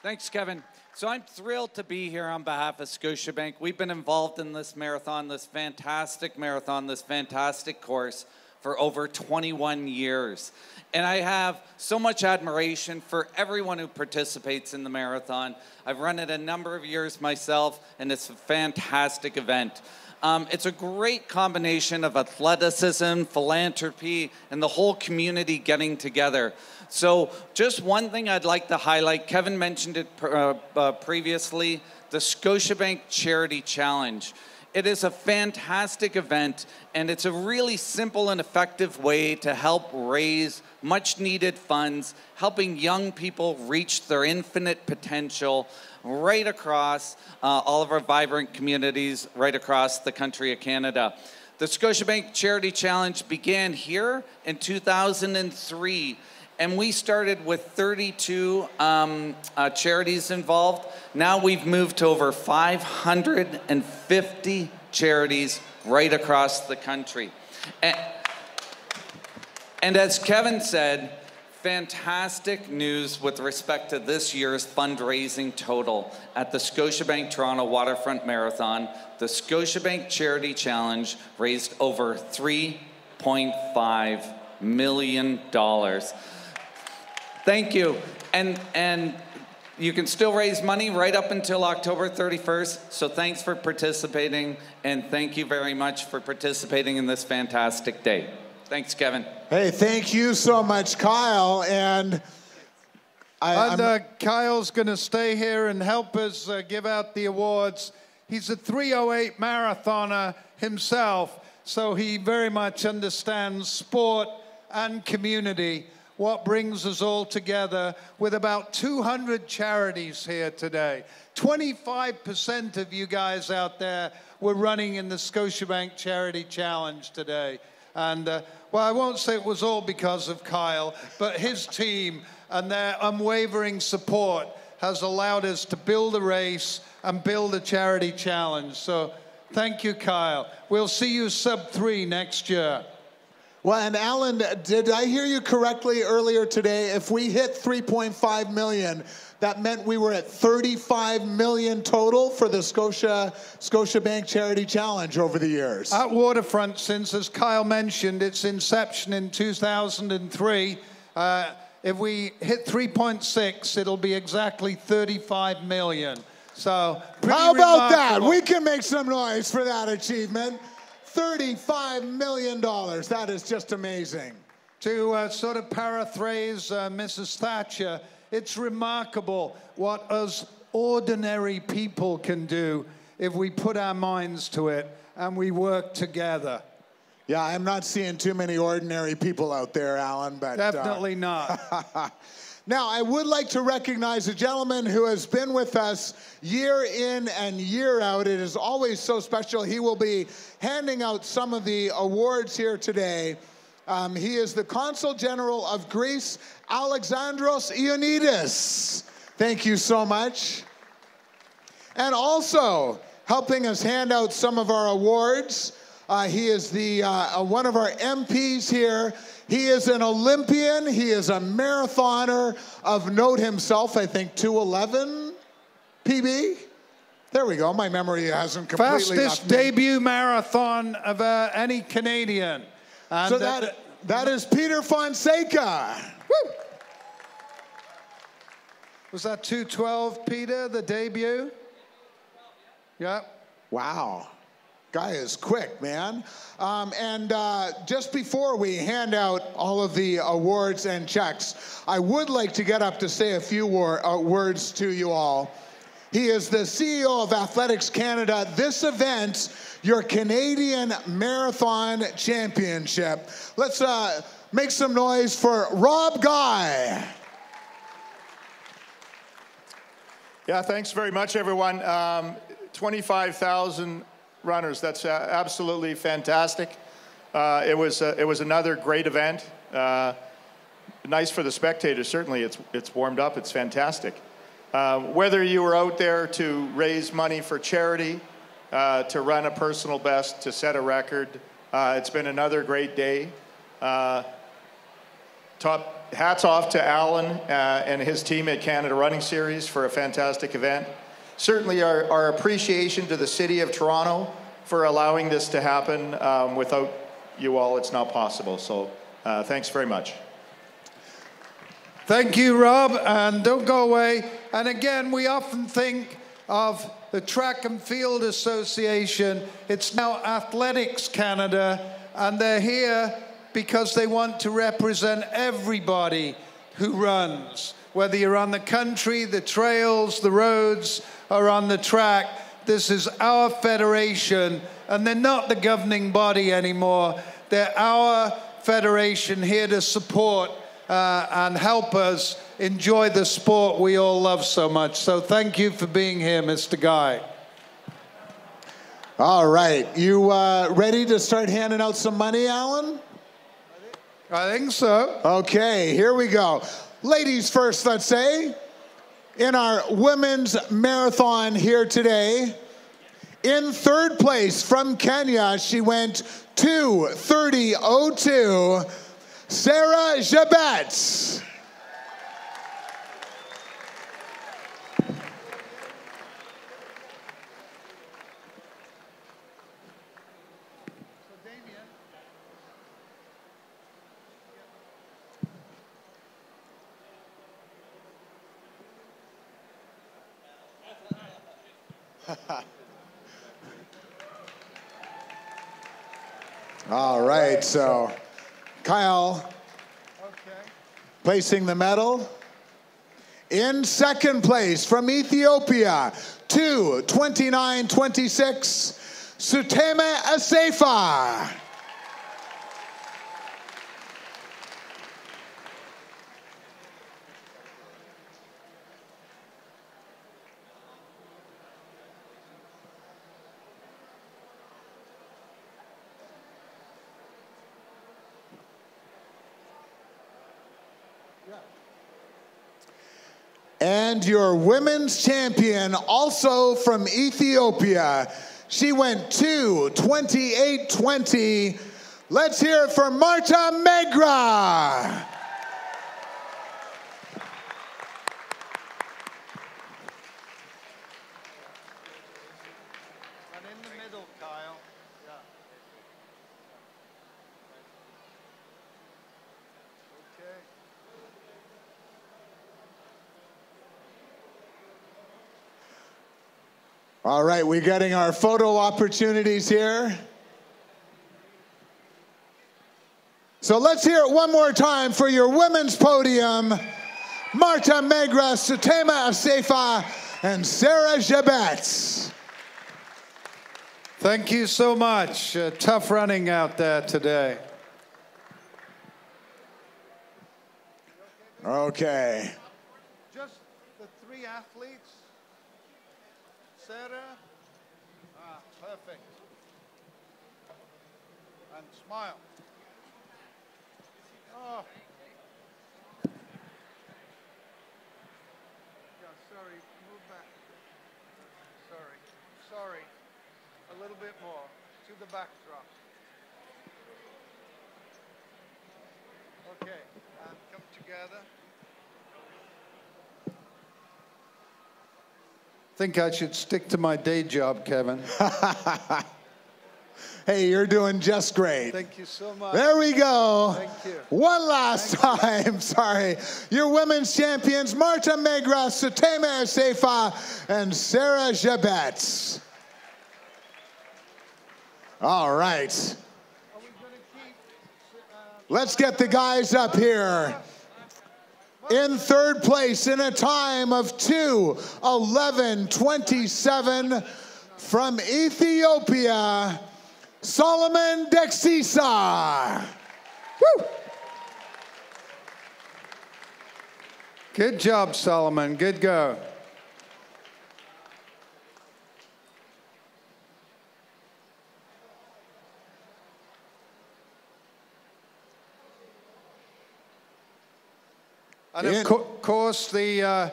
Thanks, Kevin. So I'm thrilled to be here on behalf of Scotiabank. We've been involved in this marathon, this fantastic marathon, this fantastic course for over 21 years. And I have so much admiration for everyone who participates in the marathon. I've run it a number of years myself, and it's a fantastic event. Um, it's a great combination of athleticism, philanthropy, and the whole community getting together. So, just one thing I'd like to highlight Kevin mentioned it uh, uh, previously the Scotiabank Charity Challenge. It is a fantastic event, and it's a really simple and effective way to help raise much needed funds, helping young people reach their infinite potential right across uh, all of our vibrant communities right across the country of Canada. The Scotiabank Charity Challenge began here in 2003 and we started with 32 um, uh, charities involved. Now we've moved to over 550 charities right across the country. And, and as Kevin said, fantastic news with respect to this year's fundraising total at the Scotiabank Toronto Waterfront Marathon. The Scotiabank Charity Challenge raised over $3.5 million. Thank you. And and you can still raise money right up until October 31st. So thanks for participating and thank you very much for participating in this fantastic day. Thanks, Kevin. Hey, thank you so much, Kyle. And I, and uh, Kyle's going to stay here and help us uh, give out the awards. He's a 308 marathoner himself, so he very much understands sport and community, what brings us all together with about 200 charities here today. 25% of you guys out there were running in the Scotiabank Charity Challenge today. And, uh, well, I won't say it was all because of Kyle, but his team and their unwavering support has allowed us to build a race and build a charity challenge. So thank you, Kyle. We'll see you sub three next year. Well, and Alan, did I hear you correctly earlier today? If we hit 3.5 million, that meant we were at 35 million total for the Scotia Scotiabank Charity Challenge over the years. At Waterfront, since, as Kyle mentioned, its inception in 2003, uh, if we hit 3.6, it'll be exactly 35 million. So, How about that? We can make some noise for that achievement. $35 million. That is just amazing. To uh, sort of paraphrase uh, Mrs. Thatcher, it's remarkable what us ordinary people can do if we put our minds to it and we work together. Yeah, I'm not seeing too many ordinary people out there, Alan, but. uh, Definitely not. Now, I would like to recognize a gentleman who has been with us year in and year out. It is always so special. He will be handing out some of the awards here today. Um, he is the Consul General of Greece, Alexandros Ioannidis. Thank you so much. And also helping us hand out some of our awards. Uh, he is the uh, uh, one of our MPs here. He is an Olympian. He is a marathoner of note himself. I think 211 PB. There we go. My memory hasn't completely Fastest debut marathon of uh, any Canadian. And, So uh, that that is Peter Fonseca. Woo. Was that 212, Peter, the debut? Yeah. Wow. Guy is quick, man. Um, and uh, just before we hand out all of the awards and checks, I would like to get up to say a few wor- uh, words to you all. He is the CEO of Athletics Canada. This event, your Canadian Marathon Championship. Let's uh, make some noise for Rob Guy. Yeah, thanks very much, everyone. Um, 25,000 runners. That's uh, absolutely fantastic. Uh, it was uh, it was another great event. Uh, nice for the spectators. Certainly, it's it's warmed up. It's fantastic. Uh, whether you were out there to raise money for charity, uh, to run a personal best, to set a record, it's been another great day. top hats off to Alan and his team at Canada Running Series for a fantastic event certainly our, our appreciation to the City of Toronto for allowing this to happen. Um, without you all, it's not possible. So uh, thanks very much. Thank you, Rob, and don't go away. And again, we often think of the Track and Field Association. It's now Athletics Canada, and they're here because they want to represent everybody who runs, whether you're on the country, the trails, the roads, or on the track. This is our federation, and they're not the governing body anymore. They're our federation here to support uh, and help us enjoy the sport we all love so much. So thank you for being here, Mr. Guy. All right. You uh, ready to start handing out some money, Alan? I think so. Okay, here we go. Ladies first, let's say in our women's marathon here today. In third place from Kenya, she went 2:30:02. Sarah Jebet. All right, so Kyle placing the medal. In second place from Ethiopia, 2 29 26, Sutume Asefa. And your women's champion, also from Ethiopia. She went 2 28 20. Let's hear it for Marta Megra. All right, we're getting our photo opportunities here. So let's hear it one more time for your women's podium. Marta Megra, Sutume Asefa, and Sarah Jabetz. Thank you so much. Uh, tough running out there today. Okay. Just the three athletes. Sarah. Ah, perfect. And smile. Oh. Yeah, sorry, move back. Sorry, sorry. A little bit more to the backdrop. Okay, and come together. Think I should stick to my day job, Kevin. hey, you're doing just great. Thank you so much. There we go. Thank you. One last time, sorry. Your women's champions, Marta Megra, Sutume Asefa, and Sarah Jabetz. All right. Uh, Let's get the guys up here. In third place, in a time of 2:11:27, from Ethiopia, Solomon Deksisa. Woo! Good job, Solomon. Good go. And of co- course, the uh,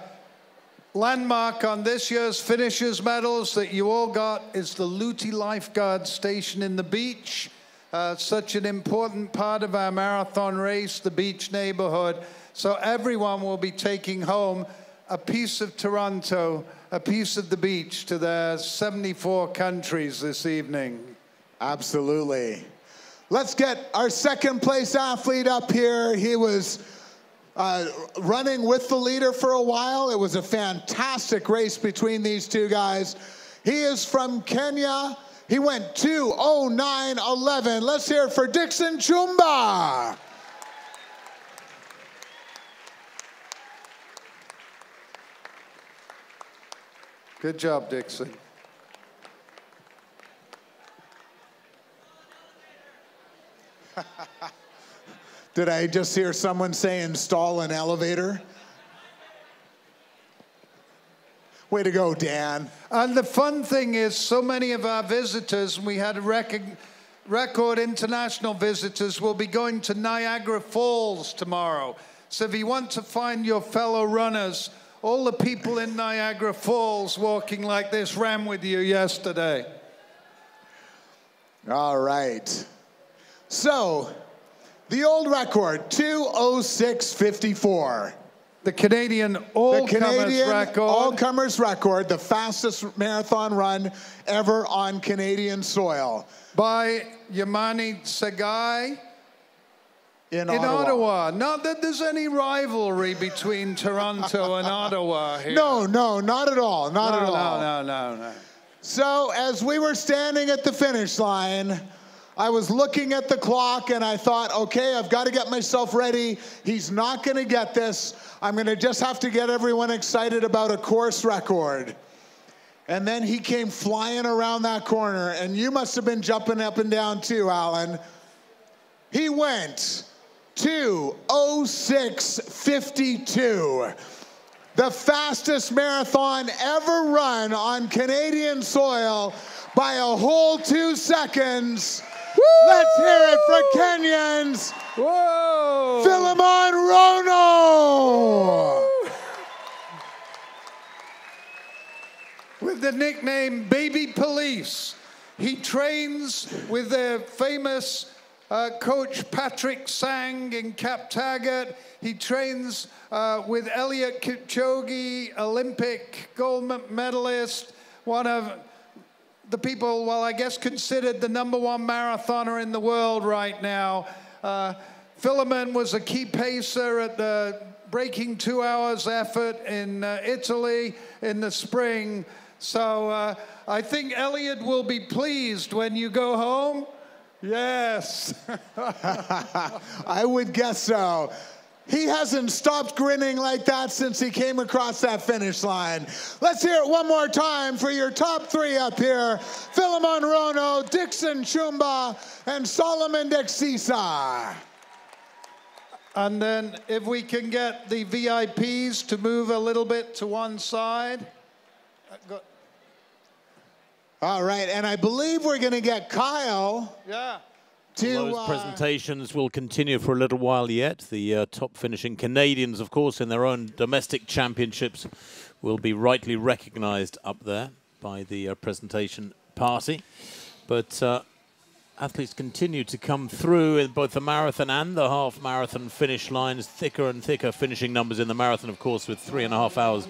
landmark on this year's finishers medals that you all got is the Leuty Lifeguard Station in the beach. Uh, such an important part of our marathon race, the beach neighborhood. So everyone will be taking home a piece of Toronto, a piece of the beach to their 74 countries this evening. Absolutely. Let's get our second place athlete up here. He was uh, running with the leader for a while. It was a fantastic race between these two guys. He is from Kenya. He went 209.11. Let's hear it for Dickson Chumba. Good job, Dickson. Did I just hear someone say install an elevator? Way to go, Dan. And the fun thing is, so many of our visitors, we had a record, record international visitors, will be going to Niagara Falls tomorrow. So if you want to find your fellow runners, all the people in Niagara Falls walking like this ran with you yesterday. All right. So, the old record, 206.54. The Canadian all the Canadian record. all-comers record, the fastest marathon run ever on Canadian soil. By Yemane Tsegay in, in Ottawa. Ottawa. Not that there's any rivalry between Toronto and Ottawa here. No, no, not at all. Not no, at all. No, no, no, no. So, as we were standing at the finish line, I was looking at the clock and I thought, okay, I've got to get myself ready. He's not going to get this. I'm going to just have to get everyone excited about a course record. And then he came flying around that corner, and you must have been jumping up and down too, Alan. He went 206.52. The fastest marathon ever run on Canadian soil by a whole two seconds. Let's hear it for Kenyans. Whoa! Philemon Rono. With the nickname Baby Police, he trains with the famous uh, coach Patrick Sang in Kaptagat. He trains uh, with Eliud Kipchoge, Olympic gold medalist, one of the people, well, I guess considered the number one marathoner in the world right now. Uh, Philemon was a key pacer at the breaking two hours effort in uh, Italy in the spring. So uh, I think Eliud will be pleased when you go home. Yes. I would guess so. He hasn't stopped grinning like that since he came across that finish line. Let's hear it one more time for your top three up here Philemon Rono, Dickson Chumba, and Solomon Deksisa. And then if we can get the VIPs to move a little bit to one side. Uh, All right, and I believe we're going to get Kyle. Yeah. Those uh, presentations will continue for a little while yet. The uh, top finishing Canadians, of course, in their own domestic championships, will be rightly recognised up there by the uh, presentation party. But uh, athletes continue to come through in both the marathon and the half marathon finish lines. Thicker and thicker finishing numbers in the marathon, of course, with three and a half hours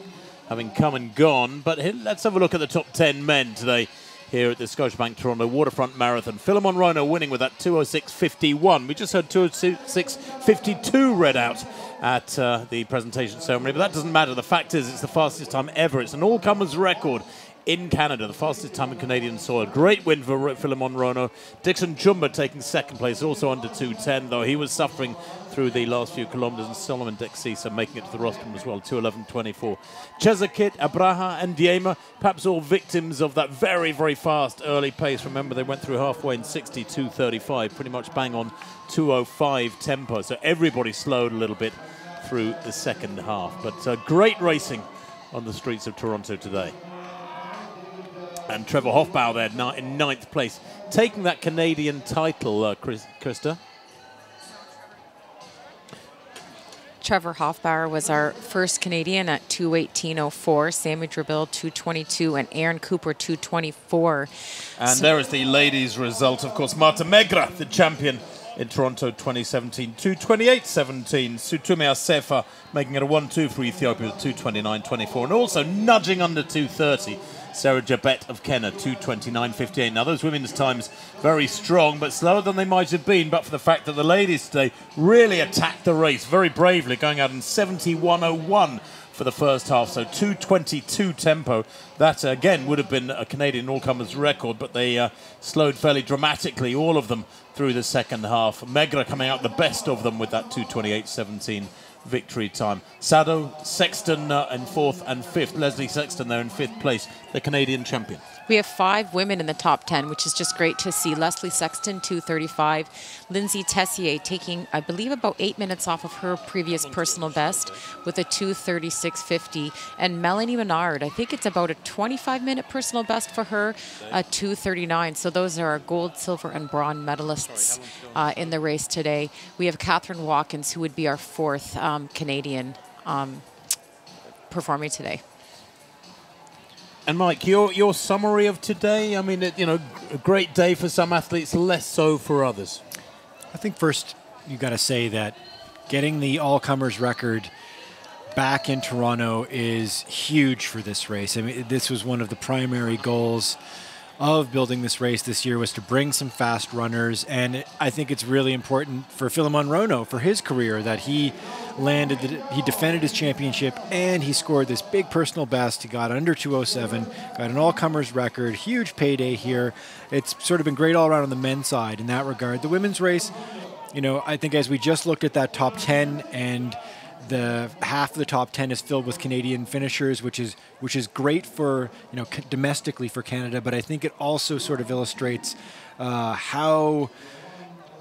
having come and gone. But let's have a look at the top 10 men today here at the Scotiabank Toronto Waterfront Marathon. Philemon Rono winning with that 206.51. We just heard 206.52 read out at uh, the presentation ceremony, but that doesn't matter. The fact is, it's the fastest time ever. It's an all-comers record in Canada, the fastest time in Canadian soil. Great win for Philemon Rono. Dickson Chumba taking second place, also under 210, though he was suffering through the last few kilometres, and Solomon Deksisa making it to the rostrum as well, 211.24. Chezakit, Abraha, and Diema, perhaps all victims of that very, very fast early pace. Remember, they went through halfway in 62.35, pretty much bang on 205 tempo, so everybody slowed a little bit through the second half. But uh, great racing on the streets of Toronto today. And Trevor Hofbauer there in ninth place, taking that Canadian title, uh, Chris, Krista. Trevor Hofbauer was our first Canadian at 218.04, Sami Jibril 222, and Erin Cooper 224. And so there is the ladies' result, of course. Marta Megra, the champion in Toronto 2017, 228.17. Sutume Asefa making it a 1-2 for Ethiopia with 229.24, and also nudging under 230 Sarah Jebet of Kenya, 229.58. Now, those women's times very strong, but slower than they might have been, but for the fact that the ladies today really attacked the race very bravely, going out in 71.01 for the first half. So 222 tempo. That, again, would have been a Canadian all-comers record, but they uh, slowed fairly dramatically, all of them, through the second half. Megra coming out the best of them with that 228.17 victory time. Sado, Sexton uh, in fourth and fifth. Leslie Sexton there in fifth place, the Canadian champion. We have five women in the top 10, which is just great to see. Leslie Sexton, 235. Lyndsay Tessier taking, I believe, about eight minutes off of her previous personal best with a 236.50. And Melanie Myrand, I think it's about a 25 minute personal best for her, a 239. So those are our gold, silver, and bronze medalists uh, in the race today. We have Catherine Watkins, who would be our fourth um, Canadian um, performing today. And Mike, your your summary of today. I mean, it, you know, a great day for some athletes, less so for others. I think first you got to say that getting the all comers record back in Toronto is huge for this race. I mean, this was one of the primary goals of building this race this year was to bring some fast runners, and I think it's really important for Philemon Rono for his career that he landed, he defended his championship, and he scored this big personal best. He got under 207, got an all-comers record, huge payday here. It's sort of been great all around on the men's side in that regard. The women's race, you know, I think as we just looked at that top 10 and the half of the top 10 is filled with Canadian finishers, which is which is great for you know domestically for Canada. But I think it also sort of illustrates uh, how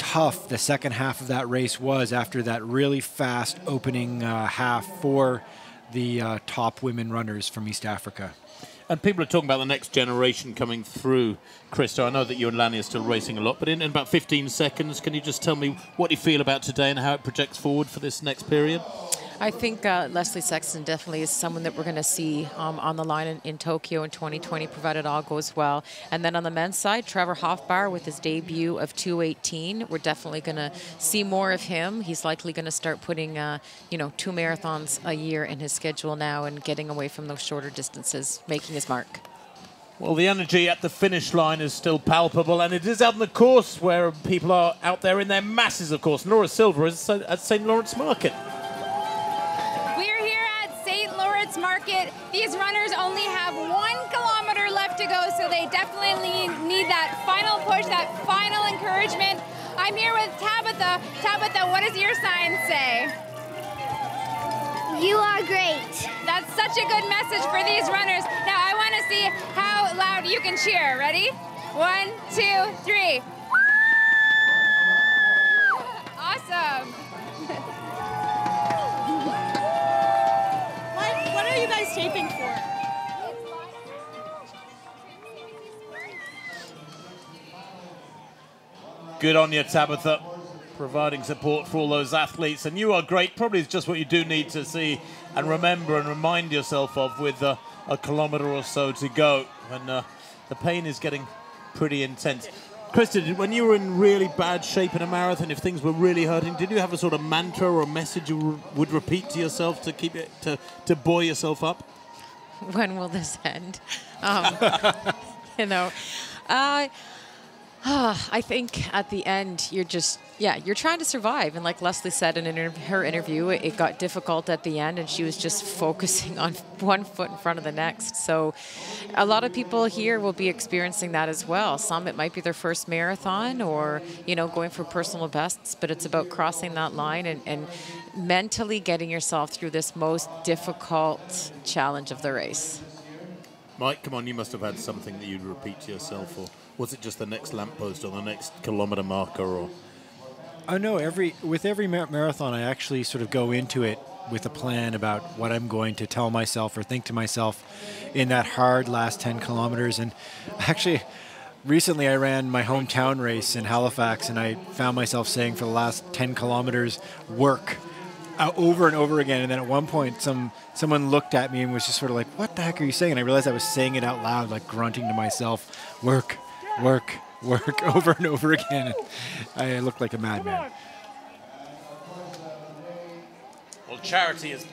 tough the second half of that race was after that really fast opening uh, half for the uh, top women runners from East Africa. And people are talking about the next generation coming through. Krista, I know that you and Lanni are still racing a lot, but in, in about 15 seconds, can you just tell me what you feel about today and how it projects forward for this next period? I think uh, Leslie Sexton definitely is someone that we're going to see um, on the line in, in, Tokyo in 2020, provided all goes well. And then on the men's side, Trevor Hofbauer with his debut of 218. We're definitely going to see more of him. He's likely going to start putting, uh, you know, two marathons a year in his schedule now and getting away from those shorter distances, making his mark. Well, the energy at the finish line is still palpable, and it is out on the course where people are out there in their masses, of course. Nora Silver is at St. Lawrence Market. Market. These runners only have one kilometer left to go, so they definitely need that final push, that final encouragement. I'm here with Tabitha. Tabitha, what does your sign say? You are great. That's such a good message for these runners. Now I want to see how loud you can cheer. Ready? One, two, three. Awesome. Guys taping for? Good on you, Tabitha, providing support for all those athletes. And you are great. Probably it's just what you do need to see and remember and remind yourself of with uh, a kilometre or so to go And uh, the pain is getting pretty intense. Krista, when you were in really bad shape in a marathon, if things were really hurting, did you have a sort of mantra or a message you would repeat to yourself to keep it to, to buoy yourself up? When will this end? Um, you know, uh, I think at the end, you're just, yeah, you're trying to survive. And like Leslie said in her interview, it, it got difficult at the end, and she was just focusing on one foot in front of the next. So a lot of people here will be experiencing that as well. Some, it might be their first marathon or, you know, going for personal bests, but it's about crossing that line and, and mentally getting yourself through this most difficult challenge of the race. Mike, come on, you must have had something that you'd repeat to yourself, or was it just the next lamppost or the next kilometre marker, or? Oh no! Every with every mar- marathon, I actually sort of go into it with a plan about what I'm going to tell myself or think to myself in that hard last 10 kilometers. And actually, recently I ran my hometown race in Halifax, and I found myself saying for the last 10 kilometers, "work." Uh, over and over again, and then at one point, some someone looked at me and was just sort of like, "What the heck are you saying?" And I realized I was saying it out loud, like grunting to myself, "Work, work, work," over and over again. I look like a madman. Well, charity is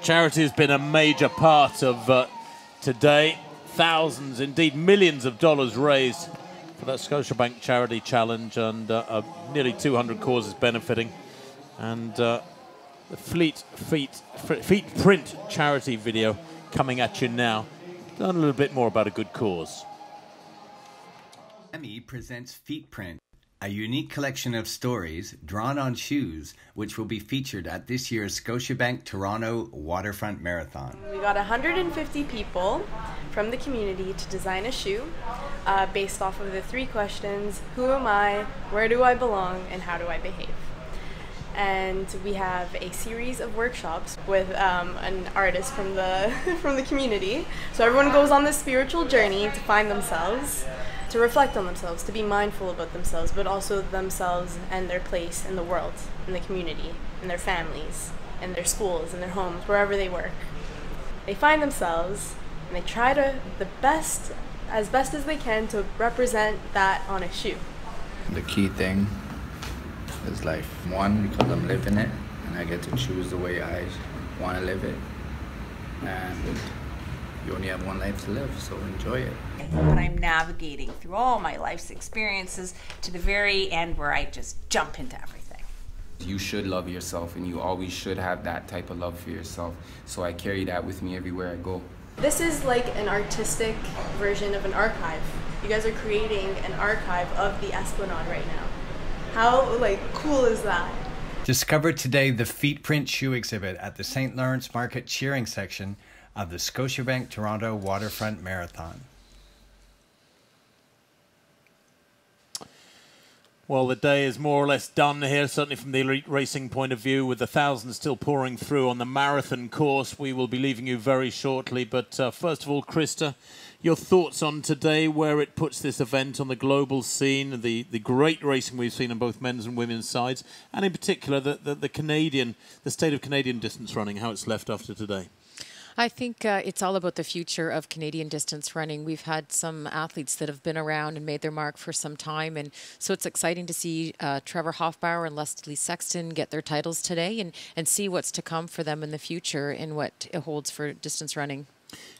charity has been a major part of uh, today. Thousands, indeed millions of dollars raised for that Scotiabank Charity Challenge, and uh, uh, nearly 200 causes benefiting. And uh, the Fleet Feet Feet Print charity video coming at you now. Learn a little bit more about a good cause. Emmy presents Feet Print, a unique collection of stories drawn on shoes, which will be featured at this year's Scotiabank Toronto Waterfront Marathon. We got 150 people from the community to design a shoe uh, based off of the three questions Who am I? Where do I belong? And how do I behave? and we have a series of workshops with um, an artist from the from the community. So everyone goes on this spiritual journey to find themselves, to reflect on themselves, to be mindful about themselves, but also themselves and their place in the world, in the community, in their families, in their schools, in their homes, wherever they work. They find themselves and they try to the best as best as they can to represent that on a shoe. The key thing is life. One, because I'm living it and I get to choose the way I want to live it. And you only have one life to live, so enjoy it. When I'm navigating through all my life's experiences to the very end where I just jump into everything. You should love yourself and you always should have that type of love for yourself. So I carry that with me everywhere I go. This is like an artistic version of an archive. You guys are creating an archive of the Esplanade right now. How like cool is that? Discover today the Feet Print Shoe exhibit at the St. Lawrence Market cheering section of the Scotiabank Toronto Waterfront Marathon. Well, the day is more or less done here, certainly from the elite racing point of view, with the thousands still pouring through on the marathon course. We will be leaving you very shortly. But uh, first of all, Krista, your thoughts on today, where it puts this event on the global scene, the, the great racing we've seen on both men's and women's sides, and in particular the, the, the Canadian, the state of Canadian distance running, how it's left after today. I think uh, it's all about the future of Canadian distance running. We've had some athletes that have been around and made their mark for some time, and so it's exciting to see uh, Trevor Hofbauer and Leslie Sexton get their titles today and, and see what's to come for them in the future and what it holds for distance running.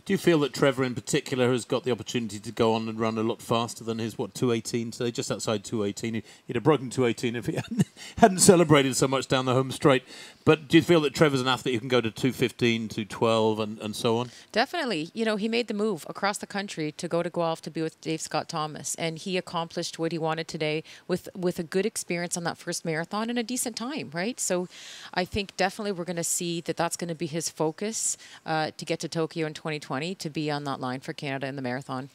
Do you feel that Trevor, in particular, has got the opportunity to go on and run a lot faster than his what 218 today, just outside 218? He'd have broken 218 if he hadn't, celebrated so much down the home straight. But do you feel that Trevor's an athlete who can go to 215, 212, and, and so on? Definitely. You know, he made the move across the country to go to Guelph to be with Dave Scott Thomas, and he accomplished what he wanted today with with a good experience on that first marathon and a decent time, right? So, I think definitely we're going to see that that's going to be his focus uh, to get to Tokyo in 2020 to be on that line for Canada in the marathon.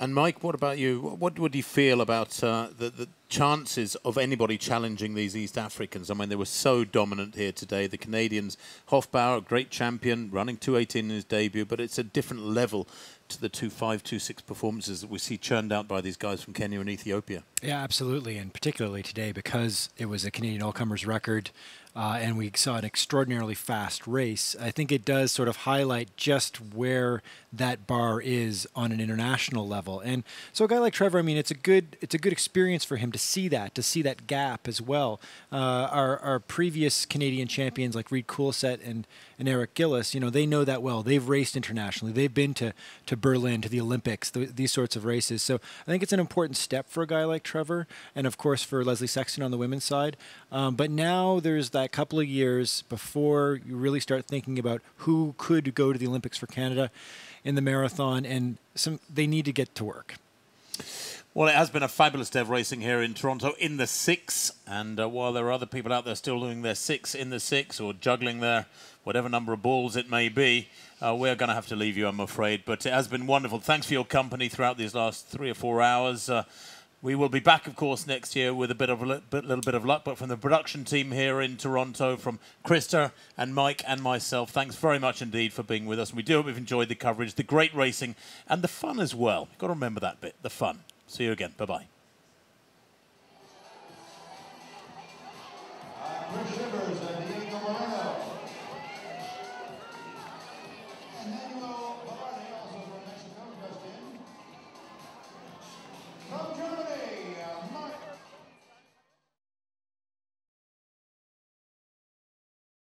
And Mike, what about you? What would you feel about uh, the, the chances of anybody challenging these East Africans? I mean, they were so dominant here today. The Canadians, Hofbauer, a great champion, running 218 in his debut, but it's a different level to the 25, 26 performances that we see churned out by these guys from Kenya and Ethiopia. Yeah, absolutely, and particularly today because it was a Canadian all-comers record, uh, and we saw an extraordinarily fast race. I think it does sort of highlight just where that bar is on an international level. And so, a guy like Trevor, I mean, it's a good it's a good experience for him to see that to see that gap as well. Uh, our our previous Canadian champions like Reid Coolsaet and and Eric Gillis, you know, they know that well. They've raced internationally. They've been to to Berlin, to the Olympics, th- these sorts of races. So I think it's an important step for a guy like Trevor, and of course for Leslie Sexton on the women's side. Um, but now there's that couple of years before you really start thinking about who could go to the Olympics for Canada in the marathon, and some they need to get to work. Well, it has been a fabulous day of racing here in Toronto in the six. And uh, while there are other people out there still doing their six in the six or juggling their whatever number of balls it may be. Uh, we're going to have to leave you, I'm afraid. But it has been wonderful. Thanks for your company throughout these last three or four hours. Uh, we will be back, of course, next year with a bit of a little bit of luck. But from the production team here in Toronto, from Krista and Mike and myself, thanks very much indeed for being with us. We do hope you've enjoyed the coverage, the great racing, and the fun as well. You've got to remember that bit, the fun. See you again. Bye bye.